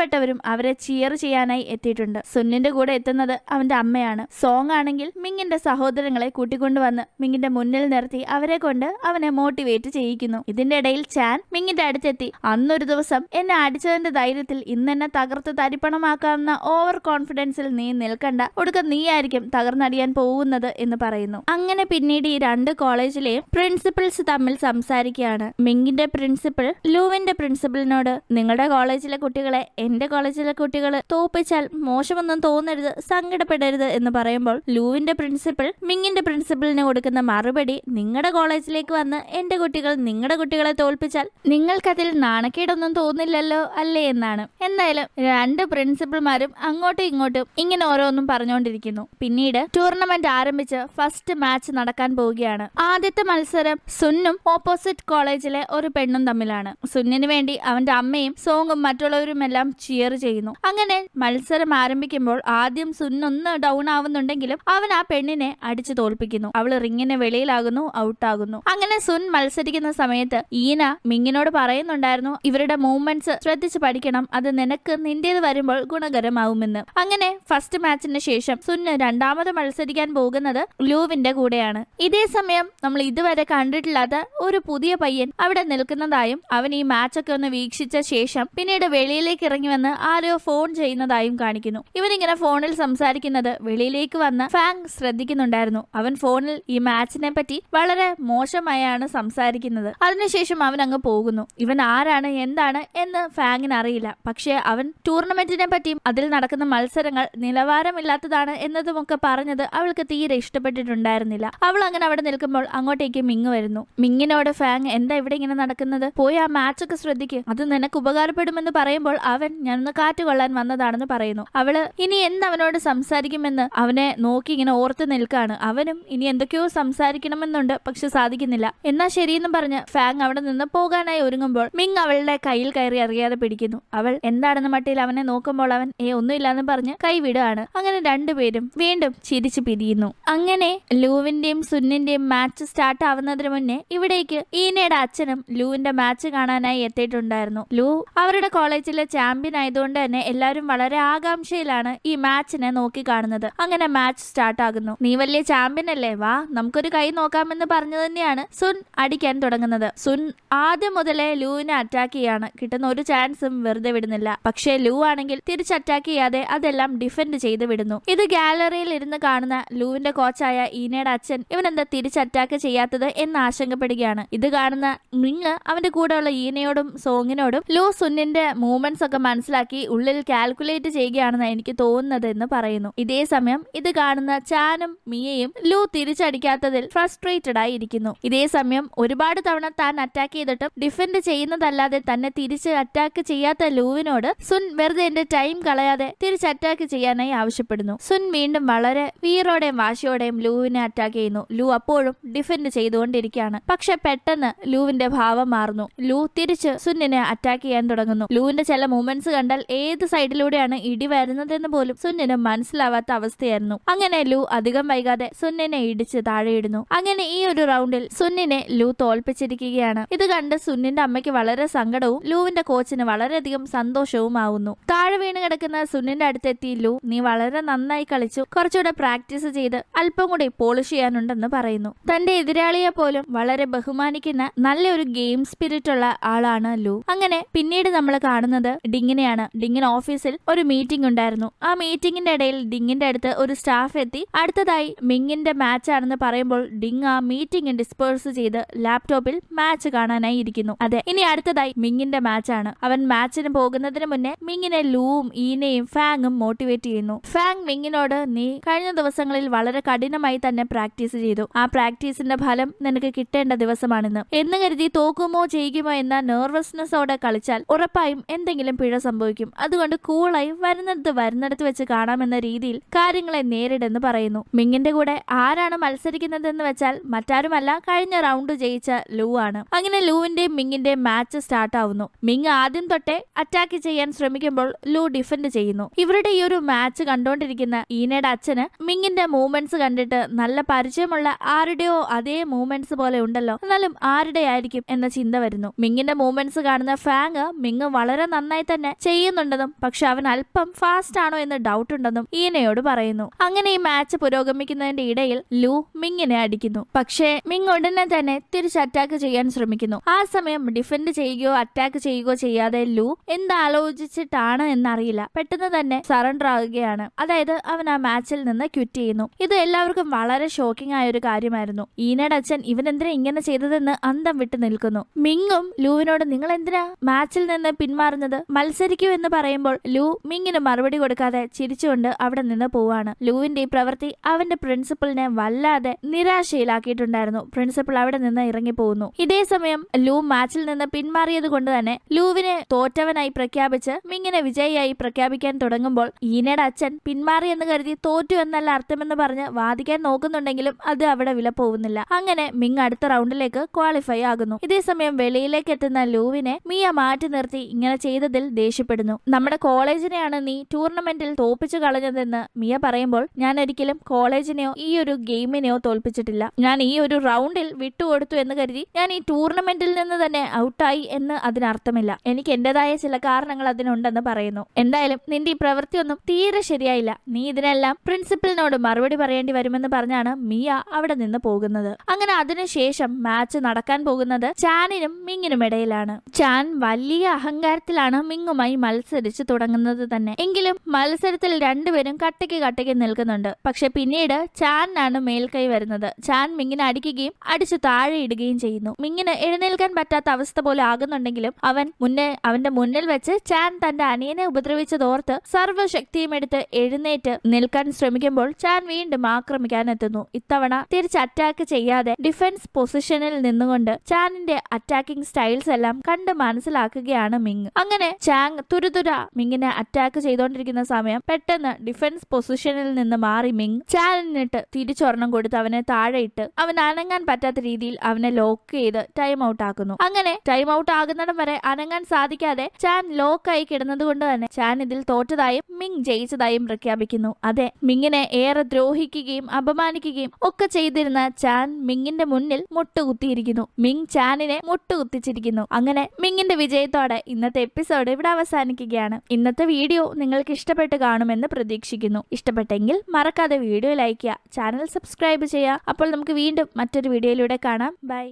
S2: വേണ്ടപ്പെട്ടവരും അവരെ ചിയർ ചെയ്യാനായി എത്തിയിട്ടുണ്ട്. സുന്നിന്റെ കൂടെ എത്തുന്നത് അവന്റെ അമ്മയാണ്. സോങ് ആണെങ്കിൽ മിങ്ങിന്റെ സഹോദരങ്ങളെ കൂട്ടിക്കൊണ്ടുവന്ന് മിങ്ങിന്റെ മുന്നിൽ നിർത്തി അവരെ കൊണ്ട് അവനെ മോട്ടിവേറ്റ് ചെയ്യിക്കുന്നു. ഇതിന്റെ ഇടയിൽ ചാൻ മിങ്ങിന്റെ അടുത്തെത്തി. അന്നൊരു ദിവസം എന്നെ അടിച്ചതിന്റെ ധൈര്യത്തിൽ ഇന്ന് എന്നെ തകർത്ത് തരിപ്പണമാക്കാവുന്ന ഓവർ കോൺഫിഡൻസിൽ നീ നിൽക്കണ്ട. ഒടുക്കം നീയായിരിക്കും തകർന്നടിയാൻ പോകുന്നത് എന്ന് പറയുന്നു. അങ്ങനെ പിന്നീട് ഈ രണ്ട് കോളേജിലെയും പ്രിൻസിപ്പൽസ് തമ്മിൽ സംസാരിക്കുകയാണ്. മിങ്ങിന്റെ പ്രിൻസിപ്പൽ ലൂവിന്റെ പ്രിൻസിപ്പലിനോട് നിങ്ങളുടെ കോളേജിലെ കുട്ടികളെ എന്റെ കോളേജിലെ കുട്ടികൾ തോപ്പിച്ചാൽ മോശമൊന്നും തോന്നരുത് സങ്കടപ്പെടരുത് എന്ന് പറയുമ്പോൾ ലൂവിന്റെ പ്രിൻസിപ്പൽ മിങ്ങിന്റെ പ്രിൻസിപ്പലിന് കൊടുക്കുന്ന മറുപടി നിങ്ങളുടെ കോളേജിലേക്ക് വന്ന് എന്റെ കുട്ടികൾ നിങ്ങളുടെ കുട്ടികളെ തോൽപ്പിച്ചാൽ നിങ്ങൾക്കതിൽ നാണക്കേടൊന്നും തോന്നില്ലല്ലോ അല്ലേ എന്നാണ്. എന്തായാലും രണ്ട് പ്രിൻസിപ്പൽമാരും അങ്ങോട്ടും ഇങ്ങോട്ടും ഇങ്ങനെ ഓരോന്നും പറഞ്ഞുകൊണ്ടിരിക്കുന്നു പിന്നീട് ടൂർണമെന്റ് ആരംഭിച്ച് ഫസ്റ്റ് മാച്ച് നടക്കാൻ പോവുകയാണ്. ആദ്യത്തെ മത്സരം സുന്നും ഓപ്പോസിറ്റ് കോളേജിലെ ഒരു പെണ്ണും തമ്മിലാണ്. സുന്നിന് വേണ്ടി അവന്റെ അമ്മയും സോങ്ങും മറ്റുള്ളവരും എല്ലാം ചിയർ ചെയ്യുന്നു. അങ്ങനെ മത്സരം ആരംഭിക്കുമ്പോൾ ആദ്യം സുൻ ഒന്ന് ഡൗൺ ആവുന്നുണ്ടെങ്കിലും അവൻ ആ പെണ്ണിനെ അടിച്ചു തോൽപ്പിക്കുന്നു. അവൾ റിങ്ങിന് വെളിയിലാകുന്നു ഔട്ടാകുന്നു അങ്ങനെ സുൻ മത്സരിക്കുന്ന സമയത്ത് ഈന മിങ്ങിനോട് പറയുന്നുണ്ടായിരുന്നു ഇവരുടെ മൂവ്മെന്റ്സ് ശ്രദ്ധിച്ച് പഠിക്കണം. അത് നിനക്ക് നിന്റേത് വരുമ്പോൾ ഗുണകരമാവുമെന്ന്. അങ്ങനെ ഫസ്റ്റ് മാച്ചിന് ശേഷം സുന്ന് രണ്ടാമത് മത്സരിക്കാൻ പോകുന്നത് ലൂവിന്റെ കൂടെയാണ്. ഇതേ സമയം നമ്മൾ ഇതുവരെ കണ്ടിട്ടില്ലാത്ത ഒരു പുതിയ പയ്യൻ അവിടെ നിൽക്കുന്നതായും അവൻ ഈ മാച്ചൊക്കെ ഒന്ന് വീക്ഷിച്ച ശേഷം പിന്നീട് വെളിയിലേക്ക് ഇറങ്ങി വന്ന് ആരോ ഫോൺ ചെയ്യുന്നതായും കാണിക്കുന്നു. ഇവനിങ്ങനെ ഫോണിൽ സംസാരിക്കുന്നത് വെളിയിലേക്ക് വന്ന ഫാങ് ശ്രദ്ധിക്കുന്നുണ്ടായിരുന്നു. അവൻ ഫോണിൽ ഈ മാച്ചിനെ പറ്റി വളരെ മോശമായാണ് സംസാരിക്കുന്നത്. അതിനുശേഷം അവൻ അങ്ങ് പോകുന്നു. ഇവൻ ആരാണ് എന്താണ് എന്ന് ഫാങ്ങിന് അറിയില്ല. പക്ഷേ അവൻ ടൂർണമെന്റിനെ പറ്റിയും അതിൽ നടക്കുന്ന മത്സരങ്ങൾ നിലവാരമില്ലാത്തതാണ് എന്നതുമൊക്കെ പറഞ്ഞത് അവൾക്ക് തീരെ ഇഷ്ടപ്പെട്ടിട്ടുണ്ടായിരുന്നില്ല. അവൾ അങ്ങനെ അവിടെ നിൽക്കുമ്പോൾ അങ്ങോട്ടേക്ക് മിങ് വരുന്നു. മിങ്ങിനോട് ഫാങ് എന്താ ഇവിടെ ഇങ്ങനെ നടക്കുന്നത്? പോയി ആ മാച്ചൊക്കെ ശ്രദ്ധിക്ക്. അത് നിനക്ക് ഉപകാരപ്പെടുമെന്ന് പറയുമ്പോൾ അവൻ ഞാനൊന്ന് കാറ്റ് കൊള്ളാൻ വന്നതാണെന്ന് പറയുന്നു. അവൾ ഇനി എന്തവനോട് സംസാരിക്കുമെന്ന്? അവനെ നോക്കി ഇങ്ങനെ ഓർത്ത് നിൽക്കാണ്. അവനും ഇനി എന്തൊക്കെയോ സംസാരിക്കണമെന്നുണ്ട് പക്ഷെ സാധിക്കുന്നില്ല. എന്നാ ശരിയെന്ന് പറഞ്ഞ് ഫാങ് അവിടെ നിന്ന് പോകാനായി ഒരുങ്ങുമ്പോൾ മിങ് അവളുടെ കയ്യിൽ കയറി അറിയാതെ പിടിക്കുന്നു. അവൾ എന്താണെന്ന് മട്ടിൽ അവനെ നോക്കുമ്പോൾ അവൻ ഏ ഒന്നുമില്ലാന്ന് പറഞ്ഞ് കൈവിടുകയാണ് അങ്ങനെ രണ്ടുപേരും വീണ്ടും ചിരിച്ചു പിരിയുന്നു. അങ്ങനെ ലൂവിന്റെയും സുന്നിന്റെയും മാച്ച് സ്റ്റാർട്ട് ആവുന്നതിന് മുന്നേ ഇവിടേക്ക് ഈനയുടെ അച്ഛനും ലൂവിന്റെ മാച്ച് കാണാനായി എത്തിയിട്ടുണ്ടായിരുന്നു. ലൂ അവരുടെ കോളേജിലെ ചാമ്പ്യൻ ആയതുകൊണ്ട് തന്നെ എല്ലാവരും വളരെ ആകാംക്ഷയിലാണ് ഈ മാച്ചിനെ നോക്കി കാണുന്നത്. അങ്ങനെ മാച്ച് സ്റ്റാർട്ട് ആകുന്നു നീ വലിയ ചാമ്പ്യൻ അല്ലേ വാ നമുക്കൊരു കൈ നോക്കാമെന്ന് പറഞ്ഞു തന്നെയാണ് സുൻ അടിക്കാൻ തുടങ്ങുന്നത്. സുൻ ആദ്യം മുതലേ ലൂവിനെ അറ്റാക്ക് ചെയ്യാണ്. കിട്ടുന്ന ഒരു ചാൻസും വെറുതെ വിടുന്നില്ല. പക്ഷേ ലൂ ആണെങ്കിൽ തിരിച്ച് അറ്റാക്ക് ചെയ്യാതെ അതെല്ലാം ഡിഫെൻഡ് ചെയ്ത് വിടുന്നു. ഇത് ഗാലറിയിൽ ഇരുന്ന് കാണുന്ന ലൂവിന്റെ കോച്ചായ ഈനയുടെ അച്ഛൻ ഇവനെന്താ തിരിച്ച് അറ്റാക്ക് ചെയ്യാത്തത് എന്ന് ആശങ്കപ്പെടുകയാണ്. ഇത് കാണുന്ന മിങ് അവന്റെ കൂടെയുള്ള ഈനയോടും സോങ്ങിനോടും ലൂ സുന്നിന്റെ മൂവ്മെന്റ്സ് ഒക്കെ മനസ്സിലാക്കി ഉള്ളിൽ കാൽക്കുലേറ്റ് ചെയ്യുകയാണെന്ന് എനിക്ക് തോന്നുന്നത് എന്ന് പറയുന്നു. ഇതേ സമയം ഇത് കാണുന്ന ചാനും മിയയും ലൂ തിരിച്ചടിക്കാത്തതിൽ ഫ്രസ്ട്രേറ്റഡ് ആയിരിക്കുന്നു. ഇതേ സമയം ഒരുപാട് തവണ താൻ അറ്റാക്ക് ചെയ്തിട്ടും ഡിഫെൻഡ് ചെയ്യുന്നതല്ലാതെ തന്നെ തിരിച്ച് അറ്റാക്ക് ചെയ്യാത്ത ലൂവിനോട് സുൻ വെറുതെ എന്റെ ടൈം കളയാതെ തിരിച്ച് അറ്റാക്ക് ചെയ്യാനായി ആവശ്യപ്പെടുന്നു. സുൻ വീണ്ടും വളരെ വീറോടെയും വാശിയോടെയും ലൂവിനെ അറ്റാക്ക് ചെയ്യുന്നു. ലൂ അപ്പോഴും ഡിഫെൻഡ് ചെയ്തുകൊണ്ടിരിക്കുകയാണ്. പക്ഷെ പെട്ടെന്ന് ലൂവിന്റെ ഭാവം മാറുന്നു. ലൂ തിരിച്ച് സുന്നിനെ അറ്റാക്ക് ചെയ്യാൻ തുടങ്ങുന്നു. ലൂവിന്റെ ചില മൂവ്മെന്റ്സ് കണ്ടാൽ ഏത് സൈഡിലൂടെയാണ് ഇടി വരുന്നതെന്ന് പോലും സുന്നിന് മനസ്സിലാവാത്ത അവസ്ഥയായിരുന്നു. അങ്ങനെ ലൂ അധികം വൈകാതെ സുന്നിനെ ഇടിച്ച് താഴെയിടുന്നു. അങ്ങനെ ഈ ഒരു റൗണ്ടിൽ സുന്നിനെ ലൂ തോൽപ്പിച്ചിരിക്കുകയാണ്. ഇത് കണ്ട് സുന്നിന്റെ അമ്മയ്ക്ക് വളരെ സങ്കടവും ലൂവിന്റെ കോച്ചിന് വളരെയധികം സന്തോഷവും ആവുന്നു താഴെ വീണ് കിടക്കുന്ന സുന്നിന്റെ അടുത്തെത്തി ലൂ നീ വളരെ നന്നായി കളിച്ചു. കുറച്ചുകൂടെ പ്രാക്ടീസ് ചെയ്ത് അല്പം കൂടി പോളിഷ് ചെയ്യാനുണ്ടെന്ന് പറയുന്നു. തന്റെ എതിരാളിയെ പോലും വളരെ ബഹുമാനിക്കുന്ന നല്ലൊരു ഗെയിം സ്പിരിറ്റ് ഉള്ള ആളാണ് ലൂ. അങ്ങനെ പിന്നീട് നമ്മൾ കാണുന്നത് ഡിങ്ങിനെ ഡിങ്ങിനെയാണ് ഡിങ്ങിന് ഓഫീസിൽ ഒരു മീറ്റിംഗ് ഉണ്ടായിരുന്നു. ആ മീറ്റിംഗിന്റെ ഇടയിൽ ഡിങ്ങിന്റെ അടുത്ത് ഒരു സ്റ്റാഫ് എത്തി. അടുത്തതായി മിങ്ങിന്റെ മാച്ച് ആണെന്ന് പറയുമ്പോൾ ഡിങ് ആ മീറ്റിംഗ് ഡിസ്പേഴ്സ് ചെയ്ത് ലാപ്ടോപ്പിൽ മാച്ച് കാണാനായി ഇരിക്കുന്നു. അതെ ഇനി അടുത്തതായി മിങ്ങിന്റെ മാച്ചാണ് അവൻ മാച്ചിന് പോകുന്നതിന് മുന്നേ മിങ്ങിനെ ലൂവും ഈനയും ഫാങ്ങും മോട്ടിവേറ്റ് ചെയ്യുന്നു. ഫാങ് മിങ്ങിനോട് നീ കഴിഞ്ഞ ദിവസങ്ങളിൽ വളരെ കഠിനമായി തന്നെ പ്രാക്ടീസ് ചെയ്തു. ആ പ്രാക്ടീസിന്റെ ഫലം നിനക്ക് കിട്ടേണ്ട ദിവസമാണിന്ന്. എന്ന് കരുതി തോക്കുമോ ചെയ്യുമോ എന്ന നെർവസ്നെസ്സോടെ കളിച്ചാൽ ഉറപ്പായും എന്തെങ്കിലും പിഴ സംഭവിക്കും. അതുകൊണ്ട് കൂളായി വരുന്നിടത്ത് വരുന്നിടത്ത് വെച്ച് കാണാമെന്ന രീതിയിൽ കാര്യങ്ങളെ നേരിടെന്ന് പറയുന്നു. മിങ്ങിന്റെ കൂടെ ആരാണ് മത്സരിക്കുന്നതെന്ന് വെച്ചാൽ മറ്റാരുമല്ല കഴിഞ്ഞ റൗണ്ട് ജയിച്ച ലൂ ആണ്. അങ്ങനെ ലൂവിന്റെയും മിങ്ങിന്റെ മാച്ച് സ്റ്റാർട്ട് ആവുന്നു. മിങ് ആദ്യം തൊട്ടേ അറ്റാക്ക് ചെയ്യാൻ ശ്രമിക്കുമ്പോൾ ലൂ ഡിഫൻഡ് ചെയ്യുന്നു. ഇവരുടെ ഈ ഒരു മാച്ച് കണ്ടോണ്ടിരിക്കുന്ന ഈനയുടെ അച്ഛന് മിങ്ങിന്റെ മൂവ്മെന്റ്സ് കണ്ടിട്ട് നല്ല പരിചയമുള്ള ആരുടെയോ അതേ മൂവ്മെന്റ്സ് പോലെ ഉണ്ടല്ലോ. എന്നാലും ആരുടെ ആയിരിക്കും എന്ന ചിന്ത വരുന്നു. മിങ്ങിന്റെ മൂവ്മെന്റ്സ് കാണുന്ന ഫാങ് മിങ് വളരെ നന്നായി തന്നെ ചെയ്യുന്നുണ്ടെന്നും പക്ഷെ അവൻ അല്പം ഫാസ്റ്റ് ആണോ എന്ന് ഡൗട്ട് ഉണ്ടെന്നും ഈനയോട് പറയുന്നു. അങ്ങനെ ഈ മാച്ച് പുരോഗമിക്കുന്നതിന്റെ ഇടയിൽ ലൂ മിങ്ങിനെ അടിക്കുന്നു. പക്ഷേ മിങ് ഉടനെ തന്നെ തിരിച്ച് അറ്റാക്ക് ചെയ്യാൻ ശ്രമിക്കുന്നു. ആ സമയം ഡിഫെൻഡ് ചെയ്യുകയോ അറ്റാക്ക് ചെയ്യുകയോ ചെയ്യാതെ ലൂ എന്താലോചിച്ചിട്ടാണ് എന്നറിയില്ല. പെട്ടെന്ന് തന്നെ സറണ്ടർ ആകുകയാണ് അതായത് അവൻ ആ മാച്ചിൽ നിന്ന് ക്വിറ്റ് ചെയ്യുന്നു. ഇത് എല്ലാവർക്കും വളരെ ഷോക്കിംഗ് ആയ ഒരു കാര്യമായിരുന്നു. ഈനയുടെ അച്ഛൻ ഇവനെന്തിനാ ഇങ്ങനെ ചെയ്തതെന്ന് അന്തം വിട്ടു നിൽക്കുന്നു. മിങ്ങും ലൂവിനോട് നിങ്ങൾ എന്തിനാ മാച്ചിൽ നിന്ന് പിന്മാറുന്നത്? മത്സരിക്കൂ എന്ന് പറയുമ്പോൾ ലൂ മിങ്ങിന് മറുപടി കൊടുക്കാതെ ചിരിച്ചുകൊണ്ട് അവിടെ നിന്ന് പോവാണ്. ലൂവിന്റെ ഈ പ്രവൃത്തി അവന്റെ പ്രിൻസിപ്പളിനെ വല്ലാതെ നിരാശയിലാക്കിയിട്ടുണ്ടായിരുന്നു. പ്രിൻസിപ്പൾ അവിടെ നിന്ന് ഇറങ്ങി പോകുന്നു. ഇതേ സമയം ലൂ മാച്ചിൽ നിന്ന് പിന്മാറിയത് കൊണ്ട് തന്നെ ലൂവിനെ തോറ്റവനായി പ്രഖ്യാപിച്ച് മിങ്ങിനെ വിജയിയായി പ്രഖ്യാപിക്കാൻ തുടങ്ങുമ്പോൾ ഈനയുടെ അച്ഛൻ പിന്മാറി എന്ന് കരുതി തോറ്റു എന്നല്ല അർത്ഥമെന്ന് പറഞ്ഞ് വാദിക്കാൻ നോക്കുന്നുണ്ടെങ്കിലും അത് അവിടെ വില പോകുന്നില്ല. അങ്ങനെ മിങ് അടുത്ത റൗണ്ടിലേക്ക് ക്വാളിഫൈ ആകുന്നു. ഇതേസമയം വെളിയിലേക്ക് എത്തുന്ന ലൂവിനെ മിയ മാറ്റി നിർത്തി. ഇങ്ങനെ ചെയ്തതിൽ ദേഷ്യപ്പെടുന്നു. നമ്മുടെ കോളേജിനെയാണ് നീ ടൂർണമെന്റിൽ തോപ്പിച്ചു കളഞ്ഞതെന്ന് മിയ പറയുമ്പോൾ ഞാൻ ഒരിക്കലും കോളേജിനെയോ ഈ ഒരു ഗെയിമിനെയോ തോൽപ്പിച്ചിട്ടില്ല. ഞാൻ ഈ ഒരു റൗണ്ടിൽ വിട്ടുകൊടുത്തു എന്ന് കരുതി ഞാൻ ഈ ടൂർണമെന്റിൽ നിന്ന് തന്നെ ഔട്ടായി എന്ന് അതിനർത്ഥമില്ല. എനിക്ക് എന്റേതായ ചില കാരണങ്ങൾ അതിനുണ്ടെന്ന് പറയുന്നു. എന്തായാലും നിന്റെ ഈ പ്രവൃത്തിയൊന്നും തീരെ ശരിയായില്ല. നീ ഇതിനെല്ലാം പ്രിൻസിപ്പലിനോട് മറുപടി പറയേണ്ടി വരുമെന്ന് പറഞ്ഞാണ് മിയ അവിടെ നിന്ന് പോകുന്നത്. അങ്ങനെ അതിനുശേഷം മാച്ച് നടക്കാൻ പോകുന്നത് ചാനിനും മിങ്ങിനും ഇടയിലാണ് ചാൻ വലിയ അഹങ്കാരത്തിലാണ് മിങ്ങുമായി മത്സരിച്ച് തുടങ്ങുന്നത് തന്നെ. എങ്കിലും മത്സരത്തിൽ രണ്ടുപേരും കട്ടയ്ക്ക് കട്ടയ്ക്ക് നിൽക്കുന്നുണ്ട്. പക്ഷെ പിന്നീട് ചാനാണ് മേൽക്കൈ വരുന്നത്. ചാൻ മിങ്ങിനെ അടിക്കുകയും അടിച്ചു താഴെ ഇടുകയും ചെയ്യുന്നു. മിങ്ങിന് എഴുന്നേൽക്കാൻ പറ്റാത്ത അവസ്ഥ പോലെ ആകുന്നുണ്ടെങ്കിലും അവൻ മുന്നേ അവന്റെ മുന്നിൽ വെച്ച് ചാൻ തന്റെ അനിയനെ ഉപദ്രവിച്ചതോർത്ത് സർവശക്തിയും എടുത്ത് എഴുന്നേറ്റ് നിൽക്കാൻ ശ്രമിക്കുമ്പോൾ ചാൻ വീണ്ടും ആക്രമിക്കാൻ എത്തുന്നു ഇത്തവണ തിരിച്ച് അറ്റാക്ക് ചെയ്യാതെ ഡിഫൻസ് പൊസിഷനിൽ നിന്നുകൊണ്ട് ചാനിന്റെ അറ്റാക്കിംഗ് സ്റ്റൈൽസ് എല്ലാം കണ്ട് മനസ്സിലാക്കുകയാണ് മിങ് അങ്ങനെ ചാങ് തുരുതുര മിങ്ങിനെ അറ്റാക്ക് ചെയ്തുകൊണ്ടിരിക്കുന്ന സമയം പെട്ടെന്ന് ഡിഫൻസ് പൊസിഷനിൽ നിന്ന് മാറി മിങ് ചാനിനിട്ട് തിരിച്ചൊരെണ്ണം കൊടുത്ത് അവനെ താഴെയിട്ട് അവൻ അനങ്ങാൻ പറ്റാത്ത രീതിയിൽ അവനെ ലോക്ക് ചെയ്ത് ടൈം ഔട്ട് ആക്കുന്നു. അങ്ങനെ ടൈം ഔട്ട് ആകുന്നിടം വരെ അനങ്ങാൻ സാധിക്കാതെ ചാൻ ലോക്കായി കിടന്നത് കൊണ്ട് തന്നെ ചാൻ ഇതിൽ തോറ്റതായും മിങ് ജയിച്ചതായും പ്രഖ്യാപിക്കുന്നു. അതെ മിങ്ങിനെ ഏറെ ദ്രോഹിക്കുകയും അപമാനിക്കുകയും ഒക്കെ ചെയ്തിരുന്ന ചാൻ മിങ്ങിന്റെ മുന്നിൽ മുട്ടുകുത്തിയിരിക്കുന്നു. മിങ് ചാനിനെ മുട്ടുകുത്തിച്ചിരിക്കുന്നു. അങ്ങനെ മിങ്ങിന്റെ വിജയത്തോടെ ഇന്നത്തെ എപ്പിസോഡ് അവസാനിക്കുകയാണ്. ഇന്നത്തെ വീഡിയോ നിങ്ങൾക്ക് ഇഷ്ടപ്പെട്ട് കാണുമെന്ന് പ്രതീക്ഷിക്കുന്നു. ഇഷ്ടപ്പെട്ടെങ്കിൽ മറക്കാതെ വീഡിയോ ലൈക്ക് ചെയ്യുക ചാനൽ സബ്സ്ക്രൈബ് ചെയ്യുക. അപ്പോൾ നമുക്ക് വീണ്ടും മറ്റൊരു വീഡിയോയിലൂടെ കാണാം. ബൈ.